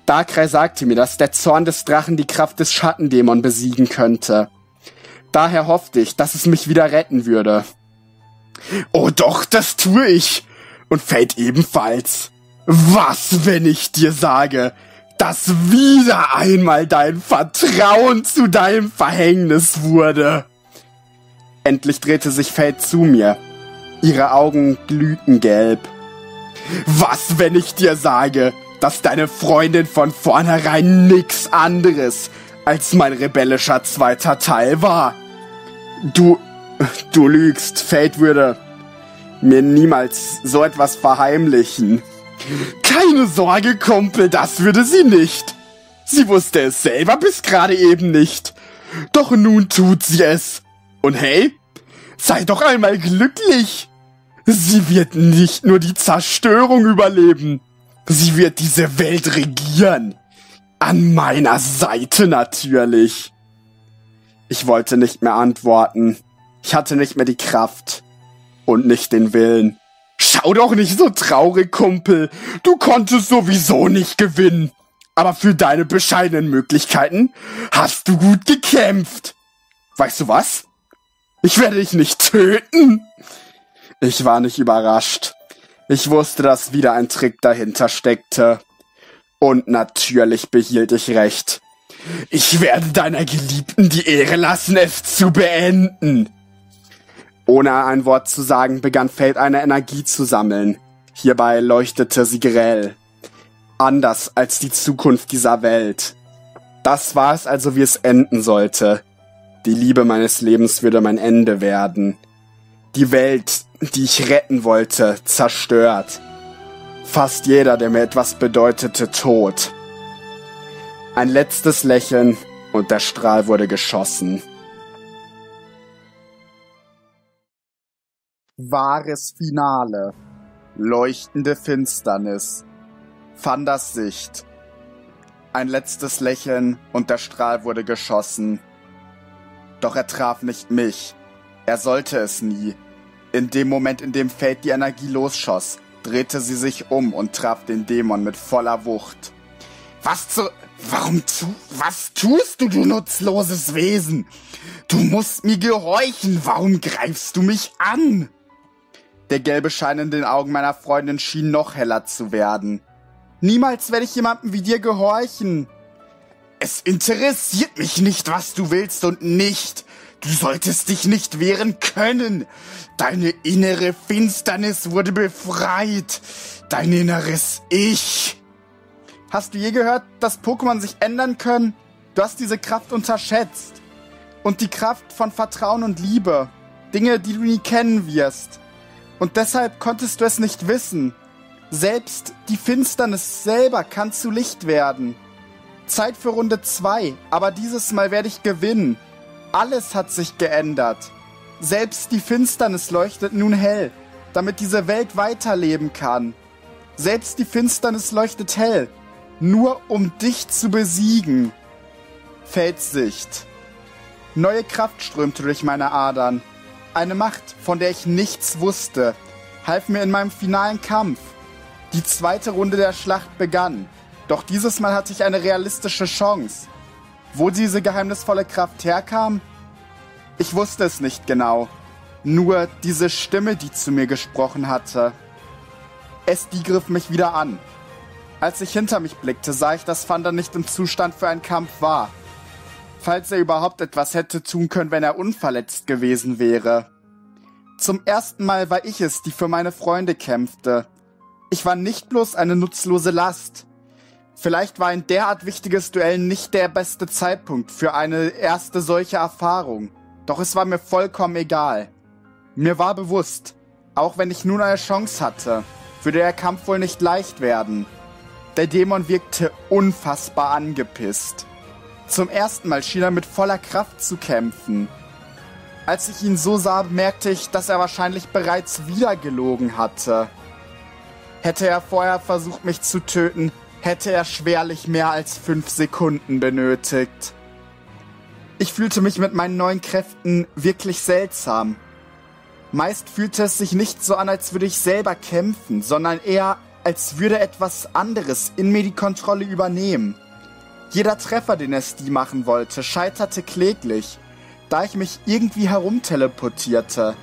Darkrai sagte mir, dass der Zorn des Drachen die Kraft des Schattendämon besiegen könnte. Daher hoffte ich, dass es mich wieder retten würde. Oh doch, das tue ich. Und Fate ebenfalls. Was, wenn ich dir sage, dass wieder einmal dein Vertrauen zu deinem Verhängnis wurde? Endlich drehte sich Fate zu mir Ihre Augen glühten gelb. Was, wenn ich dir sage, dass deine Freundin von vornherein nix anderes als mein rebellischer zweiter Teil war? Du, du lügst. Fate würde mir niemals so etwas verheimlichen. Keine Sorge, Kumpel, das würde sie nicht. Sie wusste es selber bis gerade eben nicht. Doch nun tut sie es. Und hey, sei doch einmal glücklich. Sie wird nicht nur die Zerstörung überleben, sie wird diese Welt regieren. An meiner Seite natürlich. Ich wollte nicht mehr antworten. Ich hatte nicht mehr die Kraft und nicht den Willen. Schau doch nicht so traurig, Kumpel. Du konntest sowieso nicht gewinnen. Aber für deine bescheidenen Möglichkeiten hast du gut gekämpft. Weißt du was? Ich werde dich nicht töten. Ich war nicht überrascht. Ich wusste, dass wieder ein Trick dahinter steckte. Und natürlich behielt ich recht. Ich werde deiner Geliebten die Ehre lassen, es zu beenden. Ohne ein Wort zu sagen, begann Fate eine Energie zu sammeln. Hierbei leuchtete sie grell. Anders als die Zukunft dieser Welt. Das war es also, wie es enden sollte. Die Liebe meines Lebens würde mein Ende werden. Die Welt, die ich retten wollte, zerstört. Fast jeder, der mir etwas bedeutete, tot. Ein letztes Lächeln und der Strahl wurde geschossen. Wahres Finale. Leuchtende Finsternis. Fanders Sicht. Ein letztes Lächeln und der Strahl wurde geschossen. Doch er traf nicht mich. Er sollte es nie. In dem Moment, in dem Fate die Energie losschoss, drehte sie sich um und traf den Dämon mit voller Wucht. Was zu... Warum tu... Was tust du, du nutzloses Wesen? Du musst mir gehorchen. Warum greifst du mich an? Der gelbe Schein in den Augen meiner Freundin schien noch heller zu werden. Niemals werde ich jemandem wie dir gehorchen. Es interessiert mich nicht, was du willst und nicht. Du solltest dich nicht wehren können. Deine innere Finsternis wurde befreit. Dein inneres Ich. Hast du je gehört, dass Pokémon sich ändern können? Du hast diese Kraft unterschätzt. Und die Kraft von Vertrauen und Liebe. Dinge, die du nie kennen wirst. Und deshalb konntest du es nicht wissen. Selbst die Finsternis selber kann zu Licht werden. Zeit für Runde 2, aber dieses Mal werde ich gewinnen. Alles hat sich geändert. Selbst die Finsternis leuchtet nun hell, damit diese Welt weiterleben kann. Selbst die Finsternis leuchtet hell, nur um dich zu besiegen. Felssicht. Neue Kraft strömte durch meine Adern. Eine Macht, von der ich nichts wusste, half mir in meinem finalen Kampf. Die zweite Runde der Schlacht begann, doch dieses Mal hatte ich eine realistische Chance. Wo diese geheimnisvolle Kraft herkam? Ich wusste es nicht genau. Nur diese Stimme, die zu mir gesprochen hatte. Es die griff mich wieder an. Als ich hinter mich blickte, sah ich, dass Fanda nicht im Zustand für einen Kampf war falls er überhaupt etwas hätte tun können, wenn er unverletzt gewesen wäre. Zum ersten Mal war ich es, die für meine Freunde kämpfte. Ich war nicht bloß eine nutzlose Last. Vielleicht war ein derart wichtiges Duell nicht der beste Zeitpunkt für eine erste solche Erfahrung. Doch es war mir vollkommen egal. Mir war bewusst, auch wenn ich nun eine Chance hatte, würde der Kampf wohl nicht leicht werden. Der Dämon wirkte unfassbar angepisst. Zum ersten Mal schien er mit voller Kraft zu kämpfen. Als ich ihn so sah, merkte ich, dass er wahrscheinlich bereits wieder gelogen hatte. Hätte er vorher versucht, mich zu töten, hätte er schwerlich mehr als fünf Sekunden benötigt. Ich fühlte mich mit meinen neuen Kräften wirklich seltsam. Meist fühlte es sich nicht so an, als würde ich selber kämpfen, sondern eher, als würde etwas anderes in mir die Kontrolle übernehmen. Jeder Treffer, den er Steve machen wollte, scheiterte kläglich, da ich mich irgendwie herumteleportierte.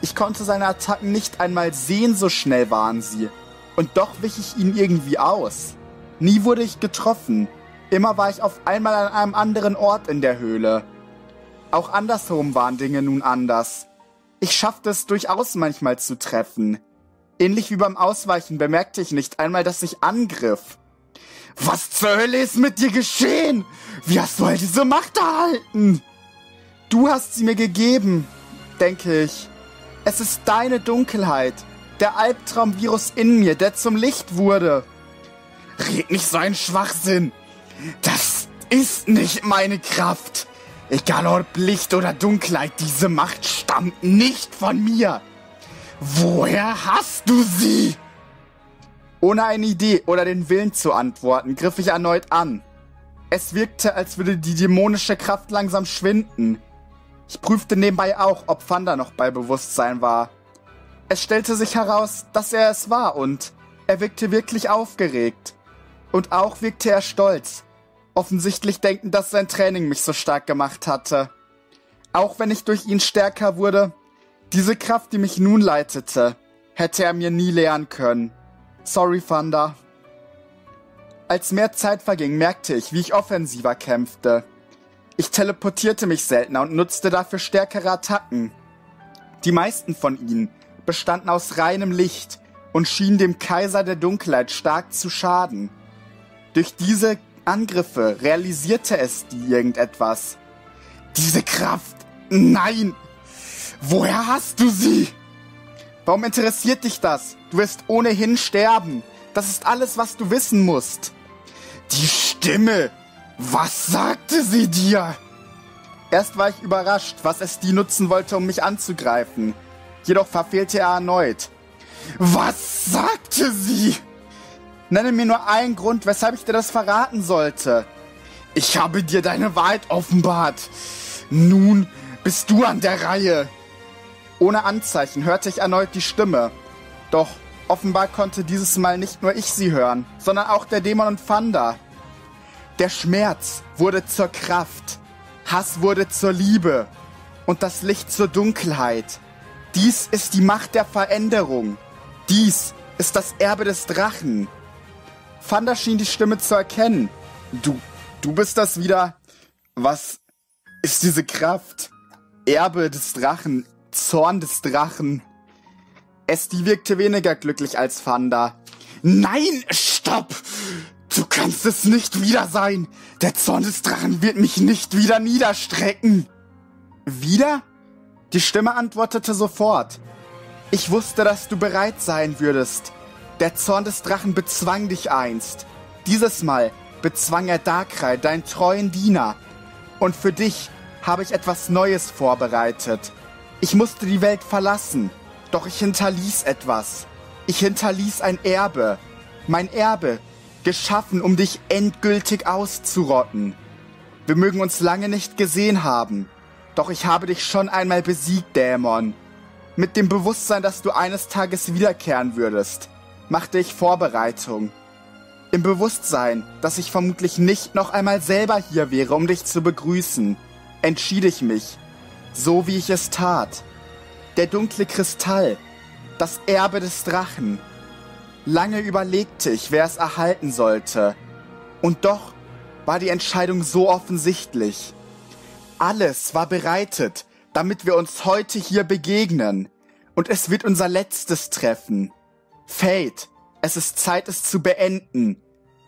Ich konnte seine Attacken nicht einmal sehen, so schnell waren sie. Und doch wich ich ihnen irgendwie aus. Nie wurde ich getroffen. Immer war ich auf einmal an einem anderen Ort in der Höhle. Auch andersherum waren Dinge nun anders. Ich schaffte es durchaus manchmal zu treffen. Ähnlich wie beim Ausweichen bemerkte ich nicht einmal, dass ich angriff. Was zur Hölle ist mit dir geschehen? Wie hast du all diese Macht erhalten? Du hast sie mir gegeben, denke ich. Es ist deine Dunkelheit, der Albtraumvirus in mir, der zum Licht wurde. Red nicht so einen Schwachsinn. Das ist nicht meine Kraft. Egal ob Licht oder Dunkelheit, diese Macht stammt nicht von mir. Woher hast du sie? Ohne eine Idee oder den Willen zu antworten, griff ich erneut an. Es wirkte, als würde die dämonische Kraft langsam schwinden. Ich prüfte nebenbei auch, ob Fanda noch bei Bewusstsein war. Es stellte sich heraus, dass er es war und er wirkte wirklich aufgeregt. Und auch wirkte er stolz. Offensichtlich denken, dass sein Training mich so stark gemacht hatte. Auch wenn ich durch ihn stärker wurde, diese Kraft, die mich nun leitete, hätte er mir nie lernen können. Sorry, Fanda. Als mehr Zeit verging, merkte ich, wie ich offensiver kämpfte. Ich teleportierte mich seltener und nutzte dafür stärkere Attacken. Die meisten von ihnen bestanden aus reinem Licht und schienen dem Kaiser der Dunkelheit stark zu schaden. Durch diese Angriffe realisierte es die irgendetwas. Diese Kraft! Nein! Woher hast du sie? Warum interessiert dich das? Du wirst ohnehin sterben. Das ist alles, was du wissen musst. Die Stimme! Was sagte sie dir? Erst war ich überrascht, was es die nutzen wollte, um mich anzugreifen. Jedoch verfehlte er erneut. Was sagte sie? Nenne mir nur einen Grund, weshalb ich dir das verraten sollte. Ich habe dir deine Wahrheit offenbart. Nun bist du an der Reihe. Ohne Anzeichen hörte ich erneut die Stimme. Doch offenbar konnte dieses Mal nicht nur ich sie hören, sondern auch der Dämon und Fanda. Der Schmerz wurde zur Kraft, Hass wurde zur Liebe und das Licht zur Dunkelheit. Dies ist die Macht der Veränderung. Dies ist das Erbe des Drachen. Fanda schien die Stimme zu erkennen. Du, du bist das wieder. Was ist diese Kraft? Erbe des Drachen, Zorn des Drachen. Esti wirkte weniger glücklich als Fanda. Nein, stopp! Du kannst es nicht wieder sein. Der Zorn des Drachen wird mich nicht wieder niederstrecken. Wieder? Die Stimme antwortete sofort. Ich wusste, dass du bereit sein würdest. Der Zorn des Drachen bezwang dich einst. Dieses Mal bezwang er Darkrai, deinen treuen Diener. Und für dich habe ich etwas Neues vorbereitet. Ich musste die Welt verlassen, doch ich hinterließ etwas. Ich hinterließ ein Erbe. Mein Erbe geschaffen, um dich endgültig auszurotten. Wir mögen uns lange nicht gesehen haben, doch ich habe dich schon einmal besiegt, Dämon. Mit dem Bewusstsein, dass du eines Tages wiederkehren würdest, machte ich Vorbereitung. Im Bewusstsein, dass ich vermutlich nicht noch einmal selber hier wäre, um dich zu begrüßen, entschied ich mich, so wie ich es tat. Der dunkle Kristall, das Erbe des Drachen, Lange überlegte ich, wer es erhalten sollte. Und doch war die Entscheidung so offensichtlich. Alles war bereitet, damit wir uns heute hier begegnen. Und es wird unser letztes Treffen. Fate, es ist Zeit, es zu beenden.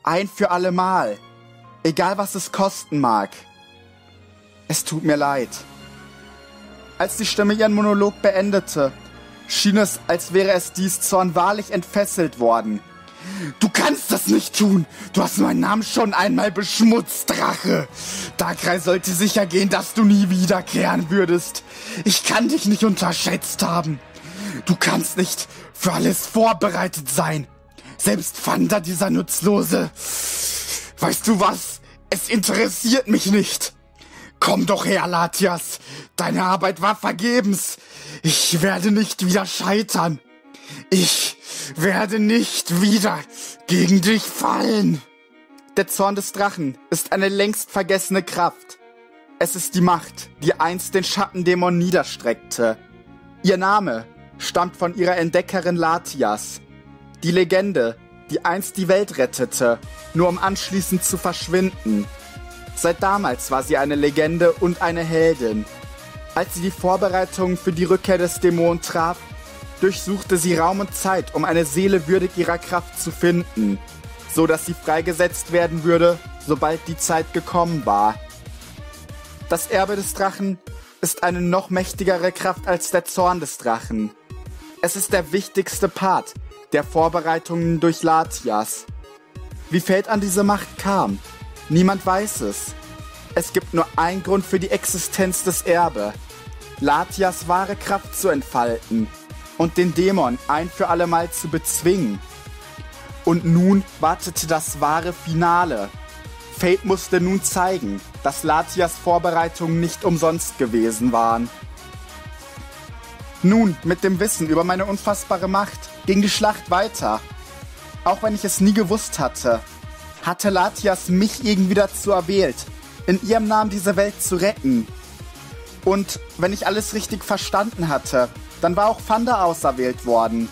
Ein für alle Mal. Egal was es kosten mag. Es tut mir leid. Als die Stimme ihren Monolog beendete, schien es, als wäre es dies Zorn wahrlich entfesselt worden. Du kannst das nicht tun. Du hast meinen Namen schon einmal beschmutzt, Drache. Darkrai sollte sicher gehen, dass du nie wiederkehren würdest. Ich kann dich nicht unterschätzt haben. Du kannst nicht für alles vorbereitet sein. Selbst Fanda, dieser Nutzlose. Weißt du was? Es interessiert mich nicht. Komm doch her, Latias. Deine Arbeit war vergebens. Ich werde nicht wieder scheitern. Ich werde nicht wieder gegen dich fallen. Der Zorn des Drachen ist eine längst vergessene Kraft. Es ist die Macht, die einst den Schattendämon niederstreckte. Ihr Name stammt von ihrer Entdeckerin Latias. Die Legende, die einst die Welt rettete, nur um anschließend zu verschwinden. Seit damals war sie eine Legende und eine Heldin. Als sie die Vorbereitungen für die Rückkehr des Dämonen traf, durchsuchte sie Raum und Zeit, um eine Seele würdig ihrer Kraft zu finden, so dass sie freigesetzt werden würde, sobald die Zeit gekommen war. Das Erbe des Drachen ist eine noch mächtigere Kraft als der Zorn des Drachen. Es ist der wichtigste Part der Vorbereitungen durch Latias. Wie Fate an diese Macht kam, Niemand weiß es. Es gibt nur einen Grund für die Existenz des Erbe. Latias wahre Kraft zu entfalten und den Dämon ein für allemal zu bezwingen. Und nun wartete das wahre Finale. Fate musste nun zeigen, dass Latias Vorbereitungen nicht umsonst gewesen waren. Nun, mit dem Wissen über meine unfassbare Macht, ging die Schlacht weiter. Auch wenn ich es nie gewusst hatte, hatte Latias mich irgendwie dazu erwählt, in ihrem Namen diese Welt zu retten. Und wenn ich alles richtig verstanden hatte, dann war auch Fanda auserwählt worden.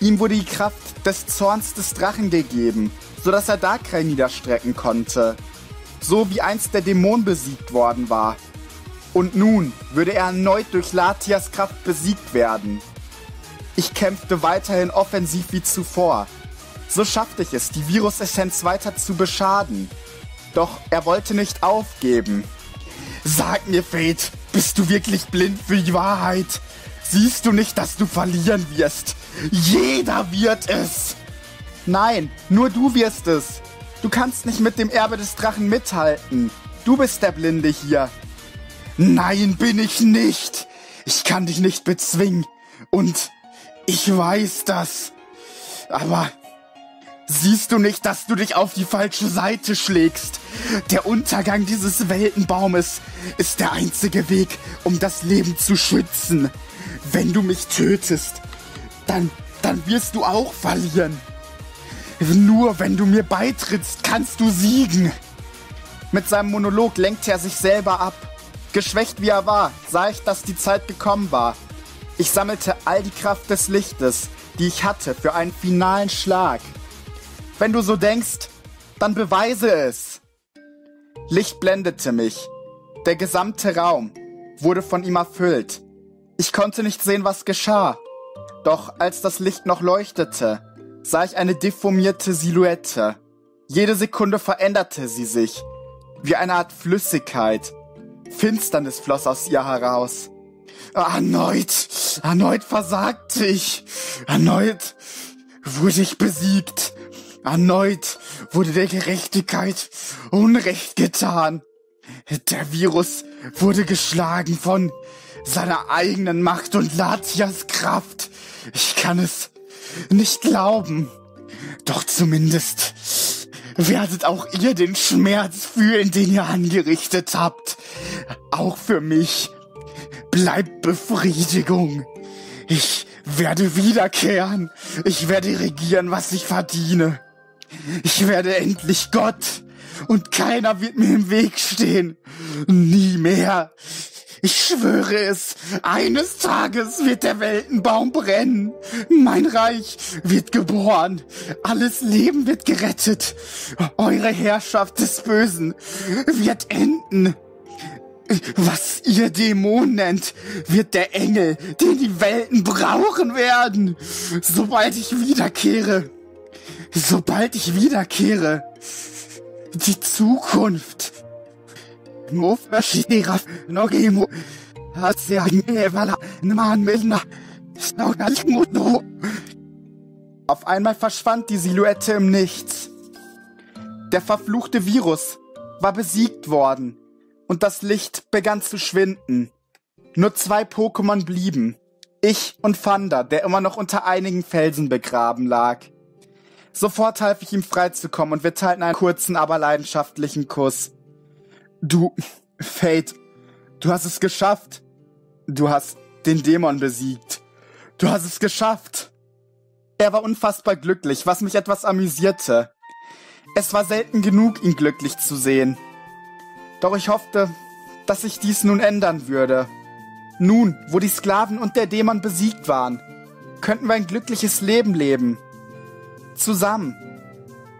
Ihm wurde die Kraft des Zorns des Drachen gegeben, sodass er Darkrai niederstrecken konnte. So wie einst der Dämon besiegt worden war und nun würde er erneut durch Latias Kraft besiegt werden. Ich kämpfte weiterhin offensiv wie zuvor. So schaffte ich es, die Virusessenz weiter zu beschaden. Doch er wollte nicht aufgeben. Sag mir, Fate, bist du wirklich blind für die Wahrheit? Siehst du nicht, dass du verlieren wirst? Jeder wird es! Nein, nur du wirst es. Du kannst nicht mit dem Erbe des Drachen mithalten. Du bist der Blinde hier. Nein, bin ich nicht. Ich kann dich nicht bezwingen. Und ich weiß das. Aber siehst du nicht, dass du dich auf die falsche Seite schlägst? Der Untergang dieses Weltenbaumes ist der einzige Weg, um das Leben zu schützen. Wenn du mich tötest, dann, dann wirst du auch verlieren. Nur wenn du mir beitrittst, kannst du siegen. Mit seinem Monolog lenkt er sich selber ab Geschwächt wie er war, sah ich, dass die Zeit gekommen war. Ich sammelte all die Kraft des Lichtes, die ich hatte, für einen finalen Schlag. Wenn du so denkst, dann beweise es. Licht blendete mich. Der gesamte Raum wurde von ihm erfüllt. Ich konnte nicht sehen, was geschah. Doch als das Licht noch leuchtete, sah ich eine deformierte Silhouette. Jede Sekunde veränderte sie sich, wie eine Art Flüssigkeit, Finsternis floss aus ihr heraus. Erneut, erneut versagte ich. Erneut wurde ich besiegt. Erneut wurde der Gerechtigkeit Unrecht getan. Der Virus wurde geschlagen von seiner eigenen Macht und Latias Kraft. Ich kann es nicht glauben. Doch zumindest werdet auch ihr den Schmerz fühlen, den ihr angerichtet habt. Auch für mich bleibt Befriedigung. Ich werde wiederkehren. Ich werde regieren, was ich verdiene. Ich werde endlich Gott. Und keiner wird mir im Weg stehen. Nie mehr. Ich schwöre es, eines Tages wird der Weltenbaum brennen. Mein Reich wird geboren. Alles Leben wird gerettet. Eure Herrschaft des Bösen wird enden. Was ihr Dämon nennt, wird der Engel, den die Welten brauchen werden. Sobald ich wiederkehre. Sobald ich wiederkehre. Die Zukunft auf einmal verschwand die Silhouette im Nichts. Der verfluchte Virus war besiegt worden und das Licht begann zu schwinden. Nur zwei Pokémon blieben. Ich und Fanda, der immer noch unter einigen Felsen begraben lag. Sofort half ich ihm freizukommen und wir teilten einen kurzen, aber leidenschaftlichen Kuss. Du, Fate, du hast es geschafft. Du hast den Dämon besiegt. Du hast es geschafft. Er war unfassbar glücklich, was mich etwas amüsierte. Es war selten genug, ihn glücklich zu sehen. Doch ich hoffte, dass sich dies nun ändern würde. Nun, wo die Sklaven und der Dämon besiegt waren, könnten wir ein glückliches Leben leben. Zusammen.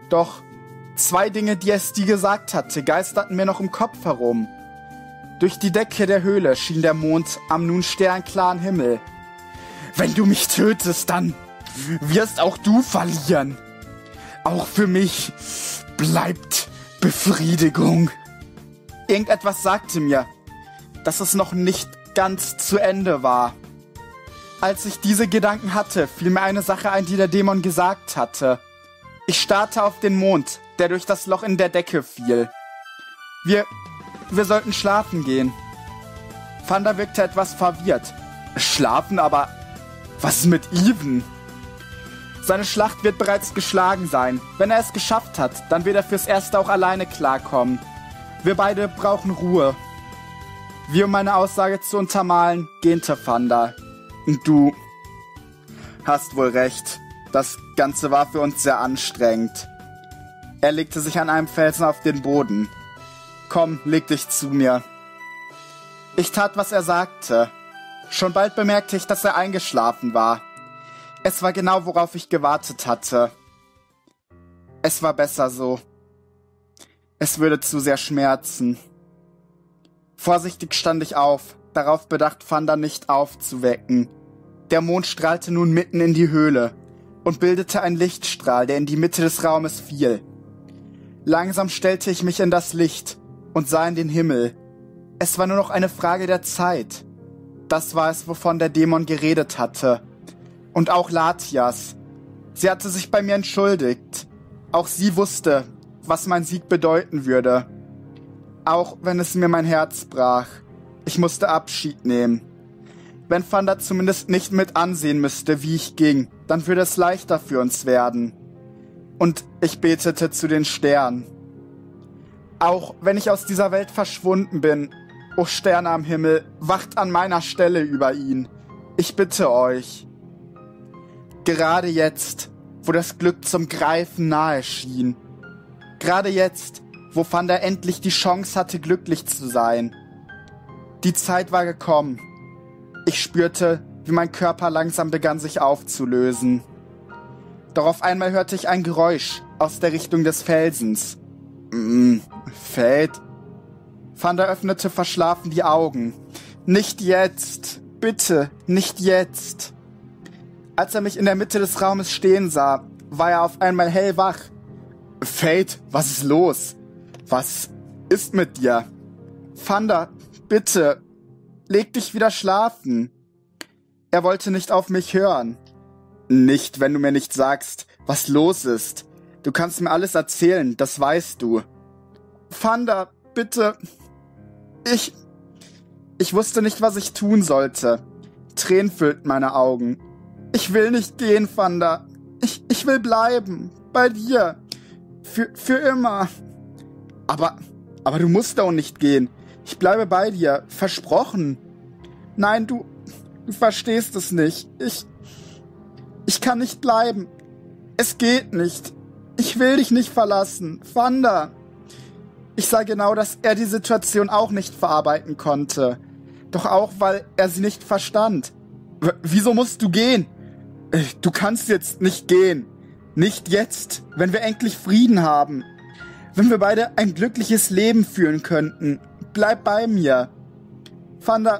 Doch Zwei Dinge, die es die gesagt hatte, geisterten mir noch im Kopf herum. Durch die Decke der Höhle schien der Mond am nun sternklaren Himmel. Wenn du mich tötest, dann wirst auch du verlieren. Auch für mich bleibt Befriedigung. Irgendetwas sagte mir, dass es noch nicht ganz zu Ende war. Als ich diese Gedanken hatte, fiel mir eine Sache ein, die der Dämon gesagt hatte. Ich starrte auf den Mond, der durch das Loch in der Decke fiel. Wir, wir sollten schlafen gehen. Fanda wirkte etwas verwirrt. Schlafen, aber was ist mit Even? Seine Schlacht wird bereits geschlagen sein. Wenn er es geschafft hat, dann wird er fürs Erste auch alleine klarkommen. Wir beide brauchen Ruhe. Wie um meine Aussage zu untermalen, gähnte Fanda. Du hast wohl recht. Das Ganze war für uns sehr anstrengend. Er legte sich an einem Felsen auf den Boden. Komm, leg dich zu mir. Ich tat, was er sagte. Schon bald bemerkte ich, dass er eingeschlafen war. Es war genau, worauf ich gewartet hatte. Es war besser so. Es würde zu sehr schmerzen. Vorsichtig stand ich auf, darauf bedacht, Fanda nicht aufzuwecken. Der Mond strahlte nun mitten in die Höhle und bildete einen Lichtstrahl, der in die Mitte des Raumes fiel. Langsam stellte ich mich in das Licht und sah in den Himmel. Es war nur noch eine Frage der Zeit. Das war es, wovon der Dämon geredet hatte. Und auch Latias. Sie hatte sich bei mir entschuldigt. Auch sie wusste, was mein Sieg bedeuten würde. Auch wenn es mir mein Herz brach. Ich musste Abschied nehmen. Wenn Fanda zumindest nicht mit ansehen müsste, wie ich ging, dann würde es leichter für uns werden. Und ich betete zu den Sternen. Auch wenn ich aus dieser Welt verschwunden bin, o oh Sterne am Himmel, wacht an meiner Stelle über ihn. Ich bitte euch. Gerade jetzt, wo das Glück zum Greifen nahe schien. Gerade jetzt, wo Fanda endlich die Chance hatte, glücklich zu sein. Die Zeit war gekommen. Ich spürte, wie mein Körper langsam begann sich aufzulösen. Doch auf einmal hörte ich ein Geräusch aus der Richtung des Felsens. Mm, Feld? Fanda öffnete verschlafen die Augen. Nicht jetzt! Bitte, nicht jetzt! Als er mich in der Mitte des Raumes stehen sah, war er auf einmal hellwach. Fate, was ist los? Was ist mit dir? Fanda, bitte, leg dich wieder schlafen. Er wollte nicht auf mich hören. Nicht, wenn du mir nicht sagst, was los ist. Du kannst mir alles erzählen, das weißt du. Fanda, bitte. Ich. Ich wusste nicht, was ich tun sollte. Tränen füllten meine Augen. Ich will nicht gehen, Fanda. Ich, ich will bleiben. Bei dir. Für, für immer. Aber, aber du musst doch nicht gehen. Ich bleibe bei dir. Versprochen. Nein, du, du verstehst es nicht. Ich, ich kann nicht bleiben. Es geht nicht. Ich will dich nicht verlassen. Wanda. Ich sah genau, dass er die Situation auch nicht verarbeiten konnte. Doch auch, weil er sie nicht verstand. W wieso musst du gehen? Äh, du kannst jetzt nicht gehen. Nicht jetzt, wenn wir endlich Frieden haben. Wenn wir beide ein glückliches Leben führen könnten. Bleib bei mir. Vanda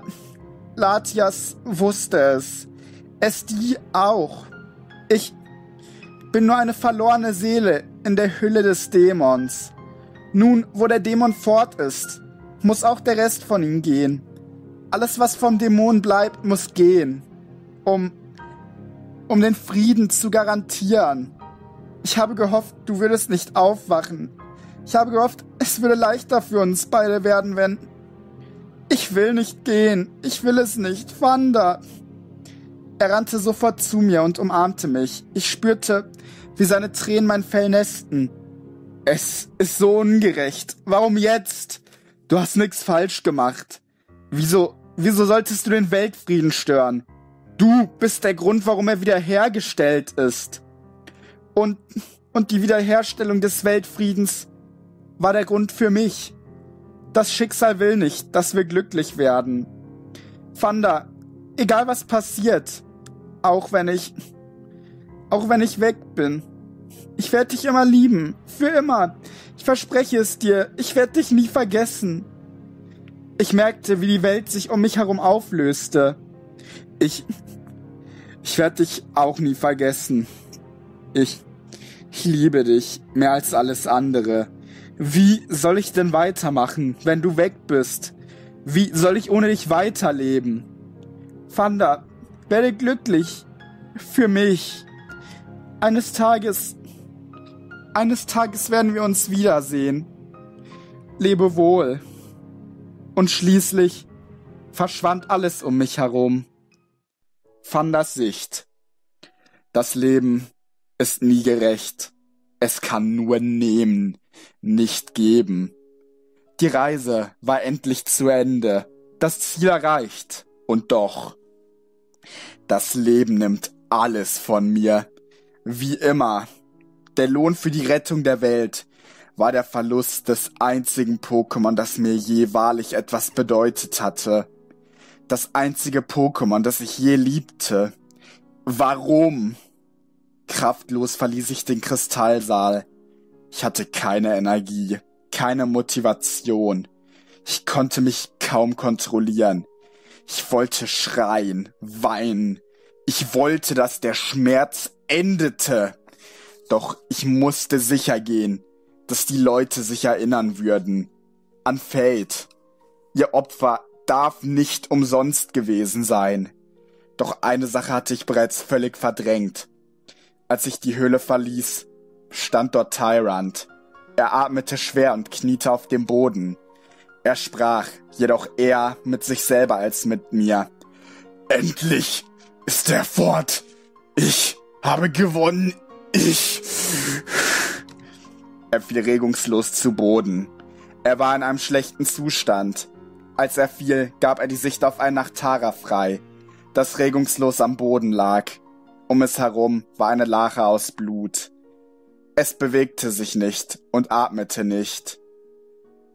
Latias wusste es. Esti auch. Ich bin nur eine verlorene Seele in der Hülle des Dämons. Nun, wo der Dämon fort ist, muss auch der Rest von ihm gehen. Alles, was vom Dämon bleibt, muss gehen. Um, um den Frieden zu garantieren. Ich habe gehofft, du würdest nicht aufwachen. Ich habe gehofft, es würde leichter für uns beide werden, wenn... Ich will nicht gehen. Ich will es nicht. Wanda. Er rannte sofort zu mir und umarmte mich. Ich spürte, wie seine Tränen mein Fell nässten. Es ist so ungerecht. Warum jetzt? Du hast nichts falsch gemacht. Wieso, wieso solltest du den Weltfrieden stören? Du bist der Grund, warum er wiederhergestellt ist. Und, und die Wiederherstellung des Weltfriedens war der Grund für mich. Das Schicksal will nicht, dass wir glücklich werden. Fanda, egal was passiert, auch wenn ich. Auch wenn ich weg bin. Ich werde dich immer lieben. Für immer. Ich verspreche es dir. Ich werde dich nie vergessen. Ich merkte, wie die Welt sich um mich herum auflöste. Ich. Ich werde dich auch nie vergessen. Ich. Ich liebe dich mehr als alles andere. Wie soll ich denn weitermachen, wenn du weg bist? Wie soll ich ohne dich weiterleben? Fanda, werde glücklich. Für mich. Eines Tages. Eines Tages werden wir uns wiedersehen. Lebe wohl. Und schließlich verschwand alles um mich herum. Fandas Sicht. Das Leben ist nie gerecht. Es kann nur nehmen, nicht geben. Die Reise war endlich zu Ende, das Ziel erreicht. Und doch, das Leben nimmt alles von mir. Wie immer, der Lohn für die Rettung der Welt war der Verlust des einzigen Pokémon, das mir je wahrlich etwas bedeutet hatte. Das einzige Pokémon, das ich je liebte. Warum? Kraftlos verließ ich den Kristallsaal. Ich hatte keine Energie, keine Motivation. Ich konnte mich kaum kontrollieren. Ich wollte schreien, weinen. Ich wollte, dass der Schmerz endete. Doch ich musste sicher gehen, dass die Leute sich erinnern würden. An Fate. Ihr Opfer darf nicht umsonst gewesen sein. Doch eine Sache hatte ich bereits völlig verdrängt. Als ich die Höhle verließ, stand dort Tyrant. Er atmete schwer und kniete auf dem Boden. Er sprach, jedoch eher mit sich selber als mit mir. Endlich ist er fort. Ich habe gewonnen. Ich. Er fiel regungslos zu Boden. Er war in einem schlechten Zustand. Als er fiel, gab er die Sicht auf ein Nachtara frei, das regungslos am Boden lag. Um es herum war eine Lache aus Blut. Es bewegte sich nicht und atmete nicht.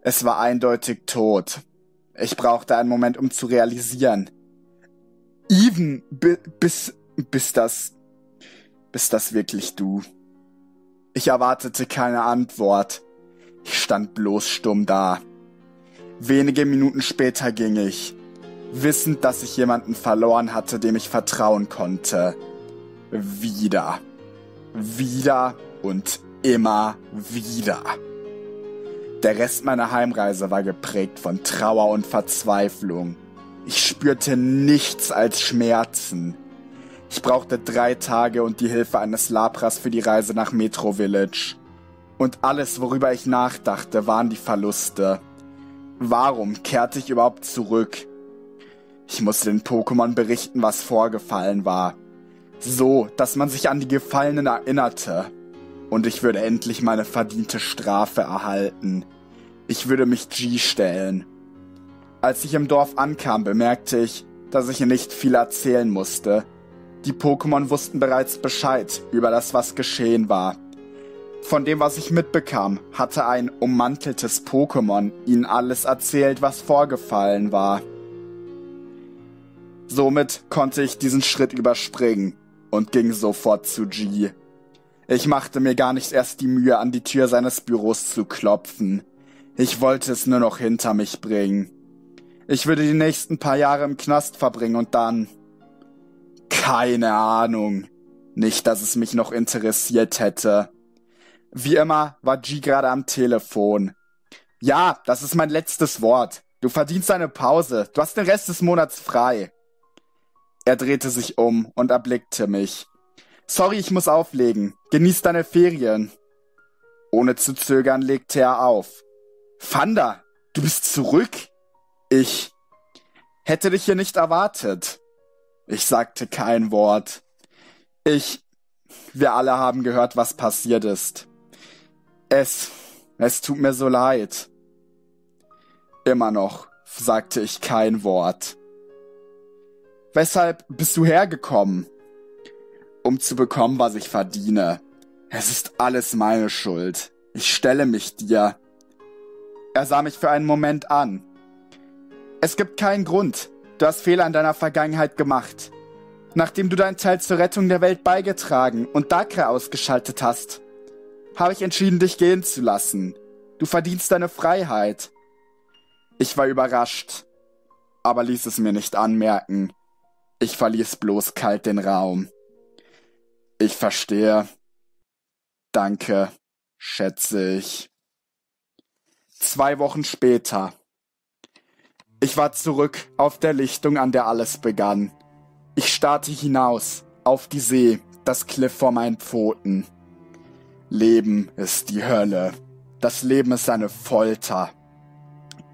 Es war eindeutig tot. Ich brauchte einen Moment, um zu realisieren. Even, bis, bis das, bis das wirklich du. Ich erwartete keine Antwort. Ich stand bloß stumm da. Wenige Minuten später ging ich, wissend, dass ich jemanden verloren hatte, dem ich vertrauen konnte. Wieder. Wieder und immer wieder. Der Rest meiner Heimreise war geprägt von Trauer und Verzweiflung. Ich spürte nichts als Schmerzen. Ich brauchte drei Tage und die Hilfe eines Lapras für die Reise nach Metro Village. Und alles, worüber ich nachdachte, waren die Verluste. Warum kehrte ich überhaupt zurück? Ich musste den Pokémon berichten, was vorgefallen war. So, dass man sich an die Gefallenen erinnerte. Und ich würde endlich meine verdiente Strafe erhalten. Ich würde mich G stellen. Als ich im Dorf ankam, bemerkte ich, dass ich nicht viel erzählen musste, die Pokémon wussten bereits Bescheid über das, was geschehen war. Von dem, was ich mitbekam, hatte ein ummanteltes Pokémon ihnen alles erzählt, was vorgefallen war. Somit konnte ich diesen Schritt überspringen und ging sofort zu G. Ich machte mir gar nicht erst die Mühe, an die Tür seines Büros zu klopfen. Ich wollte es nur noch hinter mich bringen. Ich würde die nächsten paar Jahre im Knast verbringen und dann keine Ahnung. Nicht, dass es mich noch interessiert hätte. Wie immer war G gerade am Telefon. Ja, das ist mein letztes Wort. Du verdienst eine Pause. Du hast den Rest des Monats frei. Er drehte sich um und erblickte mich. Sorry, ich muss auflegen. Genieß deine Ferien. Ohne zu zögern legte er auf. Fanda, du bist zurück? Ich hätte dich hier nicht erwartet. Ich sagte kein Wort. Ich, wir alle haben gehört, was passiert ist. Es, es tut mir so leid. Immer noch sagte ich kein Wort. Weshalb bist du hergekommen? Um zu bekommen, was ich verdiene. Es ist alles meine Schuld. Ich stelle mich dir. Er sah mich für einen Moment an. Es gibt keinen Grund, Du hast Fehler in deiner Vergangenheit gemacht. Nachdem du deinen Teil zur Rettung der Welt beigetragen und Dakra ausgeschaltet hast, habe ich entschieden, dich gehen zu lassen. Du verdienst deine Freiheit. Ich war überrascht, aber ließ es mir nicht anmerken. Ich verließ bloß kalt den Raum. Ich verstehe. Danke, schätze ich. Zwei Wochen später. Ich war zurück auf der Lichtung, an der alles begann. Ich starrte hinaus, auf die See, das Kliff vor meinen Pfoten. Leben ist die Hölle. Das Leben ist eine Folter.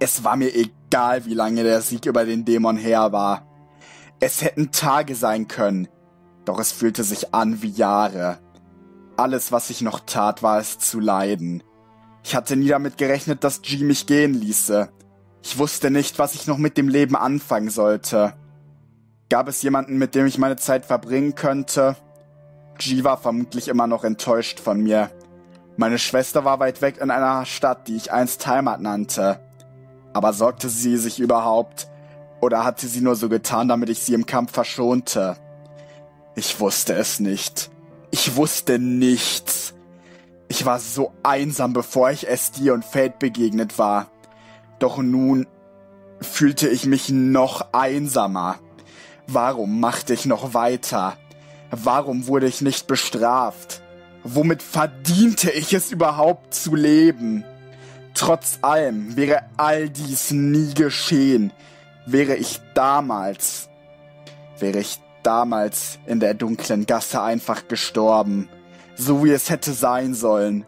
Es war mir egal, wie lange der Sieg über den Dämon her war. Es hätten Tage sein können, doch es fühlte sich an wie Jahre. Alles, was ich noch tat, war es zu leiden. Ich hatte nie damit gerechnet, dass G mich gehen ließe. Ich wusste nicht, was ich noch mit dem Leben anfangen sollte. Gab es jemanden, mit dem ich meine Zeit verbringen könnte? G war vermutlich immer noch enttäuscht von mir. Meine Schwester war weit weg in einer Stadt, die ich einst Heimat nannte. Aber sorgte sie sich überhaupt? Oder hatte sie nur so getan, damit ich sie im Kampf verschonte? Ich wusste es nicht. Ich wusste nichts. Ich war so einsam, bevor ich SD und Fate begegnet war. Doch nun fühlte ich mich noch einsamer. Warum machte ich noch weiter? Warum wurde ich nicht bestraft? Womit verdiente ich es überhaupt zu leben? Trotz allem wäre all dies nie geschehen, wäre ich damals, wäre ich damals in der dunklen Gasse einfach gestorben, so wie es hätte sein sollen.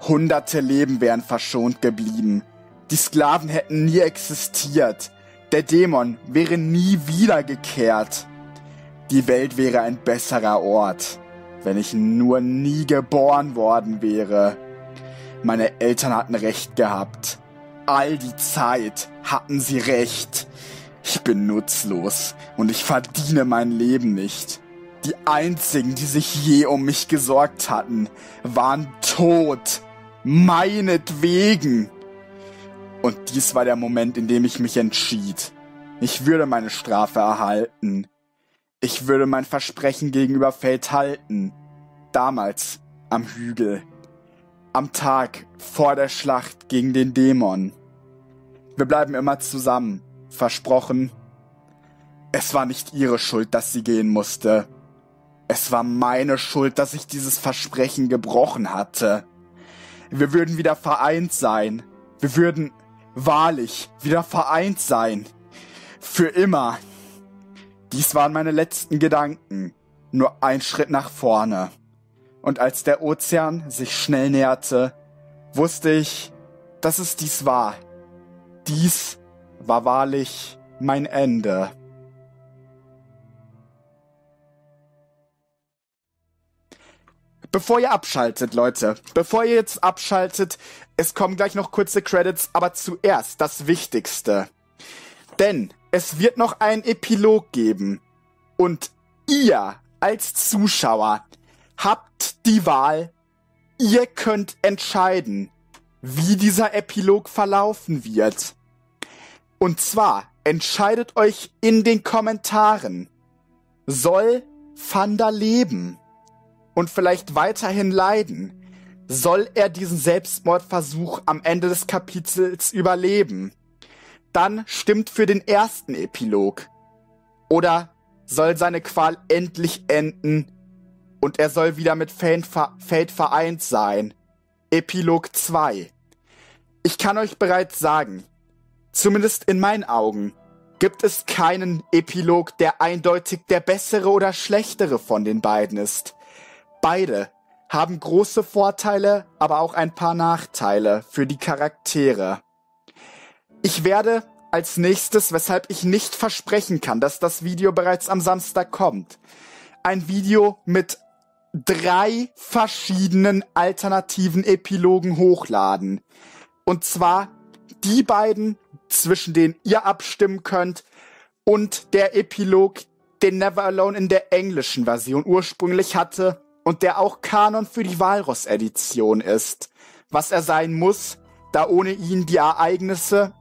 Hunderte Leben wären verschont geblieben. Die Sklaven hätten nie existiert. Der Dämon wäre nie wiedergekehrt. Die Welt wäre ein besserer Ort, wenn ich nur nie geboren worden wäre. Meine Eltern hatten recht gehabt. All die Zeit hatten sie recht. Ich bin nutzlos und ich verdiene mein Leben nicht. Die einzigen, die sich je um mich gesorgt hatten, waren tot. Meinetwegen. Und dies war der Moment, in dem ich mich entschied. Ich würde meine Strafe erhalten. Ich würde mein Versprechen gegenüber Fate halten. Damals am Hügel. Am Tag vor der Schlacht gegen den Dämon. Wir bleiben immer zusammen. Versprochen. Es war nicht ihre Schuld, dass sie gehen musste. Es war meine Schuld, dass ich dieses Versprechen gebrochen hatte. Wir würden wieder vereint sein. Wir würden wahrlich wieder vereint sein. Für immer. Dies waren meine letzten Gedanken. Nur ein Schritt nach vorne. Und als der Ozean sich schnell näherte, wusste ich, dass es dies war. Dies war wahrlich mein Ende. Bevor ihr abschaltet, Leute, bevor ihr jetzt abschaltet, es kommen gleich noch kurze Credits, aber zuerst das Wichtigste. Denn es wird noch einen Epilog geben. Und ihr als Zuschauer habt die Wahl, ihr könnt entscheiden, wie dieser Epilog verlaufen wird. Und zwar entscheidet euch in den Kommentaren, soll Fanda leben? und vielleicht weiterhin leiden? Soll er diesen Selbstmordversuch am Ende des Kapitels überleben? Dann stimmt für den ersten Epilog. Oder soll seine Qual endlich enden und er soll wieder mit Fate vereint sein? Epilog 2. Ich kann euch bereits sagen, zumindest in meinen Augen, gibt es keinen Epilog, der eindeutig der bessere oder schlechtere von den beiden ist. Beide haben große Vorteile, aber auch ein paar Nachteile für die Charaktere. Ich werde als nächstes, weshalb ich nicht versprechen kann, dass das Video bereits am Samstag kommt, ein Video mit drei verschiedenen alternativen Epilogen hochladen. Und zwar die beiden, zwischen denen ihr abstimmen könnt, und der Epilog, den Never Alone in der englischen Version ursprünglich hatte und der auch Kanon für die Walross-Edition ist, was er sein muss, da ohne ihn die Ereignisse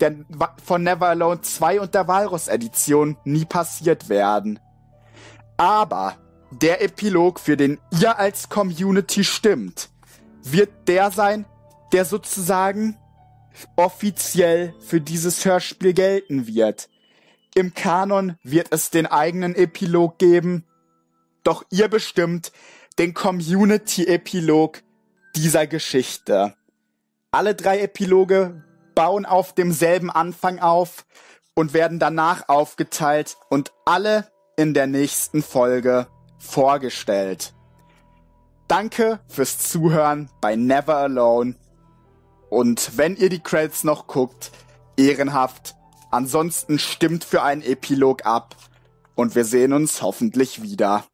der, von Never Alone 2 und der Walross-Edition nie passiert werden. Aber der Epilog, für den ihr als Community stimmt, wird der sein, der sozusagen offiziell für dieses Hörspiel gelten wird. Im Kanon wird es den eigenen Epilog geben, doch ihr bestimmt den Community-Epilog dieser Geschichte. Alle drei Epiloge bauen auf demselben Anfang auf und werden danach aufgeteilt und alle in der nächsten Folge vorgestellt. Danke fürs Zuhören bei Never Alone. Und wenn ihr die Credits noch guckt, ehrenhaft. Ansonsten stimmt für einen Epilog ab. Und wir sehen uns hoffentlich wieder.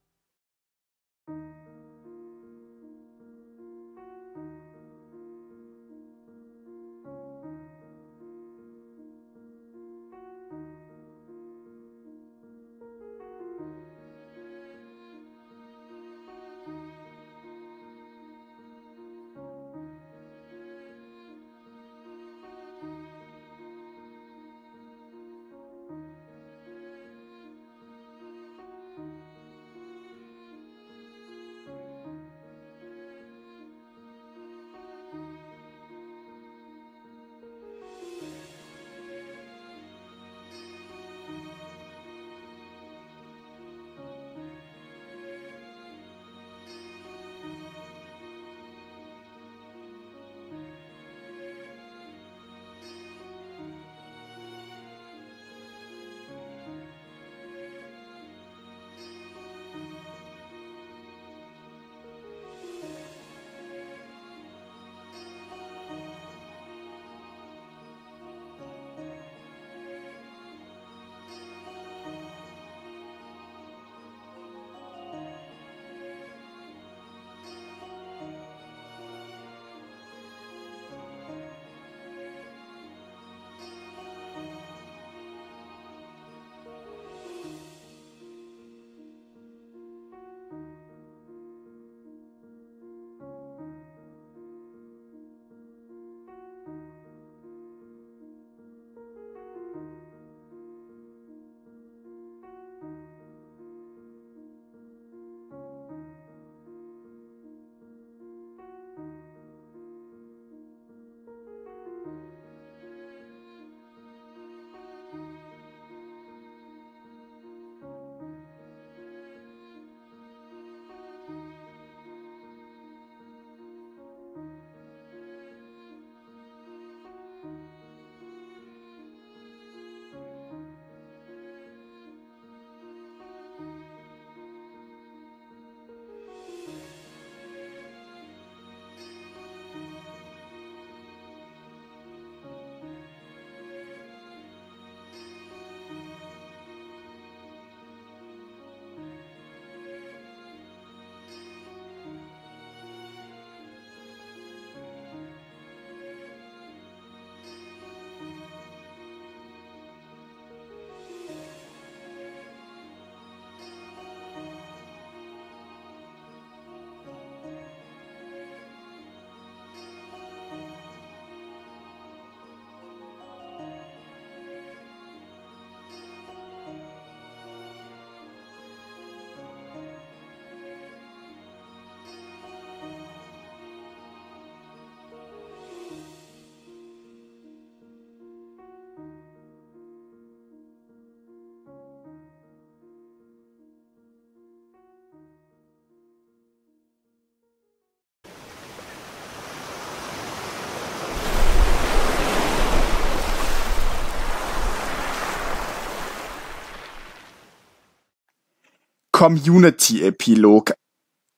Community-Epilog.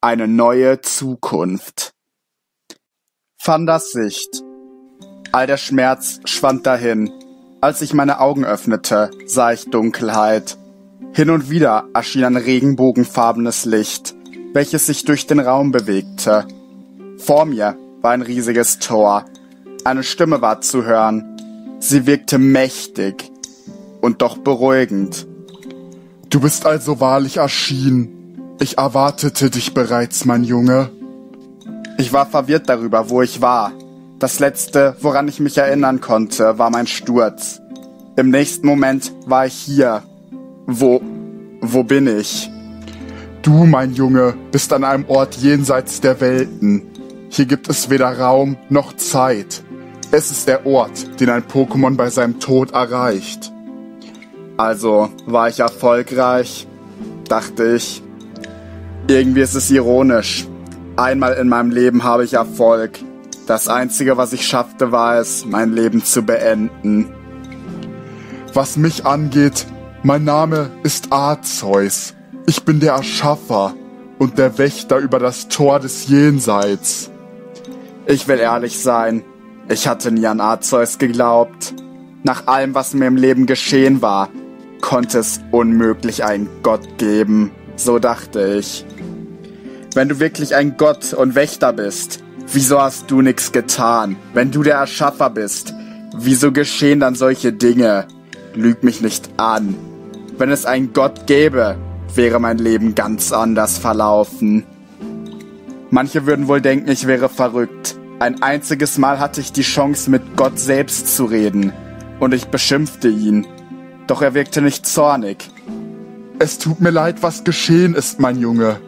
Eine neue Zukunft. Fandas Sicht. All der Schmerz schwand dahin. Als ich meine Augen öffnete, sah ich Dunkelheit. Hin und wieder erschien ein regenbogenfarbenes Licht, welches sich durch den Raum bewegte. Vor mir war ein riesiges Tor. Eine Stimme war zu hören. Sie wirkte mächtig und doch beruhigend. Du bist also wahrlich erschienen. Ich erwartete dich bereits, mein Junge. Ich war verwirrt darüber, wo ich war. Das letzte, woran ich mich erinnern konnte, war mein Sturz. Im nächsten Moment war ich hier. Wo, wo bin ich? Du, mein Junge, bist an einem Ort jenseits der Welten. Hier gibt es weder Raum noch Zeit. Es ist der Ort, den ein Pokémon bei seinem Tod erreicht. Also war ich erfolgreich, dachte ich. Irgendwie ist es ironisch. Einmal in meinem Leben habe ich Erfolg. Das Einzige, was ich schaffte, war es, mein Leben zu beenden. Was mich angeht, mein Name ist Arzeus. Ich bin der Erschaffer und der Wächter über das Tor des Jenseits. Ich will ehrlich sein, ich hatte nie an Arzeus geglaubt. Nach allem, was mir im Leben geschehen war, konnte es unmöglich einen Gott geben, so dachte ich. Wenn du wirklich ein Gott und Wächter bist, wieso hast du nichts getan? Wenn du der Erschaffer bist, wieso geschehen dann solche Dinge? Lüg mich nicht an. Wenn es einen Gott gäbe, wäre mein Leben ganz anders verlaufen. Manche würden wohl denken, ich wäre verrückt. Ein einziges Mal hatte ich die Chance, mit Gott selbst zu reden. Und ich beschimpfte ihn. Doch er wirkte nicht zornig. Es tut mir leid, was geschehen ist, mein Junge.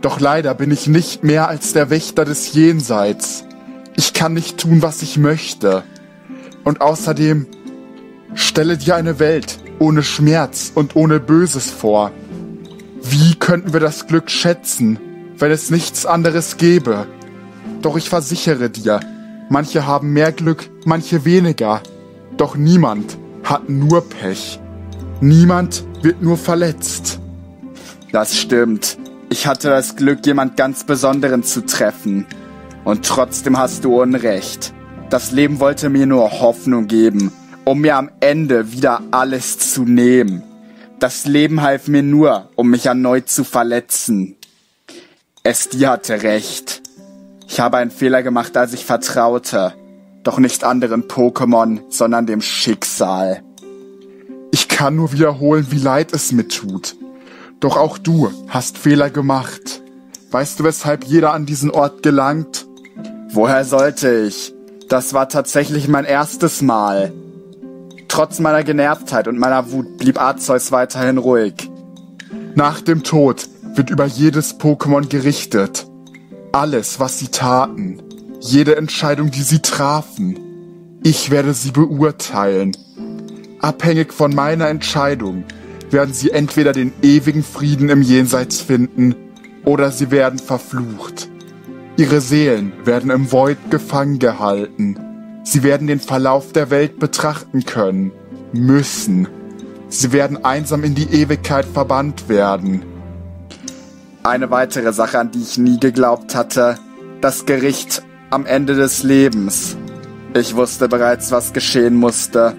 Doch leider bin ich nicht mehr als der Wächter des Jenseits. Ich kann nicht tun, was ich möchte. Und außerdem, stelle dir eine Welt ohne Schmerz und ohne Böses vor. Wie könnten wir das Glück schätzen, wenn es nichts anderes gäbe? Doch ich versichere dir, manche haben mehr Glück, manche weniger. Doch niemand hat nur Pech. Niemand wird nur verletzt. Das stimmt. Ich hatte das Glück, jemand ganz Besonderen zu treffen. Und trotzdem hast du Unrecht. Das Leben wollte mir nur Hoffnung geben, um mir am Ende wieder alles zu nehmen. Das Leben half mir nur, um mich erneut zu verletzen. Esti hatte recht. Ich habe einen Fehler gemacht, als ich vertraute. Doch nicht anderen Pokémon, sondern dem Schicksal. Ich kann nur wiederholen, wie leid es mir tut. Doch auch du hast Fehler gemacht. Weißt du, weshalb jeder an diesen Ort gelangt? Woher sollte ich? Das war tatsächlich mein erstes Mal. Trotz meiner Genervtheit und meiner Wut blieb Arzeus weiterhin ruhig. Nach dem Tod wird über jedes Pokémon gerichtet. Alles, was sie taten, jede Entscheidung, die sie trafen. Ich werde sie beurteilen. Abhängig von meiner Entscheidung werden sie entweder den ewigen Frieden im Jenseits finden oder sie werden verflucht. Ihre Seelen werden im Void gefangen gehalten. Sie werden den Verlauf der Welt betrachten können, müssen. Sie werden einsam in die Ewigkeit verbannt werden. Eine weitere Sache, an die ich nie geglaubt hatte. Das Gericht am Ende des Lebens. Ich wusste bereits, was geschehen musste.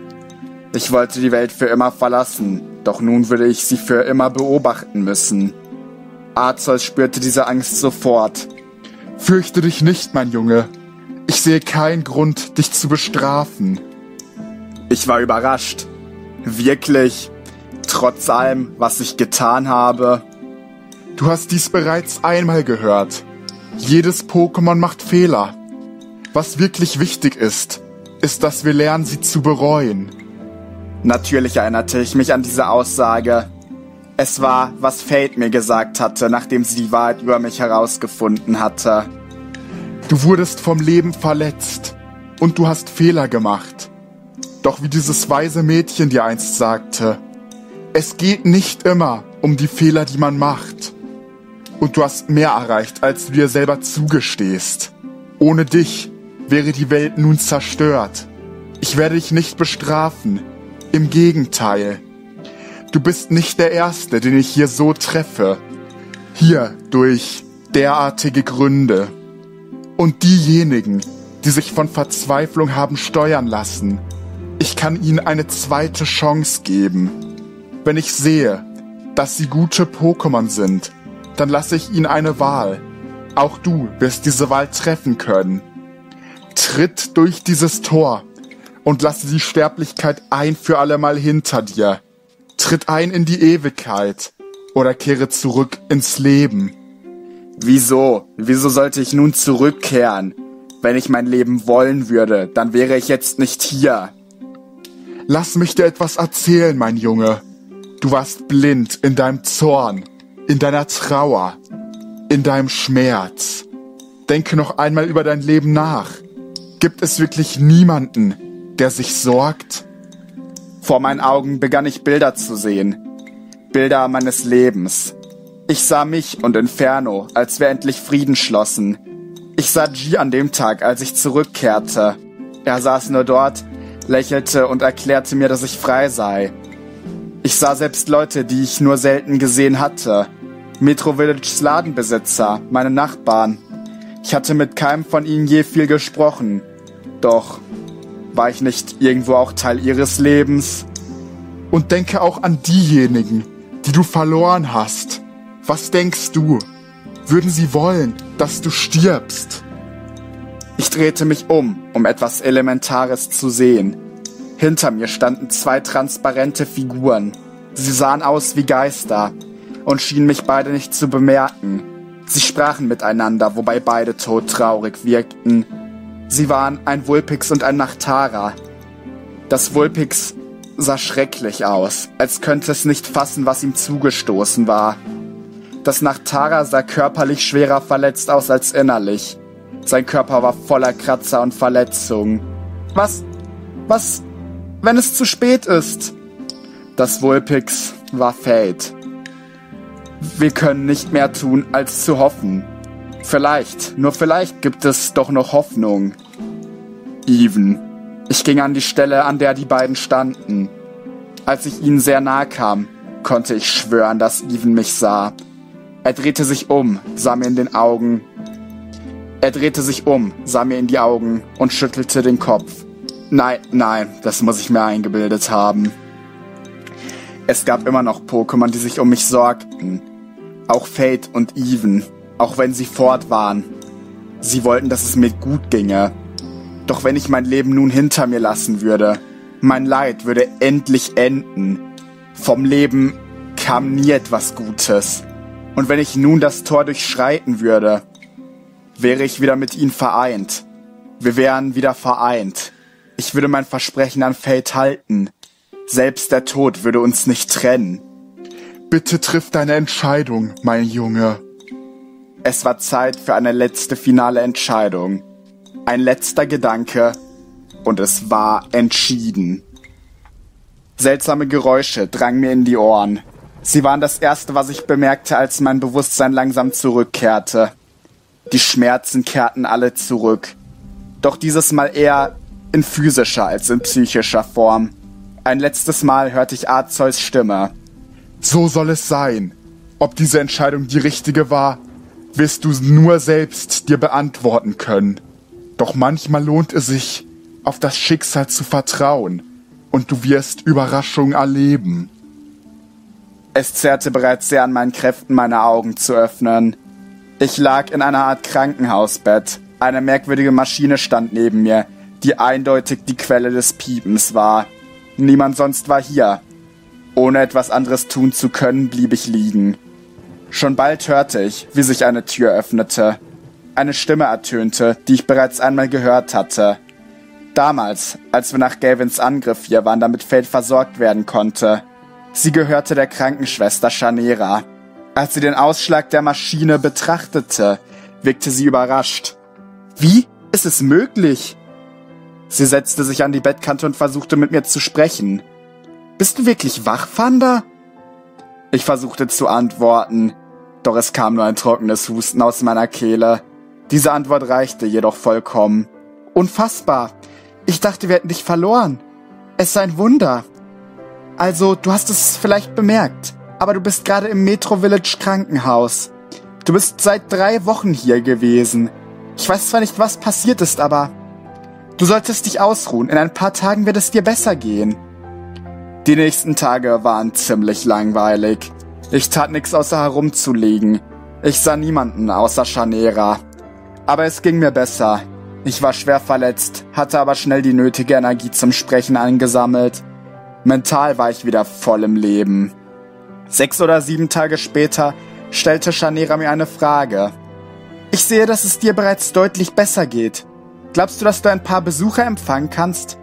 Ich wollte die Welt für immer verlassen, doch nun würde ich sie für immer beobachten müssen. Arzeus spürte diese Angst sofort. Fürchte dich nicht, mein Junge. Ich sehe keinen Grund, dich zu bestrafen. Ich war überrascht. Wirklich. Trotz allem, was ich getan habe. Du hast dies bereits einmal gehört. Jedes Pokémon macht Fehler. Was wirklich wichtig ist, ist, dass wir lernen, sie zu bereuen. Natürlich erinnerte ich mich an diese Aussage. Es war, was Fate mir gesagt hatte, nachdem sie die Wahrheit über mich herausgefunden hatte. Du wurdest vom Leben verletzt und du hast Fehler gemacht. Doch wie dieses weise Mädchen dir einst sagte, es geht nicht immer um die Fehler, die man macht. Und du hast mehr erreicht, als du dir selber zugestehst. Ohne dich wäre die Welt nun zerstört. Ich werde dich nicht bestrafen. Im Gegenteil. Du bist nicht der Erste, den ich hier so treffe. Hier durch derartige Gründe. Und diejenigen, die sich von Verzweiflung haben steuern lassen, ich kann ihnen eine zweite Chance geben. Wenn ich sehe, dass sie gute Pokémon sind, dann lasse ich ihnen eine Wahl. Auch du wirst diese Wahl treffen können. Tritt durch dieses Tor und lasse die Sterblichkeit ein für allemal hinter dir. Tritt ein in die Ewigkeit oder kehre zurück ins Leben. Wieso? Wieso sollte ich nun zurückkehren? Wenn ich mein Leben wollen würde, dann wäre ich jetzt nicht hier. Lass mich dir etwas erzählen, mein Junge. Du warst blind in deinem Zorn, in deiner Trauer, in deinem Schmerz. Denke noch einmal über dein Leben nach. Gibt es wirklich niemanden, der sich sorgt? Vor meinen Augen begann ich Bilder zu sehen. Bilder meines Lebens. Ich sah mich und Inferno, als wir endlich Frieden schlossen. Ich sah G an dem Tag, als ich zurückkehrte. Er saß nur dort, lächelte und erklärte mir, dass ich frei sei. Ich sah selbst Leute, die ich nur selten gesehen hatte. Metro Villages Ladenbesitzer, meine Nachbarn. Ich hatte mit keinem von ihnen je viel gesprochen. Doch war ich nicht irgendwo auch Teil ihres Lebens? Und denke auch an diejenigen, die du verloren hast. Was denkst du? Würden sie wollen, dass du stirbst? Ich drehte mich um, um etwas Elementares zu sehen. Hinter mir standen zwei transparente Figuren. Sie sahen aus wie Geister und schienen mich beide nicht zu bemerken. Sie sprachen miteinander, wobei beide todtraurig wirkten. Sie waren ein Vulpix und ein Nachtara. Das Vulpix sah schrecklich aus, als könnte es nicht fassen, was ihm zugestoßen war. Das Nachtara sah körperlich schwerer verletzt aus als innerlich. Sein Körper war voller Kratzer und Verletzungen. Was? Was? Wenn es zu spät ist? Das Vulpix war Fate. Wir können nicht mehr tun, als zu hoffen. Vielleicht, nur vielleicht gibt es doch noch Hoffnung. Even. Ich ging an die Stelle, an der die beiden standen. Als ich ihnen sehr nahe kam, konnte ich schwören, dass Even mich sah. Er drehte sich um, sah mir in den Augen. Er drehte sich um, sah mir in die Augen und schüttelte den Kopf. Nein, nein, das muss ich mir eingebildet haben. Es gab immer noch Pokémon, die sich um mich sorgten. Auch Fate und Even, auch wenn sie fort waren. Sie wollten, dass es mir gut ginge. Doch wenn ich mein Leben nun hinter mir lassen würde, mein Leid würde endlich enden. Vom Leben kam nie etwas Gutes. Und wenn ich nun das Tor durchschreiten würde, wäre ich wieder mit ihnen vereint. Wir wären wieder vereint. Ich würde mein Versprechen an Fate halten. Selbst der Tod würde uns nicht trennen. Bitte triff deine Entscheidung, mein Junge. Es war Zeit für eine letzte finale Entscheidung. Ein letzter Gedanke und es war entschieden. Seltsame Geräusche drangen mir in die Ohren. Sie waren das erste, was ich bemerkte, als mein Bewusstsein langsam zurückkehrte. Die Schmerzen kehrten alle zurück. Doch dieses Mal eher in physischer als in psychischer Form. Ein letztes Mal hörte ich Arzeus Stimme. So soll es sein. Ob diese Entscheidung die richtige war, wirst du nur selbst dir beantworten können. Doch manchmal lohnt es sich, auf das Schicksal zu vertrauen, und du wirst Überraschungen erleben. Es zerrte bereits sehr an meinen Kräften, meine Augen zu öffnen. Ich lag in einer Art Krankenhausbett. Eine merkwürdige Maschine stand neben mir, die eindeutig die Quelle des Piepens war. Niemand sonst war hier. Ohne etwas anderes tun zu können, blieb ich liegen. Schon bald hörte ich, wie sich eine Tür öffnete. Eine Stimme ertönte, die ich bereits einmal gehört hatte. Damals, als wir nach Gavins Angriff hier waren, damit Fate versorgt werden konnte. Sie gehörte der Krankenschwester Shanera. Als sie den Ausschlag der Maschine betrachtete, wirkte sie überrascht. Wie ist es möglich? Sie setzte sich an die Bettkante und versuchte mit mir zu sprechen. Bist du wirklich wach, Fanda? Ich versuchte zu antworten, doch es kam nur ein trockenes Husten aus meiner Kehle. Diese Antwort reichte jedoch vollkommen. Unfassbar. Ich dachte, wir hätten dich verloren. Es sei ein Wunder. Also, du hast es vielleicht bemerkt, aber du bist gerade im Metro Village Krankenhaus. Du bist seit drei Wochen hier gewesen. Ich weiß zwar nicht, was passiert ist, aber du solltest dich ausruhen. In ein paar Tagen wird es dir besser gehen. Die nächsten Tage waren ziemlich langweilig. Ich tat nichts außer herumzulegen. Ich sah niemanden außer Chanera. Aber es ging mir besser. Ich war schwer verletzt, hatte aber schnell die nötige Energie zum Sprechen angesammelt. Mental war ich wieder voll im Leben. Sechs oder sieben Tage später stellte Chanera mir eine Frage. Ich sehe, dass es dir bereits deutlich besser geht. Glaubst du, dass du ein paar Besucher empfangen kannst?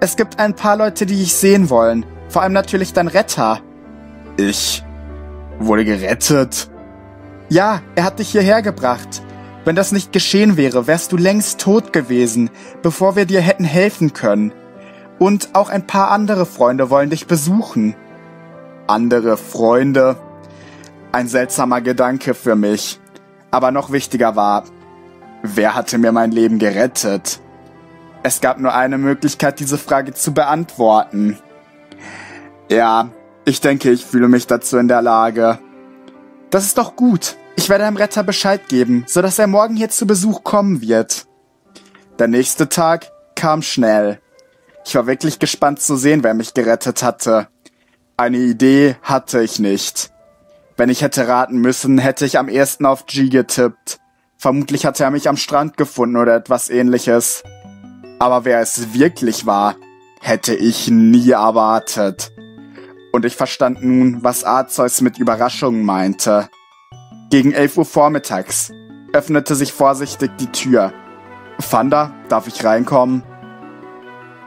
Es gibt ein paar Leute, die dich sehen wollen. Vor allem natürlich dein Retter. Ich wurde gerettet? Ja, er hat dich hierher gebracht. Wenn das nicht geschehen wäre, wärst du längst tot gewesen, bevor wir dir hätten helfen können. Und auch ein paar andere Freunde wollen dich besuchen. Andere Freunde? Ein seltsamer Gedanke für mich. Aber noch wichtiger war, wer hatte mir mein Leben gerettet? Es gab nur eine Möglichkeit, diese Frage zu beantworten. Ja, ich denke, ich fühle mich dazu in der Lage. Das ist doch gut. Ich werde dem Retter Bescheid geben, so dass er morgen hier zu Besuch kommen wird. Der nächste Tag kam schnell. Ich war wirklich gespannt zu sehen, wer mich gerettet hatte. Eine Idee hatte ich nicht. Wenn ich hätte raten müssen, hätte ich am ersten auf G getippt. Vermutlich hatte er mich am Strand gefunden oder etwas ähnliches. Aber wer es wirklich war, hätte ich nie erwartet und ich verstand nun, was Arzeus mit Überraschungen meinte. Gegen 11 Uhr vormittags öffnete sich vorsichtig die Tür. Fanda, darf ich reinkommen?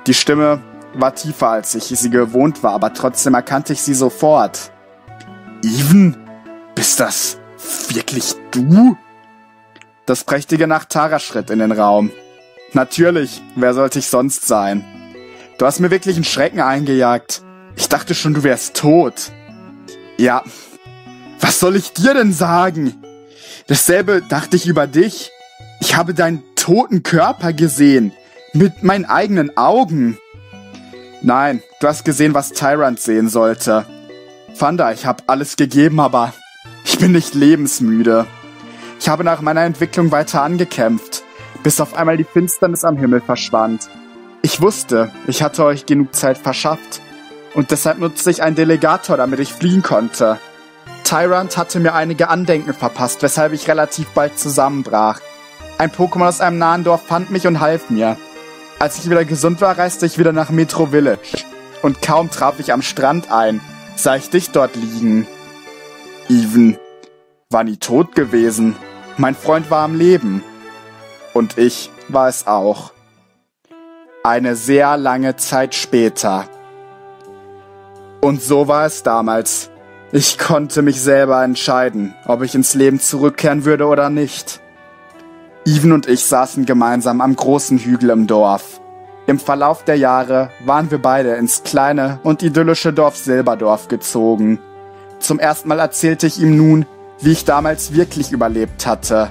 Die Stimme war tiefer, als ich sie gewohnt war, aber trotzdem erkannte ich sie sofort. Even? Bist das wirklich du? Das prächtige Nachtara schritt in den Raum. Natürlich, wer sollte ich sonst sein? Du hast mir wirklich einen Schrecken eingejagt. Ich dachte schon, du wärst tot. Ja, was soll ich dir denn sagen? Dasselbe dachte ich über dich. Ich habe deinen toten Körper gesehen. Mit meinen eigenen Augen. Nein, du hast gesehen, was Tyrant sehen sollte. Fanda, ich habe alles gegeben, aber ich bin nicht lebensmüde. Ich habe nach meiner Entwicklung weiter angekämpft, bis auf einmal die Finsternis am Himmel verschwand. Ich wusste, ich hatte euch genug Zeit verschafft, und deshalb nutzte ich einen Delegator, damit ich fliehen konnte. Tyrant hatte mir einige Andenken verpasst, weshalb ich relativ bald zusammenbrach. Ein Pokémon aus einem nahen Dorf fand mich und half mir. Als ich wieder gesund war, reiste ich wieder nach Metro Village. Und kaum traf ich am Strand ein, sah ich dich dort liegen. Even war nie tot gewesen. Mein Freund war am Leben. Und ich war es auch. Eine sehr lange Zeit später und so war es damals. Ich konnte mich selber entscheiden, ob ich ins Leben zurückkehren würde oder nicht. Even und ich saßen gemeinsam am großen Hügel im Dorf. Im Verlauf der Jahre waren wir beide ins kleine und idyllische Dorf Silberdorf gezogen. Zum ersten Mal erzählte ich ihm nun, wie ich damals wirklich überlebt hatte.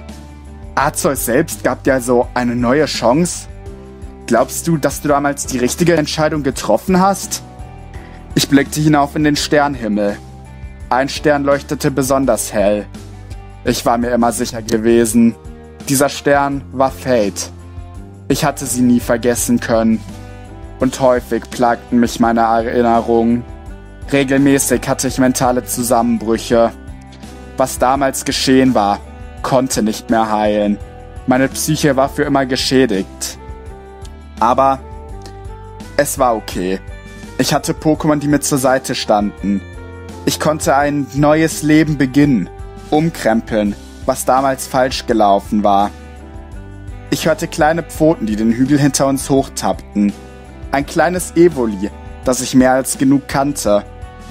Arzeus selbst gab dir also eine neue Chance? Glaubst du, dass du damals die richtige Entscheidung getroffen hast? Ich blickte hinauf in den Sternhimmel. Ein Stern leuchtete besonders hell. Ich war mir immer sicher gewesen, dieser Stern war Fate. Ich hatte sie nie vergessen können. Und häufig plagten mich meine Erinnerungen. Regelmäßig hatte ich mentale Zusammenbrüche. Was damals geschehen war, konnte nicht mehr heilen. Meine Psyche war für immer geschädigt. Aber es war okay. Ich hatte Pokémon, die mir zur Seite standen. Ich konnte ein neues Leben beginnen, umkrempeln, was damals falsch gelaufen war. Ich hörte kleine Pfoten, die den Hügel hinter uns hochtappten. Ein kleines Evoli, das ich mehr als genug kannte.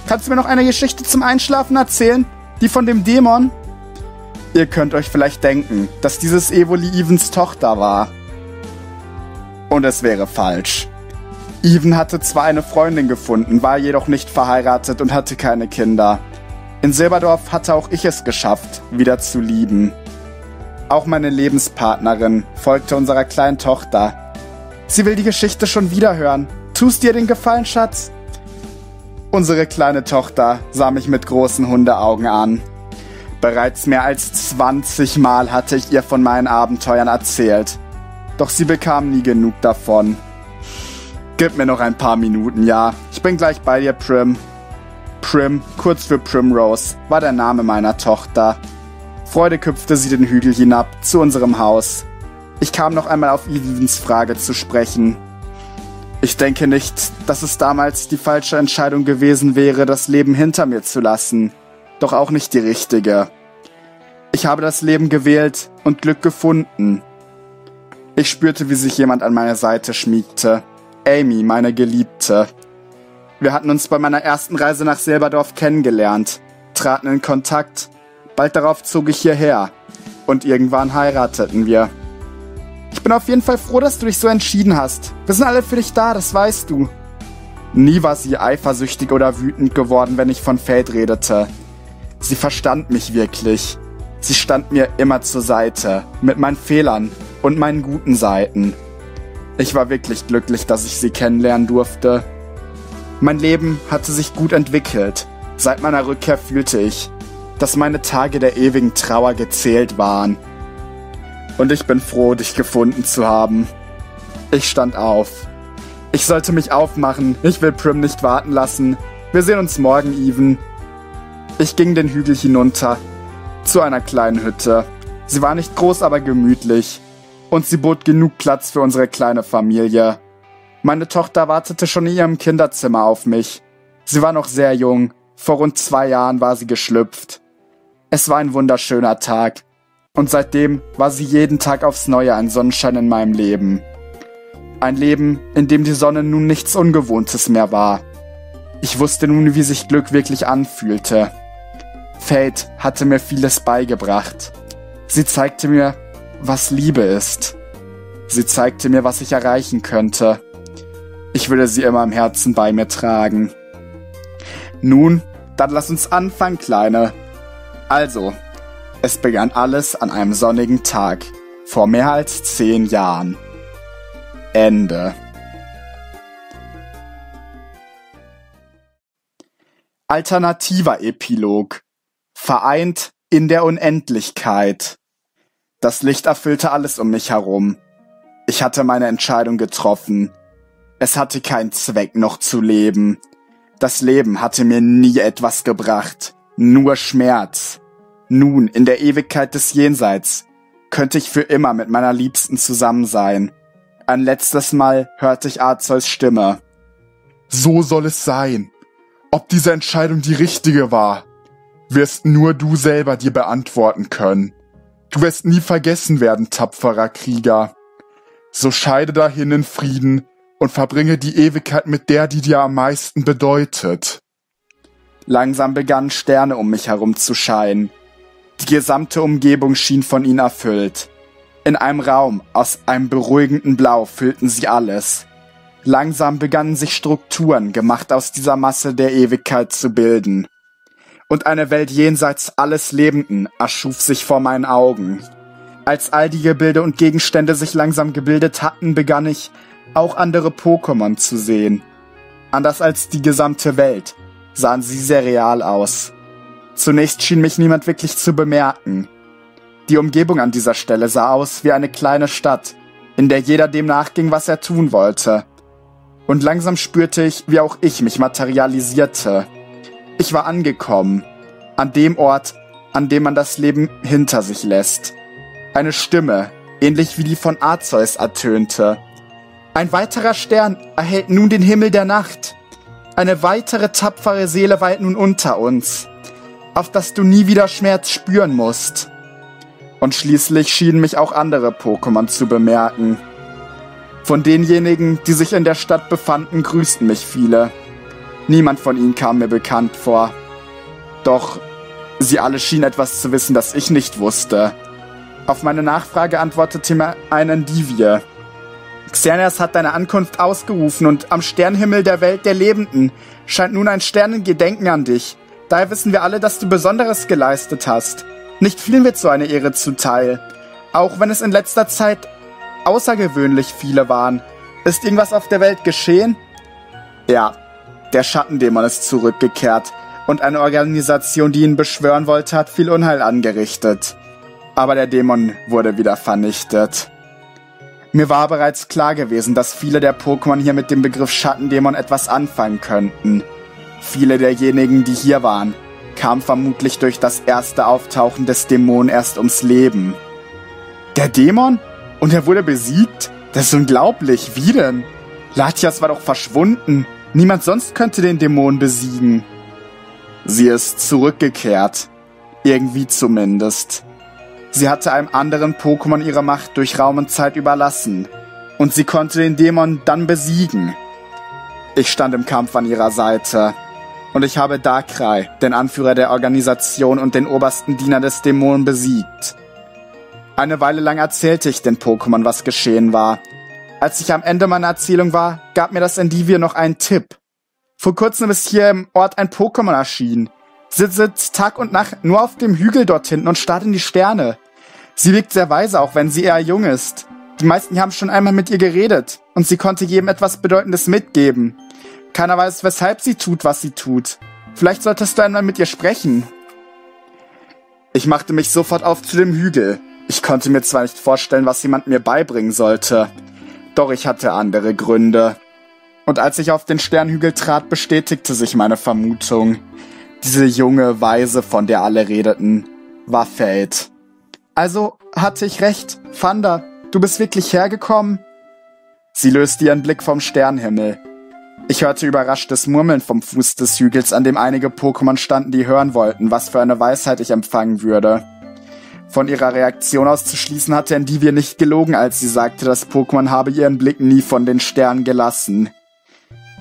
Kannst du mir noch eine Geschichte zum Einschlafen erzählen? Die von dem Dämon? Ihr könnt euch vielleicht denken, dass dieses Evoli Evans Tochter war. Und es wäre falsch. Even hatte zwar eine Freundin gefunden, war jedoch nicht verheiratet und hatte keine Kinder. In Silberdorf hatte auch ich es geschafft, wieder zu lieben. Auch meine Lebenspartnerin folgte unserer kleinen Tochter. Sie will die Geschichte schon wieder hören. Tust dir den Gefallen, Schatz? Unsere kleine Tochter sah mich mit großen Hundeaugen an. Bereits mehr als 20 Mal hatte ich ihr von meinen Abenteuern erzählt. Doch sie bekam nie genug davon. Gib mir noch ein paar Minuten, ja. Ich bin gleich bei dir, Prim. Prim, kurz für Primrose, war der Name meiner Tochter. Freude küpfte sie den Hügel hinab zu unserem Haus. Ich kam noch einmal auf Evans Frage zu sprechen. Ich denke nicht, dass es damals die falsche Entscheidung gewesen wäre, das Leben hinter mir zu lassen. Doch auch nicht die richtige. Ich habe das Leben gewählt und Glück gefunden. Ich spürte, wie sich jemand an meine Seite schmiegte. Amy, meine Geliebte. Wir hatten uns bei meiner ersten Reise nach Silberdorf kennengelernt, traten in Kontakt. Bald darauf zog ich hierher. Und irgendwann heirateten wir. Ich bin auf jeden Fall froh, dass du dich so entschieden hast. Wir sind alle für dich da, das weißt du. Nie war sie eifersüchtig oder wütend geworden, wenn ich von Fate redete. Sie verstand mich wirklich. Sie stand mir immer zur Seite, mit meinen Fehlern und meinen guten Seiten. Ich war wirklich glücklich, dass ich sie kennenlernen durfte. Mein Leben hatte sich gut entwickelt. Seit meiner Rückkehr fühlte ich, dass meine Tage der ewigen Trauer gezählt waren und ich bin froh, dich gefunden zu haben. Ich stand auf. Ich sollte mich aufmachen. Ich will Prim nicht warten lassen. Wir sehen uns morgen, Even. Ich ging den Hügel hinunter. Zu einer kleinen Hütte. Sie war nicht groß, aber gemütlich. Und sie bot genug Platz für unsere kleine Familie. Meine Tochter wartete schon in ihrem Kinderzimmer auf mich. Sie war noch sehr jung. Vor rund zwei Jahren war sie geschlüpft. Es war ein wunderschöner Tag. Und seitdem war sie jeden Tag aufs Neue ein Sonnenschein in meinem Leben. Ein Leben, in dem die Sonne nun nichts Ungewohntes mehr war. Ich wusste nun, wie sich Glück wirklich anfühlte. Fate hatte mir vieles beigebracht. Sie zeigte mir, was Liebe ist. Sie zeigte mir, was ich erreichen könnte. Ich würde sie immer im Herzen bei mir tragen. Nun, dann lass uns anfangen, Kleine. Also, es begann alles an einem sonnigen Tag vor mehr als zehn Jahren. Ende. Alternativer Epilog. Vereint in der Unendlichkeit. Das Licht erfüllte alles um mich herum. Ich hatte meine Entscheidung getroffen. Es hatte keinen Zweck noch zu leben. Das Leben hatte mir nie etwas gebracht, nur Schmerz. Nun, in der Ewigkeit des Jenseits, könnte ich für immer mit meiner Liebsten zusammen sein. Ein letztes Mal hörte ich Arzeus Stimme. So soll es sein. Ob diese Entscheidung die richtige war, wirst nur du selber dir beantworten können. Du wirst nie vergessen werden, tapferer Krieger. So scheide dahin in Frieden und verbringe die Ewigkeit mit der, die dir am meisten bedeutet. Langsam begannen Sterne um mich herum zu scheinen, die gesamte Umgebung schien von ihnen erfüllt. In einem Raum aus einem beruhigenden Blau füllten sie alles. Langsam begannen sich Strukturen, gemacht aus dieser Masse der Ewigkeit, zu bilden. Und eine Welt jenseits alles Lebenden erschuf sich vor meinen Augen. Als all die Gebilde und Gegenstände sich langsam gebildet hatten, begann ich, auch andere Pokémon zu sehen. Anders als die gesamte Welt sahen sie sehr real aus. Zunächst schien mich niemand wirklich zu bemerken. Die Umgebung an dieser Stelle sah aus wie eine kleine Stadt, in der jeder dem nachging, was er tun wollte. Und langsam spürte ich, wie auch ich mich materialisierte. Ich war angekommen, an dem Ort, an dem man das Leben hinter sich lässt. Eine Stimme, ähnlich wie die von Arzeus, ertönte. Ein weiterer Stern erhält nun den Himmel der Nacht. Eine weitere tapfere Seele weilt nun unter uns auf das du nie wieder Schmerz spüren musst. Und schließlich schienen mich auch andere Pokémon zu bemerken. Von denjenigen, die sich in der Stadt befanden, grüßten mich viele. Niemand von ihnen kam mir bekannt vor. Doch sie alle schienen etwas zu wissen, das ich nicht wusste. Auf meine Nachfrage antwortete mir ein Endivie. Xerneas hat deine Ankunft ausgerufen und am Sternhimmel der Welt der Lebenden scheint nun ein Sternengedenken an dich. Daher wissen wir alle, dass du Besonderes geleistet hast. Nicht vielen wird so eine Ehre zuteil. Auch wenn es in letzter Zeit außergewöhnlich viele waren. Ist irgendwas auf der Welt geschehen? Ja, der Schattendämon ist zurückgekehrt Und eine Organisation, die ihn beschwören wollte, hat viel Unheil angerichtet. Aber der Dämon wurde wieder vernichtet. Mir war bereits klar gewesen, dass viele der Pokémon hier mit dem Begriff Schattendämon etwas anfangen könnten. Viele derjenigen, die hier waren, kamen vermutlich durch das erste Auftauchen des Dämonen erst ums Leben. Der Dämon? Und er wurde besiegt? Das ist unglaublich. Wie denn? Latias war doch verschwunden. Niemand sonst könnte den Dämon besiegen. Sie ist zurückgekehrt. Irgendwie zumindest. Sie hatte einem anderen Pokémon ihre Macht durch Raum und Zeit überlassen. Und sie konnte den Dämon dann besiegen. Ich stand im Kampf an ihrer Seite. Und ich habe Darkrai, den Anführer der Organisation und den obersten Diener des Dämonen, besiegt. Eine Weile lang erzählte ich den Pokémon, was geschehen war. Als ich am Ende meiner Erzählung war, gab mir das Endivir noch einen Tipp. Vor kurzem ist hier im Ort ein Pokémon erschienen. Sie sitzt Tag und Nacht nur auf dem Hügel dort hinten und starrt in die Sterne. Sie wirkt sehr weise, auch wenn sie eher jung ist. Die meisten haben schon einmal mit ihr geredet und sie konnte jedem etwas Bedeutendes mitgeben. Keiner weiß, weshalb sie tut, was sie tut. Vielleicht solltest du einmal mit ihr sprechen. Ich machte mich sofort auf zu dem Hügel. Ich konnte mir zwar nicht vorstellen, was jemand mir beibringen sollte, doch ich hatte andere Gründe. Und als ich auf den Sternhügel trat, bestätigte sich meine Vermutung. Diese junge Weise, von der alle redeten, war Fate. Also hatte ich recht, Fanda, du bist wirklich hergekommen? Sie löste ihren Blick vom Sternhimmel. Ich hörte überraschtes Murmeln vom Fuß des Hügels, an dem einige Pokémon standen, die hören wollten, was für eine Weisheit ich empfangen würde. Von ihrer Reaktion aus zu schließen hatte Endivir nicht gelogen, als sie sagte, das Pokémon habe ihren Blick nie von den Sternen gelassen.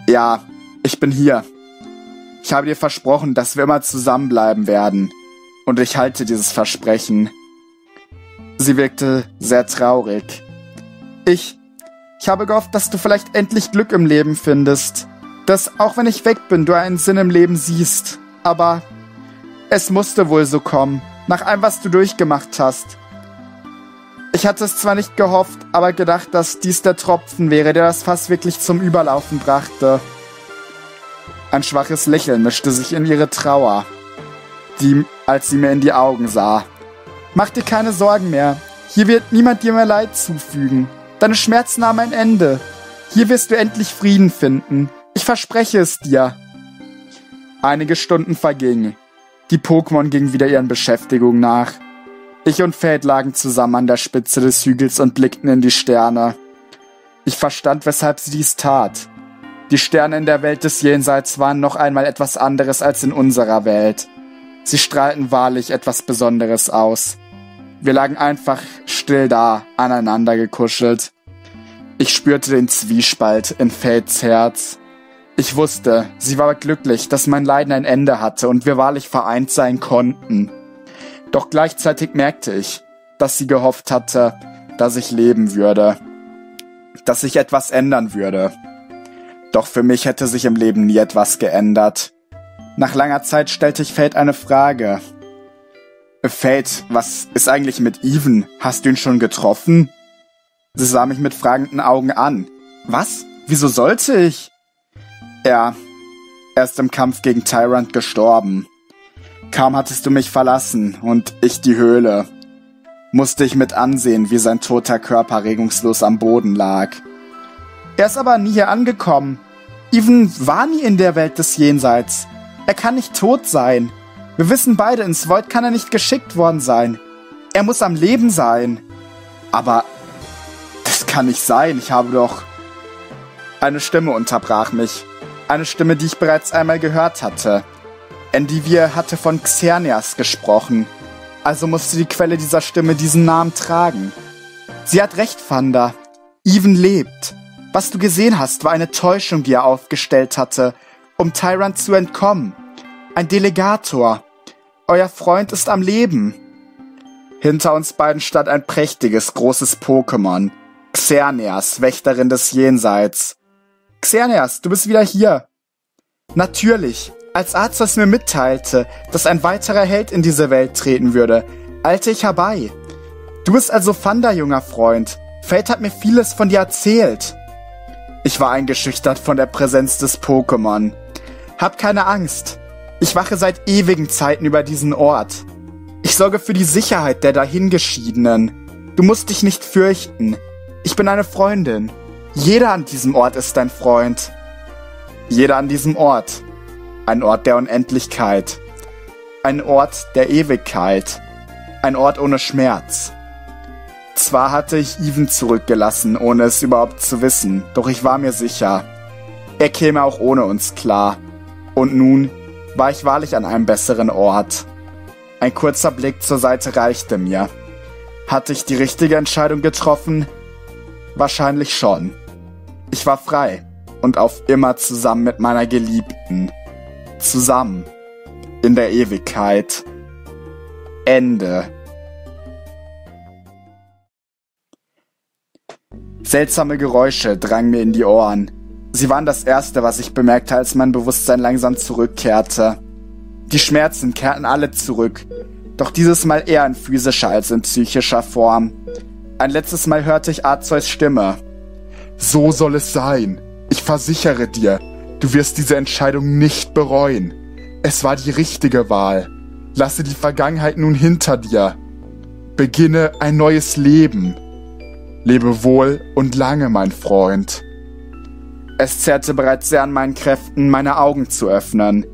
Ja, ich bin hier, ich habe dir versprochen, dass wir immer zusammenbleiben werden. Und ich halte dieses Versprechen. Sie wirkte sehr traurig. Ich, ich habe gehofft, dass du vielleicht endlich Glück im Leben findest. Dass auch wenn ich weg bin, du einen Sinn im Leben siehst. Aber es musste wohl so kommen, nach allem, was du durchgemacht hast. Ich hatte es zwar nicht gehofft, aber gedacht, dass dies der Tropfen wäre, der das Fass wirklich zum Überlaufen brachte. Ein schwaches Lächeln mischte sich in ihre Trauer, die, als sie mir in die Augen sah. Mach dir keine Sorgen mehr. Hier wird niemand dir mehr Leid zufügen. Deine Schmerzen haben ein Ende. Hier wirst du endlich Frieden finden. Ich verspreche es dir. Einige Stunden vergingen. Die Pokémon gingen wieder ihren Beschäftigungen nach. Ich und Fate lagen zusammen an der Spitze des Hügels und blickten in die Sterne. Ich verstand, weshalb sie dies tat. Die Sterne in der Welt des Jenseits waren noch einmal etwas anderes als in unserer Welt. Sie strahlten wahrlich etwas Besonderes aus. Wir lagen einfach still da, aneinander gekuschelt. Ich spürte den Zwiespalt in Fates Herz. Ich wusste, sie war glücklich, dass mein Leiden ein Ende hatte und wir wahrlich vereint sein konnten. Doch gleichzeitig merkte ich, dass sie gehofft hatte, dass ich leben würde, dass sich etwas ändern würde. Doch für mich hätte sich im Leben nie etwas geändert. Nach langer Zeit stellte ich Fate eine Frage. Fate, was ist eigentlich mit Even? Hast du ihn schon getroffen? Sie sah mich mit fragenden Augen an. Was? Wieso sollte ich? Er, er ist im Kampf gegen Tyrant gestorben. Kaum hattest du mich verlassen und ich die Höhle. Musste ich mit ansehen, wie sein toter Körper regungslos am Boden lag. Er ist aber nie hier angekommen. Even war nie in der Welt des Jenseits. Er kann nicht tot sein. Wir wissen beide, ins Void kann er nicht geschickt worden sein. Er muss am Leben sein. Aber das kann nicht sein. Ich habe doch... Eine Stimme unterbrach mich. Eine Stimme, die ich bereits einmal gehört hatte. Endivier hatte von Xerneas gesprochen. Also musste die Quelle dieser Stimme diesen Namen tragen. Sie hat recht, Fanda. Even lebt. Was du gesehen hast, war eine Täuschung, die er aufgestellt hatte, um Tyrant zu entkommen. Ein Delegator. Euer Freund ist am Leben. Hinter uns beiden stand ein prächtiges, großes Pokémon. Xerneas, Wächterin des Jenseits. Xerneas, du bist wieder hier. Natürlich, als Arzt mir mitteilte, dass ein weiterer Held in diese Welt treten würde, eilte ich herbei. Du bist also Fanda, junger Freund. Fate hat mir vieles von dir erzählt. Ich war eingeschüchtert von der Präsenz des Pokémon. Hab keine Angst. Ich wache seit ewigen Zeiten über diesen Ort. Ich sorge für die Sicherheit der Dahingeschiedenen. Du musst dich nicht fürchten. Ich bin eine Freundin. Jeder an diesem Ort ist dein Freund. Jeder an diesem Ort. Ein Ort der Unendlichkeit. Ein Ort der Ewigkeit. Ein Ort ohne Schmerz. Zwar hatte ich Even zurückgelassen, ohne es überhaupt zu wissen, doch ich war mir sicher, er käme auch ohne uns klar. Und nun war ich wahrlich an einem besseren Ort. Ein kurzer Blick zur Seite reichte mir. Hatte ich die richtige Entscheidung getroffen? Wahrscheinlich schon. Ich war frei und auf immer zusammen mit meiner Geliebten. Zusammen. In der Ewigkeit. Ende. Seltsame Geräusche drangen mir in die Ohren. Sie waren das Erste, was ich bemerkte, als mein Bewusstsein langsam zurückkehrte. Die Schmerzen kehrten alle zurück, doch dieses Mal eher in physischer als in psychischer Form. Ein letztes Mal hörte ich Arzeus Stimme. So soll es sein. Ich versichere dir, du wirst diese Entscheidung nicht bereuen. Es war die richtige Wahl. Lasse die Vergangenheit nun hinter dir. Beginne ein neues Leben. Lebe wohl und lange, mein Freund. Es zerrte bereits sehr an meinen Kräften, meine Augen zu öffnen.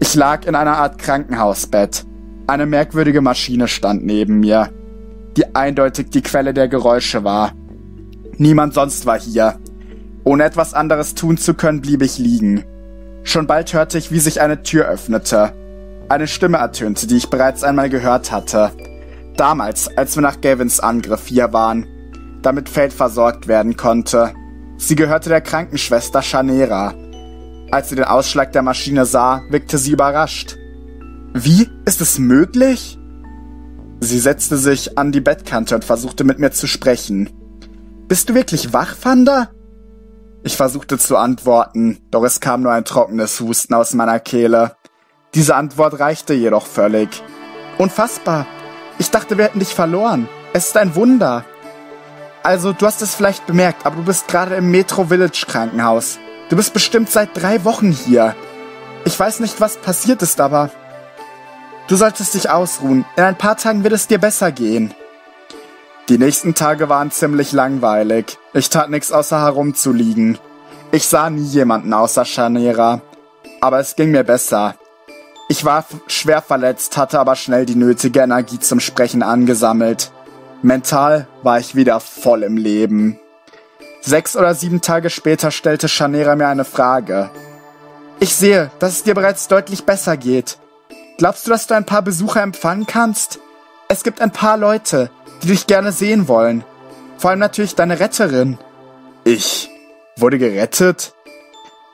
Ich lag in einer Art Krankenhausbett. Eine merkwürdige Maschine stand neben mir, die eindeutig die Quelle der Geräusche war. Niemand sonst war hier. Ohne etwas anderes tun zu können, blieb ich liegen. Schon bald hörte ich, wie sich eine Tür öffnete. Eine Stimme ertönte, die ich bereits einmal gehört hatte. Damals, als wir nach Gavins Angriff hier waren, damit Feld versorgt werden konnte. Sie gehörte der Krankenschwester Chanera. Als sie den Ausschlag der Maschine sah, wirkte sie überrascht. Wie? Ist es möglich? Sie setzte sich an die Bettkante und versuchte mit mir zu sprechen. Bist du wirklich wach, Fanda? Ich versuchte zu antworten, doch es kam nur ein trockenes Husten aus meiner Kehle. Diese Antwort reichte jedoch völlig. Unfassbar. Ich dachte, wir hätten dich verloren. Es ist ein Wunder. Also, du hast es vielleicht bemerkt, aber du bist gerade im Metro Village Krankenhaus. Du bist bestimmt seit drei Wochen hier. Ich weiß nicht, was passiert ist, aber du solltest dich ausruhen. In ein paar Tagen wird es dir besser gehen. Die nächsten Tage waren ziemlich langweilig. Ich tat nichts außer herumzuliegen. Ich sah nie jemanden außer Chanera. Aber es ging mir besser. Ich war schwer verletzt, hatte aber schnell die nötige Energie zum Sprechen angesammelt. Mental war ich wieder voll im Leben. Sechs oder sieben Tage später stellte Chanera mir eine Frage. Ich sehe, dass es dir bereits deutlich besser geht. Glaubst du, dass du ein paar Besucher empfangen kannst? Es gibt ein paar Leute, die dich gerne sehen wollen. Vor allem natürlich deine Retterin. Ich wurde gerettet?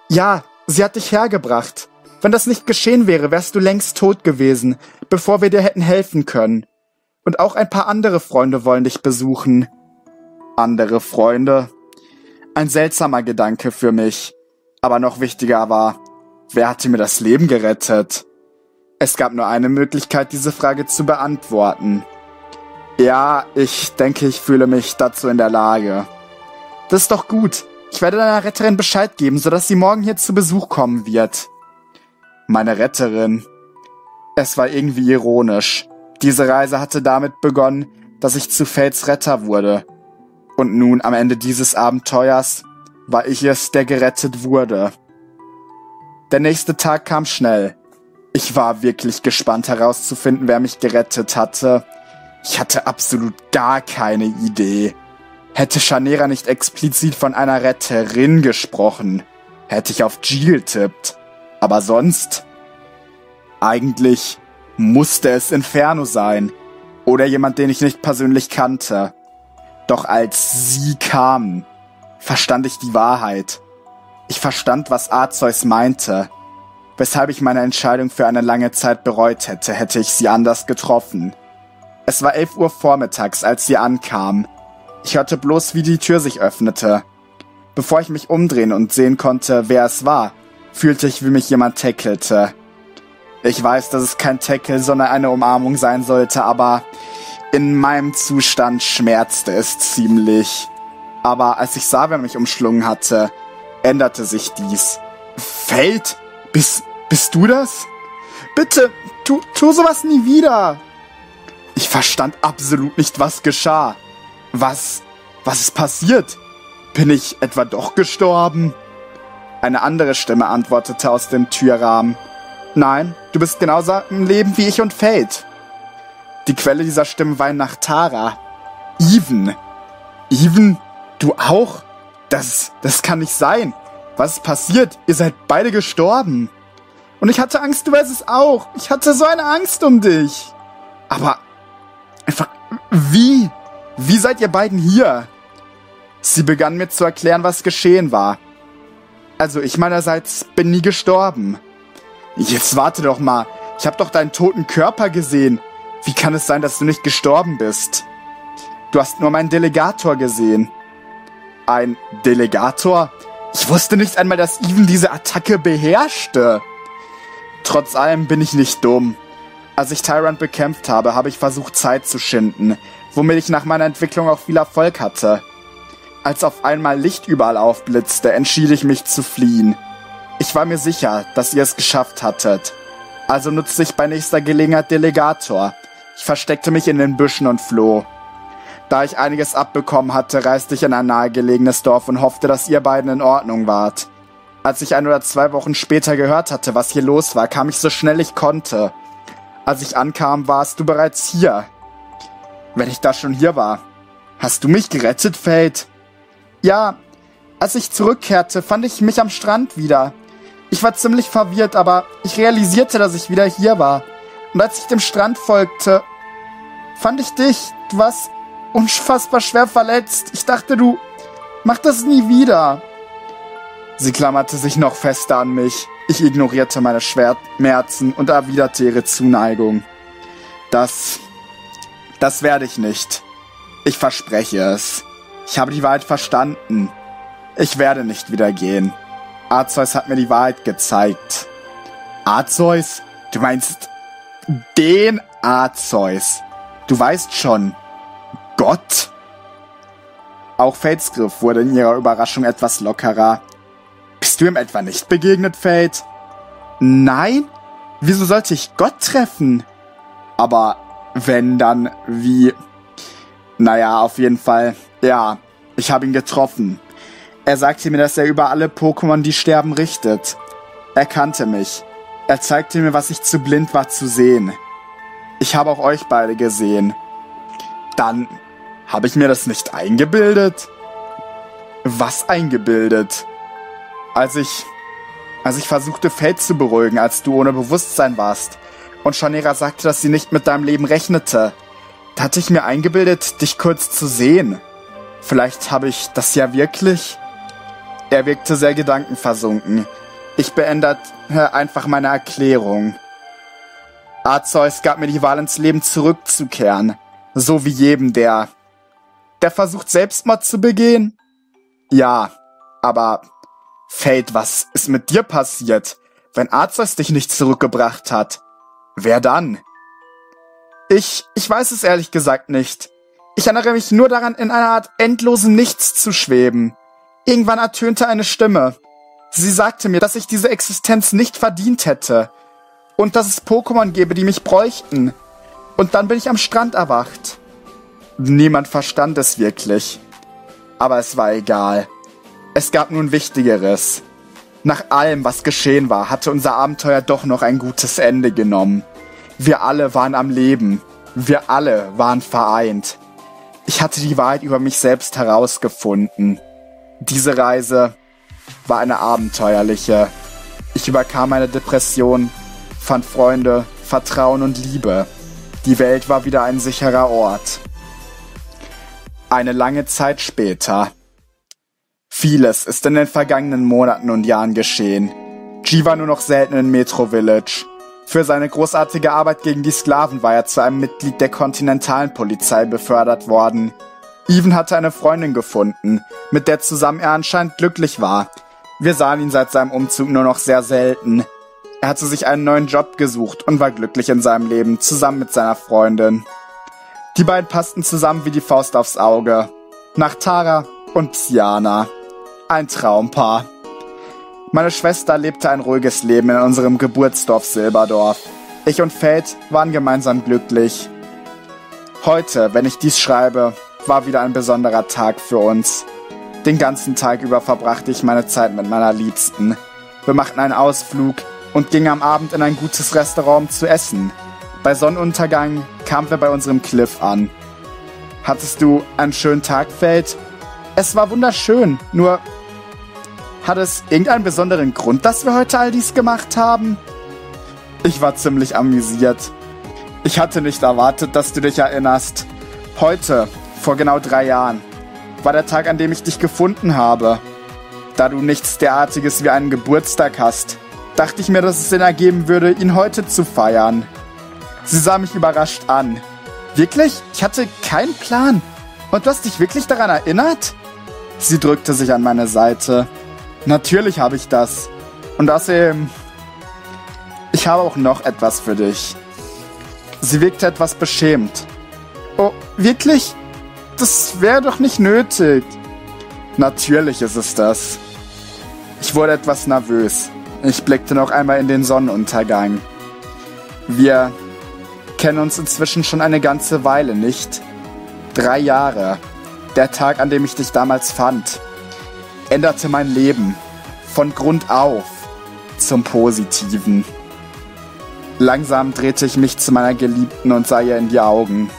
Ja, sie hat dich hergebracht. Wenn das nicht geschehen wäre, wärst du längst tot gewesen, bevor wir dir hätten helfen können. Und auch ein paar andere Freunde wollen dich besuchen. Andere Freunde? Ein seltsamer Gedanke für mich. Aber noch wichtiger war, wer hatte mir das Leben gerettet? Es gab nur eine Möglichkeit, diese Frage zu beantworten. Ja, ich denke, ich fühle mich dazu in der Lage. Das ist doch gut. Ich werde deiner Retterin Bescheid geben, sodass sie morgen hier zu Besuch kommen wird. Meine Retterin. Es war irgendwie ironisch. Diese Reise hatte damit begonnen, dass ich zu Fates Retter wurde. Und nun am Ende dieses Abenteuers war ich es, der gerettet wurde. Der nächste Tag kam schnell. Ich war wirklich gespannt herauszufinden, wer mich gerettet hatte. Ich hatte absolut gar keine Idee. Hätte Chanera nicht explizit von einer Retterin gesprochen, hätte ich auf Jill tippt. Aber sonst? Eigentlich musste es Inferno sein. Oder jemand, den ich nicht persönlich kannte. Doch als sie kamen, verstand ich die Wahrheit. Ich verstand, was Arzeus meinte. Weshalb ich meine Entscheidung für eine lange Zeit bereut hätte, hätte ich sie anders getroffen. Es war elf Uhr vormittags, als sie ankam. Ich hörte bloß, wie die Tür sich öffnete. Bevor ich mich umdrehen und sehen konnte, wer es war, fühlte ich, wie mich jemand tackelte. Ich weiß, dass es kein Tackle, sondern eine Umarmung sein sollte, aber in meinem Zustand schmerzte es ziemlich. Aber als ich sah, wer mich umschlungen hatte, änderte sich dies. Feld? Bist, bist du das? Bitte, tu, tu sowas nie wieder. Ich verstand absolut nicht, was geschah. Was, was ist passiert? Bin ich etwa doch gestorben? Eine andere Stimme antwortete aus dem Türrahmen. Nein, du bist genauso im Leben wie ich und Fate. Die Quelle dieser Stimme war nach Tara. Even. Even? Du auch? Das, das kann nicht sein. Was ist passiert? Ihr seid beide gestorben. Und ich hatte Angst, du weißt es auch. Ich hatte so eine Angst um dich. Aber einfach, wie? Wie seid ihr beiden hier? Sie begann mir zu erklären, was geschehen war. Also ich meinerseits bin nie gestorben. Jetzt warte doch mal. Ich hab doch deinen toten Körper gesehen. Wie kann es sein, dass du nicht gestorben bist? Du hast nur meinen Delegator gesehen. Ein Delegator? Ich wusste nicht einmal, dass Even diese Attacke beherrschte. Trotz allem bin ich nicht dumm. Als ich Tyrant bekämpft habe, habe ich versucht, Zeit zu schinden, womit ich nach meiner Entwicklung auch viel Erfolg hatte. Als auf einmal Licht überall aufblitzte, entschied ich mich zu fliehen. Ich war mir sicher, dass ihr es geschafft hattet. Also nutzte ich bei nächster Gelegenheit Delegator. Ich versteckte mich in den Büschen und floh. Da ich einiges abbekommen hatte, reiste ich in ein nahegelegenes Dorf und hoffte, dass ihr beiden in Ordnung wart. Als ich ein oder zwei Wochen später gehört hatte, was hier los war, kam ich so schnell ich konnte. Als ich ankam, warst du bereits hier. Wenn ich da schon hier war. Hast du mich gerettet, Fate? Ja, als ich zurückkehrte, fand ich mich am Strand wieder. Ich war ziemlich verwirrt, aber ich realisierte, dass ich wieder hier war. Und als ich dem Strand folgte, fand ich dich. Du warst unfassbar schwer verletzt. Ich dachte, du mach das nie wieder. Sie klammerte sich noch fester an mich. Ich ignorierte meine Schmerzen und erwiderte ihre Zuneigung. Das. Das werde ich nicht. Ich verspreche es. Ich habe die Wahrheit verstanden. Ich werde nicht wieder gehen. Arzeus hat mir die Wahrheit gezeigt. Arzeus? Du meinst den Arzeus? Du weißt schon, Gott? Auch Fates Griff wurde in ihrer Überraschung etwas lockerer. Bist du ihm etwa nicht begegnet, Fate? Nein? Wieso sollte ich Gott treffen? Aber wenn dann wie... Naja, auf jeden Fall. Ja, ich habe ihn getroffen. Er sagte mir, dass er über alle Pokémon, die sterben, richtet. Er kannte mich. Er zeigte mir, was ich zu blind war zu sehen. Ich habe auch euch beide gesehen. Dann habe ich mir das nicht eingebildet? Was eingebildet? Als ich, als ich versuchte, Fate zu beruhigen, als du ohne Bewusstsein warst und Shanera sagte, dass sie nicht mit deinem Leben rechnete, da hatte ich mir eingebildet, dich kurz zu sehen. Vielleicht habe ich das ja wirklich? Er wirkte sehr gedankenversunken. Ich beendete einfach meine Erklärung. Arzeus gab mir die Wahl ins Leben zurückzukehren. So wie jedem, der der versucht Selbstmord zu begehen? Ja, aber Fate, was ist mit dir passiert, wenn Arzeus dich nicht zurückgebracht hat? Wer dann? Ich, ich weiß es ehrlich gesagt nicht. Ich erinnere mich nur daran, in einer Art endlosen Nichts zu schweben. Irgendwann ertönte eine Stimme. Sie sagte mir, dass ich diese Existenz nicht verdient hätte. Und dass es Pokémon gäbe, die mich bräuchten. Und dann bin ich am Strand erwacht. Niemand verstand es wirklich. Aber es war egal. Es gab nun Wichtigeres. Nach allem, was geschehen war, hatte unser Abenteuer doch noch ein gutes Ende genommen. Wir alle waren am Leben. Wir alle waren vereint. Ich hatte die Wahrheit über mich selbst herausgefunden. Diese Reise war eine abenteuerliche. Ich überkam eine Depression, fand Freunde, Vertrauen und Liebe. Die Welt war wieder ein sicherer Ort. Eine lange Zeit später. Vieles ist in den vergangenen Monaten und Jahren geschehen. G war nur noch selten in Metro Village. Für seine großartige Arbeit gegen die Sklaven war er zu einem Mitglied der kontinentalen Polizei befördert worden. Even hatte eine Freundin gefunden, mit der zusammen er anscheinend glücklich war. Wir sahen ihn seit seinem Umzug nur noch sehr selten. Er hatte sich einen neuen Job gesucht und war glücklich in seinem Leben, zusammen mit seiner Freundin. Die beiden passten zusammen wie die Faust aufs Auge. Nach Tara und Psyana. Ein Traumpaar. Meine Schwester lebte ein ruhiges Leben in unserem Geburtsdorf Silberdorf. Ich und Fate waren gemeinsam glücklich. Heute, wenn ich dies schreibe, war wieder ein besonderer Tag für uns. Den ganzen Tag über verbrachte ich meine Zeit mit meiner Liebsten. Wir machten einen Ausflug und gingen am Abend in ein gutes Restaurant zu essen. Bei Sonnenuntergang kamen wir bei unserem Cliff an. Hattest du einen schönen Tag, Feld? Es war wunderschön, nur hat es irgendeinen besonderen Grund, dass wir heute all dies gemacht haben? Ich war ziemlich amüsiert. Ich hatte nicht erwartet, dass du dich erinnerst. Heute, vor genau drei Jahren, war der Tag, an dem ich dich gefunden habe. Da du nichts derartiges wie einen Geburtstag hast, dachte ich mir, dass es Sinn ergeben würde, ihn heute zu feiern. Sie sah mich überrascht an. Wirklich? Ich hatte keinen Plan. Und du hast dich wirklich daran erinnert? Sie drückte sich an meine Seite. Natürlich habe ich das. Und außerdem, ich habe auch noch etwas für dich. Sie wirkte etwas beschämt. Oh, wirklich? Das wäre doch nicht nötig. Natürlich ist es das. Ich wurde etwas nervös. Ich blickte noch einmal in den Sonnenuntergang. Wir kennen uns inzwischen schon eine ganze Weile, nicht? Drei Jahre. Der Tag, an dem ich dich damals fand, änderte mein Leben von Grund auf zum Positiven. Langsam drehte ich mich zu meiner Geliebten und sah ihr in die Augen.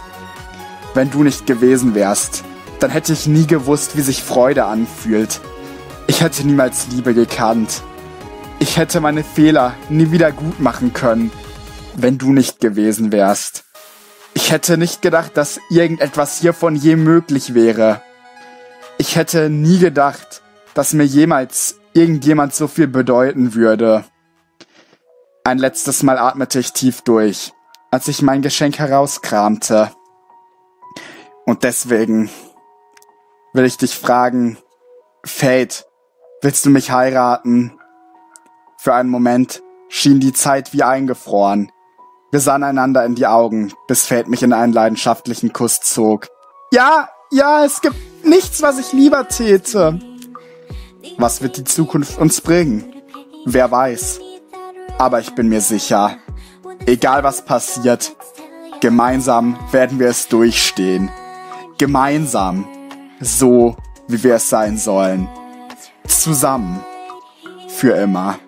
Wenn du nicht gewesen wärst, dann hätte ich nie gewusst, wie sich Freude anfühlt. Ich hätte niemals Liebe gekannt. Ich hätte meine Fehler nie wieder gut machen können, wenn du nicht gewesen wärst. Ich hätte nicht gedacht, dass irgendetwas hiervon je möglich wäre. Ich hätte nie gedacht, dass mir jemals irgendjemand so viel bedeuten würde. Ein letztes Mal atmete ich tief durch, als ich mein Geschenk herauskramte. Und deswegen will ich dich fragen, Fate, willst du mich heiraten? Für einen Moment schien die Zeit wie eingefroren. Wir sahen einander in die Augen, bis Fate mich in einen leidenschaftlichen Kuss zog. Ja, ja, es gibt nichts, was ich lieber täte. Was wird die Zukunft uns bringen? Wer weiß. Aber ich bin mir sicher, egal was passiert, gemeinsam werden wir es durchstehen. Gemeinsam. So, wie wir es sein sollen. Zusammen. Für immer.